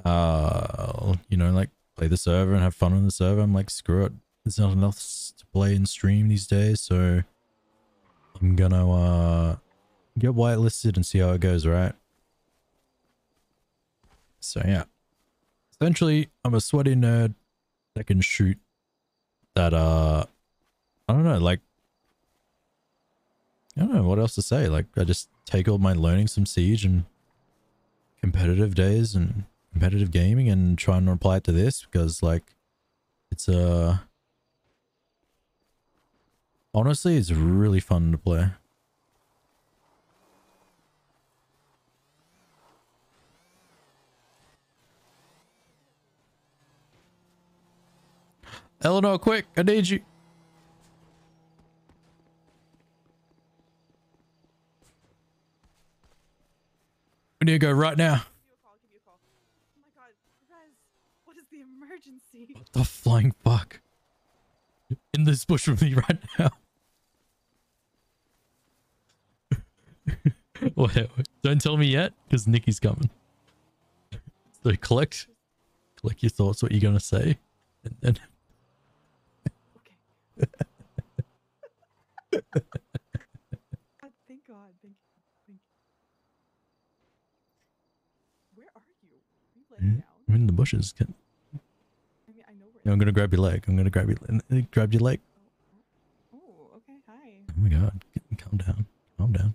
uh, you know, like play the server and have fun on the server. I'm like, screw it. There's not enough to play and stream these days, so I'm gonna uh get whitelisted and see how it goes, right? So yeah. Essentially, I'm a sweaty nerd that can shoot that uh I don't know, like I don't know what else to say. Like I just take all my learnings from Siege and competitive days and competitive gaming and try and apply it to this because like it's uh honestly it's really fun to play. Eleanor, quick, I need you. We need to go right now. What is the emergency? What the flying fuck. In this bush with me right now. wait, don't tell me yet, because Nikki's coming. So collect collect your thoughts, what you're gonna say, and then God, thank God. Thank you. Thank you. Where are you? Are you down? I'm in the bushes. Can- I mean, I know where. No, I'm gonna grab your leg. I'm gonna grab your uh, grab your leg. Oh, okay. Hi. Oh my god, calm down, calm down.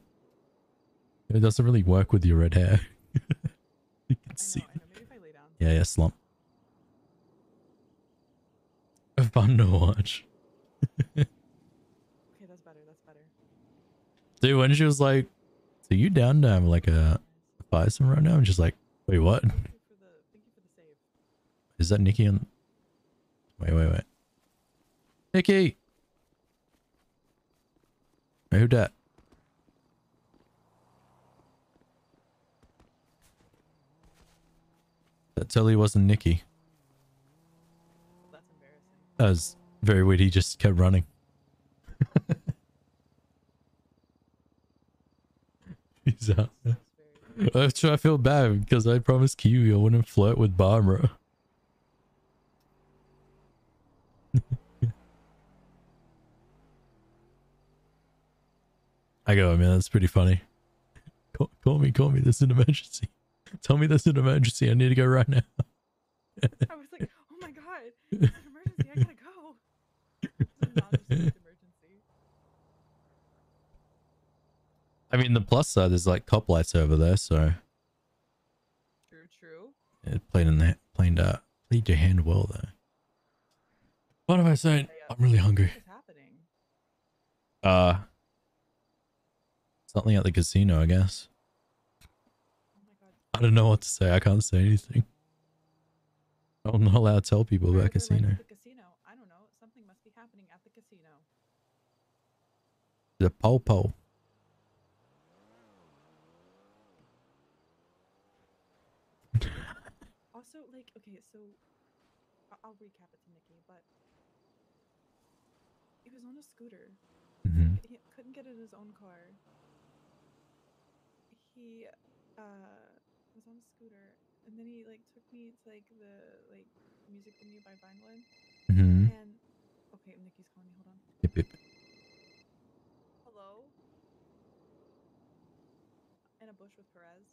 It doesn't really work with your red hair. you can see. Yeah, yeah, slump. Fun to watch. Okay, that's better. That's better. Dude, when she was like, "So you down to have like a five right now?" I'm just like, "Wait, what?" Is that Nikki on? Wait, wait, wait. Nikki. Hey, who dat? That totally wasn't Nikki. That's That was very weird. He just kept running. He's out. Actually, I feel bad because I promised Kiwi I wouldn't flirt with Barbara. I go, man, that's pretty funny. Call, call me, call me. There's an emergency. Tell me there's an emergency. I need to go right now. I was like, oh my God, there's an emergency. I gotta. It's an emergency. I mean, the plus side is like cop lights over there, so True, true. it played in the played uh played your hand well there. What am I saying? I'm really hungry. What's happening? Uh, something at the casino, I guess. I don't know what to say. I can't say anything. I'm not allowed to tell people about casino. The casino. I don't know. Something must be happening at the casino. The popo. Also, like, okay, so I'll recap it to Nikki, but he was on a scooter. Mhm. He couldn't get in his own car. He uh was on a scooter, and then he like took me to like the like music venue by Vineland. Mhm. And okay, Nikki's calling me. Hold on. Yep, yep. Hello. In with Perez.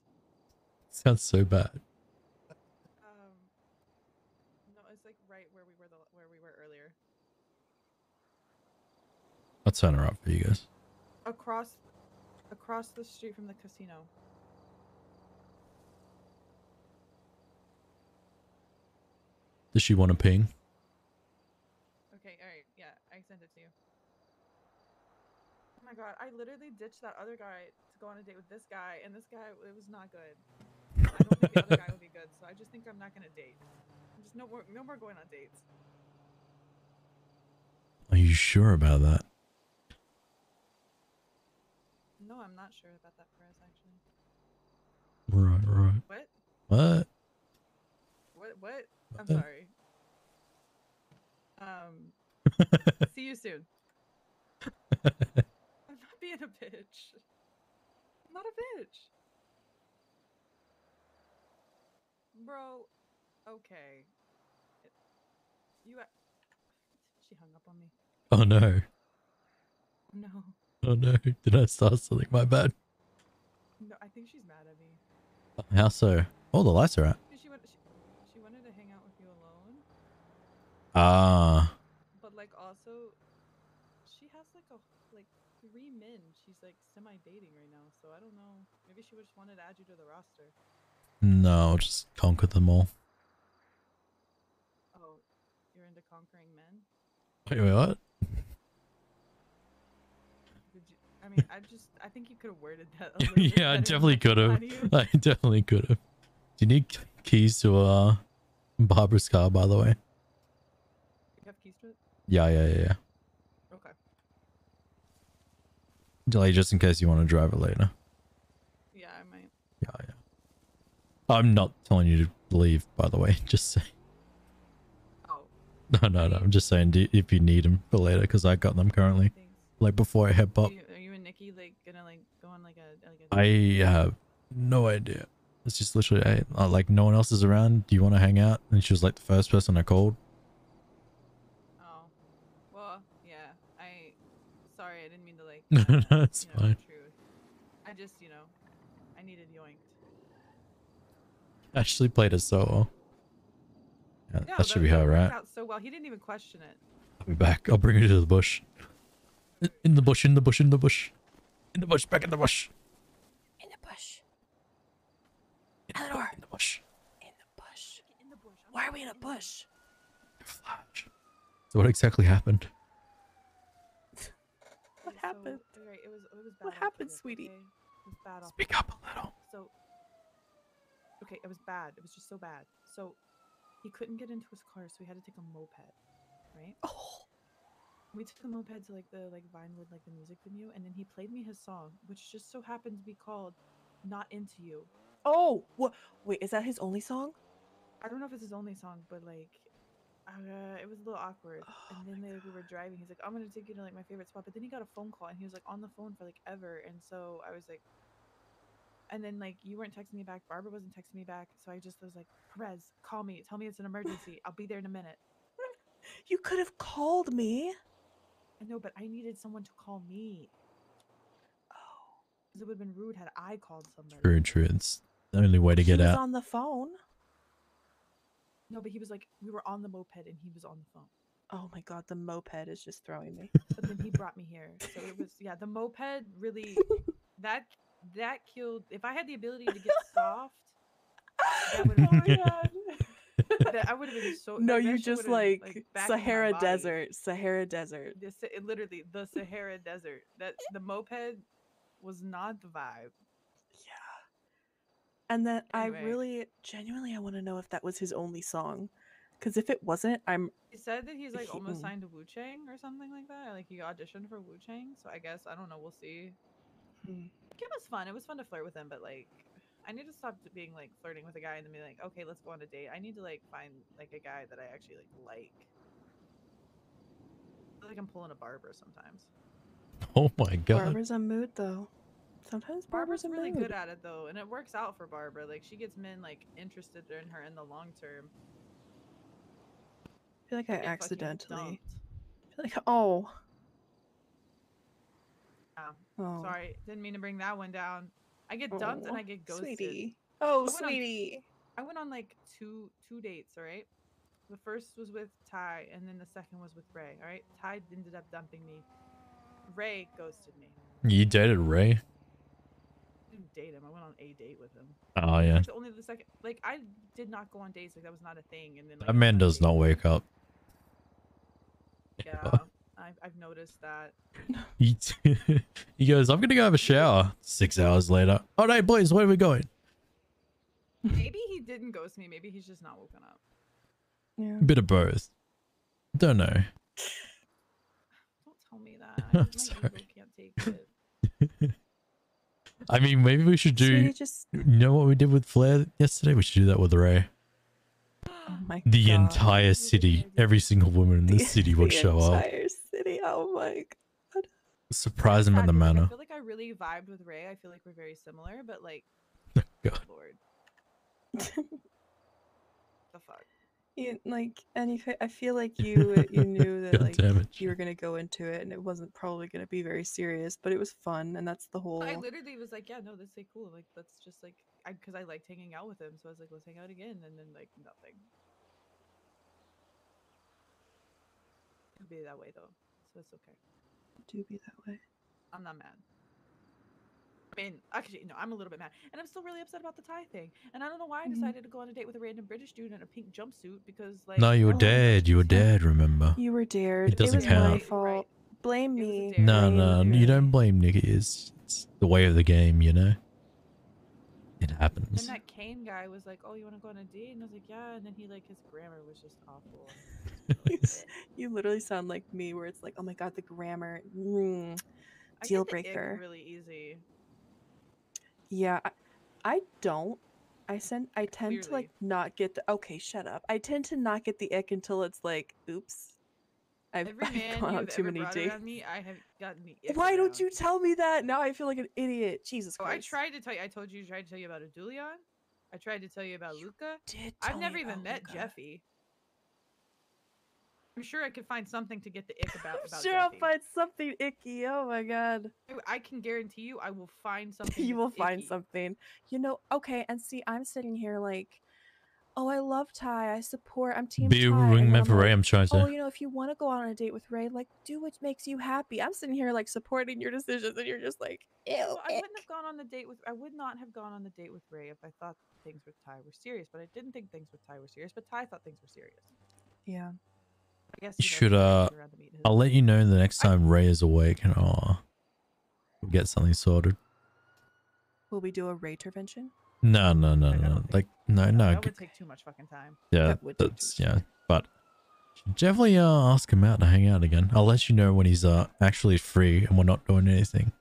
Sounds so bad. Um. No, it's like right where we were the where we were earlier. I'll turn her up for you guys. Across, across the street from the casino. Does she want a ping? Okay, all right, yeah, I sent it to you. My god, I literally ditched that other guy to go on a date with this guy, and this guy it was not good. I don't think the other guy would be good, so I just think I'm not gonna date. I'm just no more, no more going on dates. Are you sure about that? No, I'm not sure about that Perez actually. Right, right. What? What? What? What? I'm What? sorry. Um. see you soon. Being a bitch. I'm not a bitch. Bro, Okay. You. She hung up on me. Oh no. No. Oh no. Did I start something? My bad. No, I think she's mad at me. How so? Oh, the lights are out. She, went, she, she wanted to hang out with you alone, Ah. but like also, she has like a like three men. She's like semi dating right now, so I don't know. Maybe she just wanted to add you to the roster. No, just conquer them all. Oh, you're into conquering men? Wait, wait, what? Did you? I mean, I just I think you could have worded that. A little bit yeah, I definitely could have. how do you- I definitely could have. Do you need keys to uh Barbara's car, by the way? You have keys to it? Yeah, yeah, yeah, yeah. Okay. Like, just in case you want to drive it later. Yeah, I might. Yeah, yeah. I'm not telling you to leave, by the way. Just say. Oh. No, no, no. I'm just saying do, if you need them for later, because I got them currently. Like before I head Are up. you, are you and Nikki like gonna like go on like a like a? I have no idea. It's just literally, hey, uh, like no one else is around. Do you want to hang out? And she was like the first person I called. Oh, well, yeah. I sorry, I didn't mean to like. No, no, it's you know, fine. intrude. I just you know, I needed yoinked. Actually played it solo. Yeah, Yeah, that should be her, worked right? Out so well, he didn't even question it. I'll be back. I'll bring you to the bush. In- In the bush, in the bush, in the bush. In the bush, back in the bush. In the bush. Eleanor. In the bush. In the bush. Why are we in a bush? Flash. So what exactly happened? What happened? So, right, it was bad. What happened, the sweetie? okay? It was bad Speak up a little. So, okay, it was bad. It was just so bad. So, he couldn't get into his car, so we had to take a moped, right? Oh. We took the moped to like the like Vinewood like the music venue, and then he played me his song, which just so happened to be called "Not Into You." Oh, what? Wait, is that his only song? I don't know if it's his only song, but like, uh, it was a little awkward. and then like, we were driving. He's like, "I'm gonna take you to like my favorite spot," but then he got a phone call, and he was like on the phone for like ever. And so I was like, and then like you weren't texting me back. Barbara wasn't texting me back. So I just was like, Perez, call me. Tell me it's an emergency. I'll be there in a minute. You could have called me. I know, but I needed someone to call me. Oh. Because it would have been rude had I called somebody. True, true. It's the only way to he get was out. on the phone. No, but he was like, we were on the moped and he was on the phone. Oh my god, the moped is just throwing me. but then he brought me here. So it was yeah, the moped really that that killed. If I had the ability to get soft, that would have oh that I would have been so. no, you just like, my Sahara. Desert, Sahara Desert. The, it literally the Sahara Desert. That the moped was not the vibe. And then Anyway. I really, genuinely, I want to know if that was his only song, because if it wasn't, I'm. He said that he's like He- almost mm. signed to Wu Chang or something like that. Like he auditioned for Wu Chang. So I guess I don't know. We'll see. Hmm. It was fun. It was fun to flirt with him, but like, I need to stop being like flirting with a guy and then be like, okay, let's go on a date. I need to like find like a guy that I actually like like. I feel like I'm pulling a Barbara sometimes. Oh my god. Barbara's a mood though. Sometimes Barbara's, Barbara's really good at it though, and it works out for Barbara. Like she gets men like interested in her in the long term. I feel like I get fucking accidentally. I feel like oh. Yeah. Oh. Sorry, didn't mean to bring that one down. I get oh, dumped and I get ghosted. sweetie. Oh, I went on- sweetie. I went on like two two dates. All right. The first was with Ty, and then the second was with Ray. All right. Ty ended up dumping me. Ray ghosted me. You dated Ray? I didn't date him. I went on a date with him. Oh yeah. Actually, only the second. Like I did not go on dates. Like that was not a thing. And then like, That man does not wake up. yeah, I've I've noticed that. He, he goes, I'm gonna go have a shower. Six hours later. Oh no, boys, where are we going? Maybe he didn't ghost me. Maybe he's just not woken up. Yeah. Bit of both. Don't know. Don't tell me that. I I'm my sorry. ego can't take it. I mean, maybe we should do. Sweetie, just- You know what we did with Flair yesterday? We should do that with Ray. Oh my The god. entire city, every single woman in the city would the show up. entire city. Oh my god. Surprise him at the Sad, because, like, manor. I feel like I really vibed with Ray. I feel like we're very similar, but like, God. Lord. The fuck. You, like, and you, I feel like you uh, you knew that God like damn it, you were gonna go into it, and it wasn't probably gonna be very serious, but it was fun, and that's the whole. I literally was like, yeah, no, that's like cool. Like, let's just like, I because I liked hanging out with him, so I was like, let's hang out again, and then like nothing. It'd be that way though, so it's okay. do be that way. I'm not mad. I mean, actually, no, I'm a little bit mad, and I'm still really upset about the Ty thing. And I don't know why I Mhm. decided to go on a date with a random British dude in a pink jumpsuit because, like, No, you were oh, dead. You were dead. Remember? You were dared. It doesn't it was my count. fault. Blame me. No, blame no, you don't blame Nikki. It's, it's the way of the game, you know. It happens. And that Kane guy was like, "Oh, you want to go on a date?" And I was like, "Yeah." And then he like his grammar was just awful. you literally sound like me, where it's like, oh my god, the grammar, mm, I deal get the breaker. Really easy. Yeah, I, I don't. I send. I tend to like not get the. Okay, shut up. I tend to not get the ick until it's like, oops, I've, Every man gone on you've too ever many dates. me, I have gotten the ick Why don't you tell me that? Now I feel like an idiot. Jesus Oh, I tried to tell you. I told you. I tried to tell you about Adulion. I tried to tell you about Luca. did I've never even met Luca. Jeffy. I'm sure I could find something to get the ick about. about sure, I'll Jeffy. find something icky. Oh my god. I- I can guarantee you, I will find something. you will find icky. something. You know, okay, and see, I'm sitting here like, oh, I love Ty. I support. I'm team Be a Ty. and ring then man I'm for Ray, I'm trying to. Oh, to- you know, if you want to go on a date with Ray, like, do what makes you happy. I'm sitting here like supporting your decisions, and you're just like, ew. Well, I ick. wouldn't have gone on the date with. I would not have gone on the date with Ray if I thought things with Ty were serious. But I didn't think things with Ty were serious. But Ty thought things were serious. Yeah. I guess should uh was around to meet his- I'll let you know the next time Ray is awake and I'll we'll get something sorted. Will we do a Ray intervention? No, no, no, no. Like no, no. that would take too much fucking time. Yeah, That would that's yeah. But definitely uh, ask him out to hang out again. I'll let you know when he's uh actually free and we're not doing anything,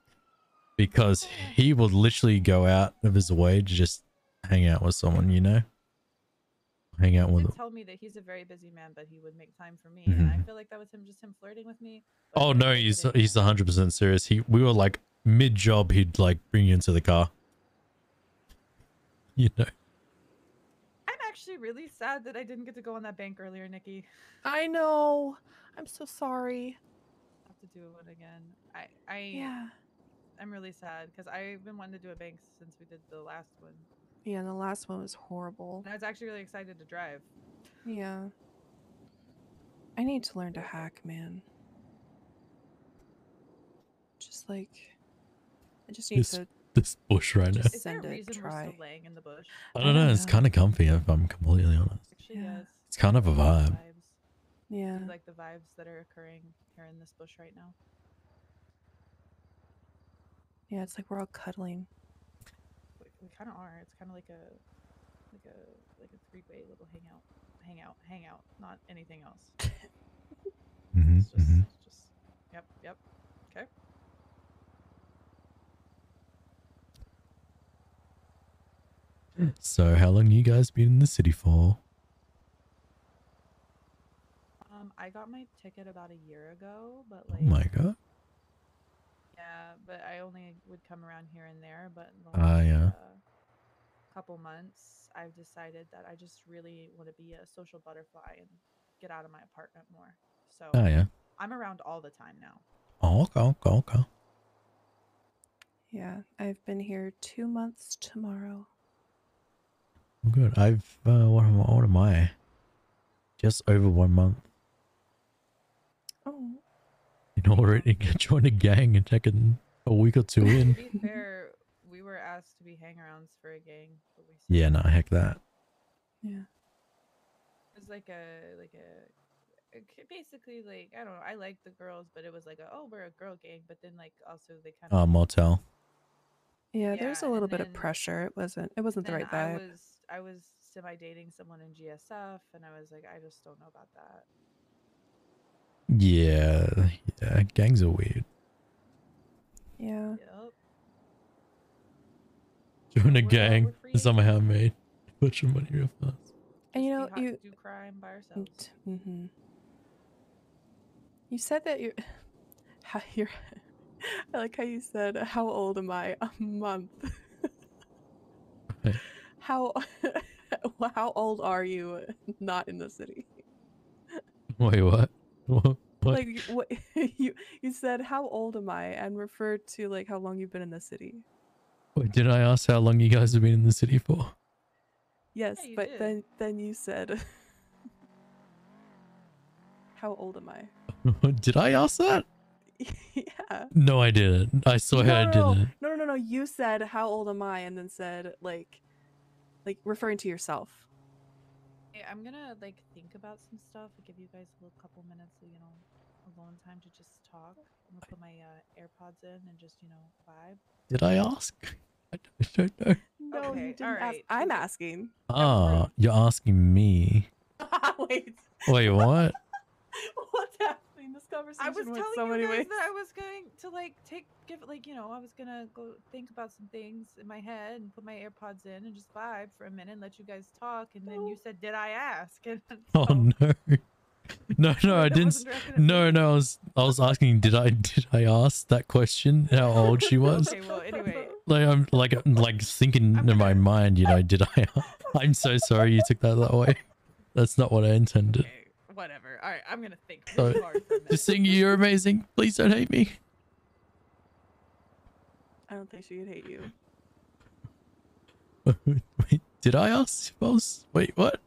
because he will literally go out of his way to just hang out with someone, you know. Hang out He with. did tell me that he's a very busy man, but he would make time for me. And I Mhm. feel like that was him just him flirting with me. Oh no, he's didn't- he's hundred percent serious. He we were like mid job, he'd like bring you into the car. You know. I'm actually really sad that I didn't get to go on that bank earlier, Nikki. I know. I'm so sorry. I have to do it again. I I Yeah. I'm really sad because I've been wanting to do a bank since we did the last one. Yeah, and the last one was horrible. And I was actually really excited to drive. Yeah. I need to learn to hack, man. Just like, I just need This to. this bush right now. Is there a it, reason we're try. still laying in the bush? I don't know. It's kind of comfy if I'm completely honest. Actually, yes. It's kind of a vibe. Vibes. Yeah. Like the vibes that are occurring here in this bush right now. Yeah, it's like we're all cuddling. We, we kind of are. It's kind of like a like a like a three way little hangout, hangout, hangout. Not anything else. mm-hmm, It's just, mhm. it's just. Yep. Yep. Okay. So how long you guys been in the city for? Um, I got my ticket about a year ago, but like, Oh like. my god. Yeah, but I only would come around here and there. But in the Ah, last, yeah. uh, couple months, I've decided that I just really want to be a social butterfly and get out of my apartment more. So Ah, yeah. I'm around all the time now. Oh, okay, okay, okay. Yeah, I've been here two months tomorrow. Good. I've uh, what am, what am I? Just over one month. Oh. You know, already joined a gang and taking a week or two in. to be fair, we were asked to be hangarounds for a gang, but we said Yeah, no, heck that. Yeah. It was like a like a, basically like I don't know. I liked the girls, but it was like a oh we're a girl gang, but then like also they kind of Uh, motel. Yeah, there's a little and bit of pressure. It wasn't. It wasn't the right vibe. I vibe. was I was semi dating someone in GSF, and I was like I just don't know about that. Yeah, yeah. Gangs are weird. Yeah. Yep. Join a gang. Somehow made a bunch of money real fast. And you know, hot- you do crime by ourselves. Mm-hmm. You said that you're. How you're. I like how you said, "How old am I?" A month. Right. How how old are you not in the city? Wait, what? What? what? Like what you you said how old am I and referred to like how long you've been in the city. Wait, did I ask how long you guys have been in the city for? Yes, you but did. then then you said how old am I? did I ask that? yeah. No, I didn't. I swear no, I no, didn't. No, no, no, no. You said how old am I, and then said like, like referring to yourself. Hey, I'm gonna like think about some stuff. Give you guys a little couple minutes, of, you know, alone time to just talk. I'm gonna put my uh, AirPods in and just you know vibe. Did I ask? I don't know. No, Okay, you didn't ask. I'm asking. Ah, you're asking me. Wait, Wait, what? what's happening? This conversation I was telling so you guys ways. that I was going to like take give like you know I was gonna go think about some things in my head and put my AirPods in and just vibe for a minute and let you guys talk and then you said did I ask and Oh no. No, no, I didn't. wasn't s- directed at No, no, I was, I was asking, did I, did I ask that question? How old she was? okay well anyway Like, I'm like, I'm, like thinking in my mind, you know, did I? I'm so sorry you took that that way. That's not what I intended. Whatever all right I'm gonna think So, really hard for just saying you're amazing. Please don't hate me. I don't think she could hate you. Wait, did I ask? if I was- Wait, what?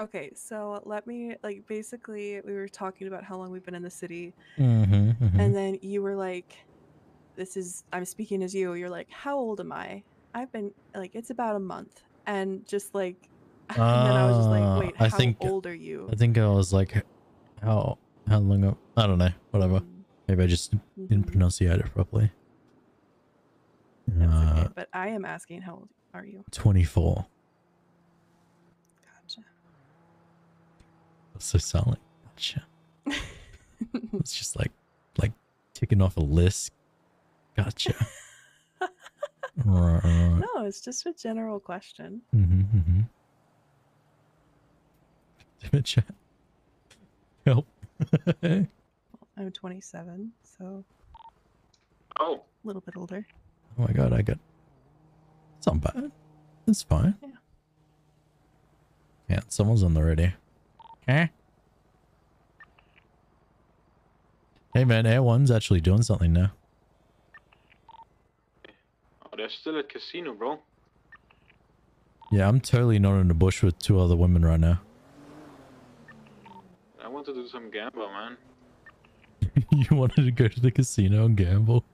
Okay, so let me like basically we were talking about how long we've been in the city, Mm-hmm, and then you were like, "This is I'm speaking as you." You're like, "How old am I?" I've been like, "It's about a month," and just like, and then I was just Ah, like, "Wait, I how think- old are you?" I think I was like, how, how long? Up? I don't know. Whatever. Maybe I just didn't pronunciate it properly. Uh, Okay, but I am asking, how old are you? 24. Gotcha. So silent. Gotcha. it's just like, like ticking off a list. Gotcha. right, right. No, it's just a general question. Mm-hmm, mm-hmm. Damn it, chat. Help. I'm 27, so Oh. a little bit older. Oh my god, I got. It's not bad. It's fine. Yeah. Yeah, someone's on the ready. Okay. Hey man, Air One's actually doing something now. Oh, they're still at casino, bro. Yeah, I'm totally not in the bush with two other women right now. I want to do some gamble, man. you wanted to go to the casino and gamble?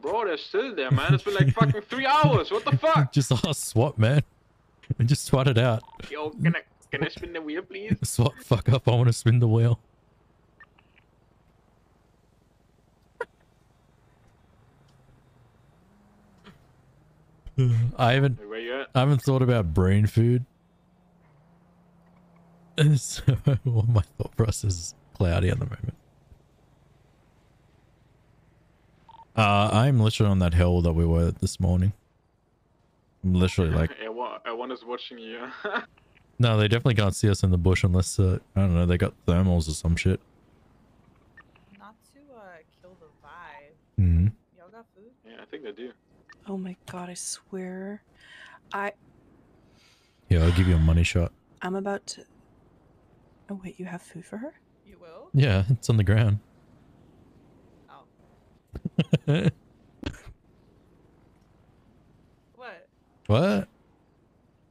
Bro, they're still there, man. It's been like fucking three hours. What the fuck? Just swap, man. And just swat it out. Yo, can I can I spin the wheel, please? Swap, fuck up. I want to spin the wheel. I haven't. Where you at? I haven't thought about brain food. So well, my thought process is cloudy at the moment. Uh, I'm literally on that hill that we were at this morning. I'm literally like, Everyone, everyone is watching you. no, they definitely can't see us in the bush unless, uh, I don't know, they got thermals or some shit. not to uh kill the vibe hmm y'all got food yeah, I think they do. Oh my god, I swear. I Yeah, I'll give you a money shot. I'm about to Oh wait, you have food for her? you will Yeah, it's on the ground. oh what What?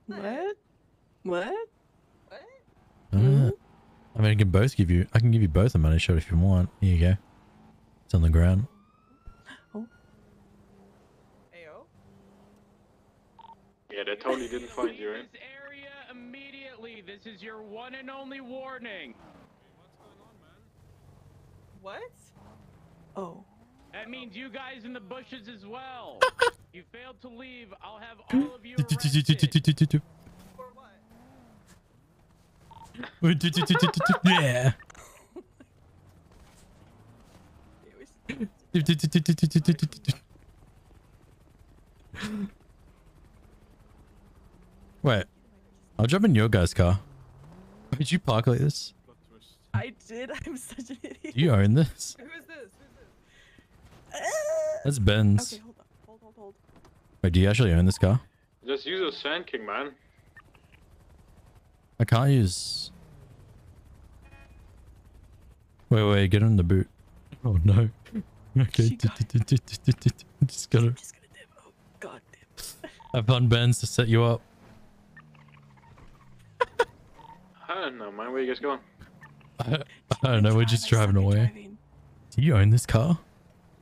What? What? Uh, I mean, I can both give you. I can give you both a money shot if you want. Here you go. It's on the ground. Ayo. Yeah, they totally didn't find you, right? Area immediately. This is your one and only warning. what Oh. That means you guys in the bushes as well. you failed to leave. I'll have hmm? all of you arrested. Yeah. Wait, I'll jump in your guy's car. Did you park like this? I did. I'm such an idiot. Do you own this? who is this Who is this? That's Benz. Okay, hold on. Hold, hold, hold. Wait, do you actually own this car? Just use a Sand King, man. I can't use. Wait, wait, get in the boot. Oh no. Okay. Just gotta. Oh, God Have fun, Benz, to set you up. I don't know, man. Where you guys going? I, I don't know. We're just driving away. Do you own this car?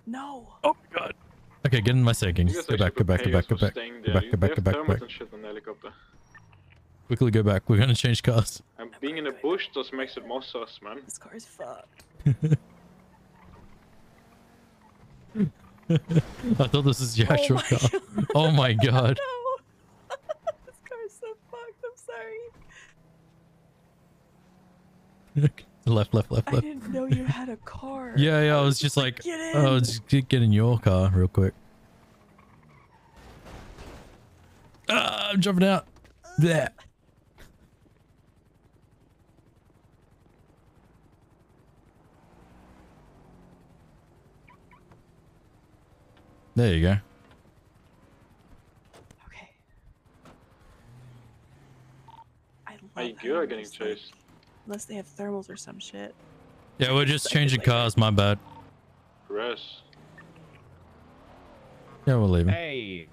No. Oh my god. Okay, get in my settings. Go back, go back, go back, go back, go back, go back, go back, go back. and shit on the helicopter. Quickly go back. We're gonna change cars. And being in a bush just makes it more sus, man. This car is fucked. I thought this was your Oh actual my car. Oh my god. this car is so fucked. I'm sorry. Left, left, left, left. I didn't know you had a car. Yeah, yeah. I was just like, get oh, in. just get, get in your car real quick. Ah, I'm jumping out. There. There you go. Okay. I Are love you good or you're getting chased? Unless they have thermals or some shit. Yeah, we're just changing cars. My bad. Chris. Yeah, we're leaving. Hey.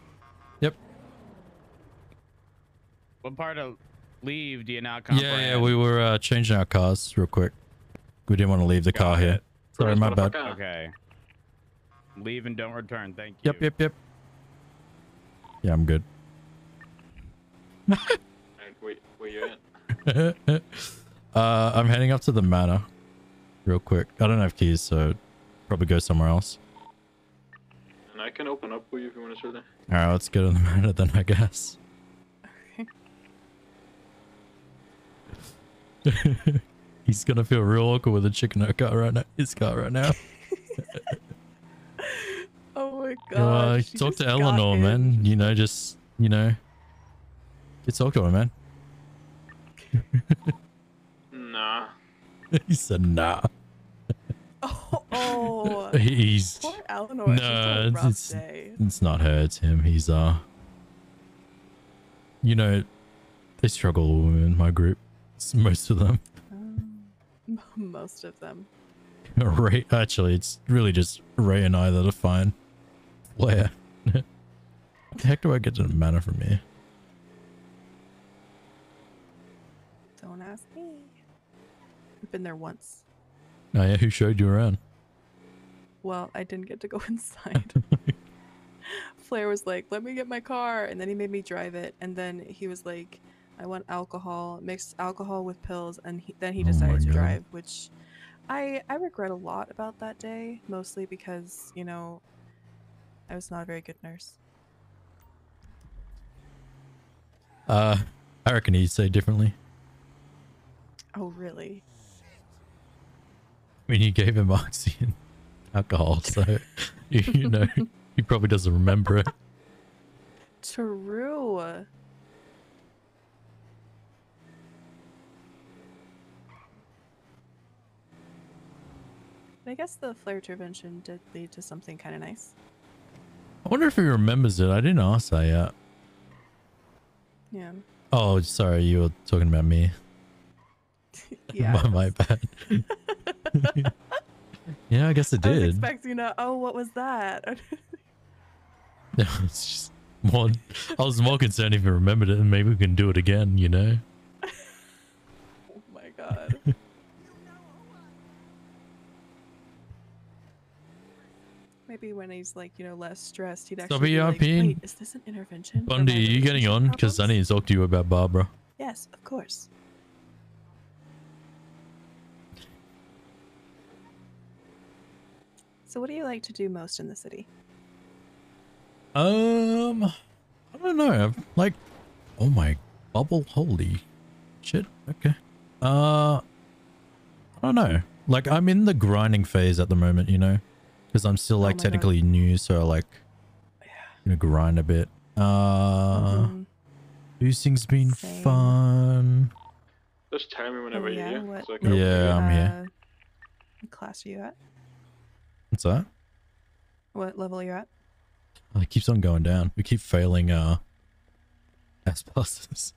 Yep. What part of leave do you not Yeah, comprehend? yeah. We were uh, changing our cars real quick. We didn't want to leave the car here. Sorry, my bad. Okay. Leave and don't return. Thank you. Yep, yep, yep. Yeah, I'm good. And wait, where you at? uh, I'm heading up to the manor real quick. I don't have keys, so probably go somewhere else. And I can open up for you if you want to sit there. All right, let's go to the manor then, I guess. He's gonna feel real awkward with a chicken in her car right now. His car right now. Oh my god. uh, talk to Eleanor, in. man. You know, just you know, get talk to her, man. Nah. he said, "Nah." Oh. oh. He's Poor Eleanor. she's had a no, rough it's, day. it's not her. It's him. He's uh, you know, they struggle in my group. It's most of them. Most of them. Ray, actually, it's really just Ray and I that are fine. Where? the heck do I get to the manor from here? Don't ask me. I've been there once. Oh yeah, who showed you around? Well, I didn't get to go inside. Flair was like, "Let me get my car," and then he made me drive it. And then he was like, "I want alcohol, mixed alcohol with pills," and he, then he Oh decided to God. drive, which I I regret a lot about that day, mostly because you know I was not a very good nurse. Uh, I reckon he'd say differently. Oh, really? Mean, you gave him oxy and alcohol, so you, you know he probably doesn't remember it. True. I guess the Flair intervention did lead to something kind of nice. I wonder if he remembers it. I didn't ask that yet. Yeah. Oh, sorry, you were talking about me. Yeah, my, my bad. yeah, I guess it did. I was expecting a, oh, what was that? no, it's just one. I was more concerned if you remembered it, and maybe we can do it again. You know. oh my god. Maybe when he's like, you know, less stressed, he'd Stop actually be like, wait, is this an intervention? Bundy, are you getting on? Because I problems?" need to talk to you about Barbara. Yes, of course. So what do you like to do most in the city? Um, I don't know. I've, like, oh my bubble, holy shit. Okay. Uh, I don't know. Like, I'm in the grinding phase at the moment, you know, because I'm still like my God. technically new, so like, gonna grind a bit. Uh, Mhm. boosting's been Same. fun. Just tell me whenever Oh, you're yeah? here. What- so I can Yeah, I'm here. Uh, what class are you at? What's that? What level are you at? Oh, it keeps on going down. We keep failing uh S passes.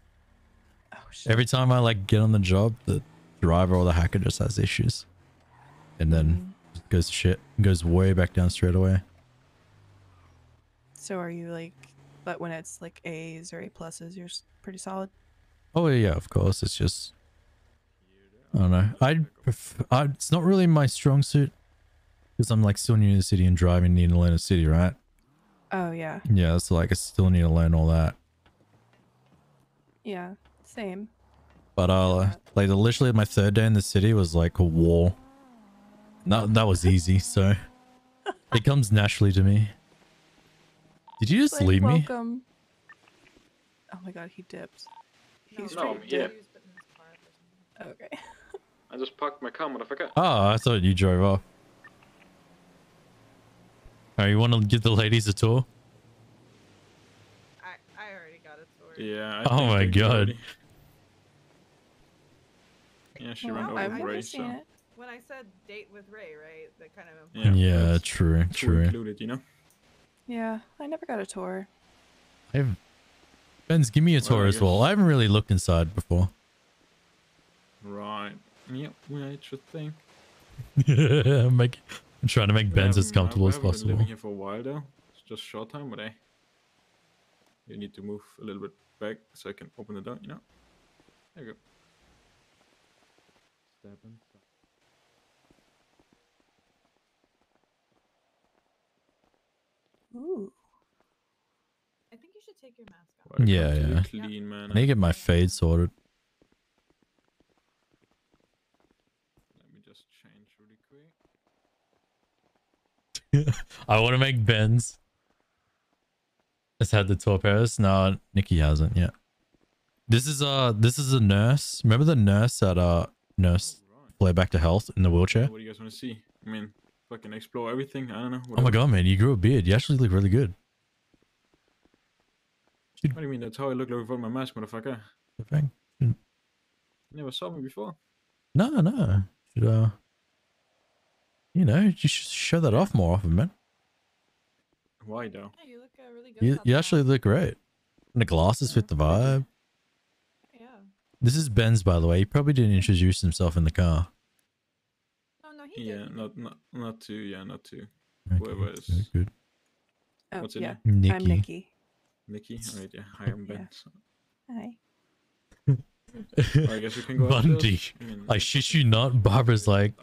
Every time I like get on the job, the driver or the hacker just has issues, and then just goes shit. Goes way back down straight away. So are you like, but when it's like A's or A pluses, you're pretty solid. Oh yeah, of course. It's just I don't know. I, I it's not really my strong suit because I'm like still new to the city and driving need to learn a city, right? Oh yeah, Yeah, so like I still need to learn all that. yeah, same. But uh, like literally my third day in the city was like a war. That that was easy, so it comes naturally to me. Did you just Like, leave me? welcome. Oh my god, he dipped. He's No, straight I'm here. dipped. Okay. I just parked my car, motherfucker. Oh, I thought you drove off. Oh, you want to give the ladies a tour? I, I already got it sorted. Yeah. I Oh think my god. already. Yeah, she Well, ran over I've with Ray, so it. When I said date with Ray, right? That kind of Yeah, Yeah, true, true. included, you know. Yeah, I never got a tour. I've Benz, give me a tour I as well. I haven't really looked inside before. Right. Yep. Yeah, it should think. I'm, make, I'm trying to make Benz as Um, comfortable I as haven't been possible. living here for a while though. It's just short time, but hey, you need to move a little bit back so I can open the door. You know. There you go. Step in. Ooh. I think you should take your mask off. Yeah, yeah. the clean, man. I need to get my fade sorted. Let me just change really quick. I want to make Benz. Has had the torpedoes. No, Nikki hasn't yet. This is uh this is a nurse. Remember the nurse that uh nurse Flair back to health in the wheelchair? What do you guys want to see? I mean, fucking explore everything. I don't know. Oh my god, man, you grew a beard. You actually look really good. What do you mean? That's how I look like without my mask, motherfucker. Thank- You never saw me before. No, no. Should uh you know, you should show that off more often, man. Why though? Yeah, you look uh, really good. You you actually look great. And the glasses fit the vibe. Yeah. This is Benz by the way. He probably didn't introduce himself in the car. Oh no, he Yeah, did. not not not to. Yeah, not too. Okay, Whoever is. very good. Oh, What's your yeah. name? Nikki. I'm Nikki. Nikki. Alright, yeah. Hi, I'm Ben. Hi. Well, I guess we can go Bundy. I mean, I shit you not. Barbara's like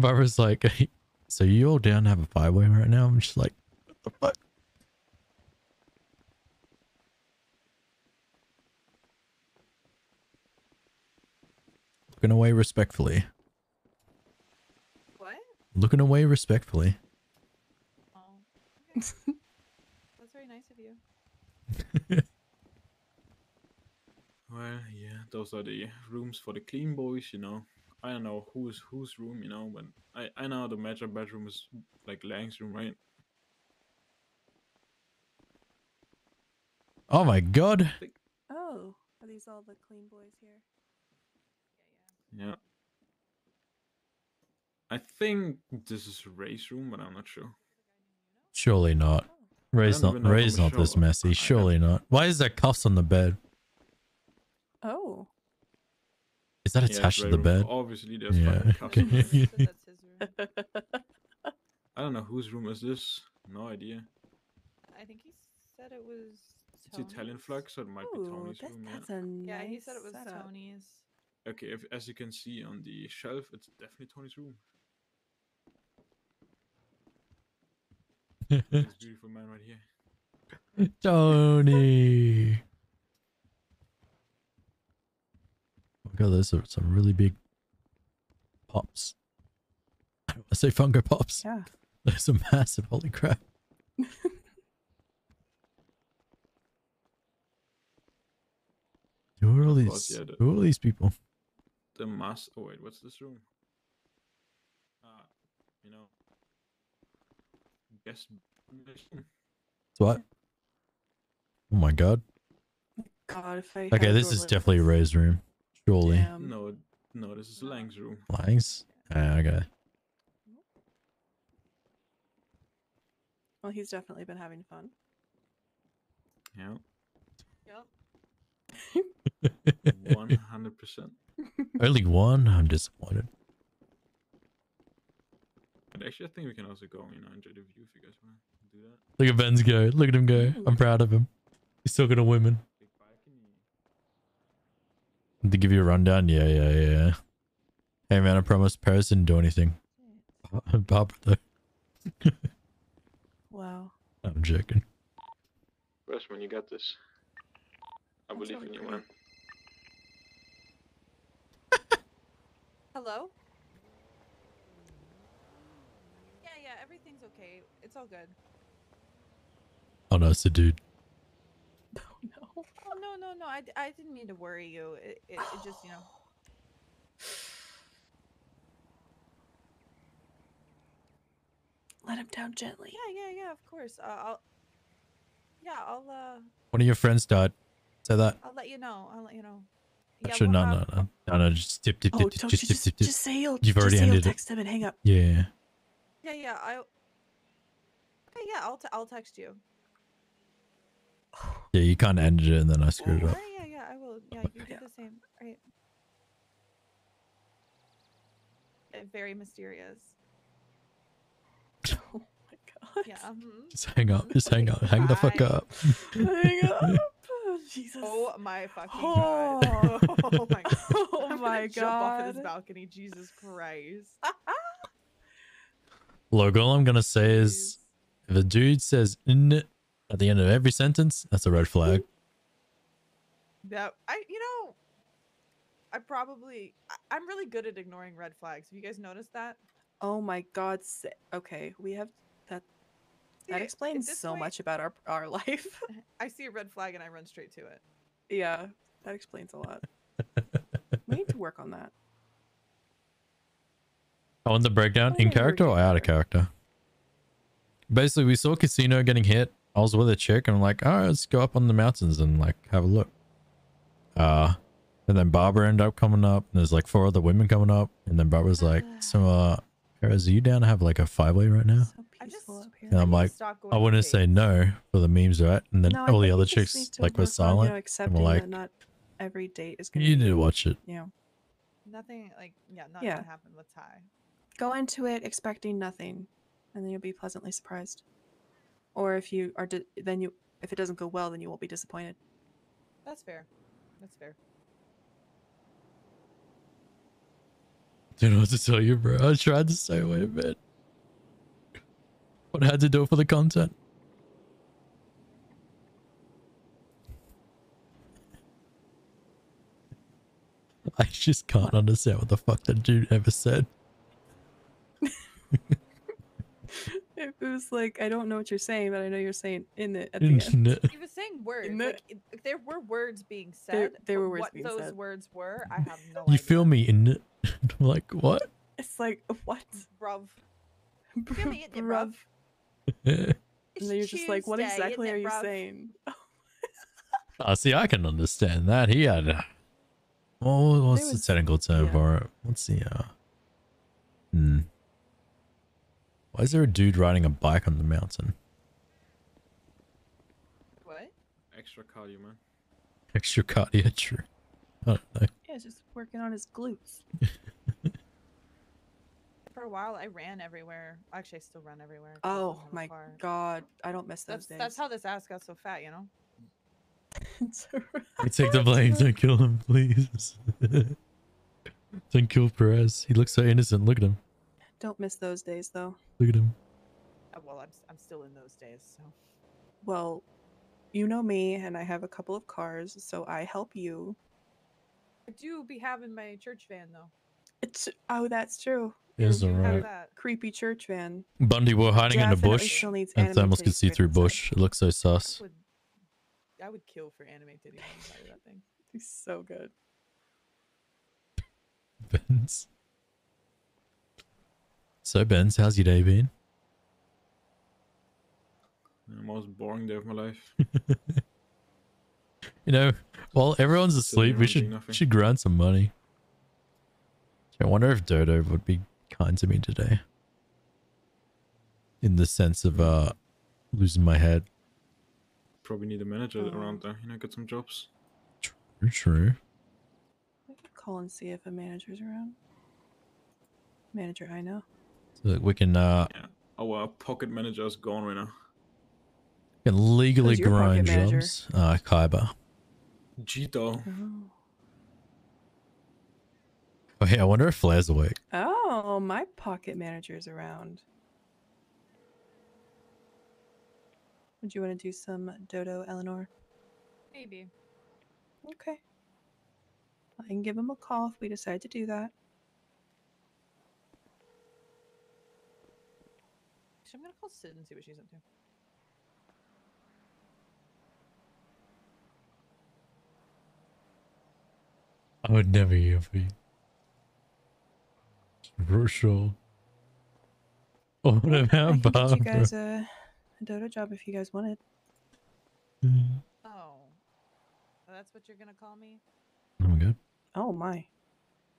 Barbara's like so you all down to have a five way right now? I'm just like what the fuck? Looking away respectfully. What? Looking away respectfully. Oh. Okay. That's very nice of you. Well, yeah, those are the rooms for the Cleanbois, you know. I don't know who's whose room, you know, but I I know the major bedroom is like Lang's room, right? Oh my god. Oh, are these all the Cleanbois here? Yeah. yeah. yeah. I think this is Ray's room, but I'm not sure. Surely not. Oh. Ray's don't not even know if Ray's I'm not this messy. Surely not. Why is there cuffs on the bed? Oh. Is that Yeah, attached to Ray the room. bed? Obviously, there's yeah. fucking cuffs okay. I don't know whose room is this. No idea. I think he said it was. Tony's. It's Italian Tony's. flag, so it might Ooh, be Tony's that- room. that's yeah. a Yeah, he said it was setup. Tony's. Okay, if, as you can see on the shelf, it's definitely Tony's room. this beautiful man right here. Tony. Oh god, those are some really big pops. I don't want to say Funko Pops. Yeah. Those are massive. Holy crap. Who are all these? yeah, the- Who are all these people? The mass. Oh wait, what's this room? Ah, you know. Guest. room. What? Oh my god. God, if I Okay, this is definitely a Ray's room. Surely. No, no, this is Lang's room. Langs? Ah, okay. Well, he's definitely been having fun. Yeah. Yep. One hundred percent. Only one? I'm disappointed. But actually, I think we can also go, you know, enjoy the view if you guys want to do that. Look at Benz go. Look at him go. I'm proud of him. He's talking to women. To give you a rundown? Yeah, yeah, yeah. Hey man, I promise Perez didn't do anything. Barbara though. Wow. I'm joking. Freshman, you got this. I That's believe in you, pretty. man. Hello? Yeah, yeah, everything's okay. It's all good. Oh no, it's a dude. Oh no, no, no. I didn't mean to worry you. It, it, it just, you know. Let him down gently. Yeah, yeah, yeah. Of course. Uh, I'll. Yeah, I'll. Uh, One of your friends died. Say that. I'll let you know. I'll let you know. Yeah, Actually, we'll no, have- no, no, no, no. Just dip, dip, Oh, dip, dip, don't just you dip, just, dip, dip. just say you'll You've just already say you'll ended it. text him and hang up. Yeah. Yeah, yeah. I. Okay, yeah. I'll. T- I'll text you. Yeah, you kind of ended it and then I screwed it up. Yeah, yeah, yeah. I will. Yeah, you do the same. Right. Uh, Very mysterious. Oh my god. Yeah. mhm. Just hang up. Just hang up. Hang the fuck up. hang up. Jesus. Oh my fucking Oh. god. oh my god. Oh I'm my gonna jump off of this balcony. Jesus Christ. Look, all I'm gonna say is, if a dude says "n" at the end of every sentence, that's a red flag. That I you know I probably I, I'm really good at ignoring red flags. Have you guys noticed that? Oh my god. Okay, we have that. That at explains so point- much about our our life. I see a red flag and I run straight to it. yeah, that explains a lot. we need to work on that. I want the breakdown in character or out of character. Basically, we saw Casino getting hit. I was with a chick and I'm like, all right, let's go up on the mountains and like have a look. Uh, and then Barbara ended up coming up. And there's like four other women coming up. And then Barbara's like, so, uh, Perez, are you down to have like a five way right now? And I'm like, I wouldn't say no for the memes, right? And then No, all the other chicks like were work on, silent. You know, and accepting were like, not every date is going you need to watch it. You know, Nothing like yeah, nothing Yeah. happened with Ty. go into it expecting nothing, and then you'll be pleasantly surprised. Or if you are, di- then you if it doesn't go well, then you won't be disappointed. That's fair. That's fair. Don't know what to tell you, bro. I tried to stay away, man. But I had to do it for the content. I just can't understand what the fuck that dude ever said. It was like I don't know what you're saying, but I know you're saying in it at the end. It. He was saying words. The- Like, it- there were words being said. There- there were words what being those said. words were, I have no You idea. feel me in it? Like, what? It's like what? Bruv. Feel me, isn't it, Bruv. And then you're just like, what exactly isn't are you bruv? saying? Oh, see, I can understand that. He had. Uh, well, what's There the technical term yeah. for it? What's the. Uh, hmm. Why is there a dude riding a bike on the mountain? What? Extra cardio, man. Extra cardio, true. I don't know. Yeah, it's just working on his glutes. For a while, I ran everywhere. Actually, I still run everywhere. Oh don't have a my car. god, I don't miss those That's days. that's how this ass got so fat, you know. I take the blame. Don't kill him, please. Don't kill Perez. He looks so innocent. Look at him. Don't miss those days though. Look at him. Uh, Well, I'm s- I'm still in those days, so. Well, you know me, and I have a couple of cars, so I help you. I do be having my church van though. It's oh, that's true. Is You have alright. that creepy church van. Bundy, we're hiding in a bush, still needs and anime Thermals can see through bush. It looks so sus. Would I would kill for anime titties inside of that thing. He's so good. Benz. So, Benz, how's your day been? The most boring day of my life. You know, while everyone's asleep, we should doing nothing. should grind some money. I wonder if Dodo would be kind to me today. In the sense of uh losing my head. Probably need a manager Oh. around there. You know, get some jobs. True, true. I could call and see if a manager's around. Manager I know. So that we can uh Our pocket manager is gone right now. can legally Who's your pocket grind manager? jobs. Uh Kaiba. Gito. Oh hey, I wonder if Flair's awake. Oh, my pocket manager's around. Would you want to do some dodo, Eleanor? Maybe. Okay. I can give him a call if we decide to do that. Actually, I'm gonna call Sid and see what she's up to. I would never hear for you. Crucial. Oh, what I about can get you Barbara? guys a, a dodo job if you guys wanted. Hmm. Oh. Oh, that's what you're gonna call me? Oh my god. Oh my.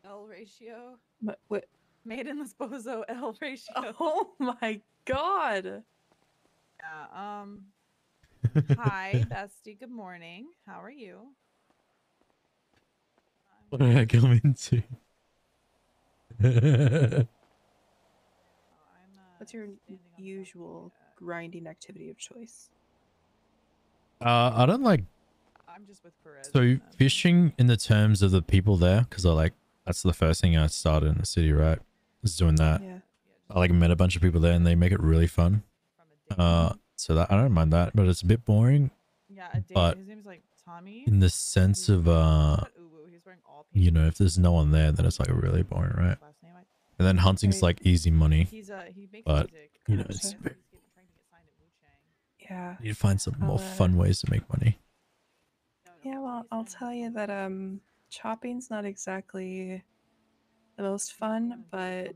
L ratio? But what? Made in this bozo L ratio. Oh my god. Yeah, um. Hi, Bestie. Good morning. How are you? What did I come into? What's your usual grinding activity of choice? uh, I don't like. I'm just with Perez. So fishing in the terms of the people there, because I like that's the first thing I started in the city, right? Is doing that. Yeah. I like met a bunch of people there, and they make it really fun. Uh, so that I don't mind that, but it's a bit boring. Yeah, a date. But His name's like Tommy. in the sense of uh, you know, if there's no one there, then it's like really boring, right? And then hunting's like easy money, He's uh he makes but music. you know, it's Gotcha. Yeah. you need to find some more uh, fun ways to make money. Yeah, well, I'll tell you that um, chopping's not exactly the most fun, but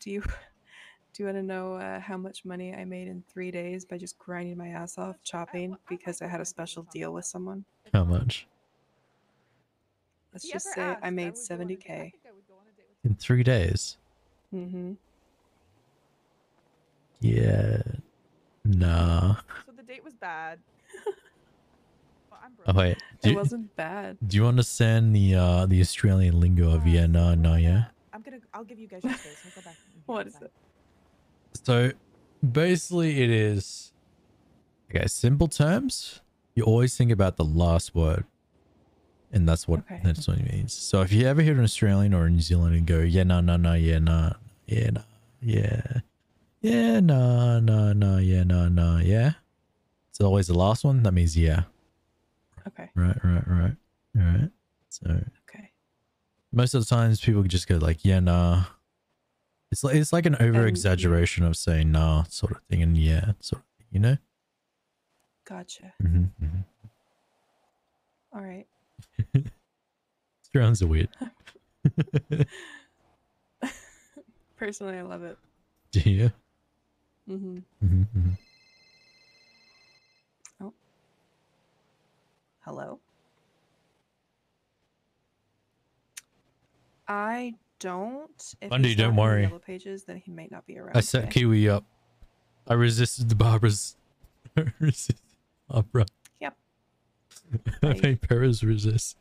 do you do you want to know uh, how much money I made in three days by just grinding my ass off chopping because I had a special deal with someone? How much Let's just say asked, I I made would go on a date. 70k. in three days? Mm-hmm. Yeah, nah. So the date was bad. Oh wait, do It you, wasn't bad. do you understand the uh the Australian lingo of yeah, nah, nah, yeah? I'm gonna I'll give you guys your space. I'll go back. and mm-hmm. What is it? So basically, it is okay. Simple terms. You always think about the last word, and that's what Okay. that's what it means. So if you ever hear an Australian or a New Zealand and go yeah, nah, nah, nah, yeah, nah, yeah, nah, yeah, yeah, nah, nah, nah, yeah, nah, nah, yeah. It's always the last one. That means yeah. Okay. Right, right, right, right. So. Most of the times people just go like yeah, nah. It's like it's like an over exaggeration of saying nah sort of thing and yeah sort of thing, you know. Gotcha. hmm hmm All right. Australians are weird. Personally, I love it. Do you? Mm-hmm. hmm hmm Oh. Hello. I don't. If Bundy, he's don't worry. Yellow pages, then he might not be around. I set today. Kiwi up. I resisted the Barbara's. resisted Barbara. Yep. I made Perez resist.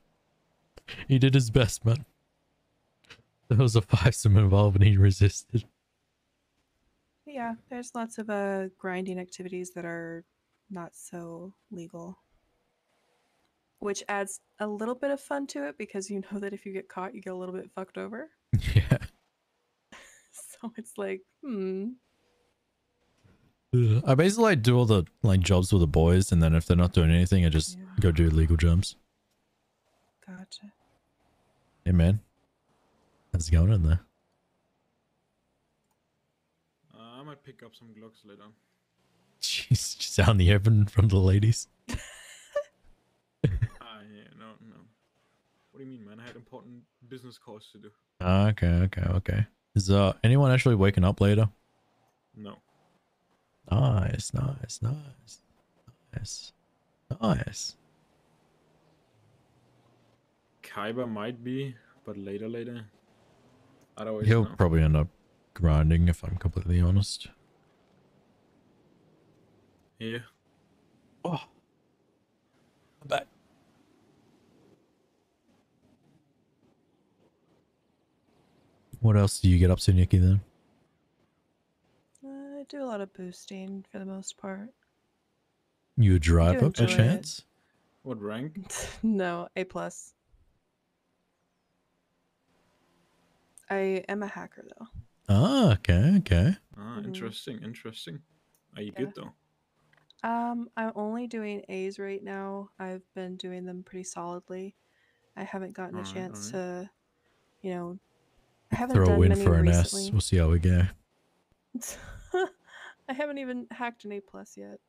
He did his best, man. There was a five-some involved and he resisted. Yeah, there's lots of uh grinding activities that are not so legal. Which adds a little bit of fun to it because you know that if you get caught, you get a little bit fucked over. Yeah. So it's like, hmm. I basically like, do all the like jobs with the boys, and then if they're not doing anything, I just go do legal jobs. Gotcha. Hey man, how's it going in there? Uh, I might pick up some Glocks later. Jeez, just out in the open from the ladies. Ah, yeah, no, no. What do you mean, man? I had important business calls to do. Ah, okay, okay, okay. Is uh anyone actually waking up later? No. Nice, nice, nice, nice, nice. Kaiba might be, but later, later. I don't always He'll know. probably end up grinding if I'm completely honest. Yeah. Oh. I'm back. What else do you get up to, Nikki? Then Uh, I do a lot of boosting for the most part. you drive a driver, enjoy it. chance? What rank? no, A plus. I am a hacker though. Ah, okay, okay. Ah, Mhm. interesting, interesting. Are you Yeah. good though? Um, I'm only doing A's right now. I've been doing them pretty solidly. I haven't gotten a Alright, chance alright. to, you know, I haven't Throw a win many for an recently. S. We'll see how we go. I haven't even hacked an A plus yet.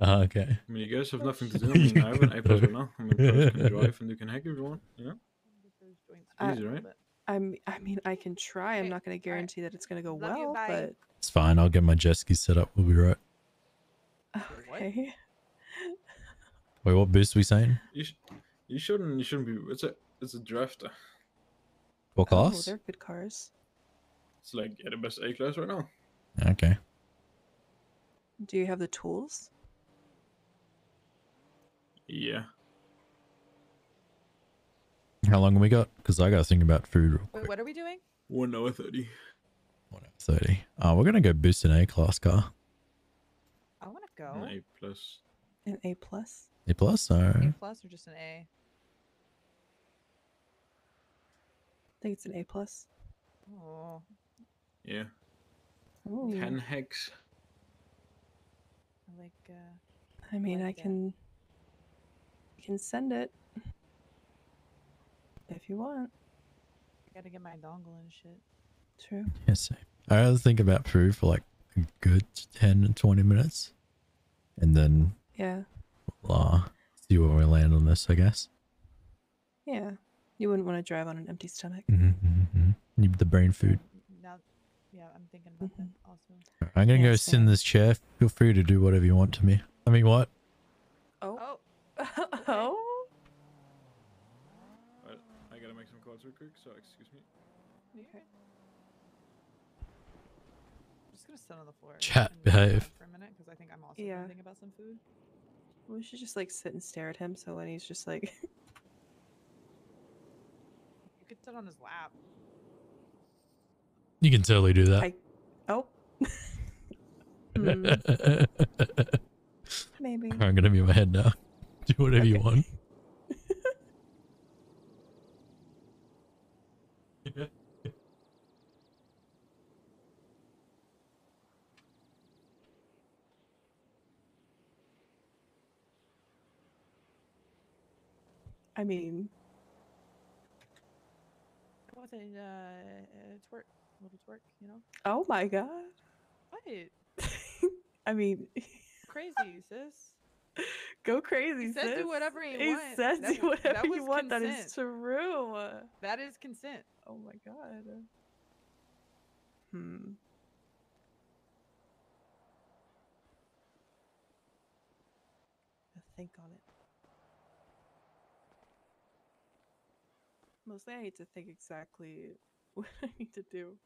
Ah, okay. I mean, you guys have nothing to do. I mean, I have an A plus right now. I mean, pros can drive and you can hack if you want. You know, I- easy, right? I'm. I mean, I can try. I'm not going to guarantee that it's going to go Love you, well, bye. It's fine. I'll get my jet ski set up. We'll be right. okay. Wait, what boost we saying? You, sh- you shouldn't. You shouldn't be. It's a. It's a drafter. What Oh, class? they're good cars. It's like yeah, the best A class right now. Okay. Do you have the tools? Yeah. How long have we got? Because I got to think about food real Wait, what are we doing? One hour thirty. One hour thirty. Uh, we're gonna go boost an A class car. I want to go. An A plus. An A plus. A plus. All A plus or just an A? I think it's an A plus. Oh, Yeah. Ooh. Ten hex. I like. Uh, I mean, I like that. can. I can send it if you want. I gotta get my dongle and shit. True. Yeah, same. I rather think about food for like a good 10 and 20 minutes. And then Yeah. we'll, uh, see where we land on this, I guess. Yeah. You wouldn't want to drive on an empty stomach. Mm-hmm, Need the brain food. Now, yeah, I'm thinking about that Mm-hmm. also. I'm gonna Yeah, go sit in this chair. Feel free to do whatever you want to me. I mean, what? Oh. oh. Right, I gotta make some calls real quick. So excuse me. Okay. I'm just gonna sit on the floor. Chat, and look around behave. for a minute because I think I'm also Yeah. gonna about some food. We should just like sit and stare at him. So when he's just like, You could sit on his lap. You can totally do that. I, oh, Hmm, maybe. I'm gonna mute my head now. Do whatever you want. I mean, Was it? Uh, twerk, little twerk, you know? oh my god. What? I mean, Crazy, sis. go crazy. He said do whatever you he want. says That do whatever you want. That is consent. true. That is consent. Oh my god. Hmm. I'll Think on it. Mostly, I need to think exactly what I need to do.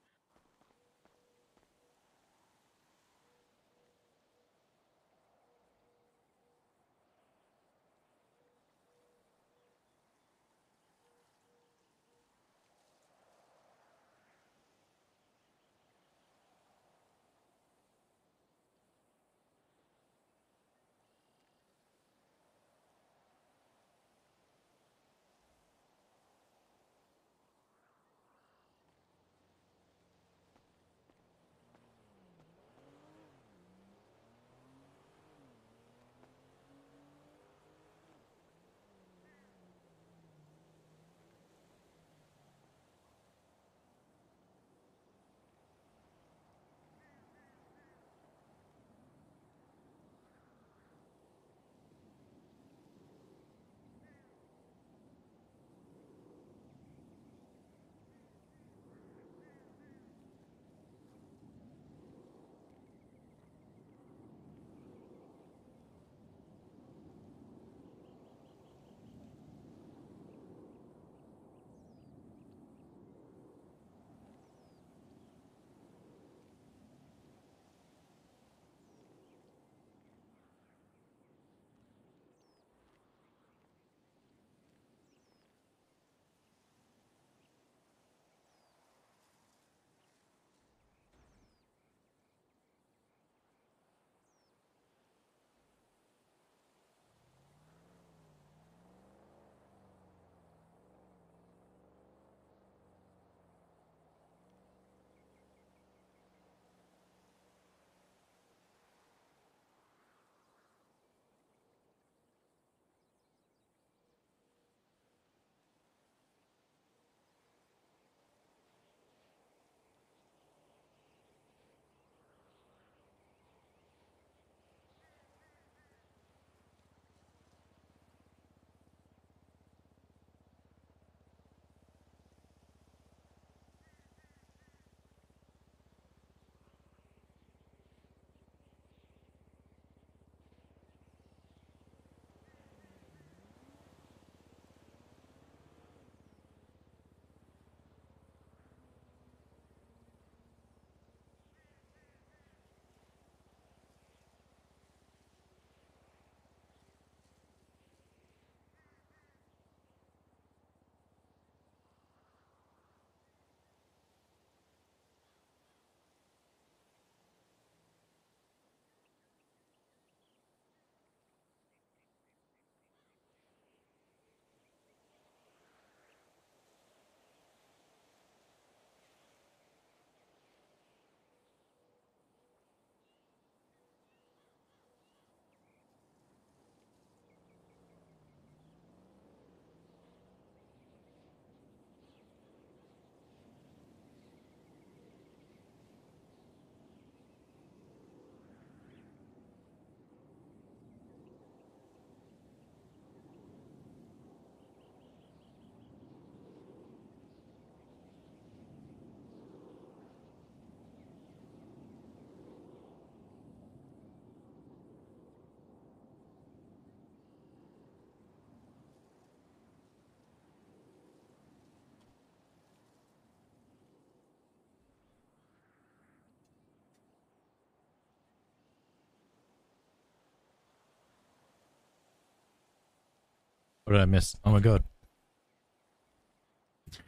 What did I miss? Oh my god.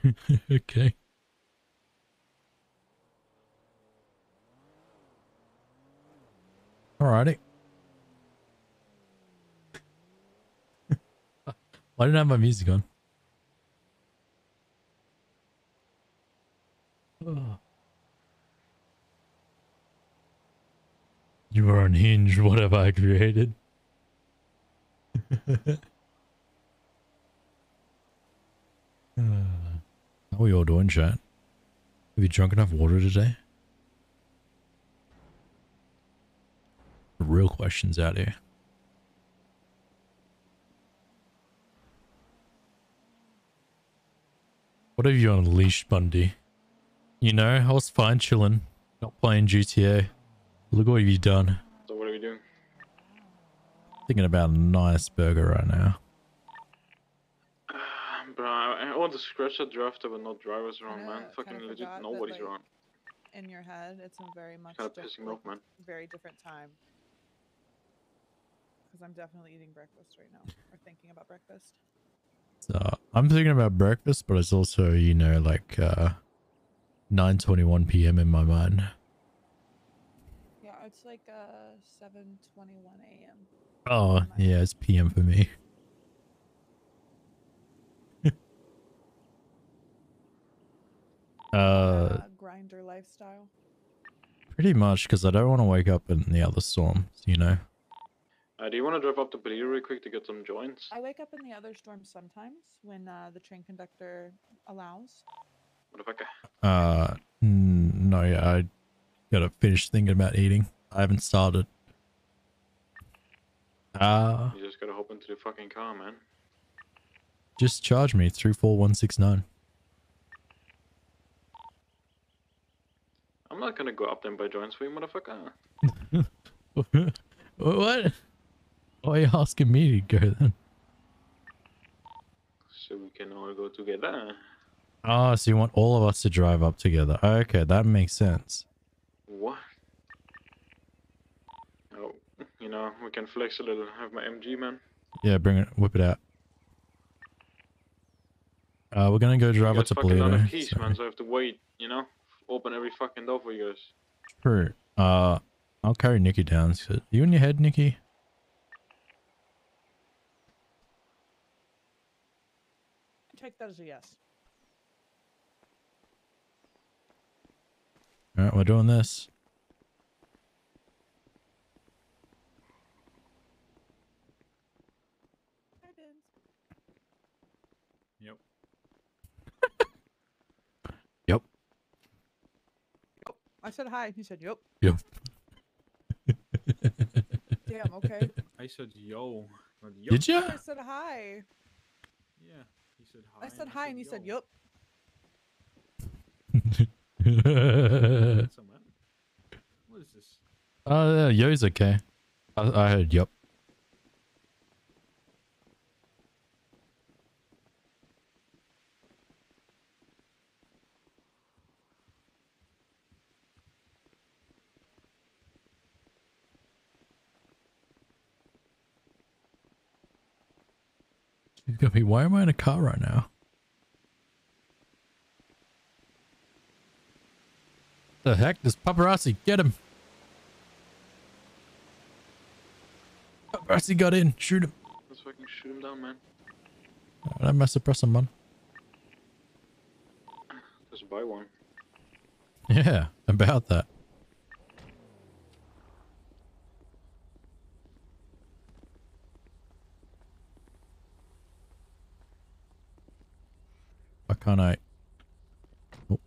okay. Alrighty. Why didn't I have my music on? Oh. You are unhinged. What have I created? Uh, How are we all doing, chat? Have you drunk enough water today? Real questions out here. What have you unleashed, Bundy? You know, I was fine chilling, not playing GTA. Look what you've you done. So what are we doing? Thinking about a nice burger right now. Bro, I, I want to scratch that drafter, but not drivers around, Kinda- man. Fucking legit, forgot that, nobody's like, around. In your head, it's a very much Kinda pissing off, man. very different time. Because I'm definitely eating breakfast right now, or thinking about breakfast. So I'm thinking about breakfast, but it's also, you know, like uh 9:21 p.m. in my mind. Yeah, it's like uh 7:21 a.m. Oh, yeah, it's p.m. for me. Uh, uh, grinder lifestyle. Pretty much, because I don't want to wake up in the other storm, you know. Uh, do you want to drive up to Belize really quick to get some joints? I wake up in the other storm sometimes when uh, the train conductor allows. What if I can? Uh, no, yeah, I gotta finish thinking about eating. I haven't started. Uh, you just gotta hop into the fucking car, man. Just charge me, 34169. I'm not gonna go up there and buy joints for you, motherfucker. what? Why are you asking me to go then? So we can all go together. Oh, so you want all of us to drive up together? Okay, that makes sense. What? Oh, you know, we can flex a little. Have my MG, man. Yeah, bring it, whip it out. Uh, we're gonna go drive up to fucking don't have keys, man, so I have to wait, you know? Open every fucking door for you guys. True. Uh, I'll carry Nikki down. So- You in your head, Nikki? Take that as a yes. All right, we're doing this. Yep. Yep. I said hi. He said, "Yup." Yep. Damn. Okay. I said yo. not yo. Did you? I said hi. Yeah. He said hi. I said hi, and you said, "Yup." What's? What is this? Oh, yeah, yo's okay. I, I heard yup. Gonna be, why am I in a car right now? The heck? This paparazzi, get him! Paparazzi got in, shoot him. Let's fucking shoot him down, man. I my suppressor man. Just buy one. Yeah, about that. Why can't I? Oh.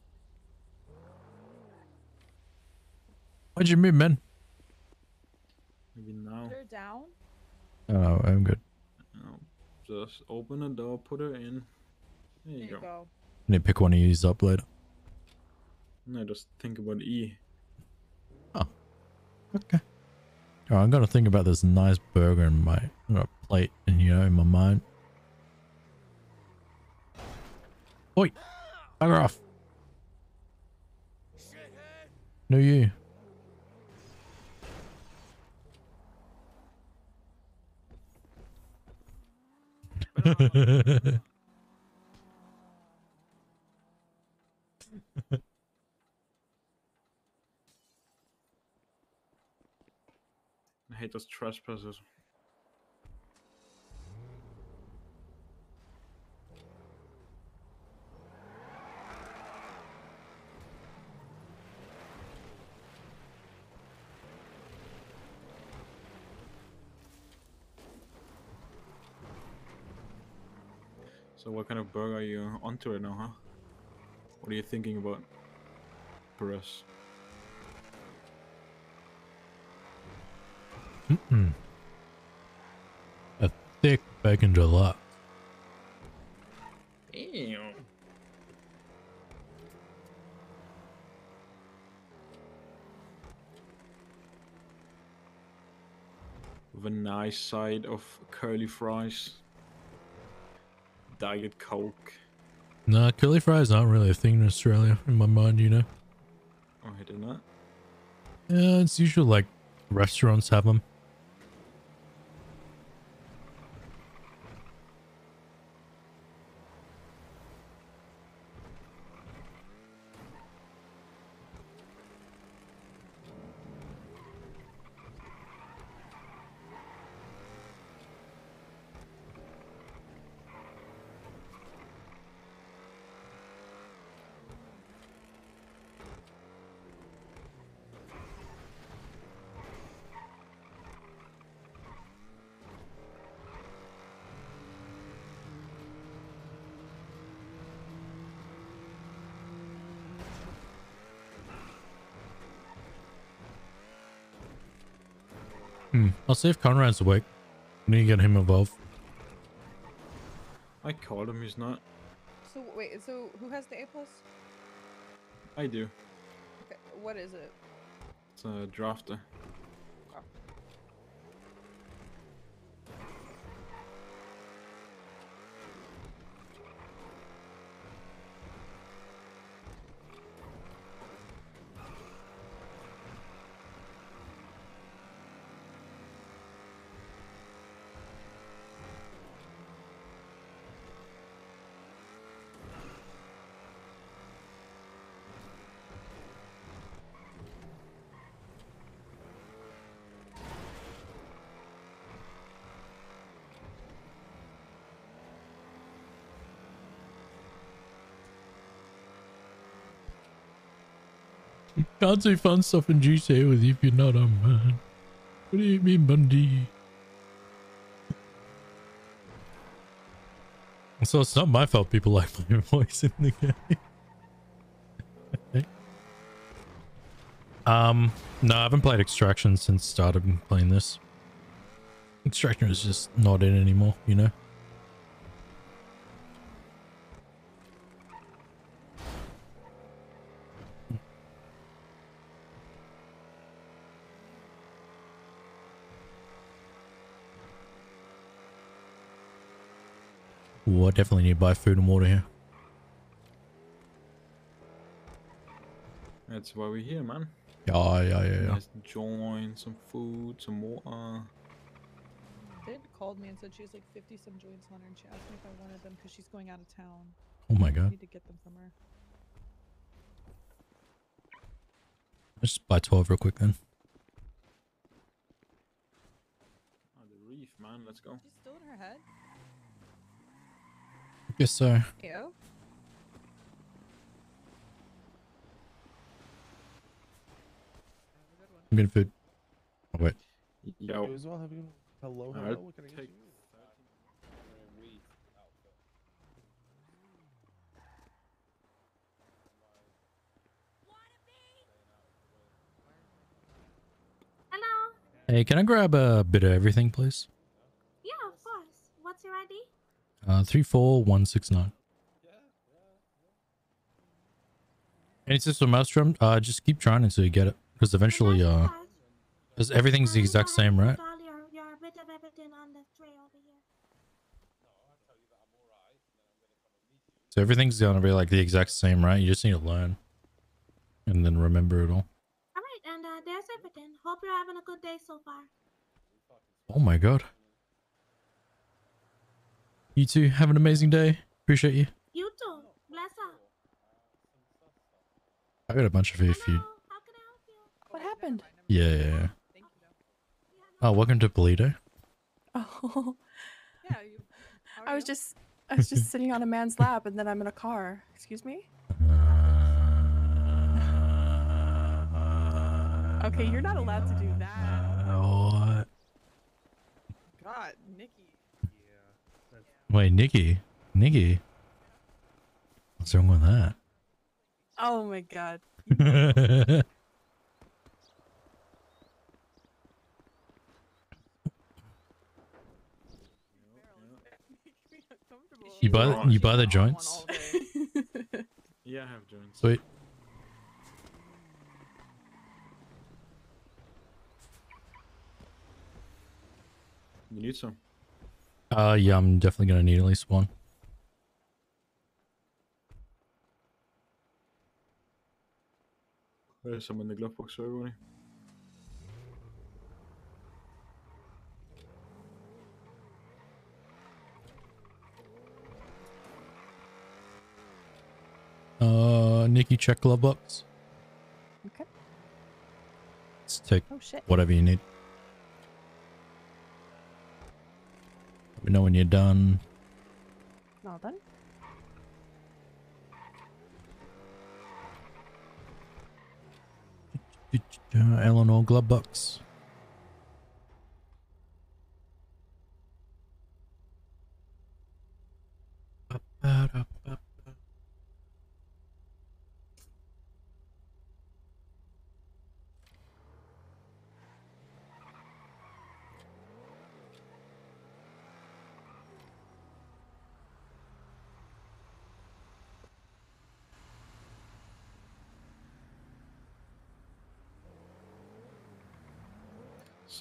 Why'd you move, man? Maybe now. Put her down. Oh, I'm good. No. Just open the door, put her in. There you, There you go. go. I need to pick one of these up later. No, just think about E. Oh, Okay. I'm gonna think about this nice burger in my plate, and you know, in my mind. Oi, bugger off! No, you. I hate those trespassers. So what kind of burger are you onto right now, huh? What are you thinking about, Perez? Mm-mm. A thick bacon deluxe. Damn. A nice side of curly fries. Diet Coke. Nah, curly fries aren't really a thing in Australia, in my mind, you know. Oh, I did not. Yeah, it's usually like restaurants have them. Hmm. I'll see if Conrad's awake. We need to get him involved. I called him, he's not. So wait, so who has the A plus? I do. Okay, what is it? It's a drafter. Can't say fun stuff in GTA with you if you're not a man. What do you mean, Bundy? So it's not my fault people like my voice in the game. um, no, I haven't played Extraction since started playing this. Extraction is just not in anymore, you know? I definitely need to buy food and water here. That's why we're here, man. Yeah, yeah, yeah, yeah. Nice join, some food, some water. Did called me and said she has like 50 some joints on her and she asked me if I wanted them because she's going out of town. Oh my I god. need to get them from her. Let's just buy 12 real quick then. Oh, the reef, man. Let's go. She's still in her head? Guess so. Yeah. I'm getting food. Oh, wait. Yo. You as well. Have a good. Hello, hello. Alright, What can I get take- you? Hello. Hey, can I grab a bit of everything, please? Yeah, of course. What's your ID? Uh, 34169. Any system Maelstrom? Uh, just keep trying until you get it. Because eventually, uh, because everything's the exact same, right? All your, your bit of everything on the tray over here. So everything's gonna be like the exact same, right? You just need to learn. And then remember it all. All right, and uh, there's everything. Hope you're having a good day so far. Oh my god. You too. Have an amazing day. Appreciate you. You too. Bless up. I got a bunch of you if you. What happened? Yeah, yeah, yeah. Oh, welcome to Paleto. Oh. Yeah. I was just I was just sitting on a man's lap and then I'm in a car. Excuse me? Okay, you're not allowed to do that. Uh, what? God, Nikki. Wait, Nikki. Nikki. What's wrong with that? Oh my god. you buy you buy the joints? Yeah, I have joints. Sweet. You need some. Uh, yeah, I'm definitely gonna need at least one. There's some in the glove box for everybody. Uh, Nikki, check glove box. Okay. Let's take Oh, shit. whatever you need. Let me know when you're done. All done? Uh, Eleanor glove box.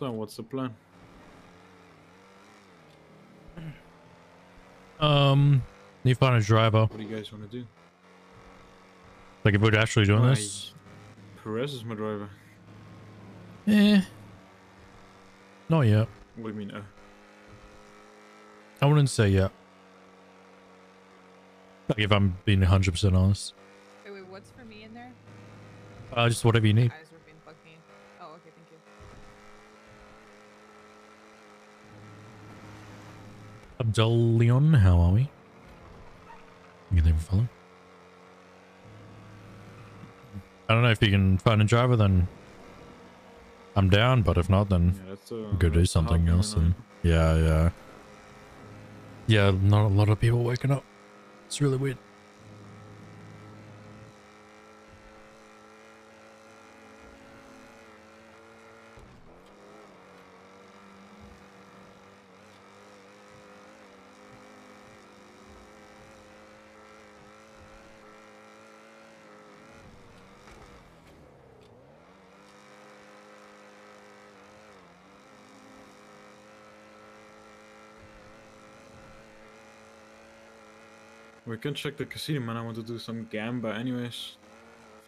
So, what's the plan? Um, need to find a driver. What do you guys want to do? Like if we're actually doing Why, this. Perez is my driver. Eh. Not yet. What do you mean? Uh, I wouldn't say yet. Like if I'm being 100% honest. Wait, wait, what's for me in there? Uh, just whatever you need. Eyes were being fucked me. Oh, okay, thank you. Abdul Leon, how are we? You can leave a follow. I don't know if you can find a driver, then I'm down. But if not, then Yeah, uh, go do something else. And yeah, yeah, yeah. Not a lot of people waking up. It's really weird. Can check the casino, man. I want to do some gamba, anyways.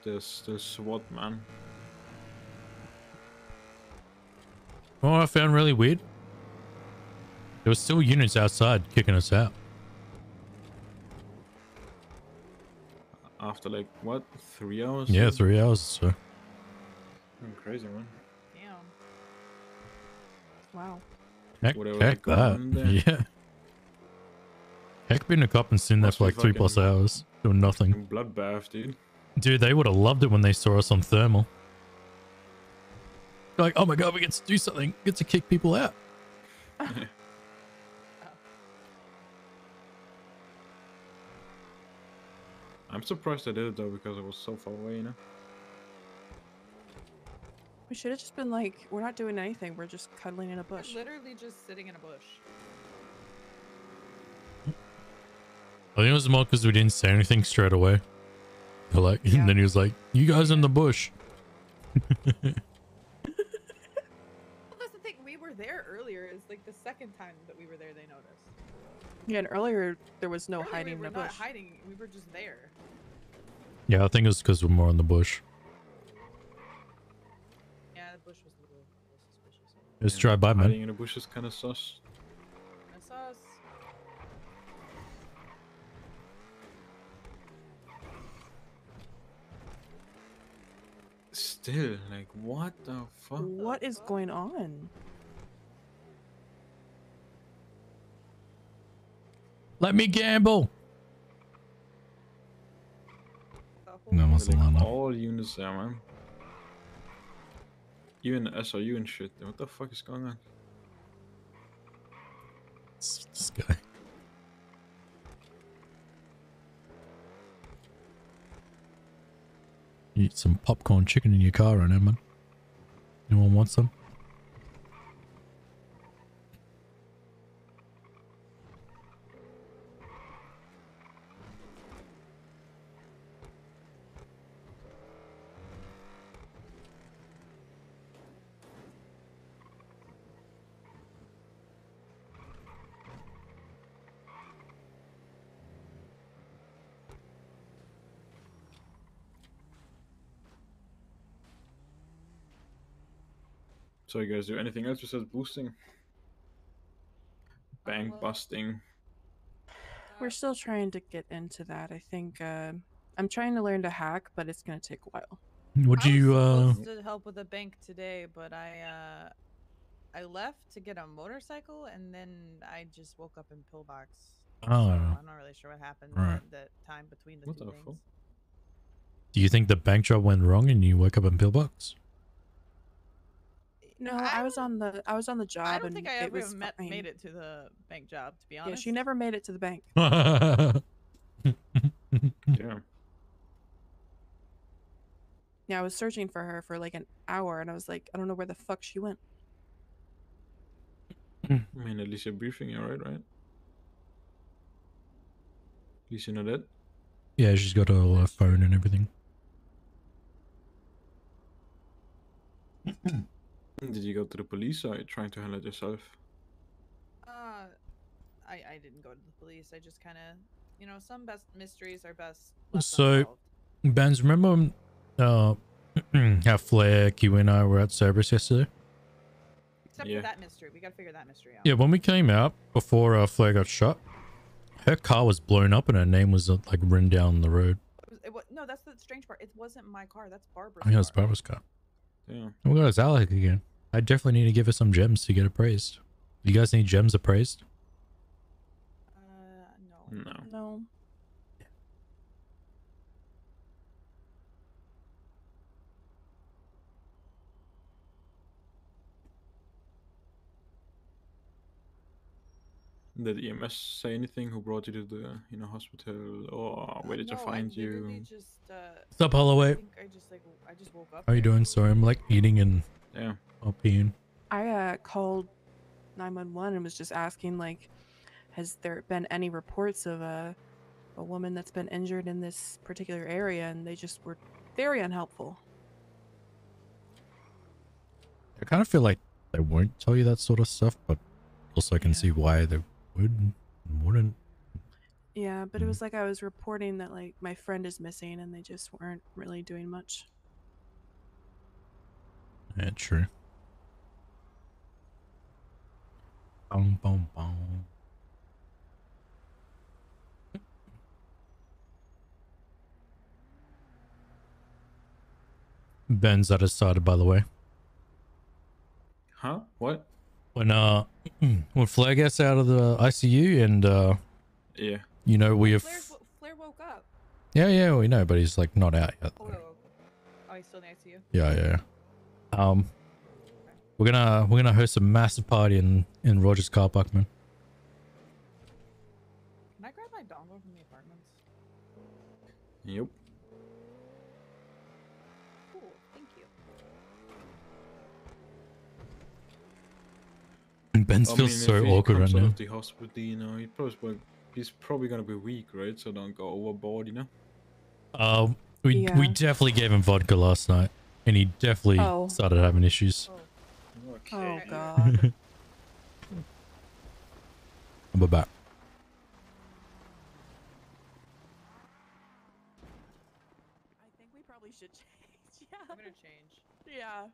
There's there's SWAT, man. Well, I found really weird. There were still units outside kicking us out. After like what, three hours? Yeah, or- three hours. So Fucking crazy, man. Damn. Wow. heck, heck that. going on there. Yeah. Heck, being a cop and sitting there for like three plus hours doing nothing. Bloodbath, dude. Dude, they would have loved it when they saw us on thermal. Like, oh my god, we get to do something. Get to kick people out. I'm surprised I did it though because it was so far away, you know. We should have just been like, we're not doing anything. We're just cuddling in a We're bush. literally just sitting in a bush. I think it was more because we didn't say anything straight away. They're like, and then he was like, "You guys in the bush." Well, that's the thing. We were there earlier. Is like the second time that we were there, they noticed. Yeah, and earlier there was no Earlier hiding we in were not bush. hiding. We were just there. Yeah, I think it was because we're more in the bush. Yeah, the bush was a little, little suspicious. Let's drive by, man. Hiding in the bush is kind of sus. That's us. Still, like, what the fuck? What is going on? Let me gamble. No, what's the Like, line all units there, man. Even SRU and shit. What the fuck is going on? This, this guy. Eat some popcorn chicken in your car right now, man. Anyone want some? So you guys do anything else besides boosting? Bank busting. We're still trying to get into that. I think uh, I'm trying to learn to hack, but it's gonna take a while. Would you, uh, supposed to help with a bank today, but I uh I left to get a motorcycle and then I just woke up in pillbox. Oh. so I'm not really sure what happened Right. in the time between the What two the things. fuck? do you think the bank job went wrong and you woke up in pillbox? No, I, was on the I was on the job. I don't and think I it ever was met, made it to the bank job, to be honest, Yeah, honest. she never made it to the bank. Yeah. Yeah, I was searching for her for like an hour, and I was like, I don't know where the fuck she went. I mean, at least you're briefing, you alright, right? At least you know that. Yeah, she's got her uh, phone and everything. Did you go to the police or are you trying to handle it yourself? Uh, I I didn't go to the police. I just kind of, you know, some best mysteries are best. left So, unsolved. Benz, remember uh, how Flair, Q, and I were at Cerberus yesterday? Except yeah. for that mystery, we gotta figure that mystery out. Yeah, when we came out before uh, Flair got shot, her car was blown up and her name was uh, like written down the road. It was, it wa- no, that's the strange part. It wasn't my car. That's Barbara's. I think it was car. Barbara's car. Yeah. Oh my god, it's Alec again. I definitely need to give her some gems to get appraised. You guys need gems appraised? No. No. Did EMS say anything? Who brought you to the you know hospital, or where did no, you find I you? Just, uh, What's up, Holloway? I I just like I just woke up. How are you doing? Sorry, I'm like eating and Yeah. I uh, called 911 and was just asking, like, has there been any reports of a, a woman that's been injured in this particular area? And they just were very unhelpful. I kind of feel like they won't tell you that sort of stuff, but also I can see why they would wouldn't. Yeah, but it was like I was reporting that, like, my friend is missing and they just weren't really doing much. Yeah, true. Boom, boom, boom. Benz that has started, by the way. Huh? What? When uh, when Flair gets out of the ICU and uh, Yeah. you know we have, Flair's, wo- Flair woke up. yeah, yeah, we know, but he's like not out yet. Oh, oh, oh. oh, he's still in the ICU. Yeah, yeah. yeah. Um, we're gonna we're gonna host a massive party in in Rogers car park, man. Can I grab my dongle from the apartments? Yep. Cool, thank you. And Ben I feels mean, so if he awkward right comes out now. of the hospital, you know, he probably he's probably gonna be weak, right? So don't go overboard, you know. Um, we we definitely gave him vodka last night, and he definitely Oh. started having issues. Oh, Oh god. But back. I think we probably should change. Yeah. I'm gonna change. Yeah.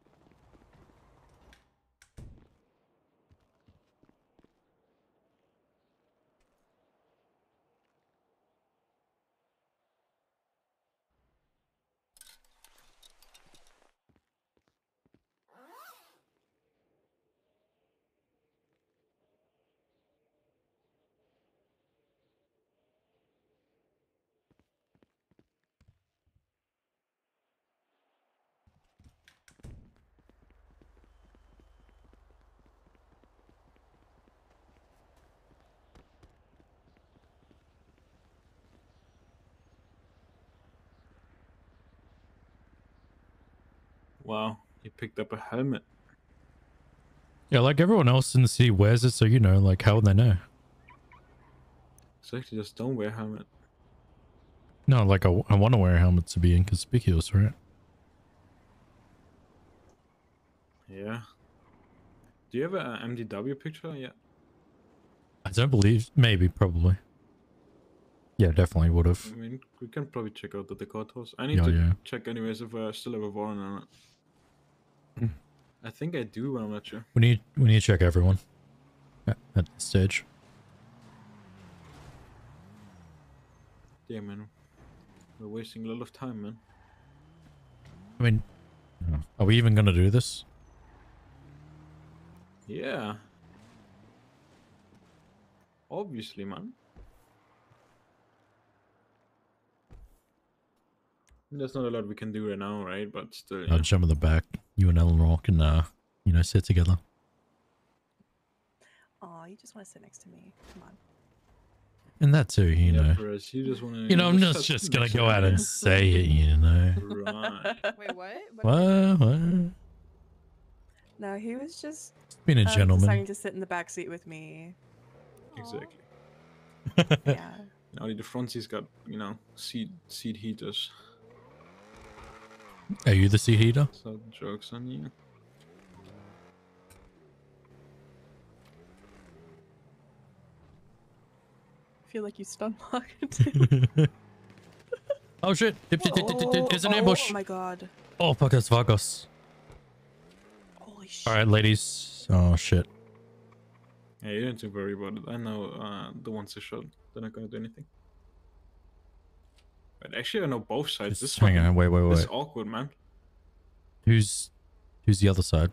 Wow, you picked up a helmet. Yeah, like everyone else in the city wears it, so you know, like how would they know? Exactly, just don't wear a helmet. No, like I, I want to wear a helmet to be inconspicuous, right? Yeah. Do you have an MDW picture? Yeah. I don't believe. Maybe, probably. Yeah, definitely would have. I mean, we can probably check out the Dakotas. I need Yeah, to yeah. check anyways if I still have a warrant on it. Hmm. I think I do, but I'm not sure. We need we need to check everyone at, at this stage. Yeah, man. We're wasting a lot of time, man. I mean, are we even gonna do this? Yeah. Obviously, man. There's not a lot we can do right now, right? But still, yeah. I'll jump in the back. You and Ellen Rock and uh, you know, sit together. Aw, you just want to sit next to me. Come on. And that too, you Yeah, know. Perez, you just wanna- You know, I'm just just gonna go out and say it, you know. Right. Wait, what? What? What? No, he was just Being a uh, gentleman. deciding to sit in the back seat with me. Exactly. Yeah. Only the front seat's got, you know, seat seat heaters. Are you the seat heater? So jokes on you. I feel like you stun locked. oh shit! Dip, dip, dip, dip, dip, dip. There's an oh, ambush. Oh my god. Oh fuck, that's Vargos. Holy shit. All right, ladies. Oh shit. Yeah, you don't have to worry about it. I know uh, the ones they shot. They're not gonna do anything. But actually, I know both sides. This hang on, fucking- wait, wait, This is wait. awkward, man. Who's who's the other side?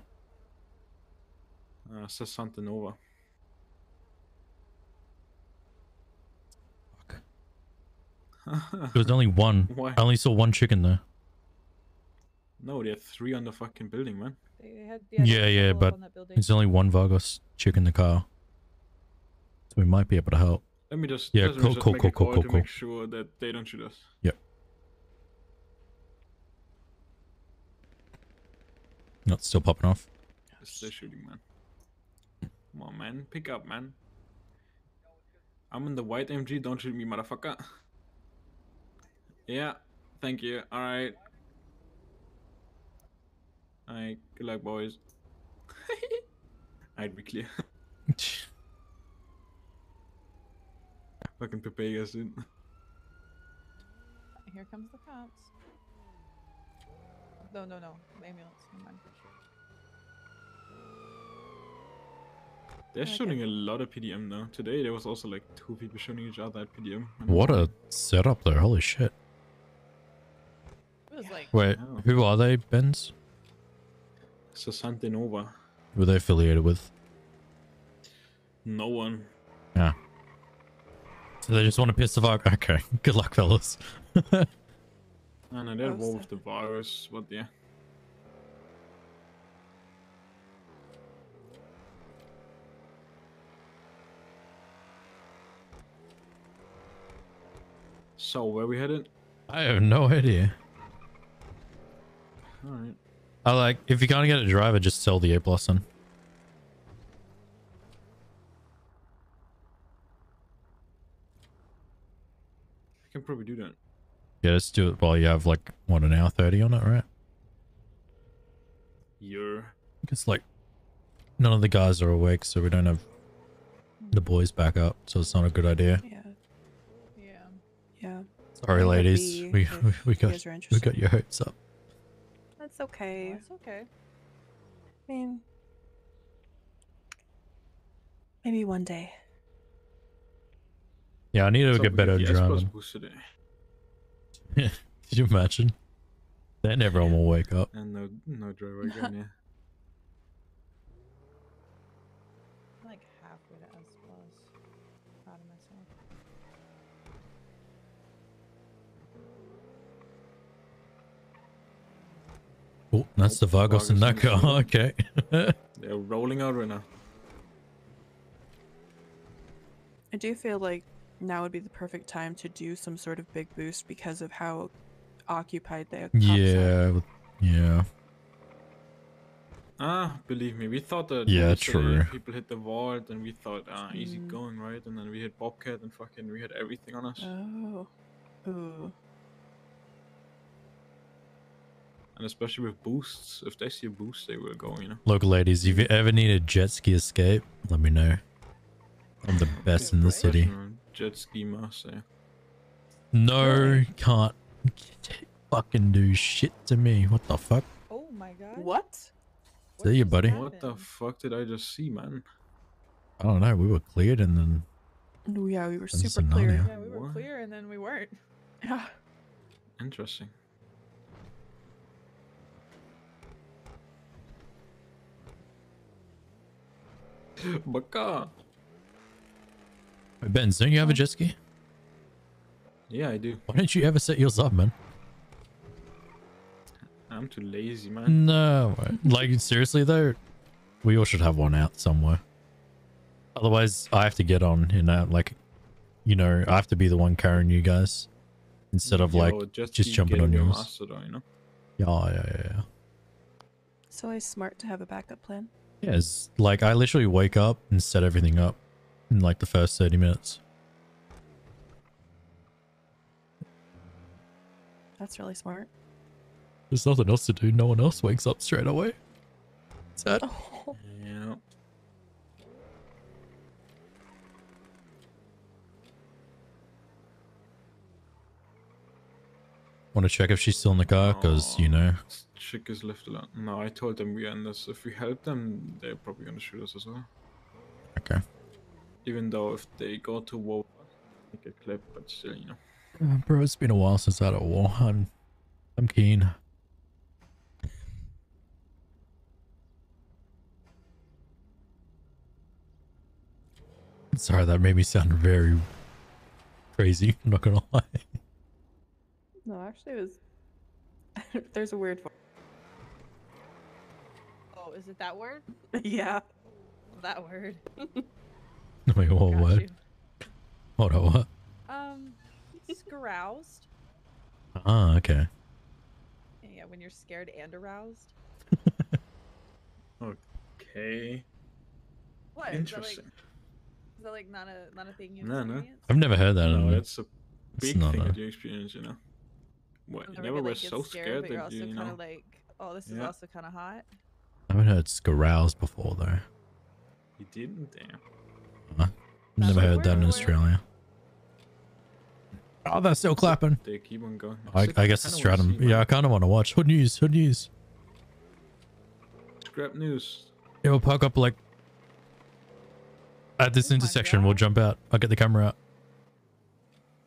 Uh, says Santa Nova. There was only one. Why? I only saw one chicken there. No, they had three on the fucking building, man. They had, Yeah, yeah, but there's only one Vargos chick in the car. So we might be able to help. Let me just Yeah, let me cool, just cool, make cool, a call cool, to cool. make sure that they don't shoot us. Yep. Not still popping off. Yes, they're shooting, man. Come on, man. Pick up, man. I'm in the white MG. Don't shoot me, motherfucker. Yeah. Thank you. All right. All right. Good luck, boys. I'd be clear. Fucking Pepegas, dude. Here comes the cops. No, no, no. The ambulance. Never mind. They're Okay. shooting a lot of PDM now. Today there was also like two people shooting each other at PDM. and What a setup there. Holy shit. Like Wait, who are they, Benz? Sasante Nova. Who are they affiliated with? No one. So they just want to piss the Varg. Okay. Good luck, fellas. I know they're war with the virus, but yeah. So where we headed? I have no idea. Alright. I like, if you can't get a driver, just sell the A plus can probably do that. Yeah, let's do it while you have like, what, an hour 30 on it, right? You're It's like, none of the guys are awake, so we don't have the boys back up, so it's not a good idea. Yeah. Yeah. Yeah. Sorry, Let ladies. We, we, we got we got your hopes up. That's okay. That's okay. I mean, maybe one day. Yeah, I need to get better at the S driving. Yeah, Could you imagine? Then everyone will wake up. And no no driver again, yeah. I'm like halfway to S plus. Proud of myself. Oh, that's the oh, Vargos in that car. Okay. They're rolling out right now. I do feel like now would be the perfect time to do some sort of big boost because of how occupied the cops are. yeah. with- Yeah. Ah, believe me, we thought that. Yeah, true. People hit the vault, and we thought, ah, easy Mm. going, right? And then we hit Bobcat, and fucking, we had everything on us. Oh. Ooh. And especially with boosts, if they see a boost, they will go, you know. Look, ladies, if you ever need a jet ski escape, let me know. I'm the best in the city. Professional Jet ski master. Eh? No, can't fucking do shit to me. What the fuck? Oh my god. What? See you, buddy. What the fuck did I just see, man? I don't know. We were cleared and then No, yeah, we were That's super a clear. no-no. Yeah, we were What? clear and then we weren't. Yeah. Interesting. Baka. Wait, Ben, don't you have a jet ski? Yeah, I do. Why don't you ever set yours up, man? I'm too lazy, man. No, like seriously though, we all should have one out somewhere. Otherwise, I have to get on in that. Like, you know, I have to be the one carrying you guys instead of like Yo, just, jumping on getting your yours. master you know? Yeah, yeah, yeah, yeah. So it's smart to have a backup plan. Yeah, it's like I literally wake up and set everything up in like the first 30 minutes. That's really smart. There's nothing else to do. No one else wakes up straight away. Sad. Oh. Yeah. Want to check if she's still in the car? Because, you know, Chick is left alone. No, I told them we end this. If we help them, they're probably gonna shoot us as well. Okay. Even though if they go to war, make a clip, but still, you know. Uh, bro, it's been a while since I had a war. I'm, I'm keen. Sorry, that made me sound very crazy. I'm not gonna lie. No, actually, it was. There's a weird. Oh, is it that word? yeah. That word. Wait, what Got word? you. Hold on, what? Um, scaroused. Ah, okay. Yeah, when you're scared and aroused. Okay. What? Is that, like, Interesting. is that like not a not a thing you No, no. experience? I've never heard that. No, in- it's a it's big not thing a- that you experience, you know. What? You Never never get, were like, so scared, scared but you're that also you, you kind know. of like, oh, this is also kind of hot. I haven't heard scaroused before though. You didn't, damn. Huh? Never heard that in Australia. Oh, that's still clapping. They keep on going. I, Sick, I guess it's Stratum. Yeah. I kind of want to watch. Hood news. Hood news. Scrap news. Yeah, we'll park up like at this oh intersection. We'll jump out. I'll get the camera out.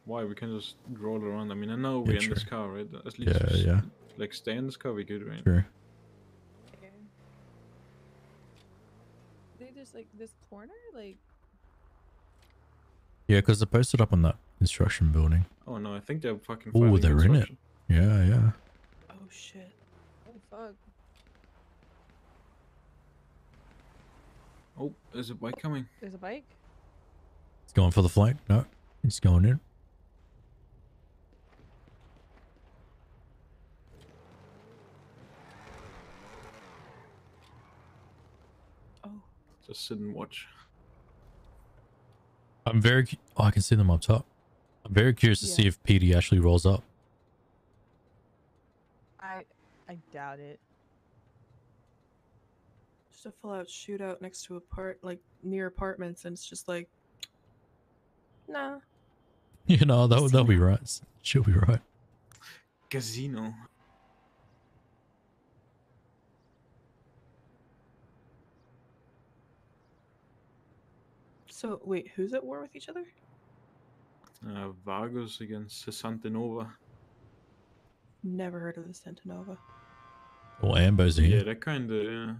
Why? We can just roll around. I mean, I know we're Yeah, in this car, right? At least Yeah, just, yeah. Like, stay in this car, we good, right? Sure. They just like this corner, like Yeah, because they're posted up on that construction building. Oh no, I think they're fucking. Oh, they're in it. Yeah, yeah. Oh shit. oh fuck. Oh, there's a bike coming. There's a bike. It's going for the flank. No, it's going in. Oh. Just sit and watch. I'm very. Oh, I can see them up top. I'm very curious to see if PD actually rolls up. I I doubt it. Just a full out shootout next to a part like near apartments, and it's just like, nah. You know, they'll, they'll be right. She'll be right. Casino. So wait, who's at war with each other? Uh, Vargas against Santanova. Never heard of the Sentinova. Well, Amber's here. Yeah, that kind of. Yeah,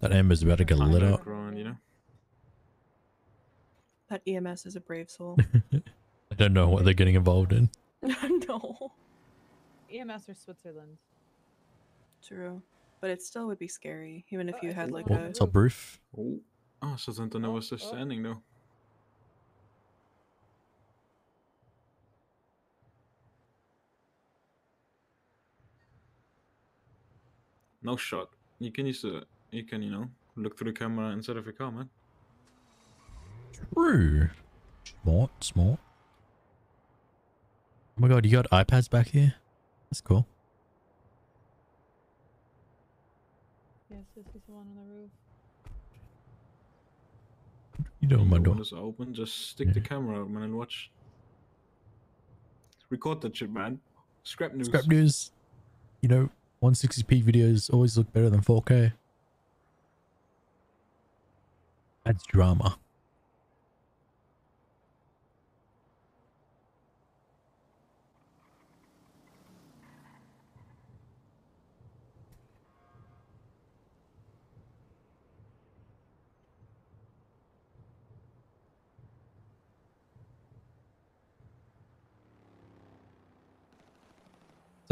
That Amber's about to get lit up. background, you know. That EMS is a brave soul. I don't know what they're getting involved in. no. EMS or Switzerland. True. But it still would be scary, even if Oh, you had like Oh, a. what's up, roof? Oh, oh so Santanova's just standing though. No shot. You can use the you can, you know, look through the camera instead of your car, man. True. Smart, smart. Oh my god, you got iPads back here? That's cool. Yes, this is the one on the roof. You doing, my door. windows open. Just stick the camera out, man, and watch. Record that shit, man. Scrap news. Scrap news. You know, 160p videos always look better than 4K. That's drama.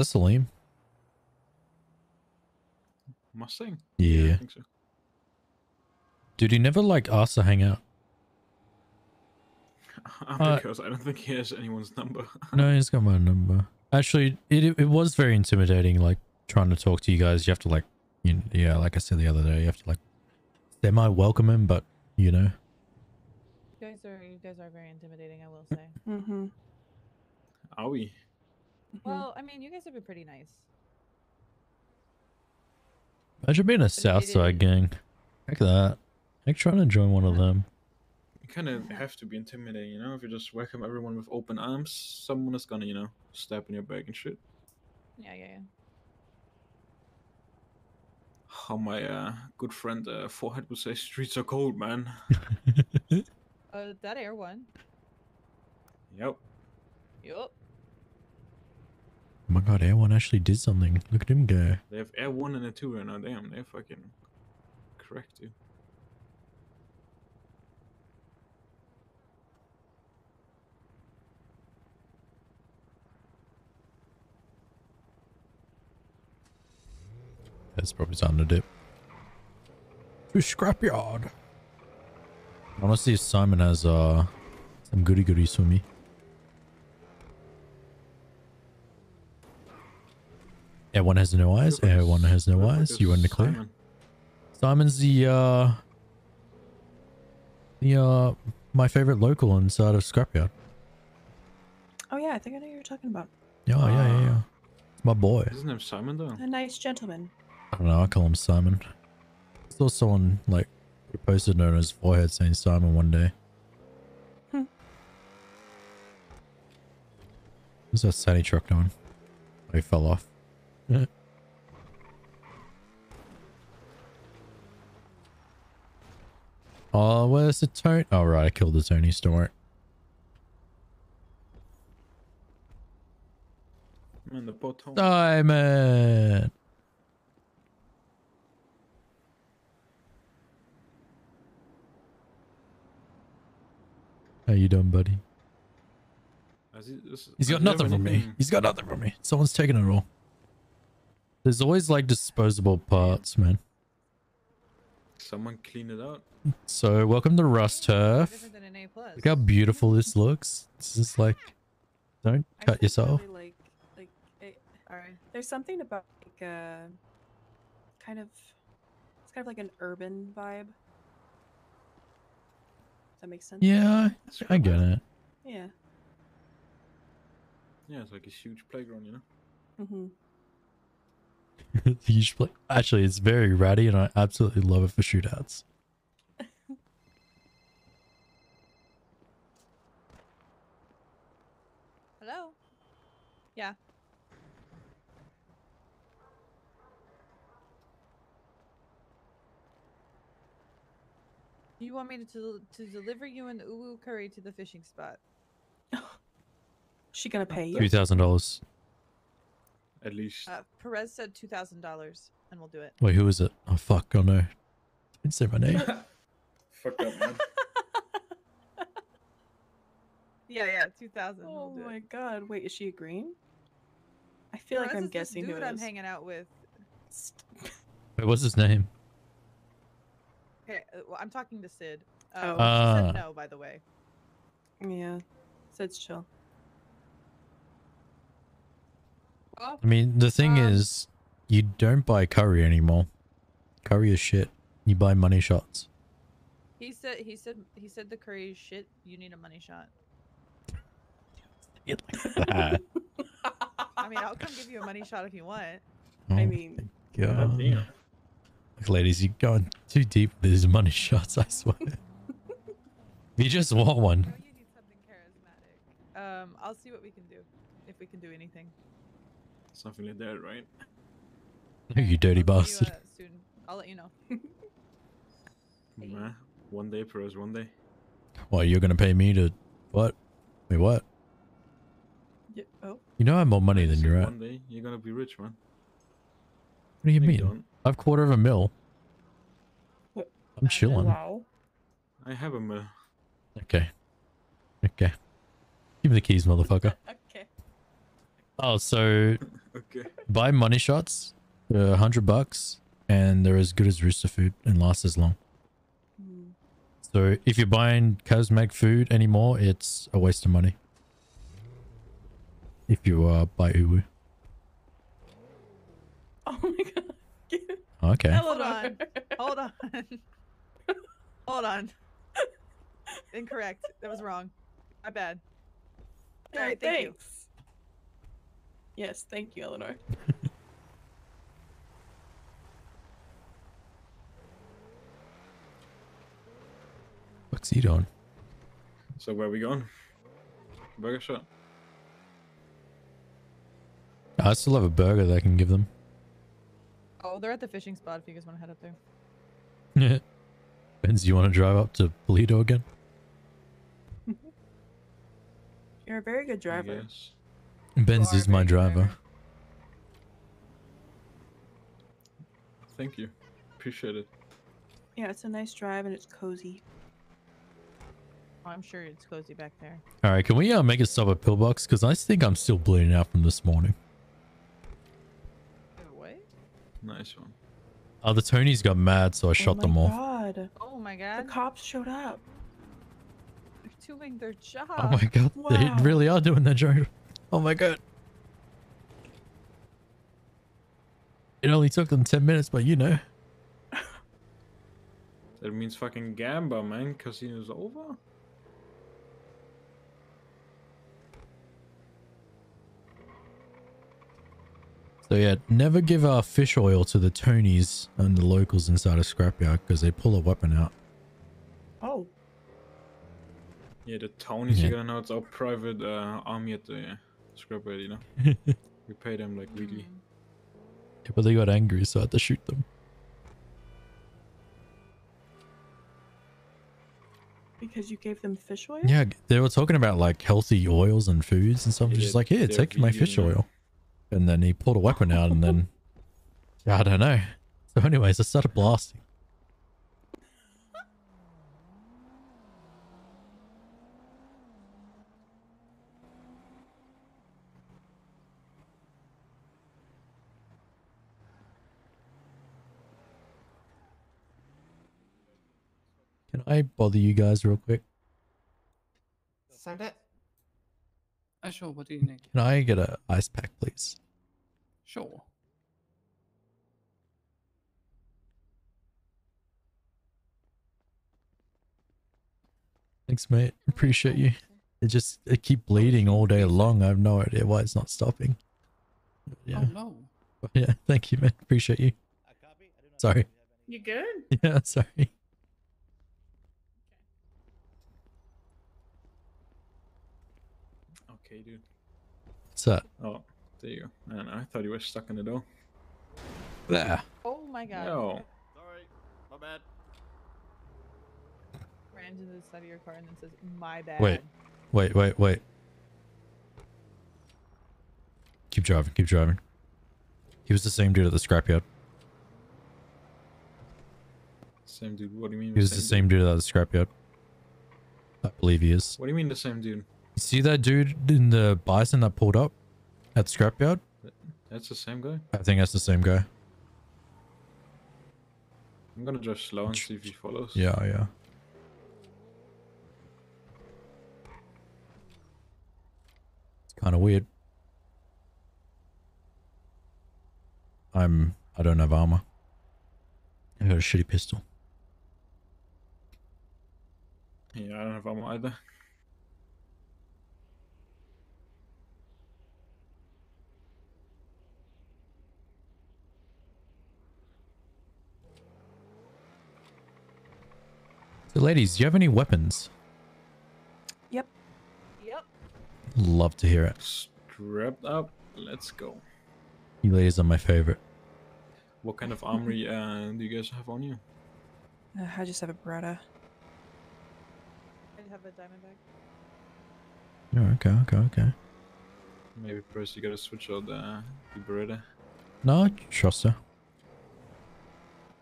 Is that Salim? Mustang. Yeah. I think so. Dude, he never like asked to hang out. Uh, because I don't think he has anyone's number. No, he's got my number. Actually, it it was very intimidating. Like trying to talk to you guys, you have to like, you know, yeah, like I said the other day, you have to like semi welcome him, but you know, You guys are you guys are very intimidating, I will say. Mm-hmm. Are we? Well, I mean, you guys have been pretty nice. imagine being a Southside gang. Look at that. Like trying to join one of them. You kind of have to be intimidating, you know. If you just welcome everyone with open arms, someone is gonna, you know, stab in your back and shit. Yeah, yeah, yeah. How my uh, good friend uh, Forehead would say, "Streets are cold, man." Uh, that air one. yep. Yup. Oh my god, Air1 actually did something. Look at him go. They have Air One and a Two right now. Damn, they're fucking correct, dude. It's probably time to dip. To scrapyard. I want to see if Simon has uh some goody goodies for me. Everyone has no eyes. Everyone has no eyes. You in the clear. Simon. Simon's the uh the uh my favorite local inside of Scrapyard. Oh yeah, I think I know who you're talking about. Yeah, yeah, yeah, yeah. It's my boy. Isn't him Simon though? A nice gentleman. I don't know. I call him Simon. I saw someone like posted note on his forehead saying Simon one day. Hmm. What's that Sally truck doing? Oh, he fell off. Yeah. Oh, where's the Tony? Oh, right. I killed the Tony store. Man, the boat home. Simon! How you doing, buddy? He's got nothing from me. He's got nothing from me. Someone's taking it all. There's always like disposable parts, man. Someone clean it out. So welcome to Rust Turf. Different than an A plus. Look how beautiful this looks. This is like, don't cut yourself. Really like, like, it, Alright. there's something about like uh, kind of, it's kind of like an urban vibe. Does that make sense? Yeah, I get it. Yeah. Yeah, it's like a huge playground, you know. Mm-hmm. You should play- Actually, it's very ratty, and I absolutely love it for shootouts. Hello? Yeah. Do you want me to del- to deliver you an uwu curry to the fishing spot? She gonna pay you? Three thousand dollars. At least. Uh, Perez said two thousand dollars, and we'll do it. Wait, who is it? Oh fuck! Oh no! Didn't say my name. Fuck that, man. Yeah, yeah, two thousand. Oh my god! Wait, is she agreeing? I feel like I'm is this guessing who dude it I'm is. hanging out with. Wait, what's his name? Okay, uh, well, I'm talking to Sid. Uh, Oh. she said no, by the way. Yeah, Sid's chill. Well, I mean, the thing is, you don't buy curry anymore. Curry is shit. You buy money shots. He said he said he said the curry is shit. You need a money shot. That. I mean, I'll come give you a money shot if you want. I mean, God. damn. Look, ladies, you're going too deep with these money shots, I swear. you just want one. Um, I'll see what we can do. If we can do anything. Something like that, right? You dirty You, bastard. uh, soon. I'll let you know. Nah, one day for us, one day. What, you're gonna pay me to what? Wait, what? Yeah, oh. You know I have more money than you're at. One day you're gonna be rich, man. What do you No, you mean? don't. I have quarter of a mil. I'm chilling. Wow. I have a mill. Okay. Okay. Give me the keys, motherfucker. Okay. Oh, so Okay. buy money shots, a hundred bucks, and they're as good as rooster food and last as long. So if you're buying cosmetic food anymore, it's a waste of money. If you uh, buy Uwu. Oh my god. Okay. Hold on. Hold on. Hold on. Incorrect. That was wrong. My bad. All right, thank you. Thanks. Yes, thank you, Eleanor. What's he doing? So where are we going? Burger shot. I still have a burger that I can give them. Oh, they're at the fishing spot if you guys want to head up there. Yeah. Benz, you want to drive up to Paleto again? You're a very good driver. Yes. Benz is my driver. Thank you. Appreciate it. Yeah, it's a nice drive and it's cozy. Oh, I'm sure it's cozy back there. All right, can we uh, make a stop at Pillbox? Because I think I'm still bleeding out from this morning. What? Nice one. Oh, the Tonys got mad, so I shot oh them my off. God. Oh my god. The cops showed up. They're doing their job. Oh my god, they really are doing their job. Oh my god. It only took them 10 minutes, but you know. That means fucking Gamba, man. Casino's over. So yeah, never give our fish oil to the Tonys and the locals inside a scrapyard because they pull a weapon out. Oh. Yeah, the Tonys, Yeah. you gotta know it's our private uh, army at the scrapyard, you know? we pay them like weekly. Mm. Yeah, but they got angry, so I had to shoot them. Because you gave them fish oil? Yeah, they were talking about like healthy oils and foods and stuff. Yeah, Just like, here, take my fish yeah. oil. And then he pulled a weapon out and then, I don't know. So anyways, I started blasting. Can I bother you guys real quick? Send it. Uh, sure, what do you need? Can I get a ice pack, please? Sure. Thanks, mate. Appreciate you. It just it keep bleeding all day long. I have no idea why it's not stopping. Yeah. Oh no. Yeah. Thank you, man. Appreciate you. Sorry. You good? Yeah. Sorry. Okay, dude. What's that? Oh, there you go. I. I thought you were stuck in the door. There. Oh my god. No. Sorry, my bad. Ran to the side of your car and then says, "My bad." Wait. Wait. Wait. Wait. Keep driving. Keep driving. He was the same dude at the scrapyard. Same dude. What do you mean? He was the same dude at the scrapyard. I believe he is. What do you mean the same dude? You see that dude in the bison that pulled up at the scrapyard? That's the same guy? I think that's the same guy. I'm gonna drive slow and see if he follows. Yeah, yeah. It's kind of weird. I'm. I don't have armor. I got a shitty pistol. Yeah, I don't have ammo either. So, ladies, do you have any weapons? Yep. Yep. Love to hear it. Strapped up. Let's go. You ladies are my favorite. What kind of armory uh, do you guys have on you? Uh, I just have a Beretta. I have a diamond bag. Oh, okay, okay, okay. Maybe first you gotta switch out the, the Beretta. No, I trust her.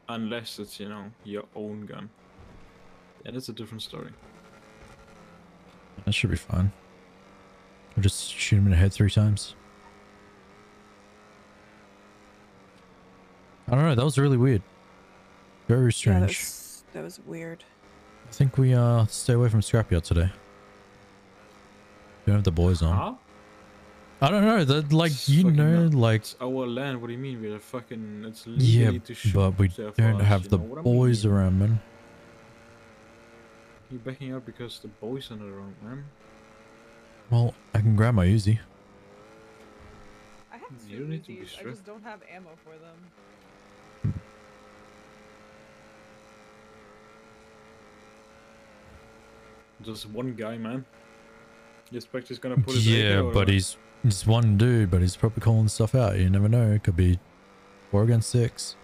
Unless it's, you know, your own gun. Yeah, that's a different story. That should be fine. I'll just shoot him in the head three times. I don't know, that was really weird. Very Yeah, strange. that was, that was weird. I think we uh stay away from Scrapyard today. Don't have the boys on. Huh? I don't know, that like It's you know, not- like It's our land, what do you mean? We're fucking... It's yeah, to shoot but we don't us, have the know I boys mean? around, man. You're backing up because the boys are not around, man. Well, I can grab my Uzi. I have two You don't need to be Uzis, I just don't have ammo for them. Just one guy, man. You expect he's gonna put his Yeah, but what? he's he's one dude, but he's probably calling stuff out. You never know. It could be four against six.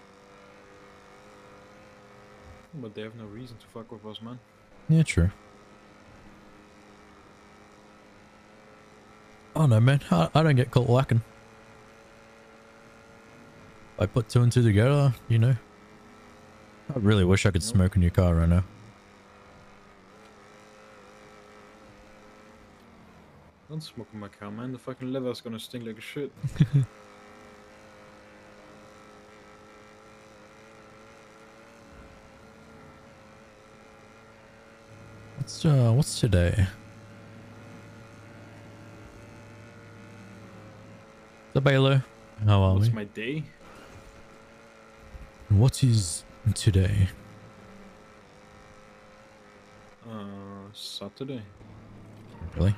But they have no reason to fuck with us, man. Yeah, true. Oh no, man. I, I don't get caught lacking. I put two and two together, you know. I really wish I could smoke in your car right now. Don't smoke in my car, man. The fucking leather's gonna stink like a shit. What's uh what's today? The Baylor. How are we? What's we? my day? What is today? Uh, Saturday. Really?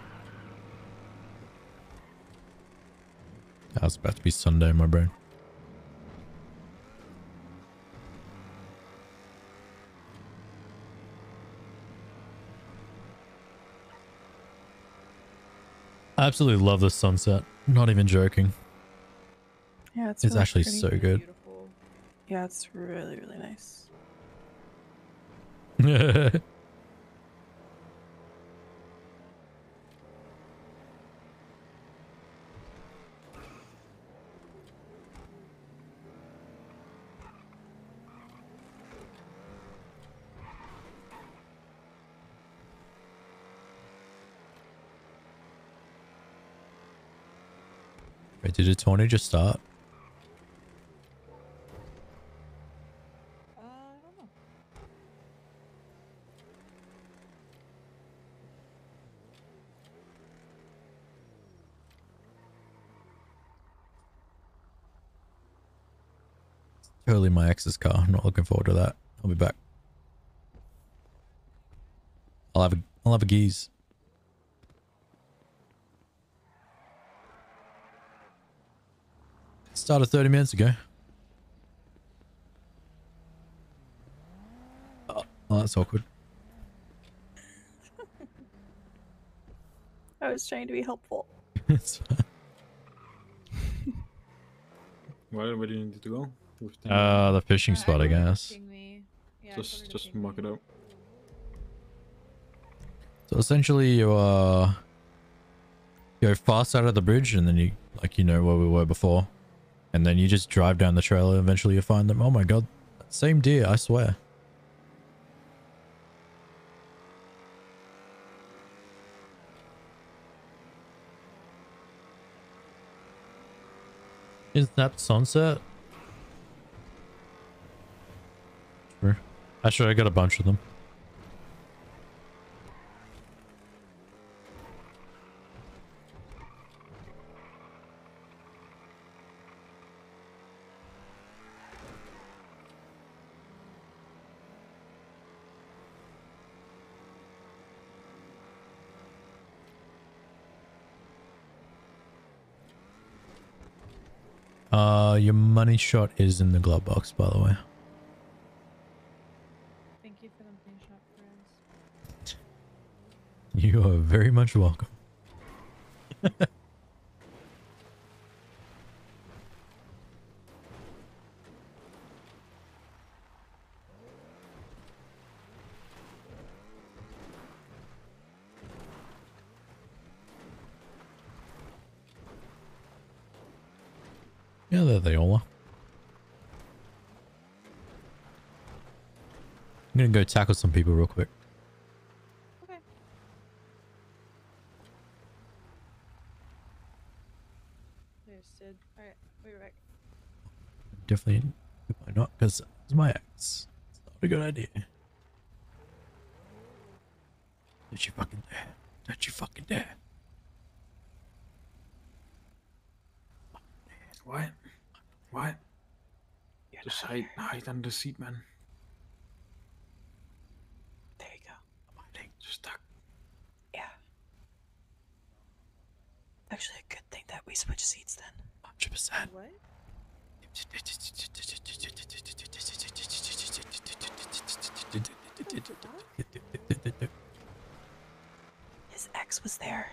That was about to be Sunday, my brain. I absolutely love the sunset. Not even joking. Yeah, it's It's really actually so good. Yeah, it's really, really nice. did it 20 just start? Totally my ex's car. I'm not looking forward to that. I'll be back. I'll have a I'll have a geese. Started 30 minutes ago. Oh, oh, that's awkward. I was trying to be helpful. It's fine. Where, where do you need to go? With the- Uh, the fishing spot, I guess. just, just mark it up. So essentially, you uh go fast out of the bridge, and then you like you know where we were before, and then you just drive down the trail. And eventually, you find them. Oh my god, same deer! I swear. Isn't that sunset? Sure. Actually, I got a bunch of them. Uh, your money shot is in the glove box, by the way. Thank you for the money shot, friends. You are very much welcome. Yeah, there they all are. I'm gonna go tackle some people real quick. Okay. Understood. Alright, we'll back. Definitely, why not? Because it's my ex. It's not a good idea. Don't you fucking dare. Don't you fucking dare. What? What? Just hide, hide under the seat, man. There you go. Just duck. Yeah. Actually, a good thing that we switched seats then. Hundred percent. What? His ex was there.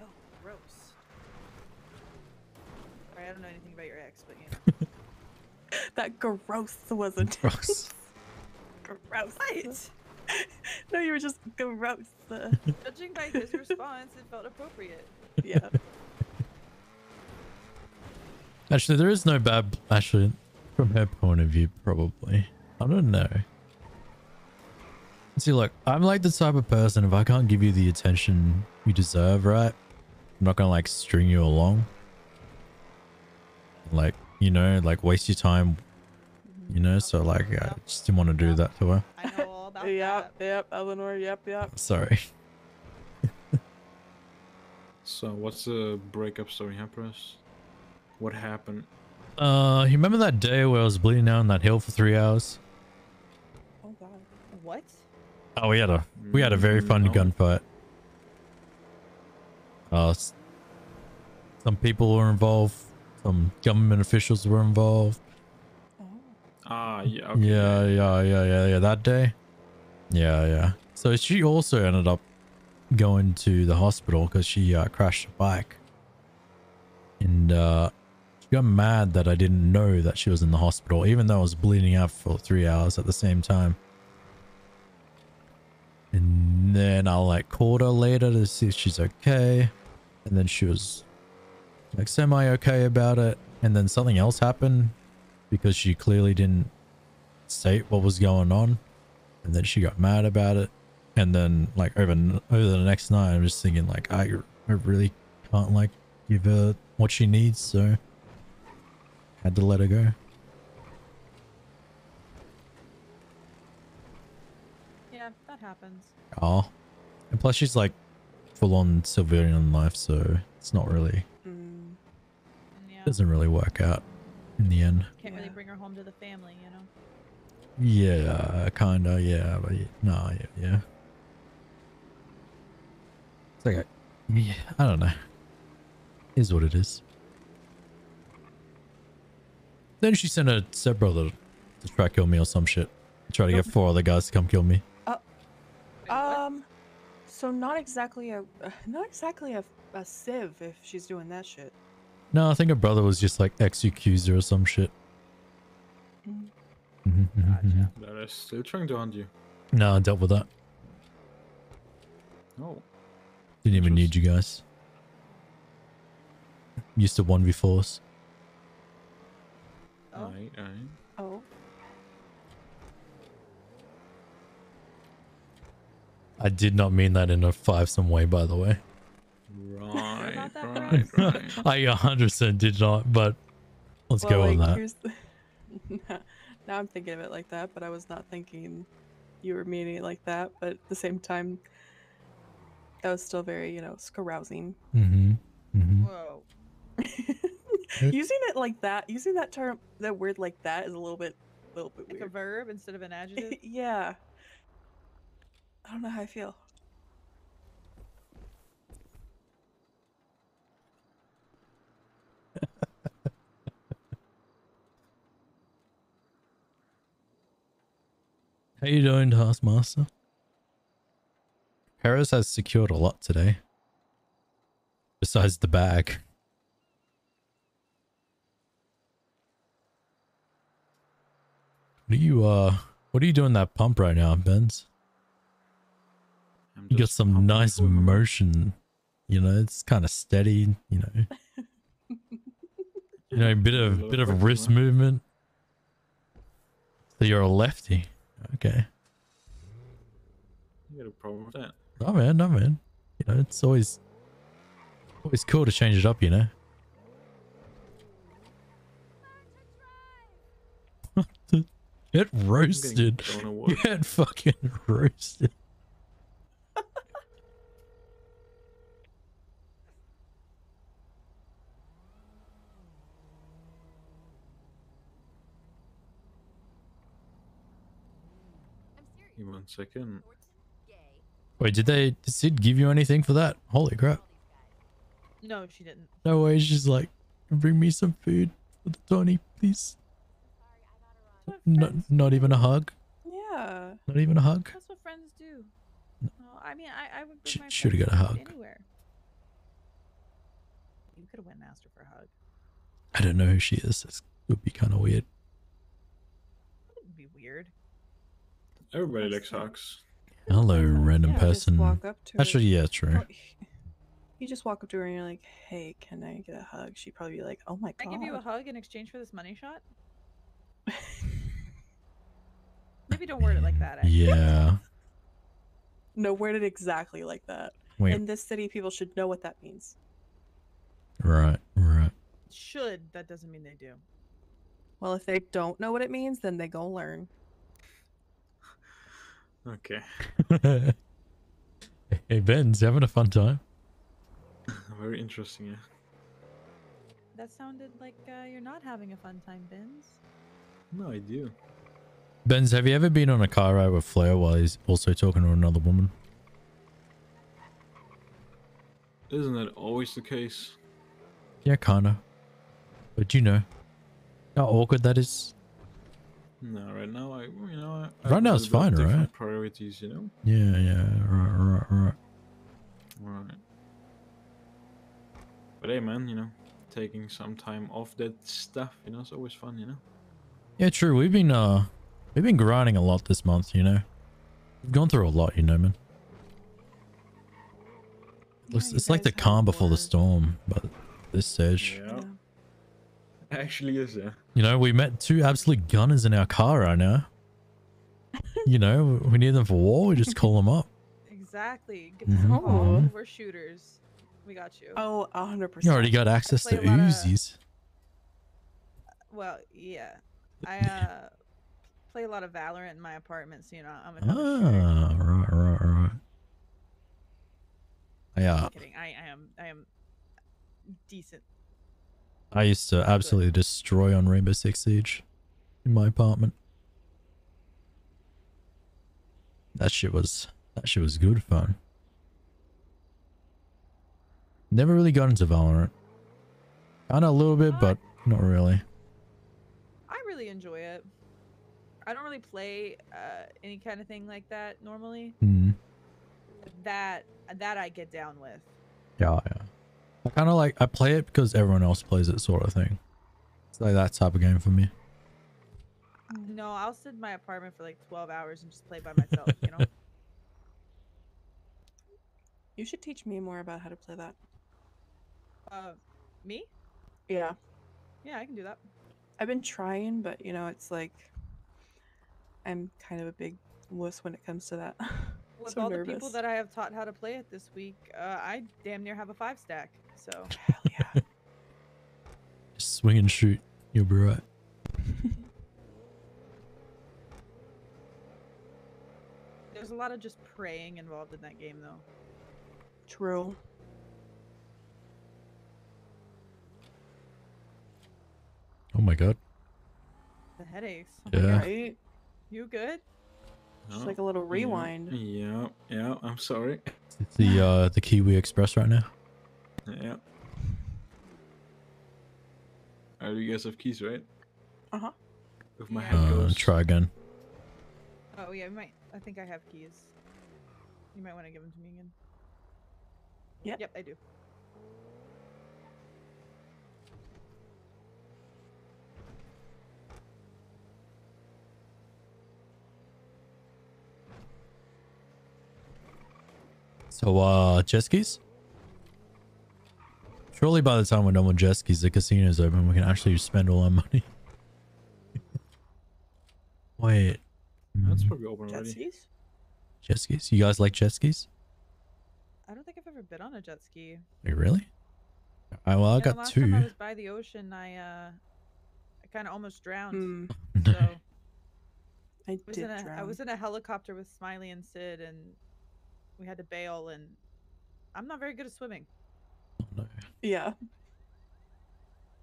Oh, gross. Sorry, I don't know anything about your ex, but you know. That gross wasn't Gross. gross. What? no, you were just gross. Judging by his response, it felt appropriate. yeah. Actually, there is no bad. Actually, from her point of view, probably. I don't know. See, look, I'm like the type of person. If I can't give you the attention you deserve, right? I'm not gonna like string you along. Like, you know, like waste your time. You know, so like, I just didn't want to do that to her. I know all about yep, yep, Eleanor, yep, yep. Sorry. So, what's the breakup story, huh, Press? What happened? Uh, you remember that day where I was bleeding out on that hill for three hours? Oh god. What? Oh, we had a we had a very fun gunfight. Uh, some people were involved. Some government officials were involved. Ah, yeah. Okay. Yeah, yeah, yeah, yeah, yeah. That day. Yeah, yeah. So she also ended up going to the hospital because she uh, crashed a bike, and uh, she got mad that I didn't know that she was in the hospital, even though I was bleeding out for three hours at the same time. And then I like called her later to see if she's okay, and then she was like semi okay about it, and then something else happened because she clearly didn't state what was going on, and then she got mad about it, and then like over over the next night, I'm just thinking like I I really can't like give her what she needs, so had to let her go. Yeah, that happens. Oh, and plus she's like full on civilian life, so it's not really Mm, Yeah. doesn't really work out in the end. Can't really bring her home to the family, you know? Yeah, kinda, yeah, but y- no, yeah, yeah. It's like, a- yeah, I don't know. Is what it is. Then she sent her stepbrother to try to kill me or some shit. Try to get four other guys to come kill me. Um, so not exactly a, uh, not exactly a, a sieve if she's doing that shit. No, I think her brother was just like ex-accused or some shit. Mhm, mhm, mhm. That is still trying to hunt you. No, I dealt with that. Oh. Didn't even need you guys. Used to 1v4s. Alright, alright. Oh. I did not mean that in a five-some way, by the way. Right, right, right. I 100% did not, but let's Well, go on that. here's the- now I'm thinking of it like that, but I was not thinking you were meaning it like that. But at the same time, that was still very, you know, carousing. Mm-hmm. Mm-hmm. Whoa. using it like that, using that term, that word like that is a little bit, little bit Like a verb instead of an adjective? yeah. I don't know how I feel. How you doing, Taskmaster? Harris has secured a lot today. Besides the bag. What are you uh what are you doing that pump right now, Benz? You got some nice motion. You know, it's kind of steady, you know. you know, a bit of bit of wrist movement. So you're a lefty. Okay. You got a problem with that? No man, no man. You know, it's always always cool to change it up, you know. Get roasted. Get fucking roasted. One second. Wait, did they did Sid give you anything for that? Holy crap. No, she didn't. No way, she's like, bring me some food for the Tony, please. Not, not even a hug? Yeah. Not even a hug? That's what friends do. No, I mean, I, I would Sh- shoulda got a hug. anywhere. You could have went and asked her for a hug. I don't know who she is. It would be kind of weird. It'd be weird. Everybody likes hugs. Hello, random yeah, person. walk up to her. Actually, yeah, true. You just walk up to her and you're like, "Hey, can I get a hug?" She'd probably be like, "Oh my god." I give you a hug in exchange for this money shot? Maybe don't word it like that. actually. Yeah. No, word it exactly like that. Wait. In this city, people should know what that means. Right, right. Should that doesn't mean they do. Well, if they don't know what it means, then they go learn. Okay. hey, Ben's having a fun time? Very interesting, yeah. That sounded like uh, you're not having a fun time, Benz. No, I do. Benz, have you ever been on a car ride with Flair while he's also talking to another woman? Isn't that always the case? Yeah, kinda. But you know how awkward that is. No, right now I, you know, I, Right now it's a bit of fine, right? Priorities, you know. Yeah, yeah, right, right, right. Right. But hey, man, you know, taking some time off that stuff, you know, it's always fun, you know. Yeah, true. We've been uh, we've been grinding a lot this month. You know, we've gone through a lot. You know, man. It's, it's like the calm before the storm, but this surge. Yeah. Actually, is yeah. You know, we met two absolute gunners in our car right now. you know, we need them for war. We just call them up. Exactly. Give Mhm, us a call. mhm. We're shooters. We got you. Oh, a hundred You already got access to play a lot of- Uzis. Well, yeah. I uh play a lot of Valorant in my apartment, so you know I'm a I'm a Ah, right, right, right. Yeah, I'm kidding. I, I am I am decent. I used to absolutely destroy on Rainbow Six Siege in my apartment. That shit was that shit was good fun. Never really got into Valorant. Kinda a little bit, but not really. I really enjoy it. I don't really play uh, any kind of thing like that normally. But That that I get down with. Yeah, yeah. I kind of like I play it because everyone else plays it, sort of thing. It's like that type of game for me. No, I'll sit in my apartment for like 12 hours and just play by myself, you know? You should teach me more about how to play that. Uh, me? Yeah. Yeah, I can do that. I've been trying, but you know, it's like I'm kind of a big wuss when it comes to that. With so all nervous. the people that I have taught how to play it this week, uh, I damn near have a five stack. So Just swing and shoot. You'll be right. there's a lot of just praying involved in that game, though. True. Oh my god. The headaches. Yeah. Right? You good? Just like a little rewind. Yeah, yeah. I'm sorry. It's the uh the Kiwi Express right now. Yeah. Oh, you guys have keys, right? Uh huh. If my head Uh, goes. try again. Oh, Oh yeah, I might. I think I have keys. You might want to give them to me again. Yep. Yep, I do. So, uh, jet skis? Surely by the time we're done with jet skis, the casino's open. We can actually spend all our money. Wait. That's mm, probably open Jet already. skis? Jet skis? You guys like jet skis? I don't think I've ever been on a jet ski. Wait, really? I, well, I Yeah, got last two. time I was by the ocean, I uh, I kind of almost drowned. Mm, So I I was did in a I drown. was in a helicopter with Smiley and Sid, and we had to bail. And I'm not very good at swimming. Yeah.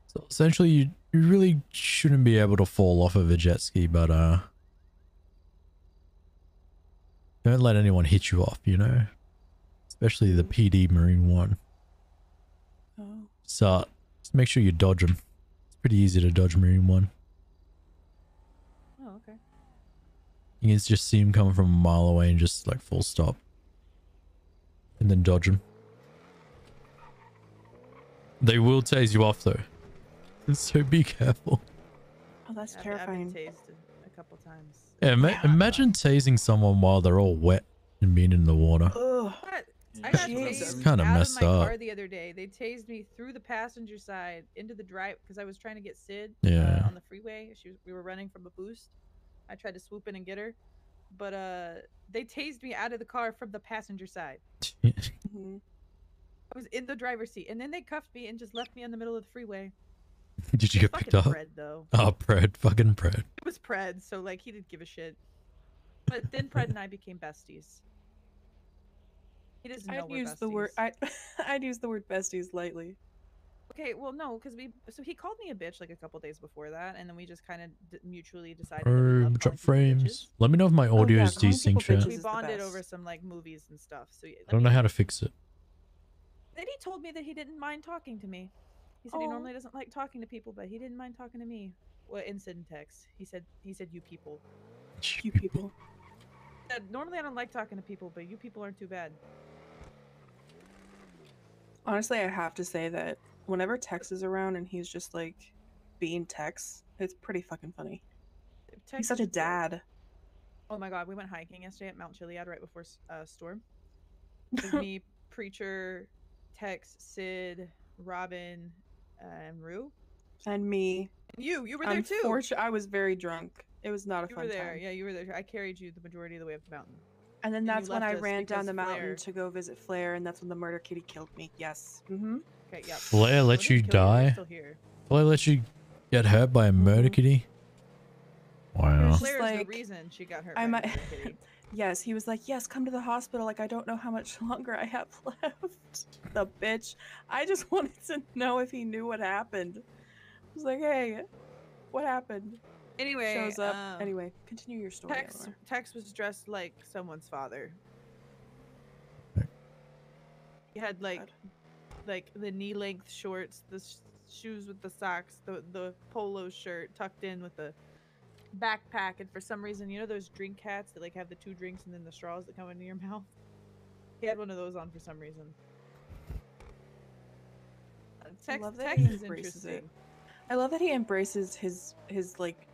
So essentially, you, you really shouldn't be able to fall off of a jet ski, but uh, don't let anyone hit you off, you know? Especially the PD Marine one. Oh. So just make sure you dodge them. It's pretty easy to dodge Marine one. Oh, okay. You can just see him coming from a mile away and just like full stop. And then dodge them. They will tase you off though. So be careful. Oh, that's I've, I've been terrifying. tased a couple times. Yeah, ima- imagine tasing someone while they're all wet and being in the water. Ugh. I got Jesus. tased Kinda out messed of my up. car the other day. They tased me through the passenger side into the drive because I was trying to get Sid Yeah. uh, on the freeway. She was, we were running from a boost. I tried to swoop in and get her, but uh, they tased me out of the car from the passenger side. Mhm. I was in the driver's seat, and then they cuffed me and just left me in the middle of the freeway. Did you get picked up? Fred, though. Oh, Pred. Fucking Pred. It was Pred, so like he didn't give a shit. But then Pred and I became besties. He doesn't know I'd use besties. the word I I'd use the word besties lightly. Okay, well, no, because we so he called me a bitch like a couple days before that, and then we just kind of d- mutually decided. that we Or loved drop calling people frames. Let me know if my oh, audio yeah, is calling people chat. We bonded over some like movies and stuff. So I don't know how to fix it. then he told me that he didn't mind talking to me. He said he Oh. normally doesn't like talking to people, but he didn't mind talking to me. Well, in Sid and text, he said he said you people. You people. Said, normally I don't like talking to people, but you people aren't too bad. Honestly, I have to say that whenever Tex is around and he's just like being Tex, it's pretty fucking funny. Tex He's such a dad. Oh my god, we went hiking yesterday at Mount Chiliad right before uh, storm. Me, Preacher, Tex, Sid, Robin, and Rue. And me. And you, you were there too. I was very drunk. It was not a You fun were there, time. yeah, you were there. I carried you the majority of the way up the mountain. And then And that's when I ran down the mountain Flair- to go visit Flair, and that's when the murder kitty killed me. Yes. Mm-hmm. Okay, yeah. Flair let you kill you, we're die? still here. Flair let you get hurt by a murder kitty? Wow. Just Claire's like, the reason she got hurt. I by might. Murder Kitty. yes, he was like, "Yes, come to the hospital." Like, I don't know how much longer I have left. the bitch. I just wanted to know if he knew what happened. I was like, "Hey, what happened?" Anyway, shows up. um, anyway, continue your story. Tex, Eleanor. Tex was dressed like someone's father. He had like, like the knee length shorts, the sh- shoes with the socks, the the polo shirt tucked in with the backpack, and for some reason, you know those drink hats that like have the two drinks and then the straws that come into your mouth. He had one of those on for some reason. I love that Tex he is embraces it. I love that he embraces his his like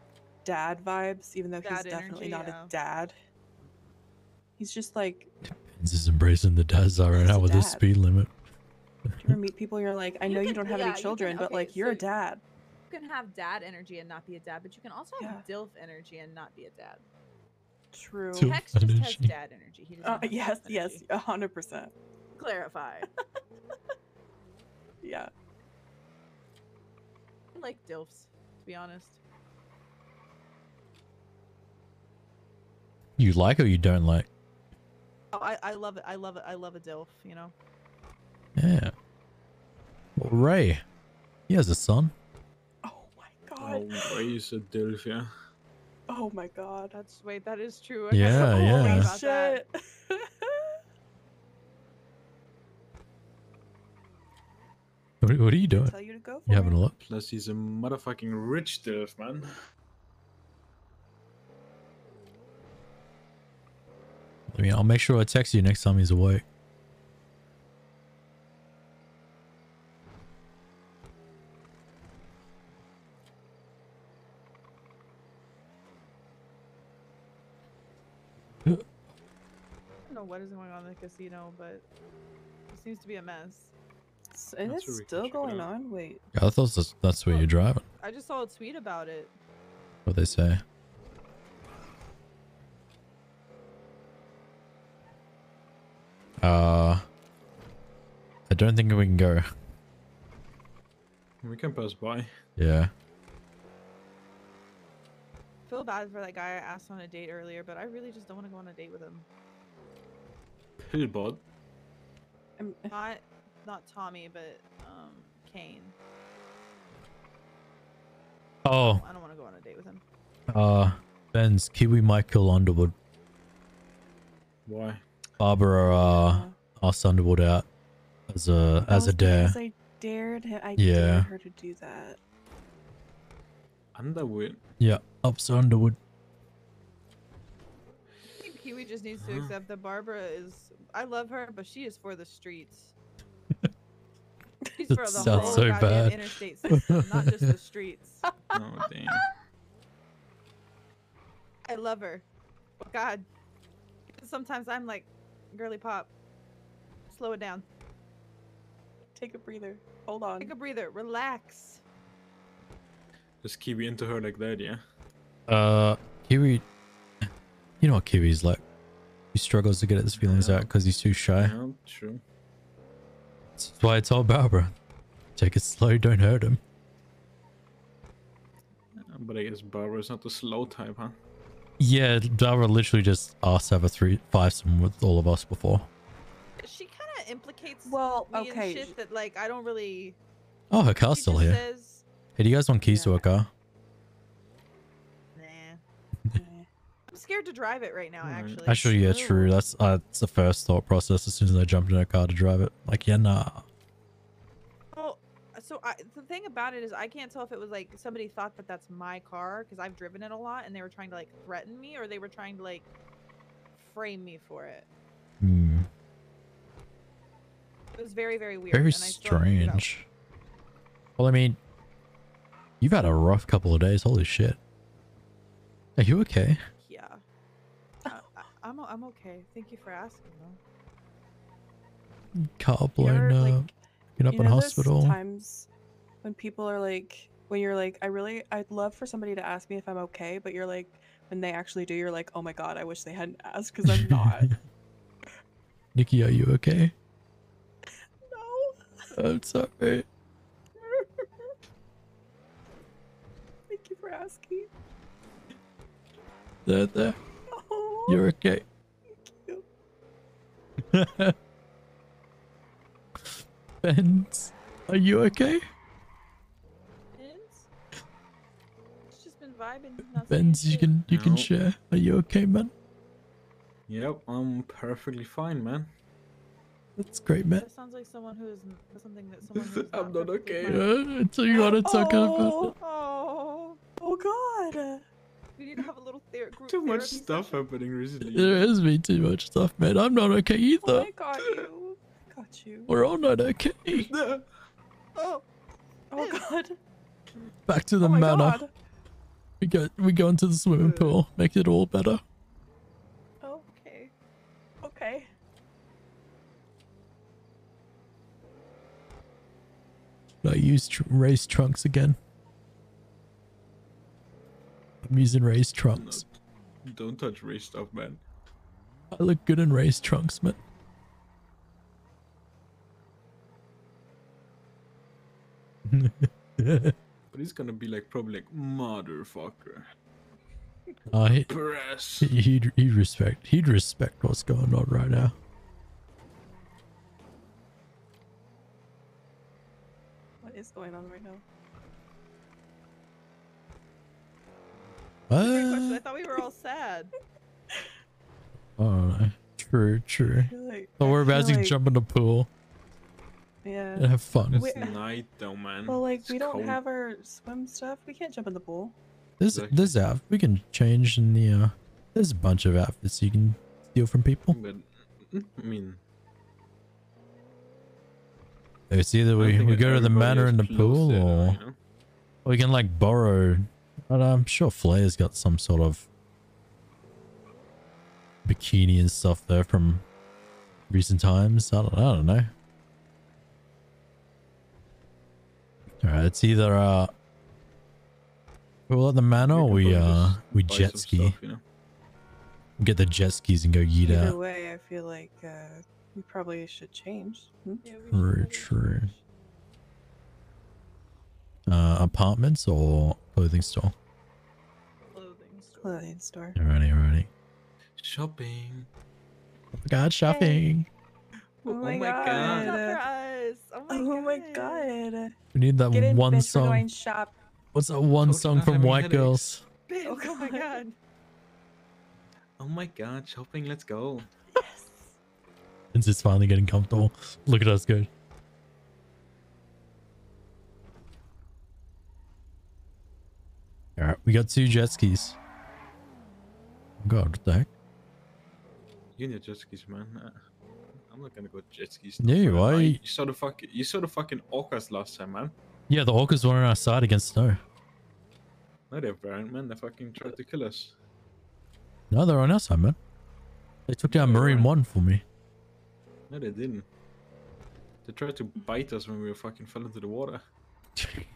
dad vibes, even though he's Dad definitely not yeah. a dad. He's just like This is embracing the dads are right He's now with the dad. speed limit. You ever meet people you're like, I know you can- don't have yeah, any you can- children, but like you're a dad. You can have dad energy and not be a dad, but you can also have DILF energy and not be a dad. True. Dilf Tex just has dad energy. He Uh, yes, DILF yes, a hundred percent. Clarify. Yeah. I like DILFs, to be honest. You like or you don't like? Oh, I, I love it. I love it. I love a DILF, you know? Yeah. Well, Ray, he has a son. Oh my god. Oh, Ray's a dilf, yeah. Oh my god. That's wait, that is true. I Yeah, forgot yeah. about that. Shit. What, what are you doing? Tell you to go You having a look? Plus, he's a motherfucking rich dilf, man. I mean, I'll make sure I text you next time he's awake. What is going on in the casino, but it seems to be a mess. S- And it's where we can still going on. Wait. I thought that's, that's where you're driving. I just saw a tweet about it. What they say. Uh, I don't think we can go. We can pass by. Yeah. feel bad for that guy I asked on a date earlier, but I really just don't want to go on a date with him. Pillbot. Not, not Tommy, but um, Kane. Oh, I don't want to go on a date with him. uh, Ben's Kiwi Michael Underwood. Why? Barbara, uh, asked Underwood out as a as a dare. Because I dared him. I Yeah. dared her to do that. Underwood. Yeah, ups Underwood. I think Kiwi just needs to accept that Barbara is. I love her, but she is for the streets. She's That for the sounds whole so goddamn bad. interstate system, not just the streets. Oh damn. I love her. But God, sometimes I'm like, girly pop, slow it down. Take a breather. Hold on. Take a breather. Relax. Just Kiwi into her like that, yeah? Uh, Kiwi, you know what Kiwi's like. He struggles to get his feelings out because he's too shy. Yeah, true. That's why I told Barbara, take it slow, don't hurt him. But I guess Barbara's not the slow type, huh? Yeah, Barbara literally just asked to have a three fivesome with all of us before. She kind of implicates Well, me okay, in shit that like I don't really. Oh, her car's She still here. says, Hey, do you guys want keys to her car? Nah. I'm scared to drive it right now. Actually. Actually, yeah, true. That's uh, that's the first thought process as soon as I jumped in a car to drive it. Like, yeah, nah. Well, so I, the thing about it is, I can't tell if it was like somebody thought that that's my car because I've driven it a lot, and they were trying to like threaten me, or they were trying to like frame me for it. Hmm. It was very, very weird. Very and I still haven't figured out- strange. Well, I mean, you've had a rough couple of days. Holy shit. Are you okay? Yeah. I, I, I'm okay. Thank you for asking, though. Car blown You're, up. like, Get up you in know hospital. Times when people are like, when you're like, I really, I'd love for somebody to ask me if I'm okay, but you're like, when they actually do, you're like, oh my god, I wish they hadn't asked because I'm not. Nikki, are you okay? no. I'm sorry. Thank you for asking. There, there. You're okay. Benz, are you okay? Vince? It's just been vibing. Benz, you can you can share. Are you okay, man? Yep, I'm perfectly fine, man. That's great, man. That sounds like someone who is something that someone who's I'm not okay. Yeah, until you want to talk about it. Oh oh, oh, oh God. we need to have a little ther- group Too much therapy stuff happening recently. There has been too much stuff, man. I'm not okay oh, either. Oh, I got you. I got you. We're all not okay. Oh, Oh God. Back to the Oh manor. God. We go we go into the swimming uh. pool. Make it all better. Okay. Okay. I use tr- race trunks again. I'm using race trunks. Don't touch race stuff, man. I look good in race trunks, man. But he's gonna be like, probably like, motherfucker. Uh, he, Press. he- he'd he'd respect he'd respect what's going on right now. What is going on right now? Great question. I thought we were all sad. Oh, true, true. feel like- Don't I worry about it. feel You like- jump in the pool Yeah. and have fun. It's Wait- night though, man. Well, like It's we don't cold. have our swim stuff. We can't jump in the pool. There's Exactly. there's out we can change in the uh there's a bunch of outfits you can steal from people. But mm, I mean, It's either I we, we go to the manor in the pool there or you know? or we can like borrow. But I'm sure Flair's got some sort of bikini and stuff there from recent times. I don't, I don't know. Alright, it's either uh we'll at the manor or we uh we jet ski. stuff, you know? Get the jet skis and go yeet Either out. way, I feel like uh, we probably should change. Hmm? True, true. Uh, apartments or clothing store? Clothing store. Clothing store. Alrighty, alrighty. Shopping. Oh my god, shopping. Oh my, my god. God. Us. Oh my Oh my god. We need that Get in, one bitch, song. shop. What's that one Told song from White headaches. Girls? Bitch, oh my god. Oh my god, shopping, let's go. Yes. Since it's finally getting comfortable. Look at us go. Alright, we got two jet skis. God, what the heck? You need jet skis, man. Uh, I'm not gonna go jet skis. Yeah? I- You saw the fuck. You saw the fucking orcas last time, man. Yeah, the orcas were on our side against snow. No, they weren't, man. They fucking tried to kill us. No, they're on our side, man. They took down Marine 1 for me. No, they didn't. They tried to bite us when we were fucking fell into the water.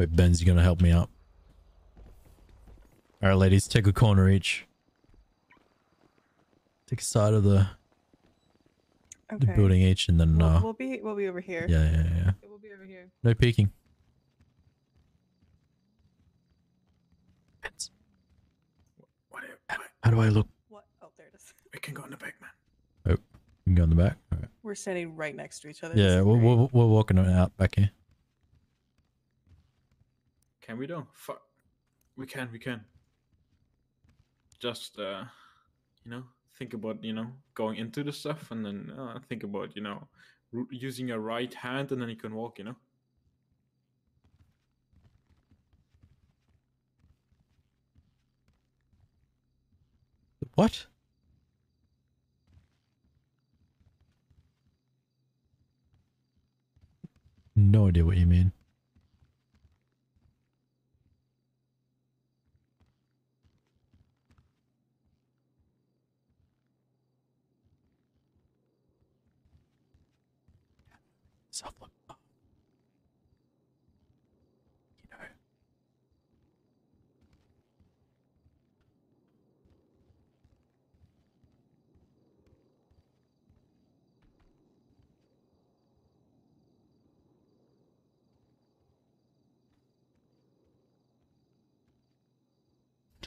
Wait, Ben's gonna help me out? Alright, ladies, take a corner each. Take a side of the, the building each and then We'll, uh we'll be we'll be over here. yeah, yeah, yeah. We'll be over here. No peeking. How do I look? What? Oh, there it is. We can go in the back, man. Oh, you can go in the back. Alright. We're standing right next to each other. Yeah, we're, we're, we're walking out back here. Can we though? Fuck. We can, we can. Just, uh, you know, think about, you know, going into the stuff and then uh, think about, you know, using your right hand and then you can walk, you know? What? No idea what you mean.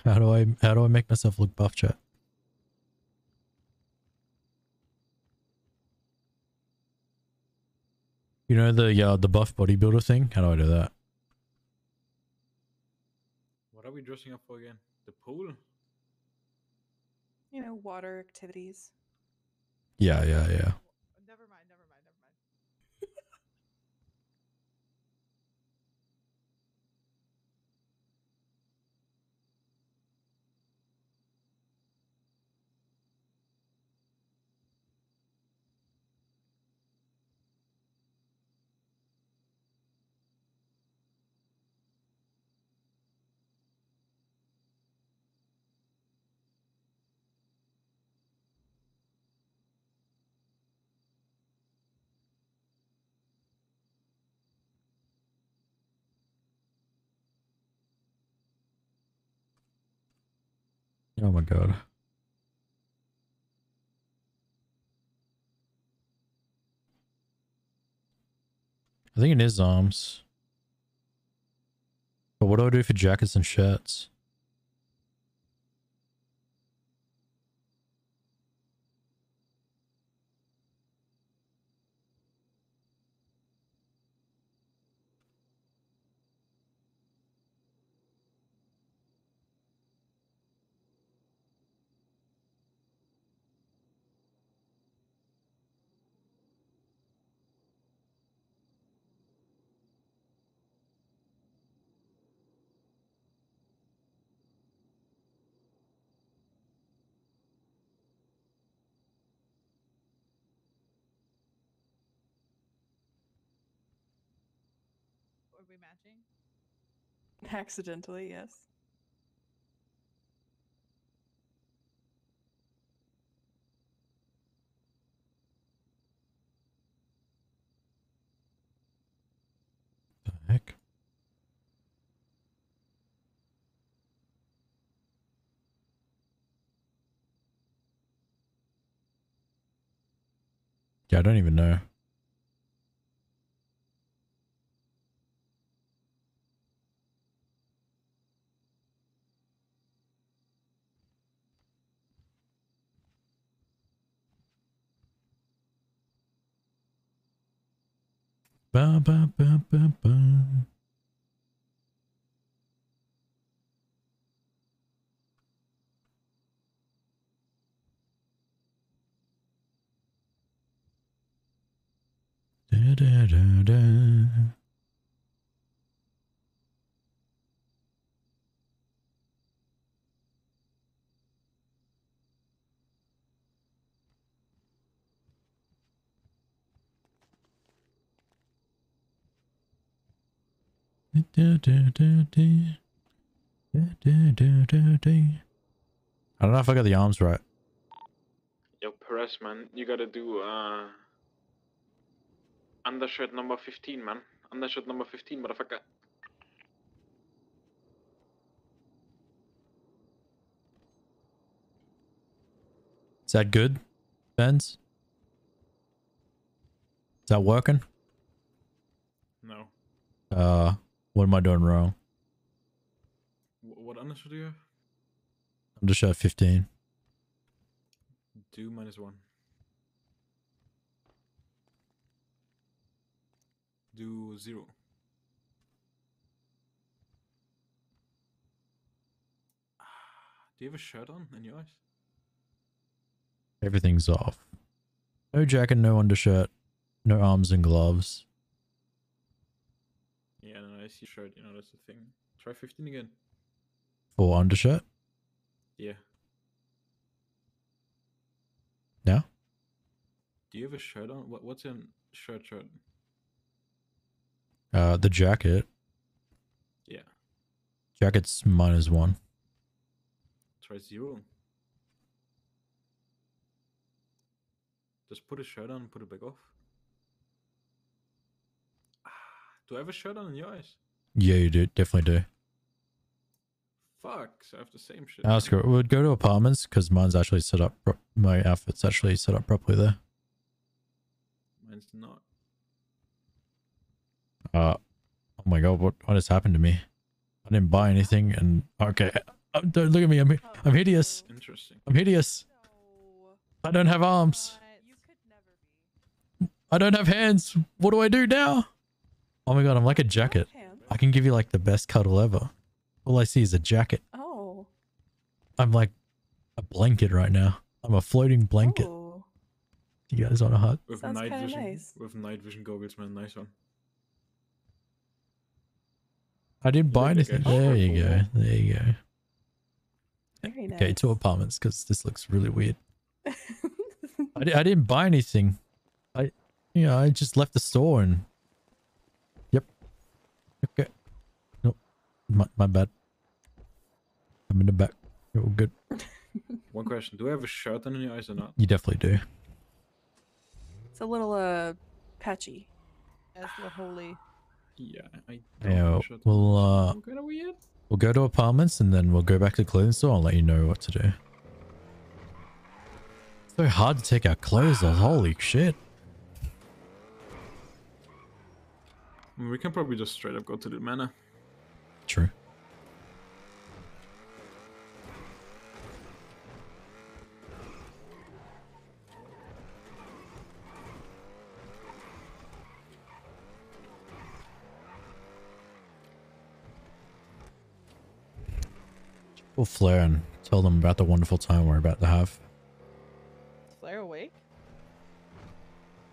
How do I how do I make myself look buff chat? You know the uh, the buff bodybuilder thing? How do I do that? What are we dressing up for again? The pool? You know, water activities. Yeah, yeah, yeah. Oh my god. I think it is arms. But what do I do for jackets and shirts? Accidentally, yes. The heck? Yeah, I don't even know. Ba ba ba ba ba. Da da da da. Da, da, da, da. Da, da, da, da, da. I don't know if I got the arms right. Yo, Perez, man, you gotta do uh undershirt number 15, man. Undershirt number 15, motherfucker. Is that good, Benz? Is that working? No. Uh, what am I doing wrong? What undershirt do you have? I'm just at 15. Do minus one. Do zero. Do you have a shirt on in your eyes? Everything's off. No jacket, no undershirt, no arms and gloves. Yeah, no, I see shirt, you know, that's the thing. Try 15 again. For undershirt? Yeah. Now? Do you have a shirt on? What, what's in shirt shirt? Uh, the jacket. Yeah. Jacket's minus one. Try zero. Just put a shirt on and put it back off. Ah, Do I have a shirt on in your eyes? Yeah, you do. Definitely do. Fuck, so I have the same shit. Ask her. We'd go to apartments because mine's actually set up. My outfit's actually set up properly there. Mine's not. Uh, oh my god, what what has happened to me? I didn't buy anything, and okay, uh, don't look at me. I'm I'm hideous. Interesting. I'm hideous. I don't have arms. I don't have hands. What do I do now? Oh my god, I'm like a jacket. I can give you like the best cuddle ever. All I see is a jacket. Oh. I'm like a blanket right now. I'm a floating blanket. Oh. You guys want a hug? With Sounds night kinda vision. nice. With night vision goggles, man. Nice one. I didn't buy like anything. There you go. There you go. Very nice. Okay, two apartments because this looks really weird. I, di- I didn't buy anything. I, you know, I just left the store and. Yep. Okay. Nope. My, my bad. I'm in the back. You're all good. One question: Do I have a shirt under in your eyes or not? You definitely do. It's a little uh patchy. That's the holy. Yeah, I don't Yeah, have a we'll uh, Kind of weird. we'll go to apartments and then we'll go back to the clothing store and let you know what to do. It's so hard to take our clothes off. Holy shit. We can probably just straight up go to the manor. True. We'll flare and tell them about the wonderful time we're about to have. Is Flair awake?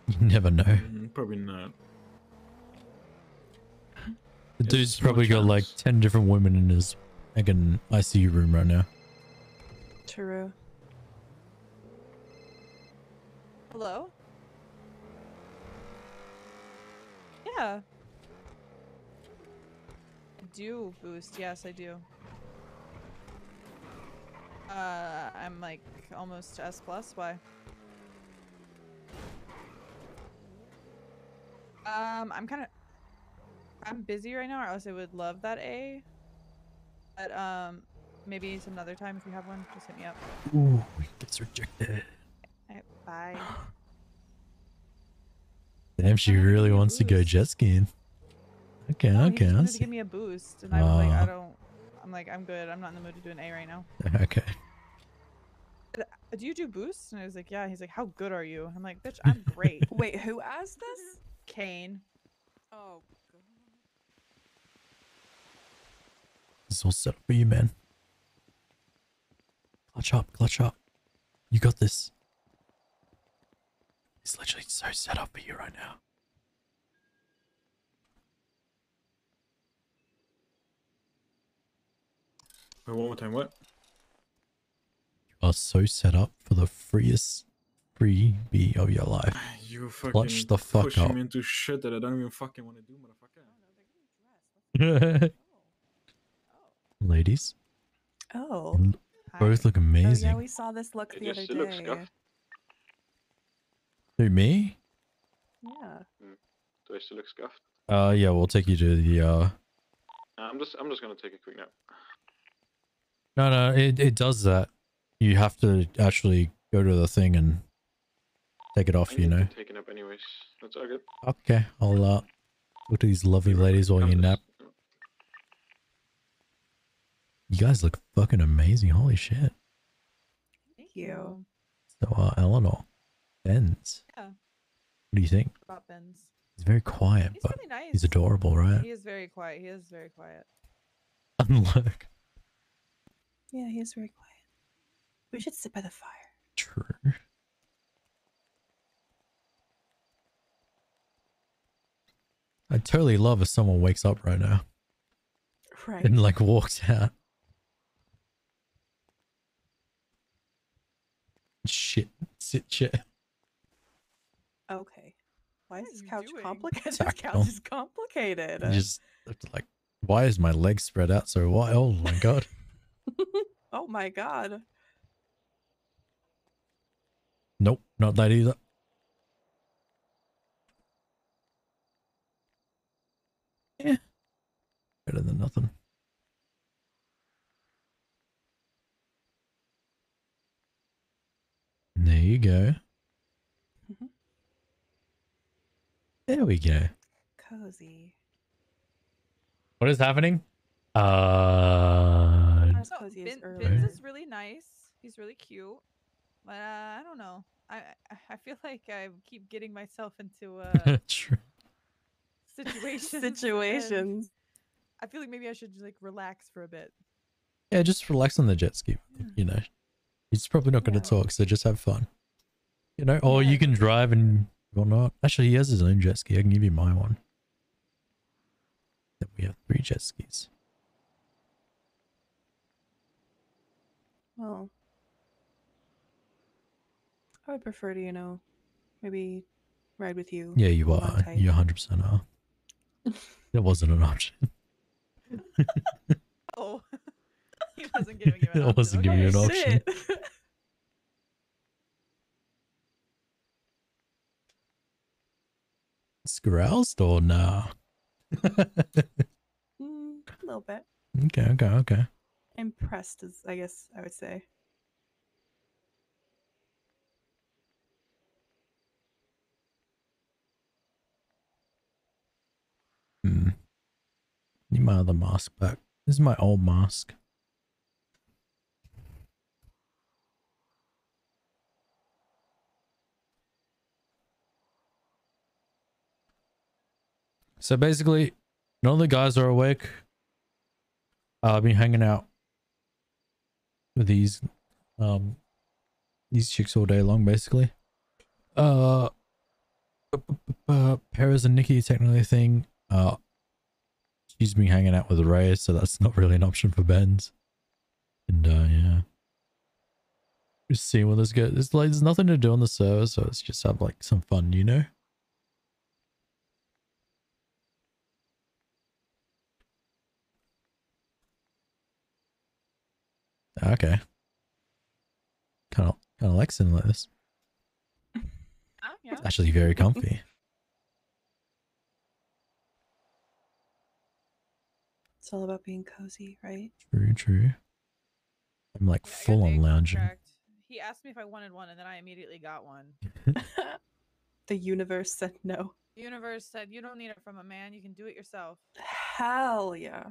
You never know. Mm, probably not. The dude's small probably got like 10 different women in his fucking ICU room right now. True. Hello? Yeah. do boost. Yes, I do. Uh, I'm like almost S plus. Why? Um, I'm kind of. I'm busy right now, or else I would love that A. But um, maybe some other time if you have one, just hit me up. Ooh, gets rejected. Alright, bye. Damn, she really wants to go jet skiing. Okay, No, he okay. just I wanted to give me a boost, and I was like, I Ah. don't. I'm like, I'm good. I'm not in the mood to do an A right now. Okay. Uh, Do you do boosts? And I was like, yeah. He's like, how good are you? I'm like, bitch, I'm great. Wait, who asked this? Kane. Oh. It's all set up for you, man. Clutch up, clutch up. You got this. It's literally so set up for you right now. Wait, one more time. What? You are so set up for the freest freebie of your life. You fucking Clutch the fuck pushing up. me into shit that I don't even fucking want to do, motherfucker. Ladies, Oh. you both look amazing. Oh, amazing. yeah, we saw this look the just- other it looks day. scuffed. Who, me? Yeah. Do I still look scuffed? Uh, yeah, we'll take you to the, uh, I'm just, I'm just gonna take a quick nap. no, no, it, it does that. You have to actually go to the thing and take it off, I you know. to take a nap anyways. That's all good. Okay, I'll, uh, talk to these lovely ladies while you nap. You guys look fucking amazing. Holy shit. Thank you. So, uh, Eleanor, Benz. Yeah. what do you think? About Benz. He's very quiet, He's but really nice. he's adorable, right? He is very quiet. He is very quiet. Unlike Yeah, he is very quiet. We should sit by the fire. True. I'd totally love if someone wakes up right now Right. and like walks out. Shit, sit shit. Okay. Why is this couch doing? complicated? This couch is complicated. Just like, why is my leg spread out so wide? Oh my god. oh my god. Nope, not that either. Yeah. Better than nothing. There you go. There we go. Cozy. What is happening? Uh, Not as cozy as Ben, earlier. Benz is really nice. He's really cute. But uh, I don't know. I I- I feel like I keep getting myself into uh, true. situations. Situations. I feel like maybe I should just like relax for a bit. Yeah, just relax on the jet ski. You know, he's probably not going to talk, so just have fun. You know, or you can drive and whatnot. Actually, he has his own jet ski. I can give you my one. Then we have three jet skis. Well, I would prefer to, you know, maybe ride with you. Yeah, you are. You 100% are. That wasn't an option. Oh, he wasn't giving you an I option. wasn't giving you an option. Sgroused or nah? Mm, a little bit. Okay, okay, okay. Impressed, is I guess I would say. Hmm. Need my other mask back. This is my old mask. So basically, none of the guys are awake. Uh, I've been hanging out with these um these chicks all day long, basically. Uh, uh Paris and Nikki technically thing. Uh, she's been hanging out with Ray, so that's not really an option for Benz. And uh, yeah, just seeing where this goes. There's like there's nothing to do on the server, so it's just have like some fun, you know. Okay. Kind of, kind of like sitting like this. Oh, yeah. It's actually very comfy. It's all about being cozy, right? True, true. I'm like I got full on lounging. contract. He asked me if I wanted one, and then I immediately got one. The universe said no. The universe said, "You don't need it from a man. You can do it yourself." Hell yeah.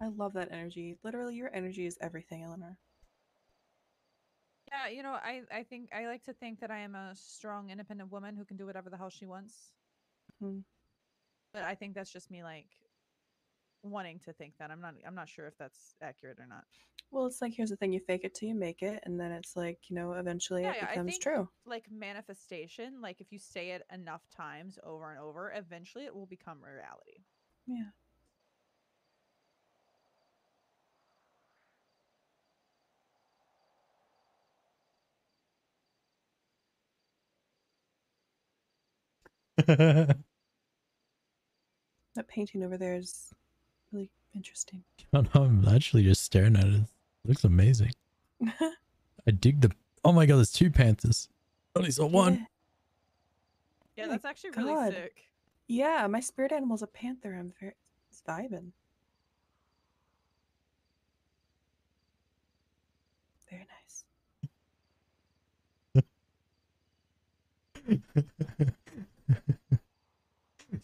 I love that energy. Literally, your energy is everything, Eleanor. Yeah, you know, I I think I like to think that I am a strong, independent woman who can do whatever the hell she wants. Hmm. But I think that's just me, like wanting to think that. I'm not. I'm not sure if that's accurate or not. Well, it's like here's the thing: you fake it till you make it, and then it's like you know, eventually yeah, it yeah, I becomes think true. like manifestation, like if you say it enough times over and over, eventually it will become reality. Yeah. That painting over there is really interesting. I don't know, I'm actually just staring at it. It looks amazing. I dig the. Oh my god, there's two panthers. I only saw one. Yeah, Oh my that's actually really sick. Yeah, my spirit animal's a panther. I'm very it's vibing. Very nice.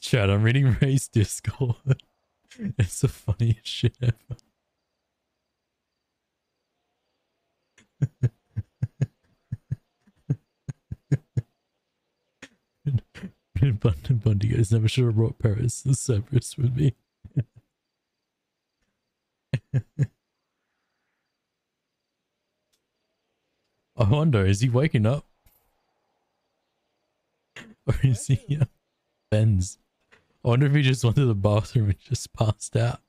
Chad, I'm reading Ray's Discord. it's the funniest shit ever. Bundy, Bundy guys never should have brought Paris to Cyprus with me. I wonder, is he waking up? Or is he uh, Benz? I wonder if he just went to the bathroom and just passed out.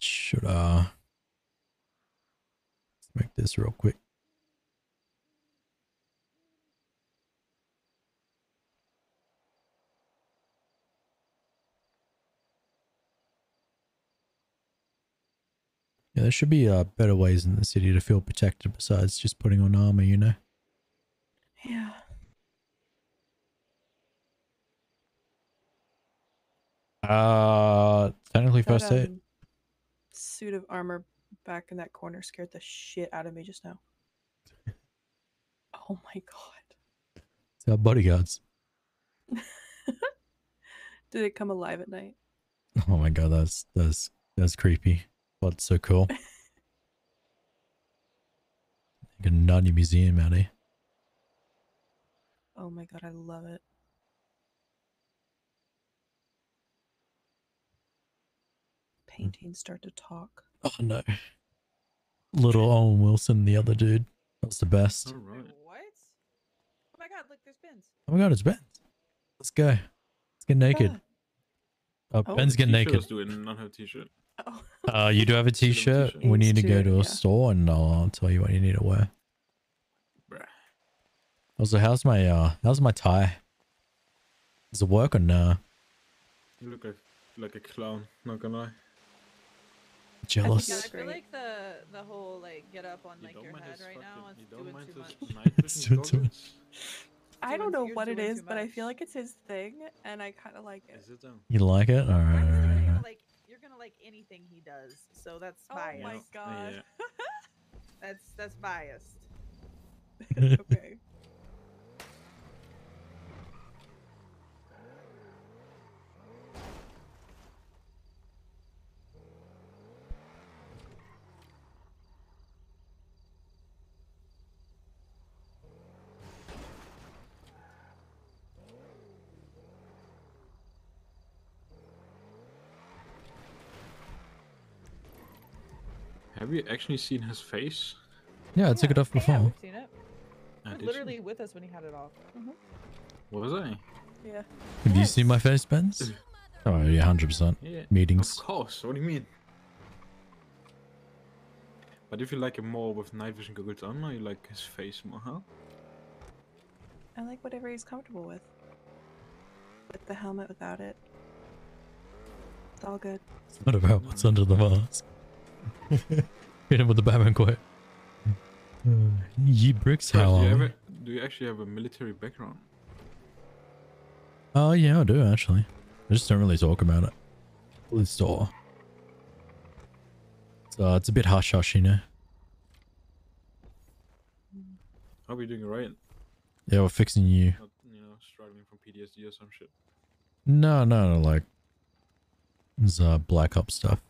Should I make this real quick. Yeah, there should be uh, better ways in the city to feel protected besides just putting on armor, you know? Yeah. Uh, technically That, first aid. um, suit of armor back in that corner scared the shit out of me just now. Oh my god. It's our bodyguards. Did it come alive at night? Oh my god, that's that's that's creepy. But so cool. like a naughty museum out here. Oh my god, I love it. Paintings start to talk. Oh no. Little Owen Wilson, the other dude. That's the best. Alright. What? Oh my god! Look, there's Benz. Oh my god, it's Ben. Let's go. Let's get naked. Ah. Oh, Oh, Benz the getting t-shirt naked. is doing, not have t-shirt. Uh, you do have a t-shirt. We need to go to a store and I'll, I'll tell you what you need to wear. Also, how's my uh, how's my tie? Does it work or no? You look like like a clown. Not gonna lie. Jealous. Yeah, I feel like the the whole like get up on like your head his right now. fucking- It's doing mind too much. It's doing too goggles? I don't know what it doing is, too but I feel like it's his thing, and I kind of like it. Is it though? You like it? All right. all right, all You're right. like you're gonna like anything he does, so that's Oh biased. my god. Yeah. That's that's biased. okay. Have you actually seen his face? Yeah, I took it off Yeah, before. we've seen it. He was did you? literally with us when he had it off. Mm-hmm. What was I? Yeah. Have you seen my face, Benz? Oh yeah, hundred percent. Yeah. Meetings. Of course. What do you mean? But if you like him more with night vision goggles on, or you like his face more, huh? I like whatever he's comfortable with. With the helmet, without it. It's all good. It's not about what's under the mask. Hit him with the Batman quote. Uh, Ye bricks how do you, are we? ever, do you actually have a military background? Oh yeah, I do actually. I just don't really talk about it. It's all. It's, uh, it's a bit hush hush, you know. Hope you're doing right? Yeah, we're fixing you. Not, you know, struggling from PTSD or some shit. No, no, no, like it's uh Black Ops stuff.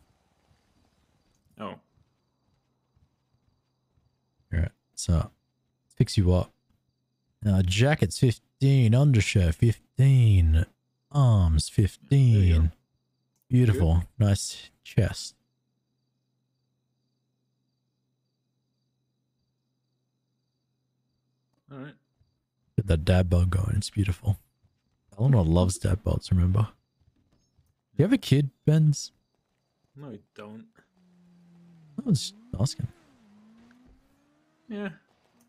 Oh. Alright, so fix you up. Uh, jackets 15, undershirt 15, arms 15. Beautiful, nice chest. Alright. Get that dad bod going, it's beautiful. Eleanor loves dad bods, remember? You have a kid, Benz? No, you don't. I was asking. Yeah.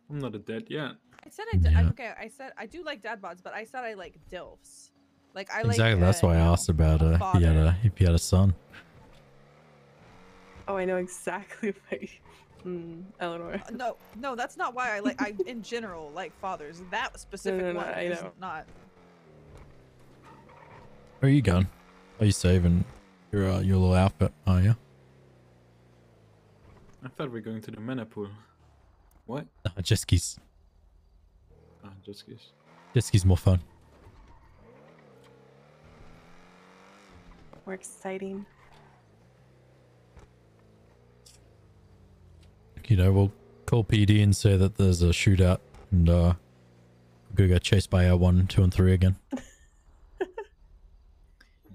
I'm not a dad yet. I said I did. Yeah. Okay, I said I do like dad bods, but I said I like dilfs. Like I like. exactly, that's uh, why I asked about uh, if he had a if he had a son. Oh, I know exactly what. Mm, Eleanor. Uh, No, no, that's not why I like. I in general like fathers. That specific no, one I is know. not. Where are you going? Are you saving your uh, your little outfit? Are you? I thought we were going to the mana pool. What? Uh, jet skis. Ah, just kidding. Jet skis more fun. More exciting. You know, we'll call PD and say that there's a shootout, and uh, we'll go get chased by our one, two, and three again.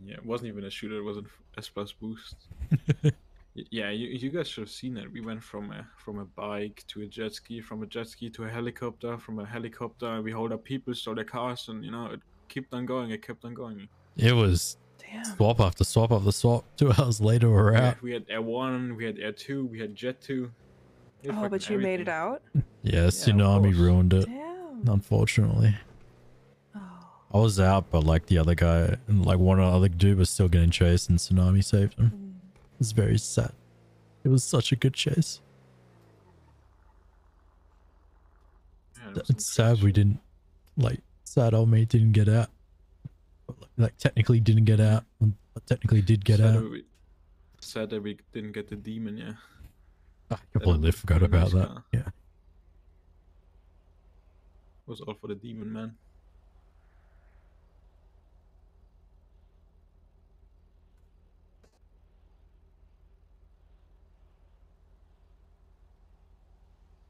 Yeah, it wasn't even a shooter. It was an S plus boost. Y- yeah, you, you guys should have seen it. We went from a from a bike to a jet ski, from a jet ski to a helicopter, from a helicopter. We hold up people, stole their cars, and you know it kept on going. It kept on going. It was Damn. swap after swap after swap. Two hours later, we're We out. we had Air One, we had Air Two, we had Jet Two. Oh, but fucking you made it everything. out. Yeah, tsunami ruined it. Damn. Unfortunately. Oh. I was out, but like the other guy and like one other dude was still getting chased, and tsunami saved him. It was very sad. It was such a good chase. Yeah, It's sad we didn't like sad old mate didn't get out. Like, technically didn't get out, but technically did get sad out. That we, sad that we didn't get the demon. Yeah. Ah, I completely forgot about that. car. Yeah. It was all for the demon man.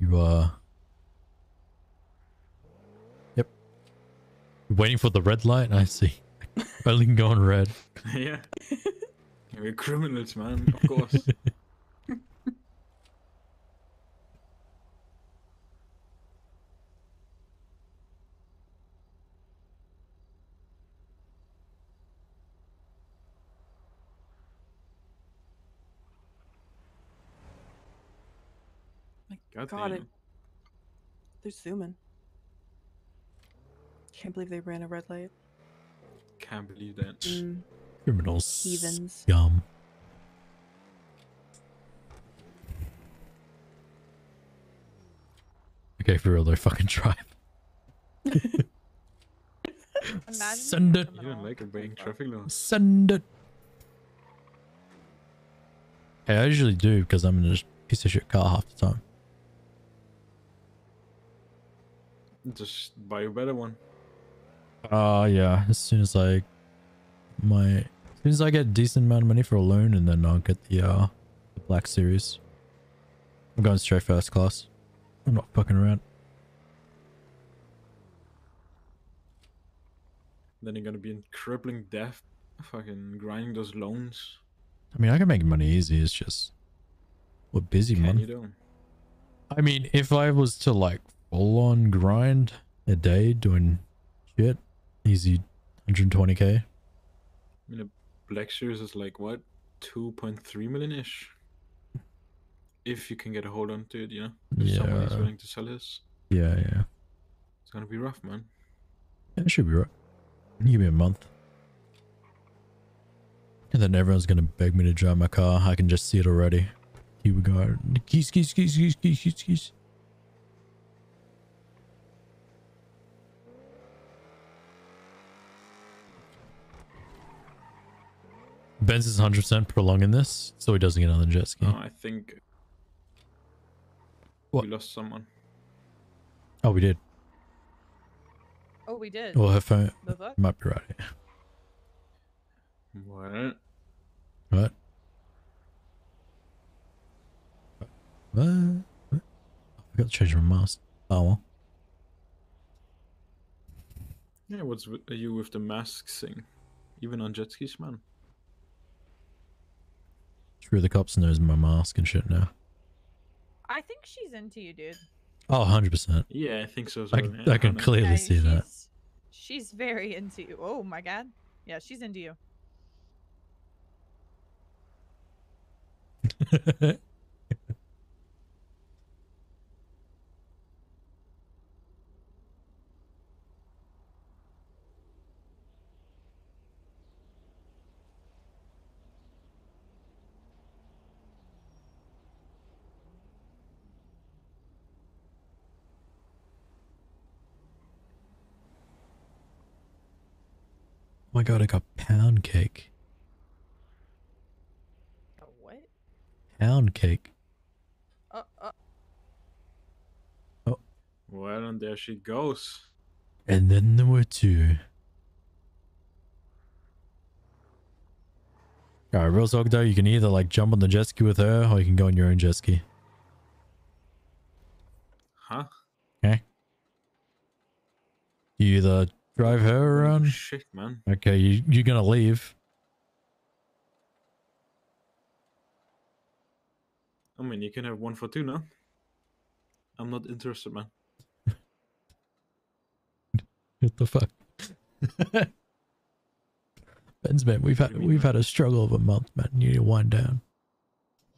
You uh Yep. Waiting for the red light, I see. Only can go on red. yeah. We're criminals, man. Of course. God, God, damn. it. They're zooming. Can't believe they ran a red light. Can't believe that. Mm. Criminals. Heathens. Scum. Okay, for real though, fucking drive. Send it. You don't like obeying traffic laws. Send it. Hey, I usually do because I'm in a piece of shit car half the time. Just buy a better one. Uh yeah. As soon as I my as soon as I get a decent amount of money for a loan and then I'll get the uh the black series. I'm going straight first class. I'm not fucking around. Then you're gonna be in crippling debt, fucking grinding those loans. I mean I can make money easy, it's just we're busy man. I mean if I was to like full on grind a day doing shit, easy 120k. I mean, a Black Series is like what, two point three million ish. If you can get a hold on to it, you know. If someone is Yeah. willing to sell his, Yeah, yeah. it's gonna be rough, man. Yeah, it should be right. Give me a month. And then everyone's gonna beg me to drive my car. I can just see it already. Here we go. Keys, keys, keys, keys, keys, keys, keys. Benz is 100% prolonging this, so he doesn't get on the jet ski. No, I think What? we lost someone. Oh, we did. Oh, we did. Well, her phone The fuck? might be right. What? What? What? What? I forgot to change my mask. Oh well. Yeah, what's with you with the mask thing? Even on jet skis, man. Screw the cops knows my mask and shit now. I think she's into you, dude. Oh, 100%. Yeah, I think so. as I, well, can- I can know. clearly Yeah, see that. she's- She's very into you. Oh my god. Yeah, she's into you. my god, I got pound cake. A what? Pound cake. Uh, uh. Well, and there she goes. And then there were two. Alright, real talk though, you can either like jump on the jet ski with her or you can go on your own jet ski. Huh? Okay? You either drive her around. Shit, man. Okay, you, you're gonna leave. I mean, you can have one for two now. I'm not interested, man. What the fuck? Benz man, we've had we've had a struggle of a month, man. You need to wind down.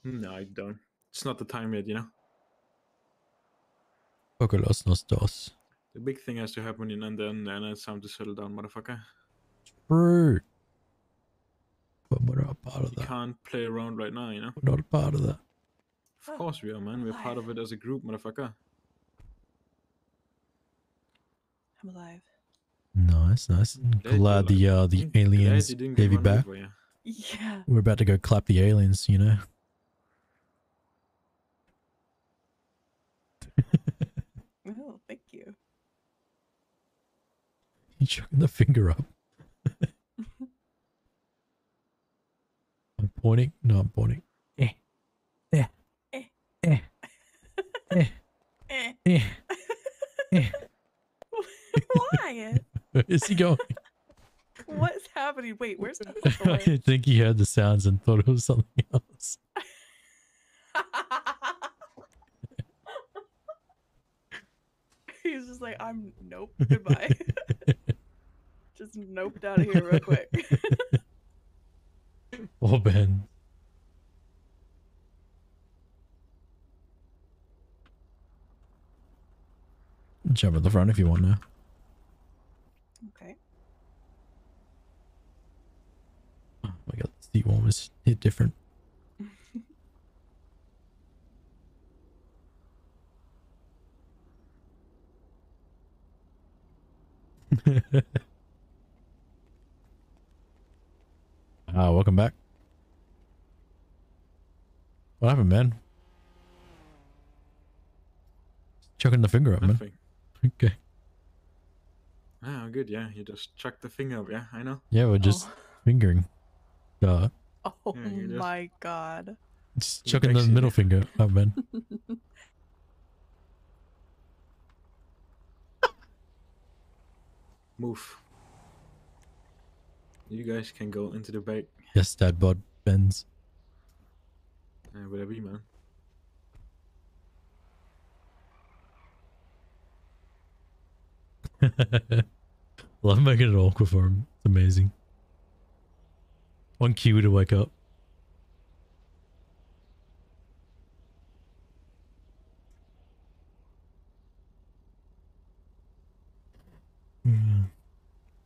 No, I don't. It's not the time yet, you know? Poco los nos dos. The big thing has to happen, in and then, then it's time to settle down, motherfucker. True. But we're not part of You that. can't play around right now, you know? We're not part of that. Of course we are, man. We're part of it as a group, motherfucker. I'm alive. Nice, nice. Glad you're Glad the uh the I'm aliens you gave you back. over, yeah. Yeah. We're about to go clap the aliens, you know. chucking the finger up. I'm pointing. No, I'm pointing. Eh. Eh. Eh. Eh. Eh. Eh. eh. eh. eh. Why? Is he going? What's happening? Wait, where's the I think he heard the sounds and thought it was something else. He's just like, I'm nope, goodbye just noped out of here real quick. Oh, Ben. Jump at the front if you want now. okay. Oh my god, the seat warmers hit different. Ah, welcome back. What happened, man? Chucking the finger up, man. Okay. Oh, good, yeah. You just chuck the finger up, yeah, I know. Yeah, we're just fingering. Uh, Oh Yeah, you just- my god. just chucking the actually- middle finger up, man. Move. You guys can go into the back. yes, dad bod Benz. Uh, whatever, man. Love making it awkward for him. It's amazing. On cue to wake up.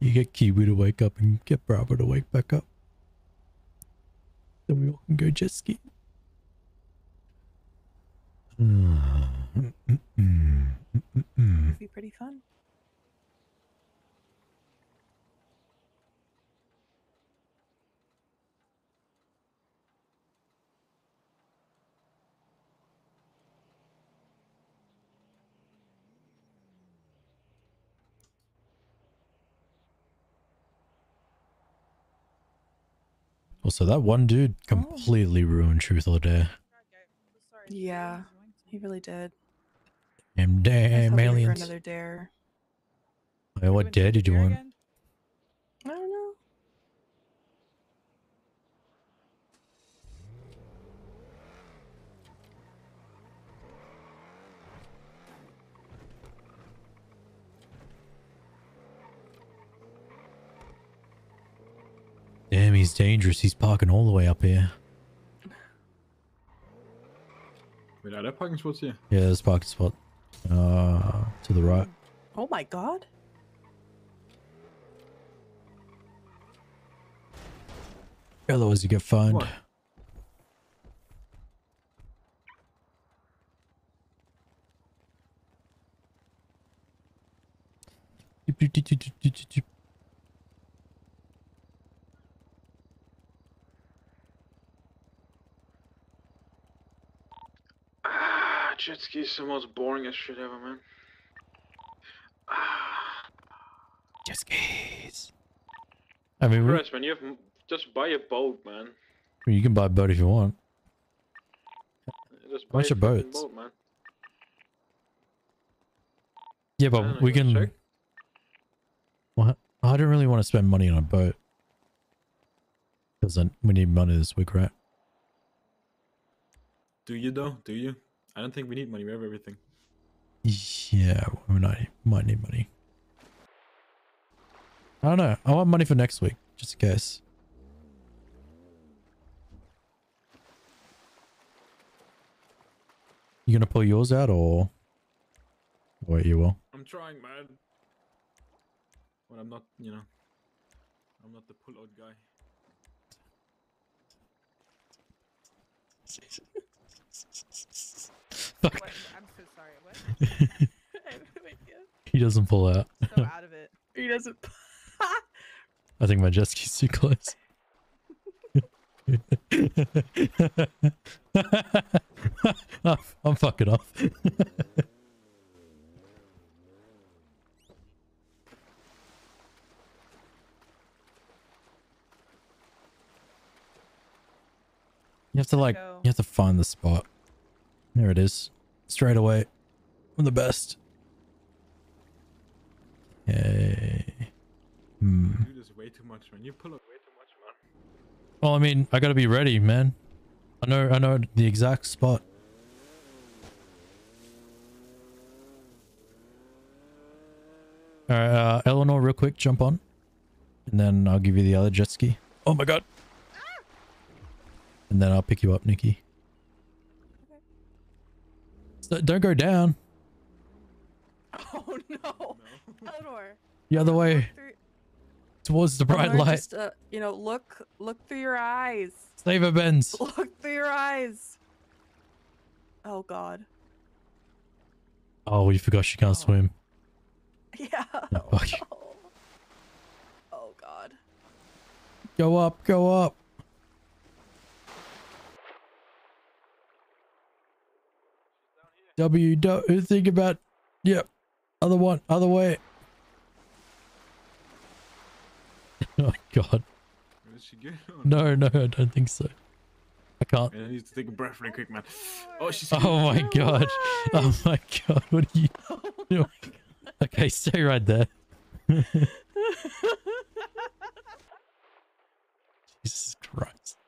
You get Kiwi to wake up and get Bravo to wake back up. Then we all can go jet ski. It'd hmm. be pretty fun. Also, that one dude oh. completely ruined Truth or Dare. Yeah, he really did. Damn damn hoping for aliens. another dare. Wait, what dare did you want? I don't know. Damn, he's dangerous. He's parking all the way up here. Wait, are there parking spots here? Yeah, there's a parking spot. Uh, to the right. Oh my god. Otherwise, you get fined. What? Ah, jet ski is the most boring as shit ever, man. Ah. Jet skis. I mean, we, man, you have just buy a boat, man. you can buy a boat if you want. Just buy Bunch a of boats. Boat, man. Yeah, but know, we can. check? What? I don't really want to spend money on a boat. Because then we need money this week, right? Do you though? Do you? I don't think we need money. We have everything. Yeah, we might might need money. I don't know. I want money for next week, just in case. You gonna pull yours out or wait? You will. I'm trying, man. But I'm not, you know. I'm not the pull-out guy. What? I'm so sorry. What? I have no idea. He doesn't pull out. So out of it. He doesn't. I think my jet ski's too close. I'm fucking off. You have to like, you have to find the spot. There it is. Straight away. I'm the best. Okay. Hmm. You do this way too much, man. You pull out way too much, man. Well, I mean, I gotta be ready, man. I know, I know the exact spot. All right, uh, Eleanor, real quick, jump on, and then I'll give you the other jet ski. Oh my god! And then I'll pick you up, Nikki. So- don't go down. Oh no. Eleanor. The other way, Through- towards the bright Eleanor, light. Just, uh, you know, look, look through your eyes. Save her, Benz. Look through your eyes. Oh God. Oh, you forgot she can't swim. Yeah. Oh. Oh God. Go up, go up. W, do think about, yep, other one, other way. oh God, Is she good? or no, no, I don't think so. I can't. Man, I need to take a breath really quick, man. Oh, she's. Oh my God, oh my God, what are you oh, doing? Okay, stay right there. Jesus Christ.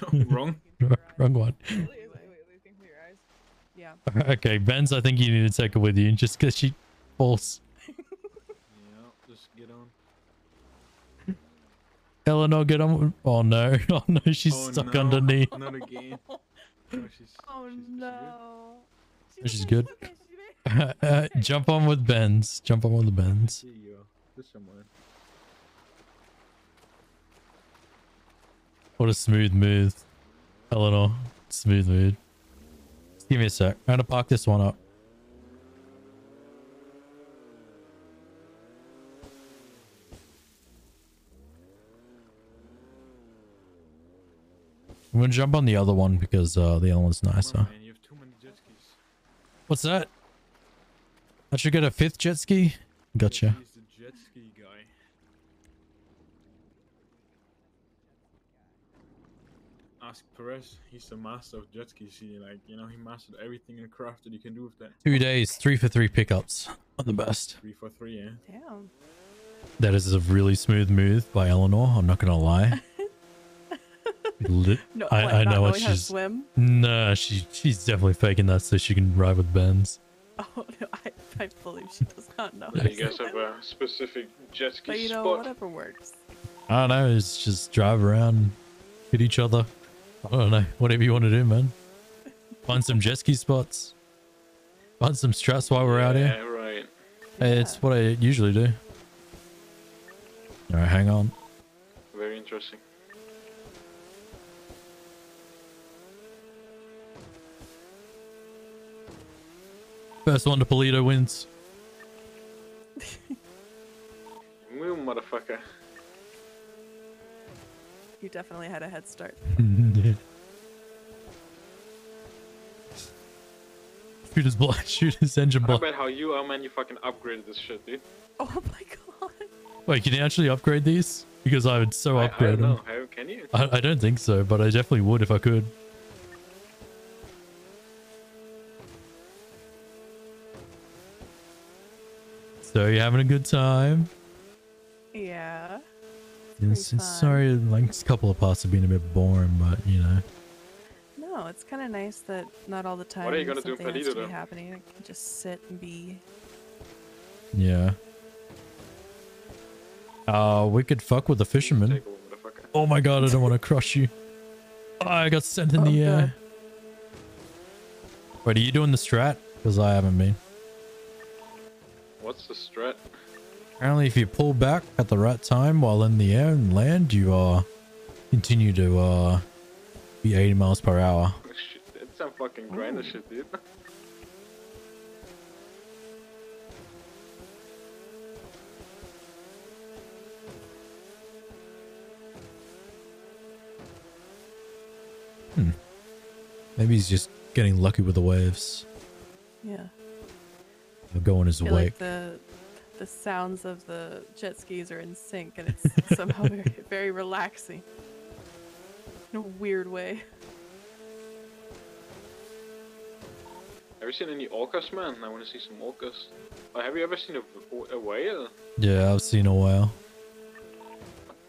Wrong. Wrong one. Yeah. Okay, Benz, I think you need to take her with you just because she falls. Yeah, just get on. Eleanor, get on. Oh no. Oh no, she's Oh, stuck no, underneath. Not again. Oh, she's, Oh no. Which is good. uh, jump on with Benz. Jump on with the Benz. Here you go. This somewhere. What a smooth move. Eleanor. Smooth move. Just give me a sec. I'm gonna park this one up. I'm gonna jump on the other one because uh, the other one's nicer. Man, you have too many jet skis. What's that? I should get a fifth jet ski? Gotcha. He's the jet ski guy. Ask Perez. He's the master of jet skis. He like you know he mastered everything in craft that you can do with that. Two days, three for three pickups. Not the best. Three for three, yeah. Damn. That is a really smooth move by Eleanor. I'm not gonna lie. Lit- No, I, what, I know what knowing how to she's. swim? Nah, she she's definitely faking that so she can ride with Benz. Oh no, I, I believe she does not know. Yeah, how you guys have a specific jet ski But you know, spot. whatever works. I don't know. It's just drive around, hit each other. I don't know. Whatever you want to do, man. Find some jet ski spots. Find some stress while we're out here. Yeah, here. right. Hey, it's what I usually do. All right, hang on. Very interesting. First one to Paleto wins. Move, motherfucker. You definitely had a head start. Shoot his blood. Shoot his engine How blood. about how you are, man? You fucking upgraded this shit, dude. Oh my god. Wait, can you actually upgrade these? Because I would so I, I upgrade don't know. them. How can you? I, I don't think so, but I definitely would if I could. So you having a good time? Yeah. Yes, pretty sorry, like a couple of parts have been a bit boring, but you know. No, it's kind of nice that not all the time What are you gonna do in has Perdido, to be though? happening. I can just sit and be. Yeah. Uh, we could fuck with the fisherman. Oh my god, I don't want to crush you. Oh, I got sent in Oh, the air. God. Wait, are you doing the strat? Because I haven't been. What's the strat? Apparently, if you pull back at the right time while in the air and land, you uh continue to uh be 80 miles per hour. Shit, it's some fucking grinder shit, dude. Hmm. Maybe he's just getting lucky with the waves. Yeah. They'll go in his I feel like the the sounds of the jet skis are in sync, and it's somehow very, very relaxing. In a weird way. Have you seen any orcas, man? I want to see some orcas. Have you ever seen a, a whale? Yeah, I've seen a whale.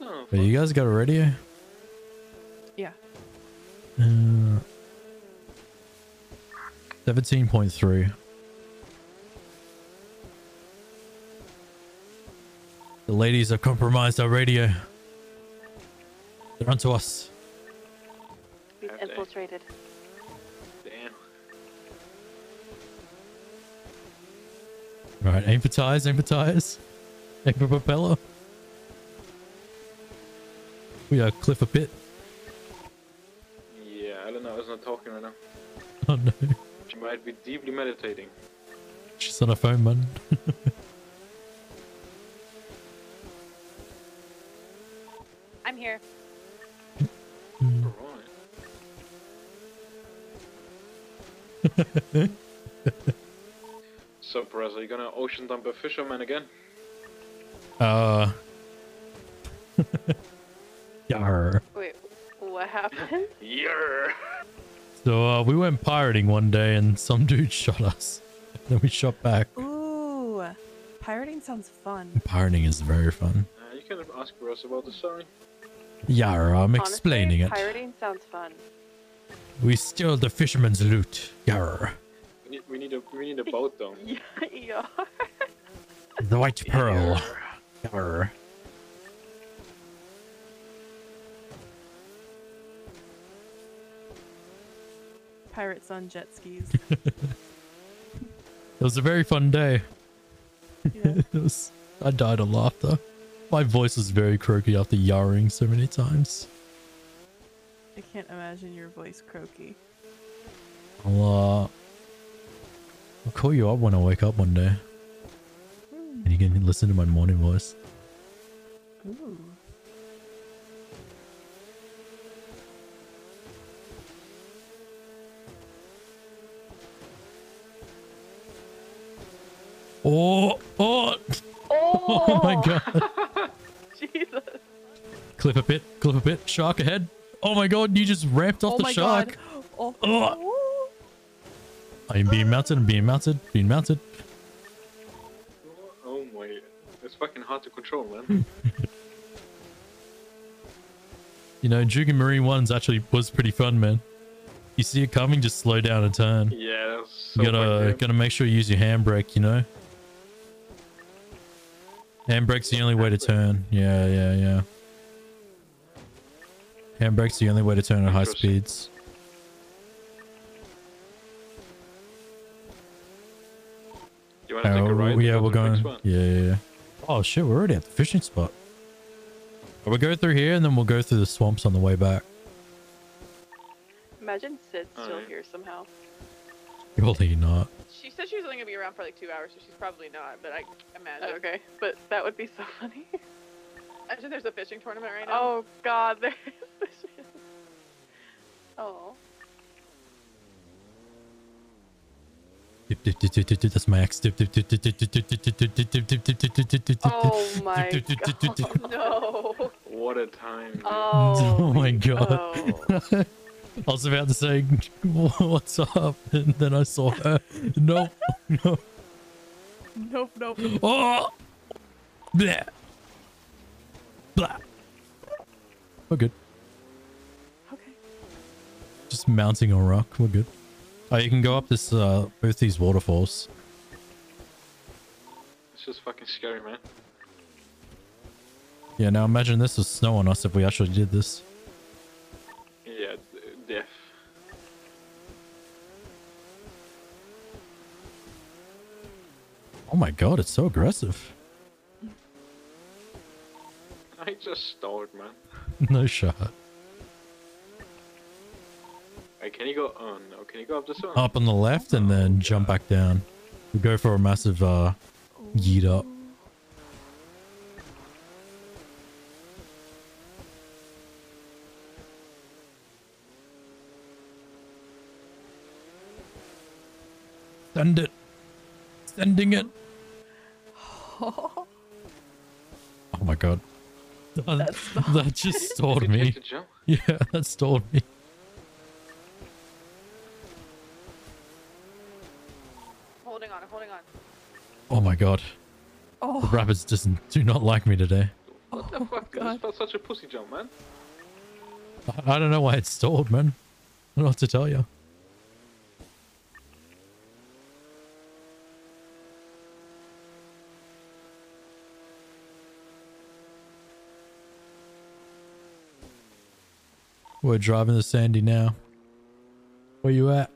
Oh, But you guys got a radio? Yeah. Uh, 17.3. The ladies have compromised our radio. They're onto us. We've Have they? infiltrated. damn. Right, aim for tires, aim for tires. Aim for propeller. We are Cliffer Pit. Yeah, Eleanor is not talking right now. Oh no. She might be deeply meditating. She's on her phone, man. I'm here. So, Perez, are you gonna ocean dump a fisherman again? Uh. Yarr. Wait, what happened? Yeah. So uh, we went pirating one day and some dude shot us. Then we shot back. Ooh, pirating sounds fun. Pirating is very fun. Uh, you can ask Perez about the story. Yarr, I'm explaining it. Pirating sounds fun. We stole the fisherman's loot. Yarr. We need, we need a we need a boat though. yeah. The white pearl. Yarr. Pirates on jet skis. It was a very fun day. it was, I died a of laughter. My voice was very croaky after yarring so many times. I can't imagine your voice croaky. I'll, uh, I'll call you up when I wake up one day. And you can listen to my morning voice. Ooh. Oh, oh, oh my god. Jesus. Clip a bit, clip a bit. Shark ahead. Oh my god, you just ramped off oh the my shark. god. Oh. I'm being mounted, I'm being mounted, being mounted. Oh my, it's fucking hard to control, man. You know, Jugan Marine 1's actually was pretty fun, man. You see it coming, just slow down and turn. yeah, that's so you gotta fucking- gotta make sure you use your handbrake, you know? Handbrake's the only way to turn. Yeah, yeah, yeah. Handbrake's the only way to turn at high speeds. You wanna take Oh, a ride? yeah, we're to the next going. Yeah, yeah, yeah. Oh shit, we're already at the fishing spot. We'll go through here and then we'll go through the swamps on the way back. Imagine Sid's still Alright. here somehow. Probably not. She said she was only gonna be around for like two hours, so she's probably not. But I imagine. Okay, but that would be so funny. Imagine there's a fishing tournament right now. Oh God, there's. Oh. Dip, dip, dip, dip, dip, dip, That's my ex. Dip, dip, dip, dip, dip, dip, dip, dip, dip, dip, dip, dip, dip, dip, dip, dip, dip, Oh my dip, dip, dip, dip, dip. God, no. What a time. Oh. Oh my god. I was about to say, what's up? And then I saw her. Nope. No. Nope, nope. Oh! Blah. Blah. We're good. Okay. Just mounting a rock. We're good. Oh, you can go up this, uh, both these waterfalls. It's just fucking scary, man. Yeah, now imagine this was snow on us if we actually did this. Yeah, d- death. Oh my god, it's so aggressive. I just stalled, man. no shot. Wait, can you go? on? Oh no, can you go up this one? Up on the left and then jump back down. We go for a massive, uh, yeet up. Send it. Sending it. Oh my god. That, that just stalled me. have to jump? Yeah, that stalled me. Holding on, I'm holding on. Oh my god. Oh. The rabbits just do not like me today. Oh what the fuck? This felt such a pussy jump, man. I- I don't know why it stalled, man. I don't know what to tell you. We're driving to Sandy now. Where you at?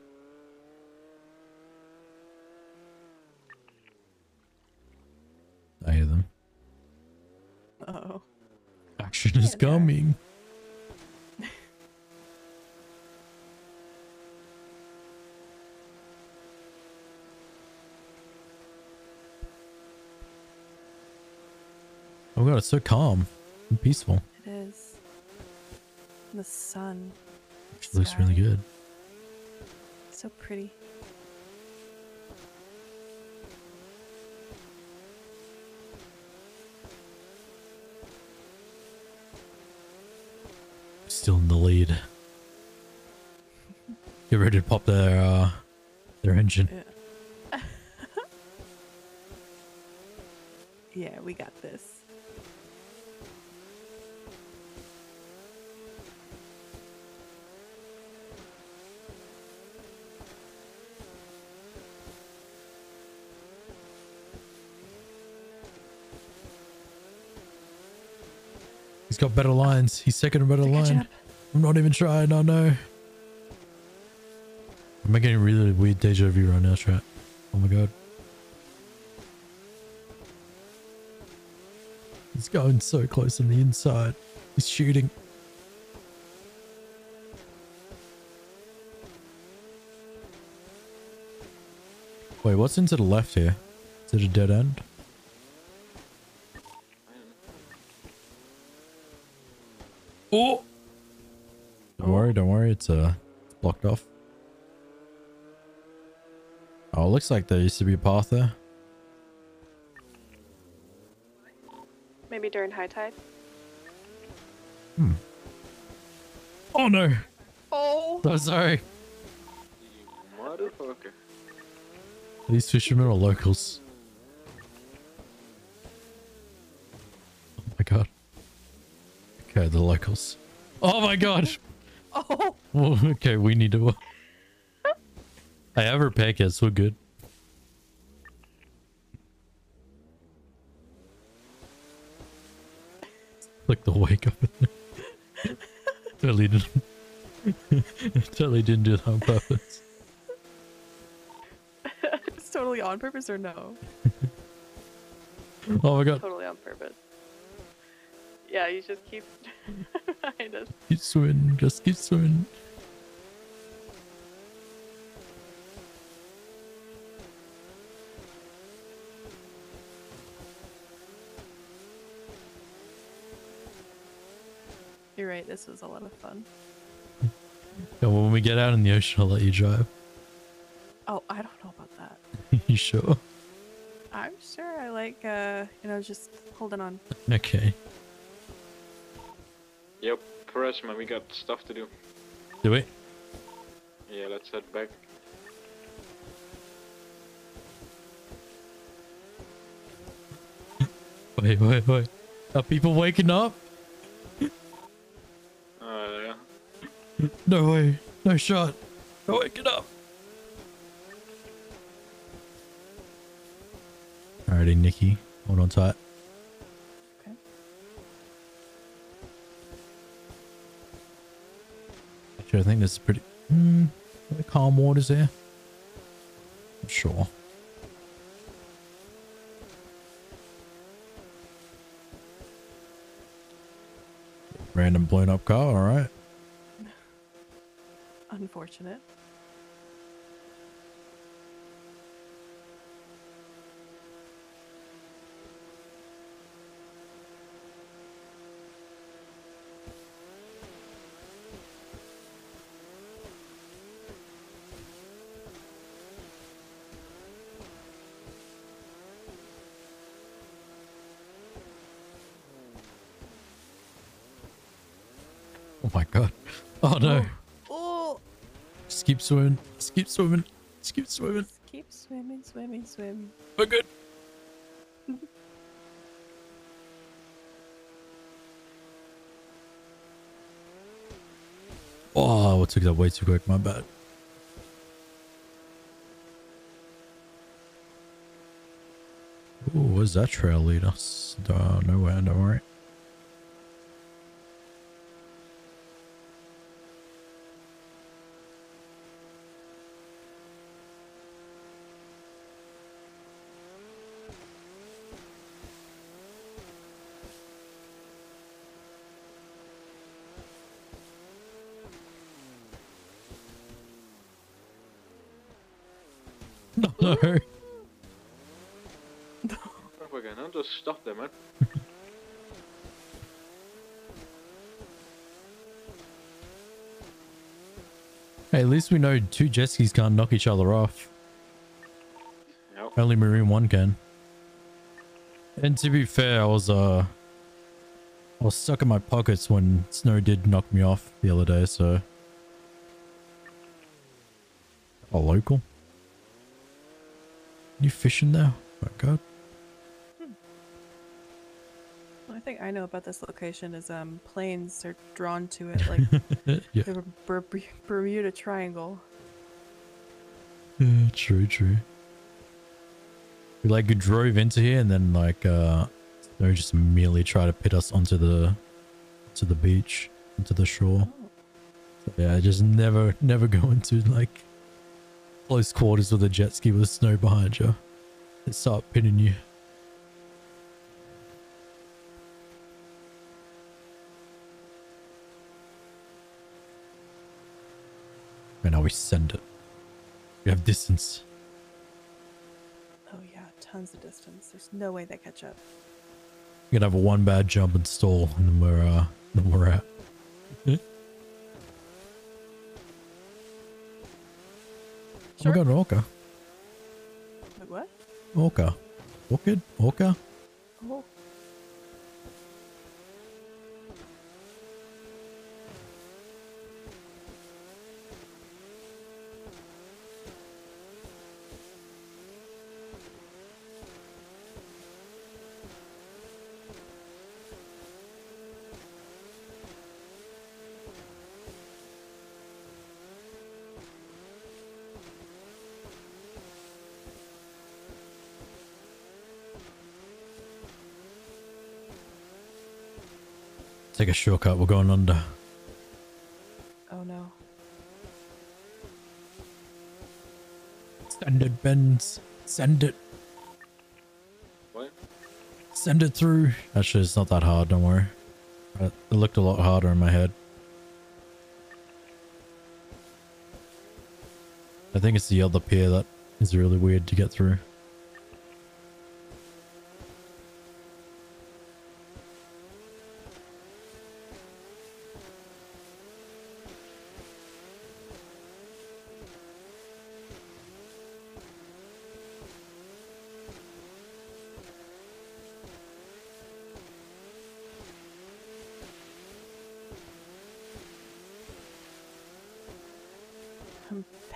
I hear them. Oh. Action is coming. Oh god, it's so calm and peaceful. The sun. It looks really good. So pretty. Still in the lead. Get ready to pop their uh their engine. Yeah. yeah, we got this. He's got better lines. He's second better line. I'm not even trying. I know. Am I getting really weird deja vu right now, chat? Oh my god. He's going so close on the inside. He's shooting. Wait, what's into the left here? Is it a dead end? It's uh, it's blocked off. Oh, it looks like there used to be a path there. Maybe during high tide. Hmm. Oh no! Oh. I'm sorry. Motherfucker. These fishermen are locals. Oh my god. Okay, the locals. Oh my god! Oh! Well, okay, we need to... I have her kits, we're good. Like the wake up. totally didn't... totally didn't do that on purpose. it's totally on purpose or no? Oh my god. Totally on purpose. Yeah, you just keep behind us. Keep swimming, just keep swimming. You're right, this was a lot of fun. Yeah, when we get out in the ocean, I'll let you drive. Oh, I don't know about that. you sure? I'm sure I like, uh, you know, just holding on. Okay. Man, we got stuff to do. Do we? Yeah, let's head back. Wait, wait, wait. Are people waking up? Uh, yeah. No way. No shot. They're waking up. Alrighty, Nikki. Hold on tight. Okay. Actually, I think this is pretty... Hmm. calm waters here. I'm sure. Random blown up car, alright. Unfortunate. Oh my god. Oh no. Oh! Just keep swimming. Just keep swimming. Just keep swimming. Keep swimming, swimming, swimming. We're good. Oh, I took that way too quick. My bad. Ooh, where's that trail lead us? Uh, nowhere, don't worry. No. Motherfucker, no, just stop there, man. Hey, at least we know two jet skis can't knock each other off. Yep. Only Marine 1 can. And to be fair, I was, uh... I was stuck in my pockets when snow did knock me off the other day, so... A local? You fishing there? Oh my god. I know about this location is um planes are drawn to it like Yeah. the Ber- Ber- Bermuda Triangle. Yeah, true, true. We like drove into here and then like uh they just immediately try to pit us onto the to the beach, onto the shore. So, yeah, just never never go into like close quarters with a jet ski with snow behind you. They start pinning you. Now we send it. We have distance. Oh yeah, tons of distance. There's no way they catch up. We're gonna have a one bad jump and stall, and then we're uh, then we're out. Oh my god, an orca. Wait, what? Orca. Orchid? Orca? Oh. Take a shortcut, we're going under. Oh no. Send it, Benz. Send it. What? Send it through. Actually, it's not that hard, don't worry. It looked a lot harder in my head. I think it's the other pier that is really weird to get through.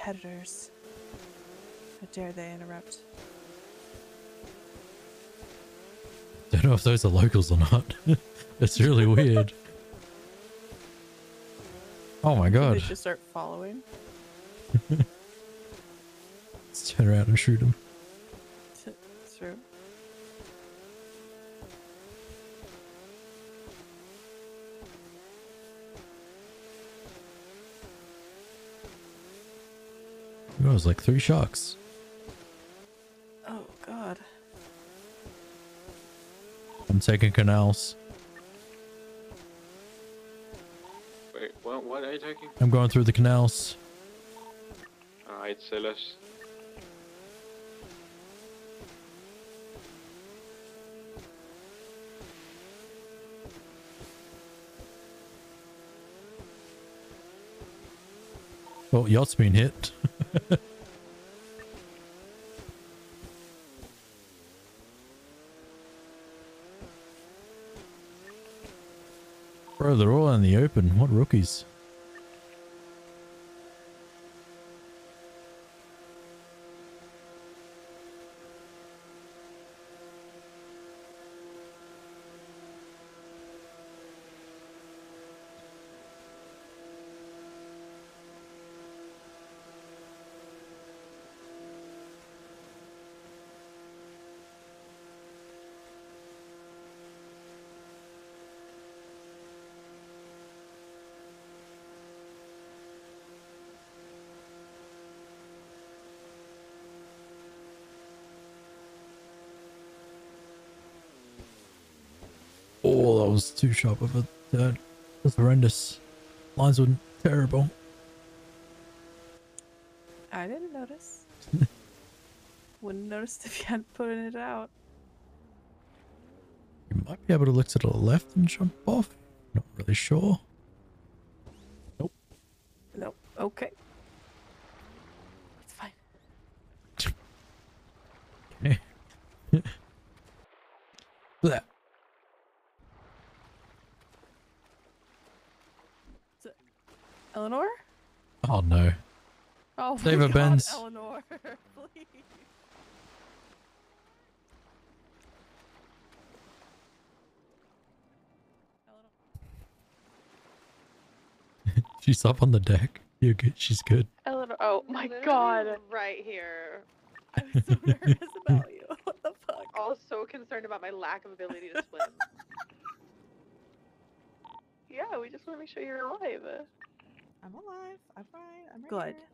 Competitors. How dare they interrupt? Don't know if those are locals or not. it's really weird. Oh my Did god. They just start following. Let's turn around and shoot him. It's true. It was like three shocks. Oh god. I'm taking canals. Wait, what, what are you taking? I'm going through the canals. Alright, sailors. Oh, yacht's been hit. They're all in the open. What rookies? Oh, that was too sharp of a turn. That's horrendous. Lines were terrible. I didn't notice. Wouldn't noticed if you hadn't put it out. You might be able to look to the left and jump off. Not really sure. Nope. Okay. It's fine. Okay. Blech. Eleanor? Oh no. Oh Save my God, Benz. Eleanor, please. She's up on the deck. You're good. She's good. Eleanor. Oh my God. Right here. I'm so nervous about you. What the fuck? Also concerned about my lack of ability to swim. yeah, we just want to make sure you're alive. I'm alive. I'm fine. I'm right Good. here.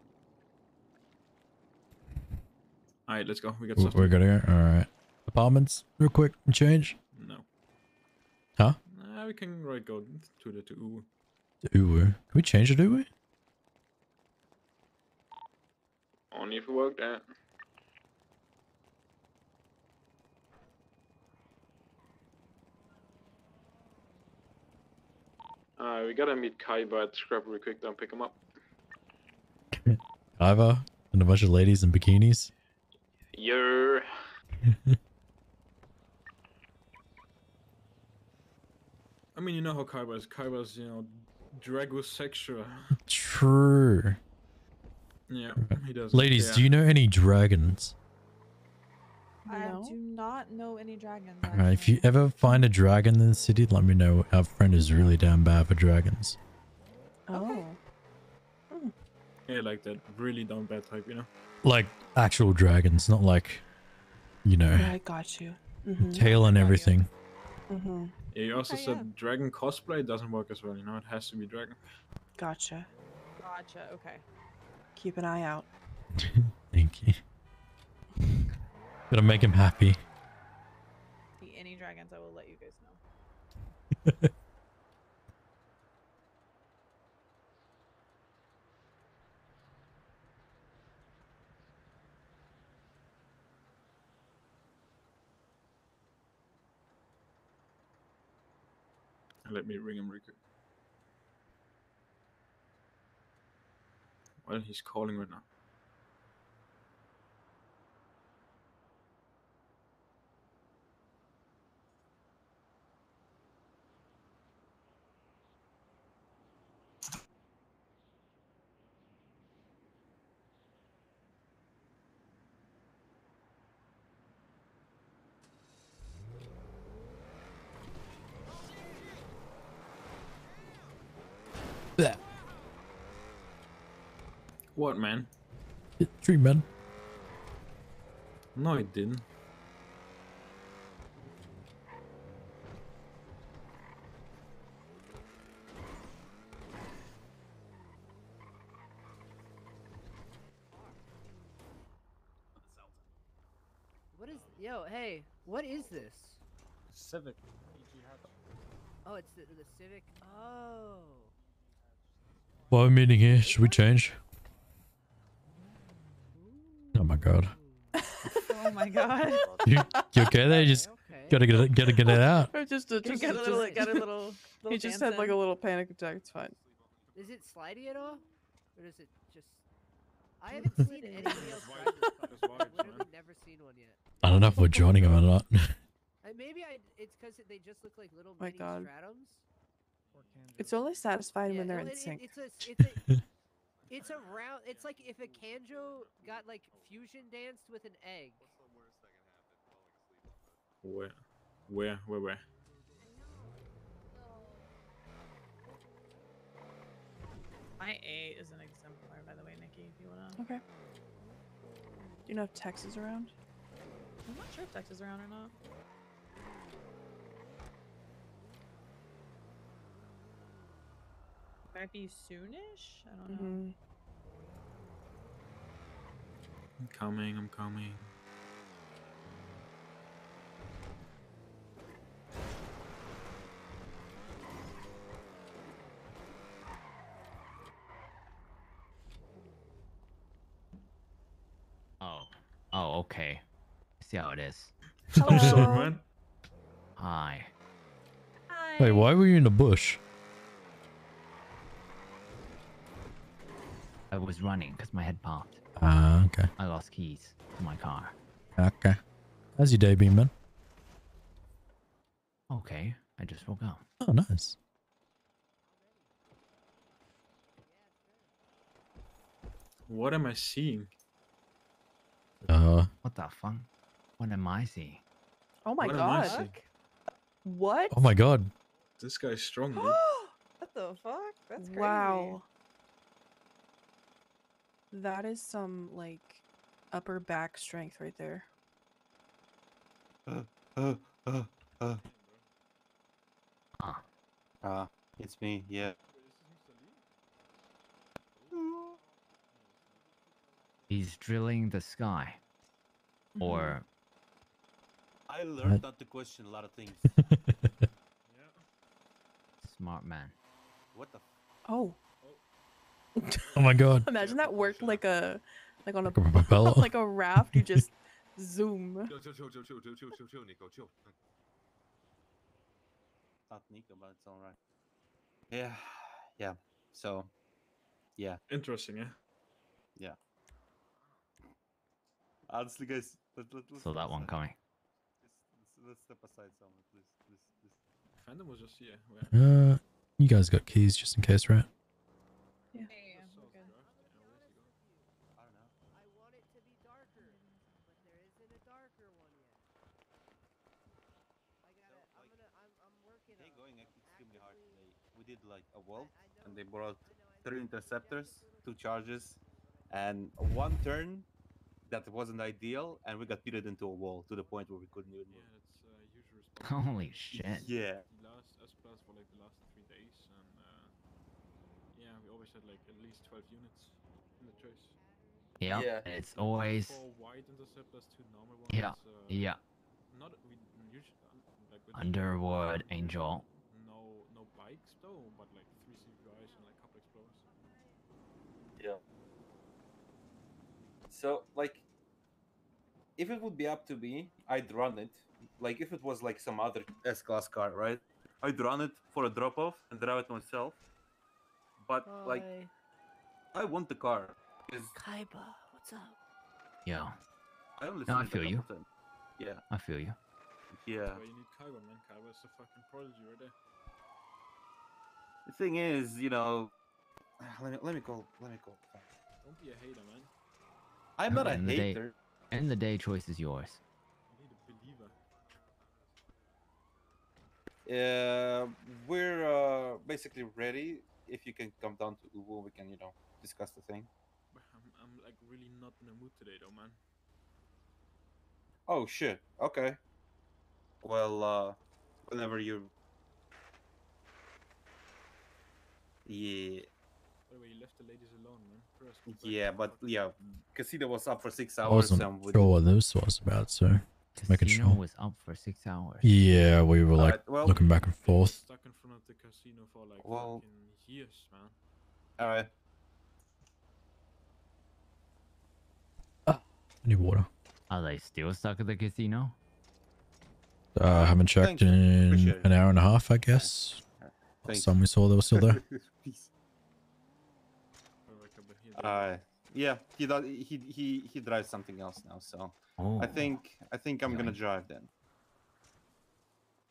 Alright, let's go. We got W- stuff. We're gonna go. All right. Apartments, real quick, and change. No. Huh? Nah, we can right go to the to. Ooh. Can we change it, do we? Only if it worked out. Uh, we gotta meet Kaiba at Scrap real quick, don't pick him up. Iva and a bunch of ladies in bikinis. Yer. I mean, you know how Kaiba is. Kaiba's, you know, dragosexual. True. Yeah, he does. Ladies, yeah. do you know any dragons? I No. do not know any dragons. Alright, if you ever find a dragon in the city, let me know. Our friend is really damn bad for dragons. Oh. Yeah, like that really down bad type, you know? Like actual dragons, not like, you know, Yeah, I got you. Mhm. tail and everything. Mm-hmm. Yeah, you also Okay, said yeah. dragon cosplay doesn't work as well, you know? It has to be dragon. Gotcha. Gotcha. Okay. Keep an eye out. Thank you. Gotta make him happy. See any dragons, I will let you guys know. Let me ring him real quick. Well, he's calling right now. Bleh. What, man? Hit Tree man. No, it didn't. What is yo? Hey, what is this? Civic. Oh, it's the, the Civic. Oh. What are we meeting here? Should we change? Oh my god. Oh my god. You, you okay there? You just gotta get it, gotta get it out. Or just a, You just, got a just- little, got a little. little he just dance had like a little panic attack. It's fine. Is it slidey at all, or is it just? I haven't seen anybody else ride. I've never seen one yet. I don't know if we're joining him or not. Uh, maybe I. It's because they just look like little My mini God. stratums. It's only satisfying Yeah, when they're well, in it- it- sync. It's a, it's a, it's a round. It's like if a Kanjo got like fusion danced with an egg. Where? Where? Where? Where? My A is an exemplar, by the way, Nikki. If you wanna. Okay. Do you know if Tex is around? I'm not sure if Tex is around or not. Might be soonish. I don't know. Mhm. I'm coming, I'm coming. Oh. Oh, okay. See how it is. I'm sorry, man. Hi. Wait, why were you in the bush? I was running because my head popped. Ah, okay. I lost keys to my car. Okay. How's your day been, man? Okay, I just woke up. Oh, nice. What am I seeing? Uh, What the fuck? What am I seeing? Oh my What god. What? oh my god. This guy's strong, what the fuck? That's crazy. Wow. That is some like upper back strength right there. Uh, uh, uh, uh. Ah. Uh, it's me, yeah. He's drilling the sky. Or I learned not to question a lot of things. smart man. what the? Oh. Oh my god! Imagine that worked like a like on a, a like a raft. You just zoom. Chill, chill, chill, chill, chill, chill, chill, chill, Nico, chill. Not Nico, but it's all right. Yeah, yeah. So, yeah. Interesting, yeah. Yeah. Honestly, guys, let, let, let, so that one coming. Let's, step aside someone, please. please, please. Fandom was just yeah. Uh, you guys got keys just in case, right? Did like a wall, and they brought three interceptors, two charges, and one turn that wasn't ideal, and we got pitted into a wall to the point where we couldn't even move. Yeah, it's uh, usual response. Holy shit. Yeah. The last S plus for like the last three days, and uh, yeah, we always had like at least 12 units in the choice. Yeah. Yeah. and It's always. Four white interceptors, two normal ones. Yeah. Uh, Yeah. Not we usually like with Underwood Angel. No, no bikes though, but like three CVIs and like a couple explorers. Yeah. So, like, if it would be up to me, I'd run it. Like, if it was like some other S class car, right? I'd run it for a drop off and drive it myself. But, like, I want the car. Because Kaiba, what's up? Yeah. I only No, I seen it feel you. couple times. Yeah. I feel you. Yeah. That's why you need Kaiba, man. Kaiba is the fucking prodigy right there. The thing is, you know, let me let me go. Let me go. Don't be a hater, man. I'm not a End the day- hater. End the day, choice is yours. You need a believer. Uh, we're uh, basically ready. If you can come down to Uwu, we can, you know, discuss the thing. I'm, I'm like really not in the mood today, though, man. Oh shit. Okay. Well, uh, whenever you. Yeah. By the way, you left the ladies alone, man. First, Yeah, but yeah, Casino was up for six hours. I hours. wasn't and sure what this was about, so making Casino sure. was up for six hours. Yeah, we were like Alright, well- looking back and forth. Stuck in front of the casino for like Well- years, man. All right. I need water. Are they still stuck at the casino? Uh, I haven't checked thanks, in Appreciate an hour and a half, I guess. Thanks. Last time we saw they were still there. Peace. Alright, but here, Uh, yeah, he does. He he he drives something else now. So Oh. I think I think I'm gonna drive then.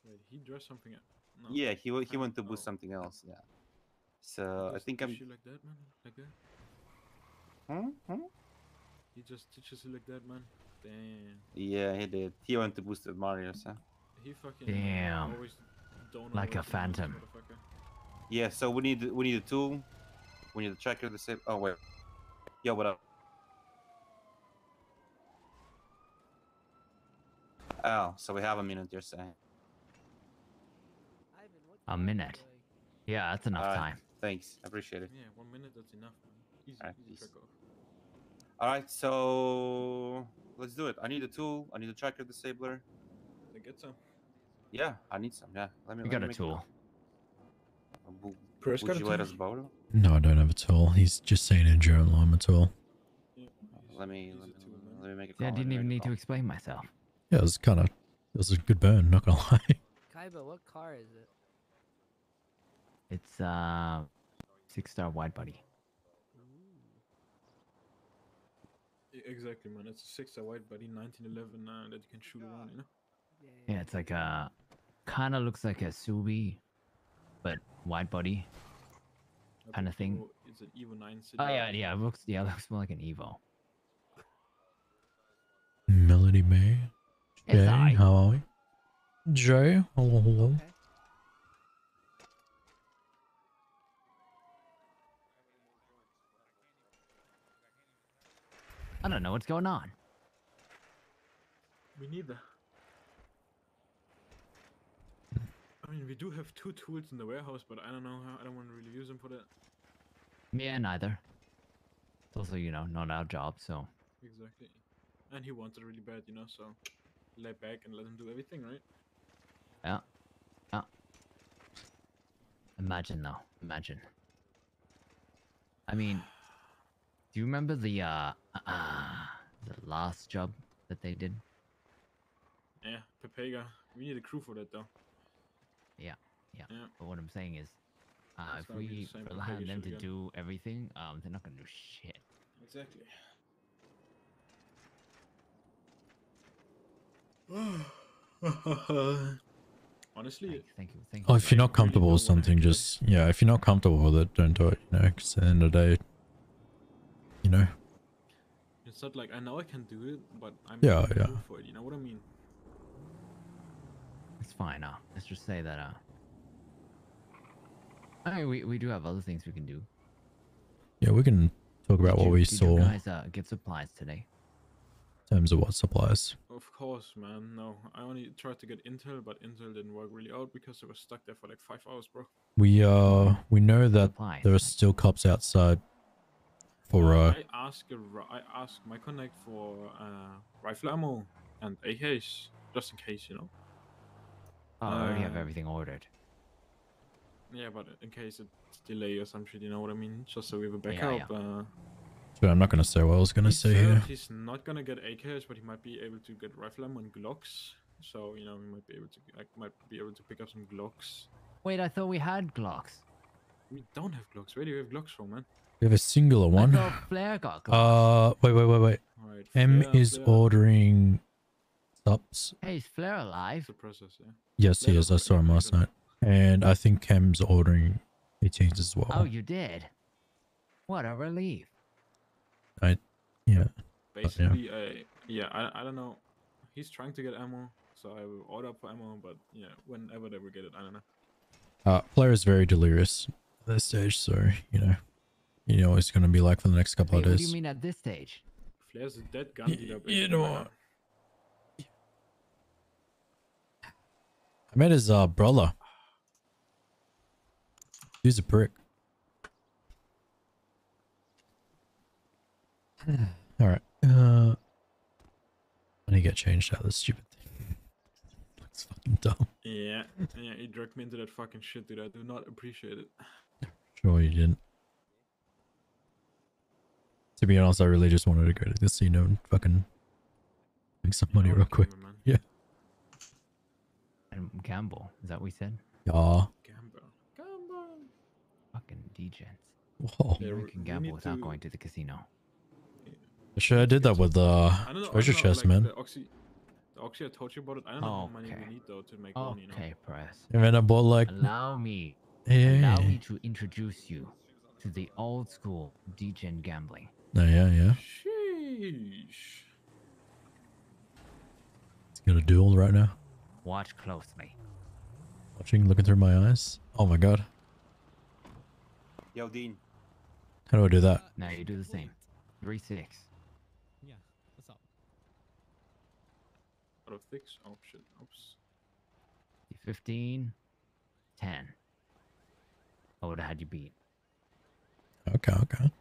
Wait, he drives something up. No. Yeah, he he went to Oh. boost something else. Yeah. So I think I'm. like that, man. Like that. Hmm? Hmm? He just teaches you like that, man. Damn. Yeah, he did. He went to boost with Mario. So He fucking Damn. always don't Like a to do, this phantom. yeah. So we need we need a tool. We need a tracker to save. Oh wait. Yo, what up? Oh, so we have a minute. You're saying? A minute. Yeah, that's enough Alright, time. Thanks, I appreciate it. Yeah, one minute, that's enough. Easy, Alright, easy track off. All right, so let's do it. I need a tool. I need a tracker disabler. Then get some. Yeah, I need some. Yeah, let me. We let got me a make it tool. up. W- Chris Would got a you let us borrow? No, I don't have a tool. He's just saying in German I'm a tool. Let me let me, let me make a Yeah, I didn't even make a need to explain myself. Yeah, it was kind of, it was a good burn, not gonna lie. Kaiba, what car is it? It's uh six star wide body. Exactly, man. It's a six-star wide body, 1911 uh, that you can shoot around, you know? Yeah, it's like a kind of looks like a Subi, but wide body kind of thing. Evo- It's an Evo 9 city. Oh yeah, yeah, it looks yeah, it looks more like an Evo. Melody May. It's Jay, how are we? Jay, hello, hello. I don't know what's going on. We need that. I mean, we do have two tools in the warehouse, but I don't know how. I don't want to really use them for that. Yeah, neither. It's also you know not our job, so Exactly. And he wants it really bad, you know, so lay back and let him do everything, right? yeah, yeah. Imagine though, imagine. I mean, Do you remember the uh, uh the last job that they did? Yeah, Pepega. We need a crew for that though. Yeah, yeah. Yeah. But what I'm saying is, uh, if gonna the we same rely on them to again. do everything, um, they're not gonna do shit. Exactly. Honestly, thank you, thank Oh, if you're not comfortable with something, just yeah. If you're not comfortable with it, don't do it. You know, 'cause at the end of the day, you know. it's not like I know I can do it, but I'm Yeah, not the yeah. for it. You know what I mean? It's fine. Uh, let's just say that uh, I mean, we we do have other things we can do. Yeah, we can talk about Did what you- we did saw You in guys uh, get supplies today. terms of what supplies. Of course, man. No, I only tried to get Intel, but Intel didn't work really out because I was stuck there for like five hours, bro. We uh we know that Supplies, there are still cops outside for uh I asked I asked my connect for uh, rifle ammo and AKs just in case, you know. Oh, I already have Uh, everything ordered. Yeah, but in case it's delay or some shit, you know what I mean? Just so we have a Yeah, yeah. backup. Uh, but I'm not gonna say what I was gonna say said here. He's not gonna get AKs, but he might be able to get rifle ammo and Glocks. So you know, he might be able to. I might be able to pick up some Glocks. Wait, I thought we had Glocks. We don't have Glocks. Where do you have Glocks from, man? We have a singular one. I thought Flair got Glocks. Uh wait wait wait wait. Alright, M is Flair- ordering subs. Hey, is Flair alive? Suppressors, yeah. Yes, he is. I saw him last night. And I think Kem's ordering 18s as well. Oh, you did. What a relief. I yeah. But, yeah. Basically, uh, yeah, I, I don't know. He's trying to get ammo, so I will order for ammo. But yeah, whenever they will get it, I don't know. Uh, Flair is very delirious at this stage, so you know, you know what it's gonna be like for the next couple Wait, of what do days. you mean at this stage? Flair's a dead gun dealer. you basically know right what? now. I met his uh brother. He's a prick. All right. Uh, I need to get changed out of this stupid thing. Looks fucking dumb. Yeah, yeah, he dragged me into that fucking shit, dude. I do not appreciate it. Sure you didn't. To be honest, I really just wanted to go to the casino and fucking make some money real quick. Yeah. And gamble. Is that what we said? Yeah. Gamble. Gamble. Fucking degens. Whoa. You Yeah, we- we can gamble need without to- going to the casino. Sure, I did that with uh I don't know. treasure know, chest, like, man. The oxy, the oxy I told you about it. I don't know how money Okay. we need though to make money. You know? Okay, press. And then I bought like Allow me. Yeah. Allow me to introduce you to the old school degen gambling. Oh, yeah, yeah. Sheesh. It's got a duel right now. Watch closely. Watching, looking through my eyes. Oh my god. Yo, Dean. How do I do that? Now you do the same. Three six. Yeah. What's up? Out of six. Shit. Oops. 15, 10. I would have had you beat. Okay, okay.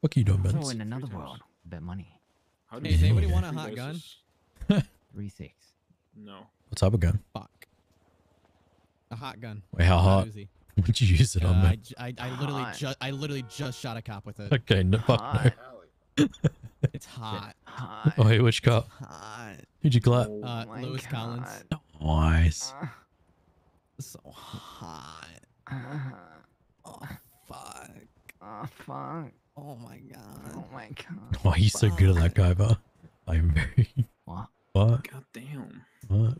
What are you doing, So Benz? in another world, bet money. How Hey, do does anybody want a hot gun? Dices? Three six. No. What type of gun? Fuck. A hot gun. Wait, how hot? Uzi. Would you use it on Uh, I, me? j- I, I literally just I literally just shot a cop with it. Okay, no, fuck Hot. no. It's hot. Hot. Oh, hey, which cop? Hot. Who'd you clap? Uh, my Lewis Collins. God. Nice. So hot. Oh fuck. Oh, fuck. Oh my god. Oh my god. Why oh, he's so good at that guy, but I'm very. What? What? God damn. What?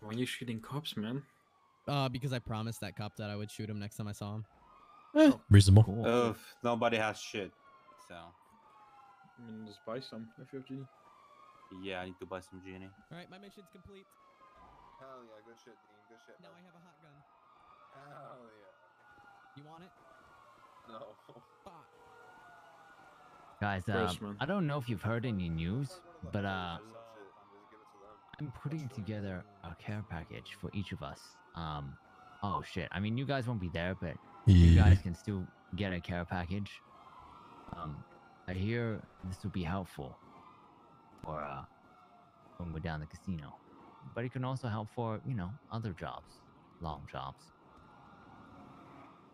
Why are you shooting cops, man? Uh, because I promised that cop that I would shoot him next time I saw him. Eh, reasonable. Cool. Ugh, nobody has shit. So, I mean, just buy some FFG. yeah, I need to buy some genie. All right, my mission's complete. Hell yeah, good shit, Dean. Good shit. Now I have a hot gun. Hell yeah. You want it? No. Fuck. Guys, Gross, um. I don't know if you've heard any news, but uh, I'm putting together a care package for each of us. Um, oh shit. I mean, you guys won't be there, but you guys can still get a care package. Um, I hear this will be helpful for uh when we're down the casino, but it can also help for you know other jobs, long jobs.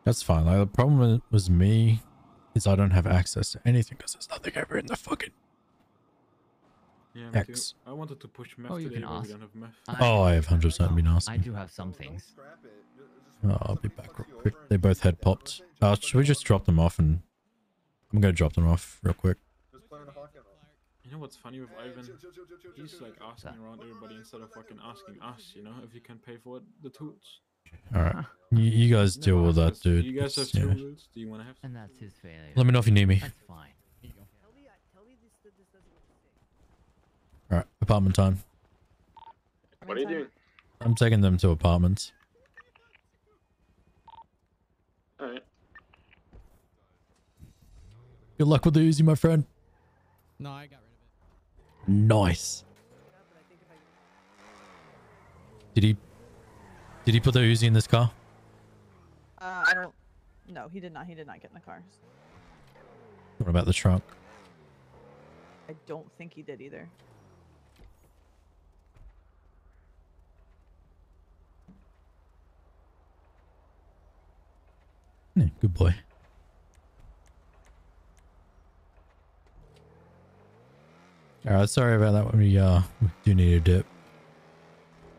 That's fine. Like the problem wa- was me is I don't have access to anything because there's nothing ever in the fucking. Yeah, me too. X. I wanted to push meth Oh, you today, can but we ask. don't have meth. Oh, I have 100% been I do have some things. Oh, I'll be back real quick. They both head popped. Uh, should we just drop them off and I'm gonna drop them off real quick. You know what's funny with Ivan? He's like asking around everybody instead of fucking asking us, you know, if you can pay for it, the tools. All right, you, you guys deal with that, dude. You guys have It's- yeah. tools? Do you want to have? And that's his failure. Let me know if you need me. That's fine. All right, apartment time. What are you doing? I'm taking them to apartments. Alright. Good luck with the Uzi, my friend. No, I got rid of it. Nice. Did he? Did he put the Uzi in this car? Uh, I don't. No, he did not. He did not get in the car. What about the trunk? I don't think he did either. Good boy. All right, sorry about that. When we uh, we do need a dip.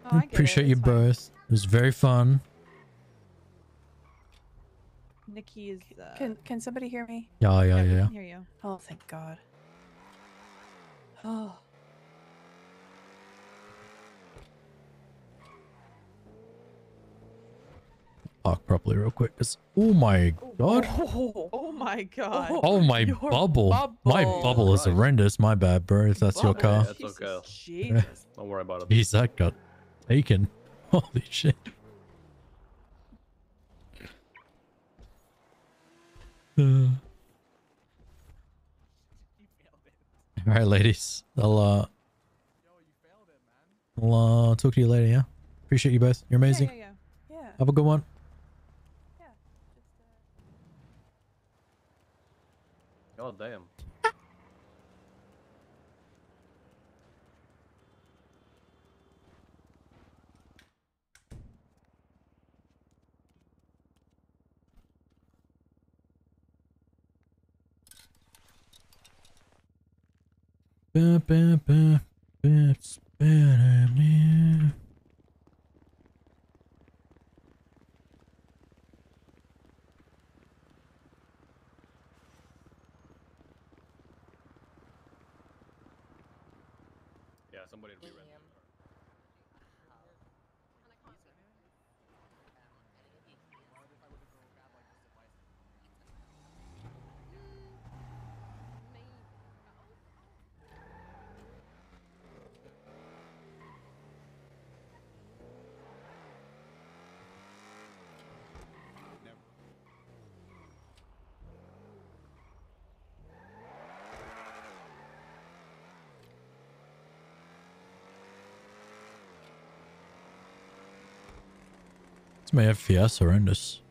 Oh, I get it, Appreciate you fine. both. It was very fun. Nikki is. Uh, Can can somebody hear me? Yeah, yeah, we yeah. can hear you. Oh, thank God. Oh. Park properly real quick. 'cause- oh my god. Oh, oh my god. Oh my Your bubble. My bubble is horrendous. My bad, bro. If that's your car. Bubble, That's okay. Jesus. Don't worry about it. Jeez, that got taken. Holy shit. Uh. All right, ladies. I'll uh, I'll uh, talk to you later. Yeah. Appreciate you both. You're amazing. Yeah, yeah, yeah. Yeah. Have a good one. Oh damn. Ba, ba, ba, ba, it's better, man. Yeah, somebody will be ready. It's have FPS horrendous. Whose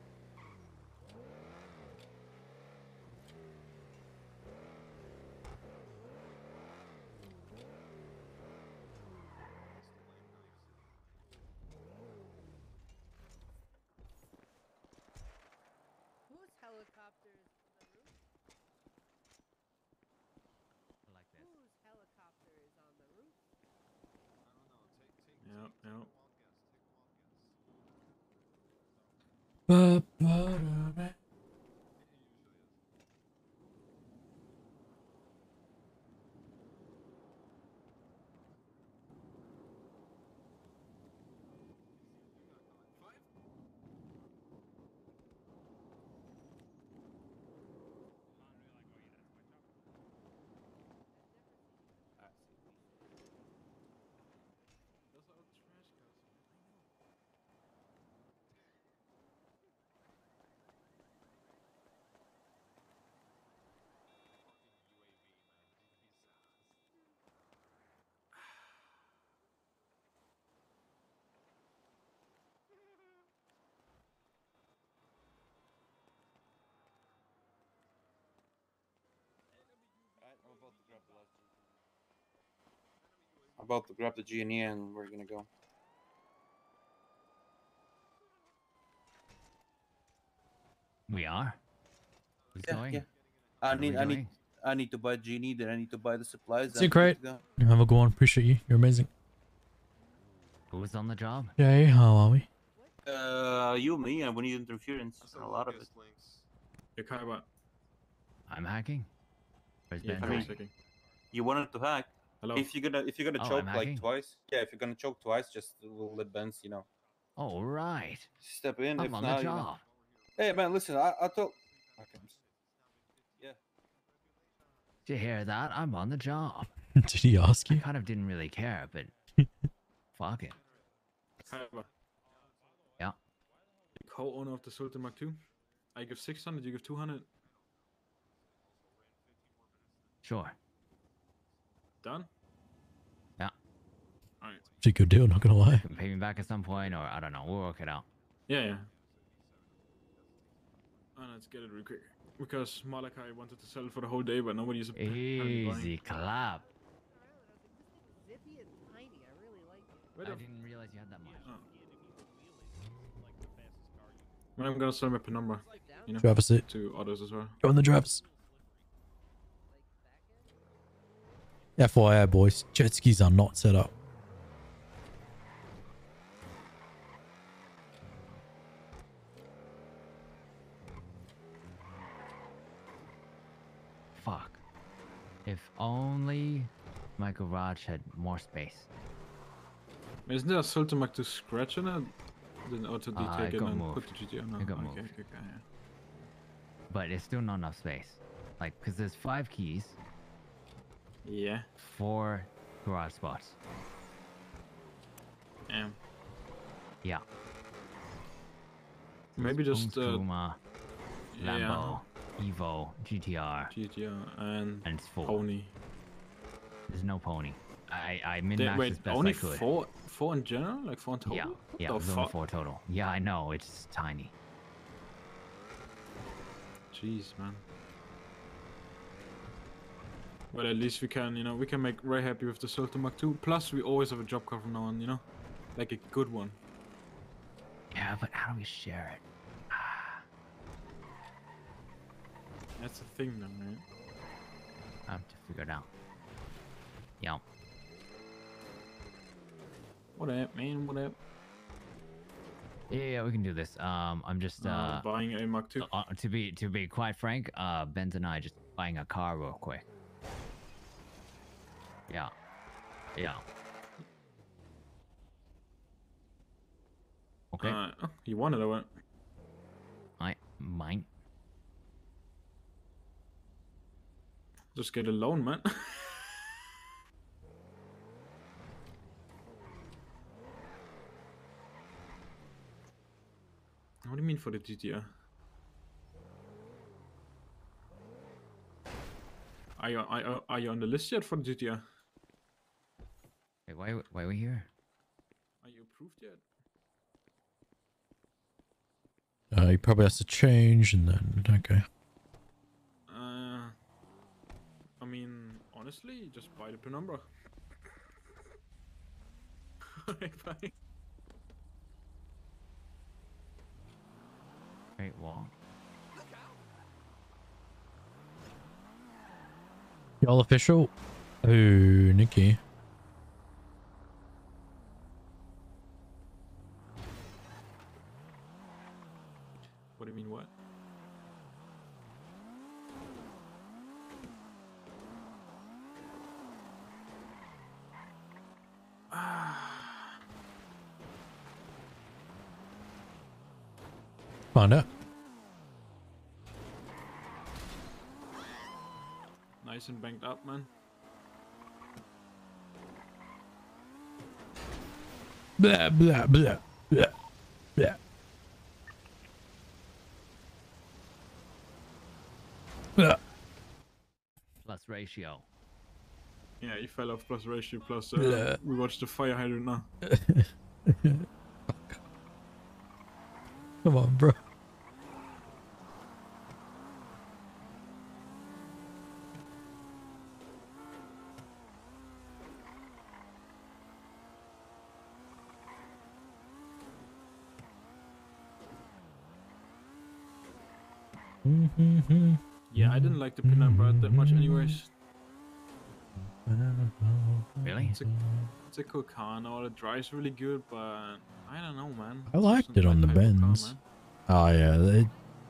About to grab the G and E we're gonna go. We are. Who's Yeah, going? yeah. I What need, I need. I need to buy genie. Then I need to buy the supplies. See you, and we need Crate. to. Have a good one. Appreciate you. You're amazing. Who's on the job? Hey, how are we? Uh, you, me, and we need interference. A lot of it. Yeah, Kaiba. I'm hacking. Where's Yeah, Ben? I mean, hacking? you wanted to hack. Hello. If you're gonna, if you're gonna Oh, choke like twice, yeah, if you're gonna choke twice, just we'll let Benz, you know, All right. step in. I'm if on not, the you know- job. Hey man, listen, I, I told. Okay. Yeah. Did you hear that? I'm on the job. Did he ask you? I you? kind of didn't really care, but fuck it. Kaiba. Yeah. The co-owner of the Sultan Mark II. I give 600, you give 200. Sure. Done? Yeah. Alright. It's a good deal, not gonna lie. You can pay me back at some point, or I don't know. We'll work it out. Yeah, yeah. Oh, and let's get it real quick. Because Malachi wanted to sell it for the whole day, but nobody's apparently buying. Easy clap. Zippy and tiny. I really like it. Where I the didn't realize you had that much. Oh. Well, I'm gonna sell my penumbra. You know, Travis it. to others as well. Go on the drivers. FYI, boys, jet skis are not set up. Fuck. If only my garage had more space. Isn't there a Sultan Mark II scratch in it? Then auto Uh, it take it got and moved. put the GTO no. It got okay, moved. okay, okay, yeah. But it's still not enough space. Like, because there's five keys, Yeah. four garage spots. Yeah. Yeah. Maybe just uh, Puma, yeah. Evo, GTR, GTR and, and it's full. Pony. There's no pony. I I min There- maxed wait, as best only I could. four, four in general, like four in total. Yeah, What yeah, the there's only four total. Yeah, I know. It's tiny. Jeez, man. Well, at least we can, you know, we can make Ray happy with the Sultan Mark II. Plus, we always have a job car from now on, you know, like a good one. Yeah, but how do we share it? That's the thing, then, right? I have to figure it out. Yeah. What up, man? What up? Yeah, yeah, we can do this. Um, I'm just Uh, uh, buying a Mark II. uh, to be to be quite frank, uh, Benz and I just buying a car real quick. Yeah, yeah. Okay. Uh, oh, you wanted it, what? I mine. Just get a loan, man. what do you mean for the GTR? Are you, are, you- are you on the list yet for the GTR? Wait, why why are we here? Are you approved yet? Uh, he probably has to change and then, okay. Uh, I mean, honestly, just buy the penumbra. Alright, bye. Great wall. Y'all official? Oh, Nikki. Find out. Nice and banked up, man. Blah, blah, blah, blah, blah. Blah. Plus ratio. Yeah, you fell off plus ratio plus. Uh, we watched the fire hydrant now. Come on, bro. Yeah, I didn't like the peanut butter that much, anyways. Really? It's a, it's a cool car and all. It drives really good, but I don't know, man. I liked it on the type car, Benz. Oh yeah, it,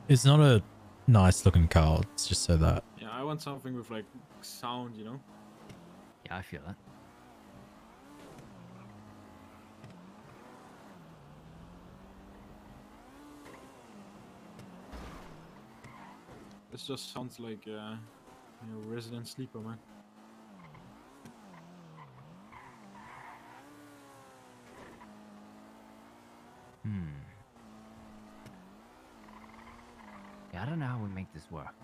it's not a nice looking car. Let's just say that. Yeah, I want something with like sound, you know. Yeah, I feel that. This just sounds like uh, you know, Resident Sleeper, man. Hmm. Yeah, I don't know how we make this work.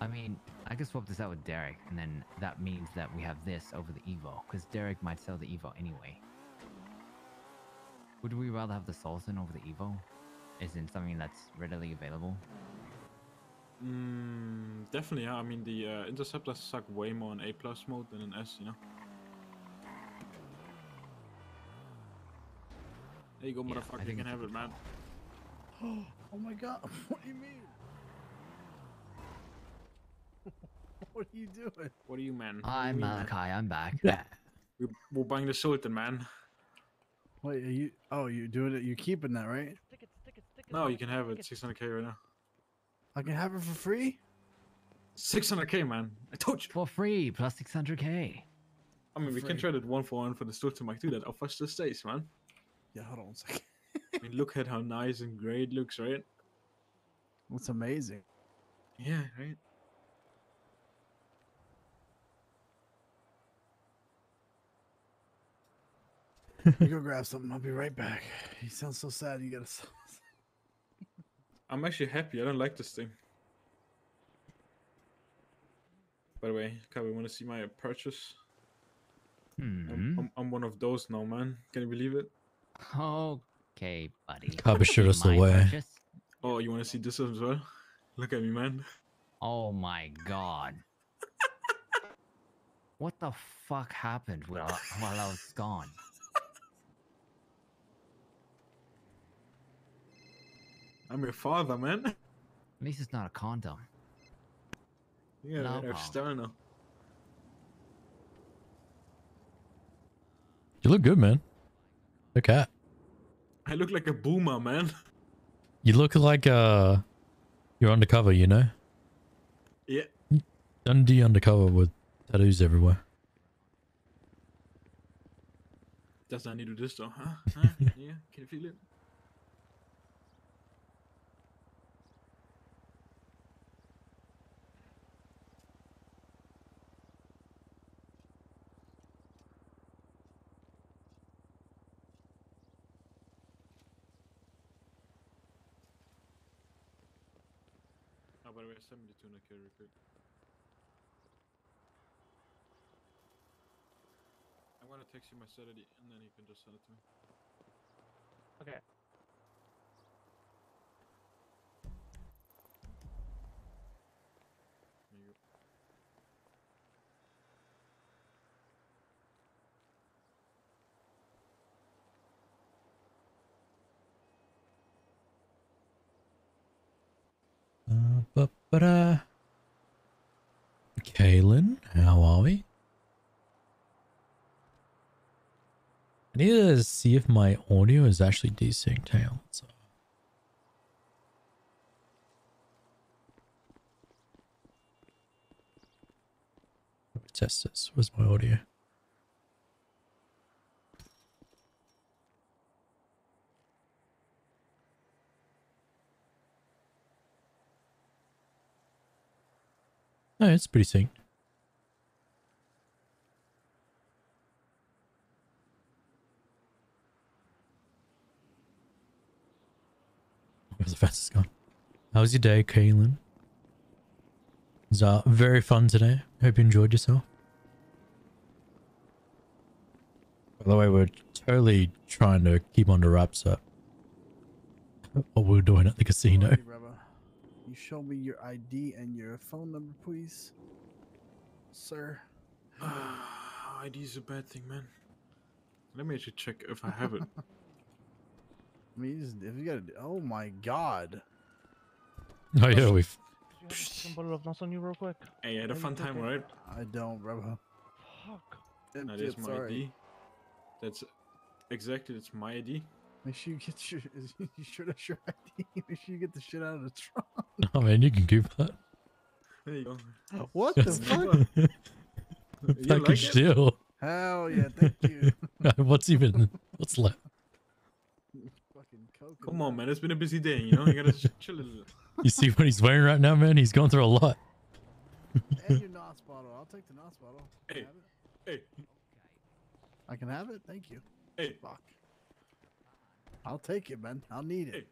I mean, I could swap this out with Derek, and then that means that we have this over the Evo, because Derek might sell the Evo anyway. Would we rather have the Sultan over the Evo? Isn't something that's readily available? Mm, definitely, yeah. I mean, the uh, interceptors suck way more in A plus mode than in S, you know. There you go, Yeah, motherfucker. You can have it, man. oh my god, what do you mean? what are you doing? What are you, uh, man? I'm Hi, you mean, man? Malachi, I'm back. We, we're buying the Sultan, man. Wait, are you? Oh, you're doing it. You're keeping that, right? No, you can have it. 600k right now. I can have it for free. 600k, man. I told you. For free, plus 600k. I mean, we can trade it one for one for the Sultan Mark II that offers the states, man. Yeah, hold on one second. I mean, look at how nice and great it looks, right? It's amazing. Yeah, right. you go grab something. I'll be right back. You sound so sad. You gotta. sell- I'm actually happy. I don't like this thing. By the way, Kabi, want to see my purchase? Hmm. I'm, I'm, I'm one of those now, man. Can you believe it? Okay, buddy. Kabi showed us the My way. purchase? Oh, you want to see this as well? Look at me, man. Oh my god. what the fuck happened while, while I was gone? I'm your father, man. At least it's not a condom. Yeah, No right, I'm problem. style now. You look good, man. Look at. I look like a boomer, man. You look like uh, you're undercover. You know, Yeah. Dundee undercover with tattoos everywhere. Does I need to do this though? Huh? huh? yeah. Can you feel it? Way, send me the 200k real quick. I'm gonna text you my salary and then you can just send it to me. Okay. There you go. Uh, but, uh, Kaylin, how are we? I need to see if my audio is actually desynced. Hang on. So. Test this. Where's my audio? Oh, it's pretty synced. Where's the is gone? How was your day, Kaylin? It was uh, very fun today. Hope you enjoyed yourself. By the way, we're totally trying to keep on under wraps up what we're doing at the casino. Hey, brother. You show me your ID and your phone number, please, sir. ID is a bad thing, man. Let me actually check if I have it. I mean, you just, if you got, it, oh my god. Oh yeah, we've. Some bottle of nuts on you real quick. Hey, you had a fun time, right? I don't, bro. Fuck. That Empty is my sorry. ID. That's exactly that's my ID. Make sure you get your. You sure that's your ID. Make sure you get the shit out of the trunk. Oh man, you can keep that. There you go. What the fuck? You Package like deal. Hell yeah, thank you. what's even what's left? Fucking coke. Come on, man. It's been a busy day. You know, you gotta chill a little. You see what he's wearing right now, man? He's going through a lot. And your NOS bottle. I'll take the NOS bottle. Can Hey, have it? hey, I can have it. Thank you. hey. Fuck. I'll take it, man. I'll need it.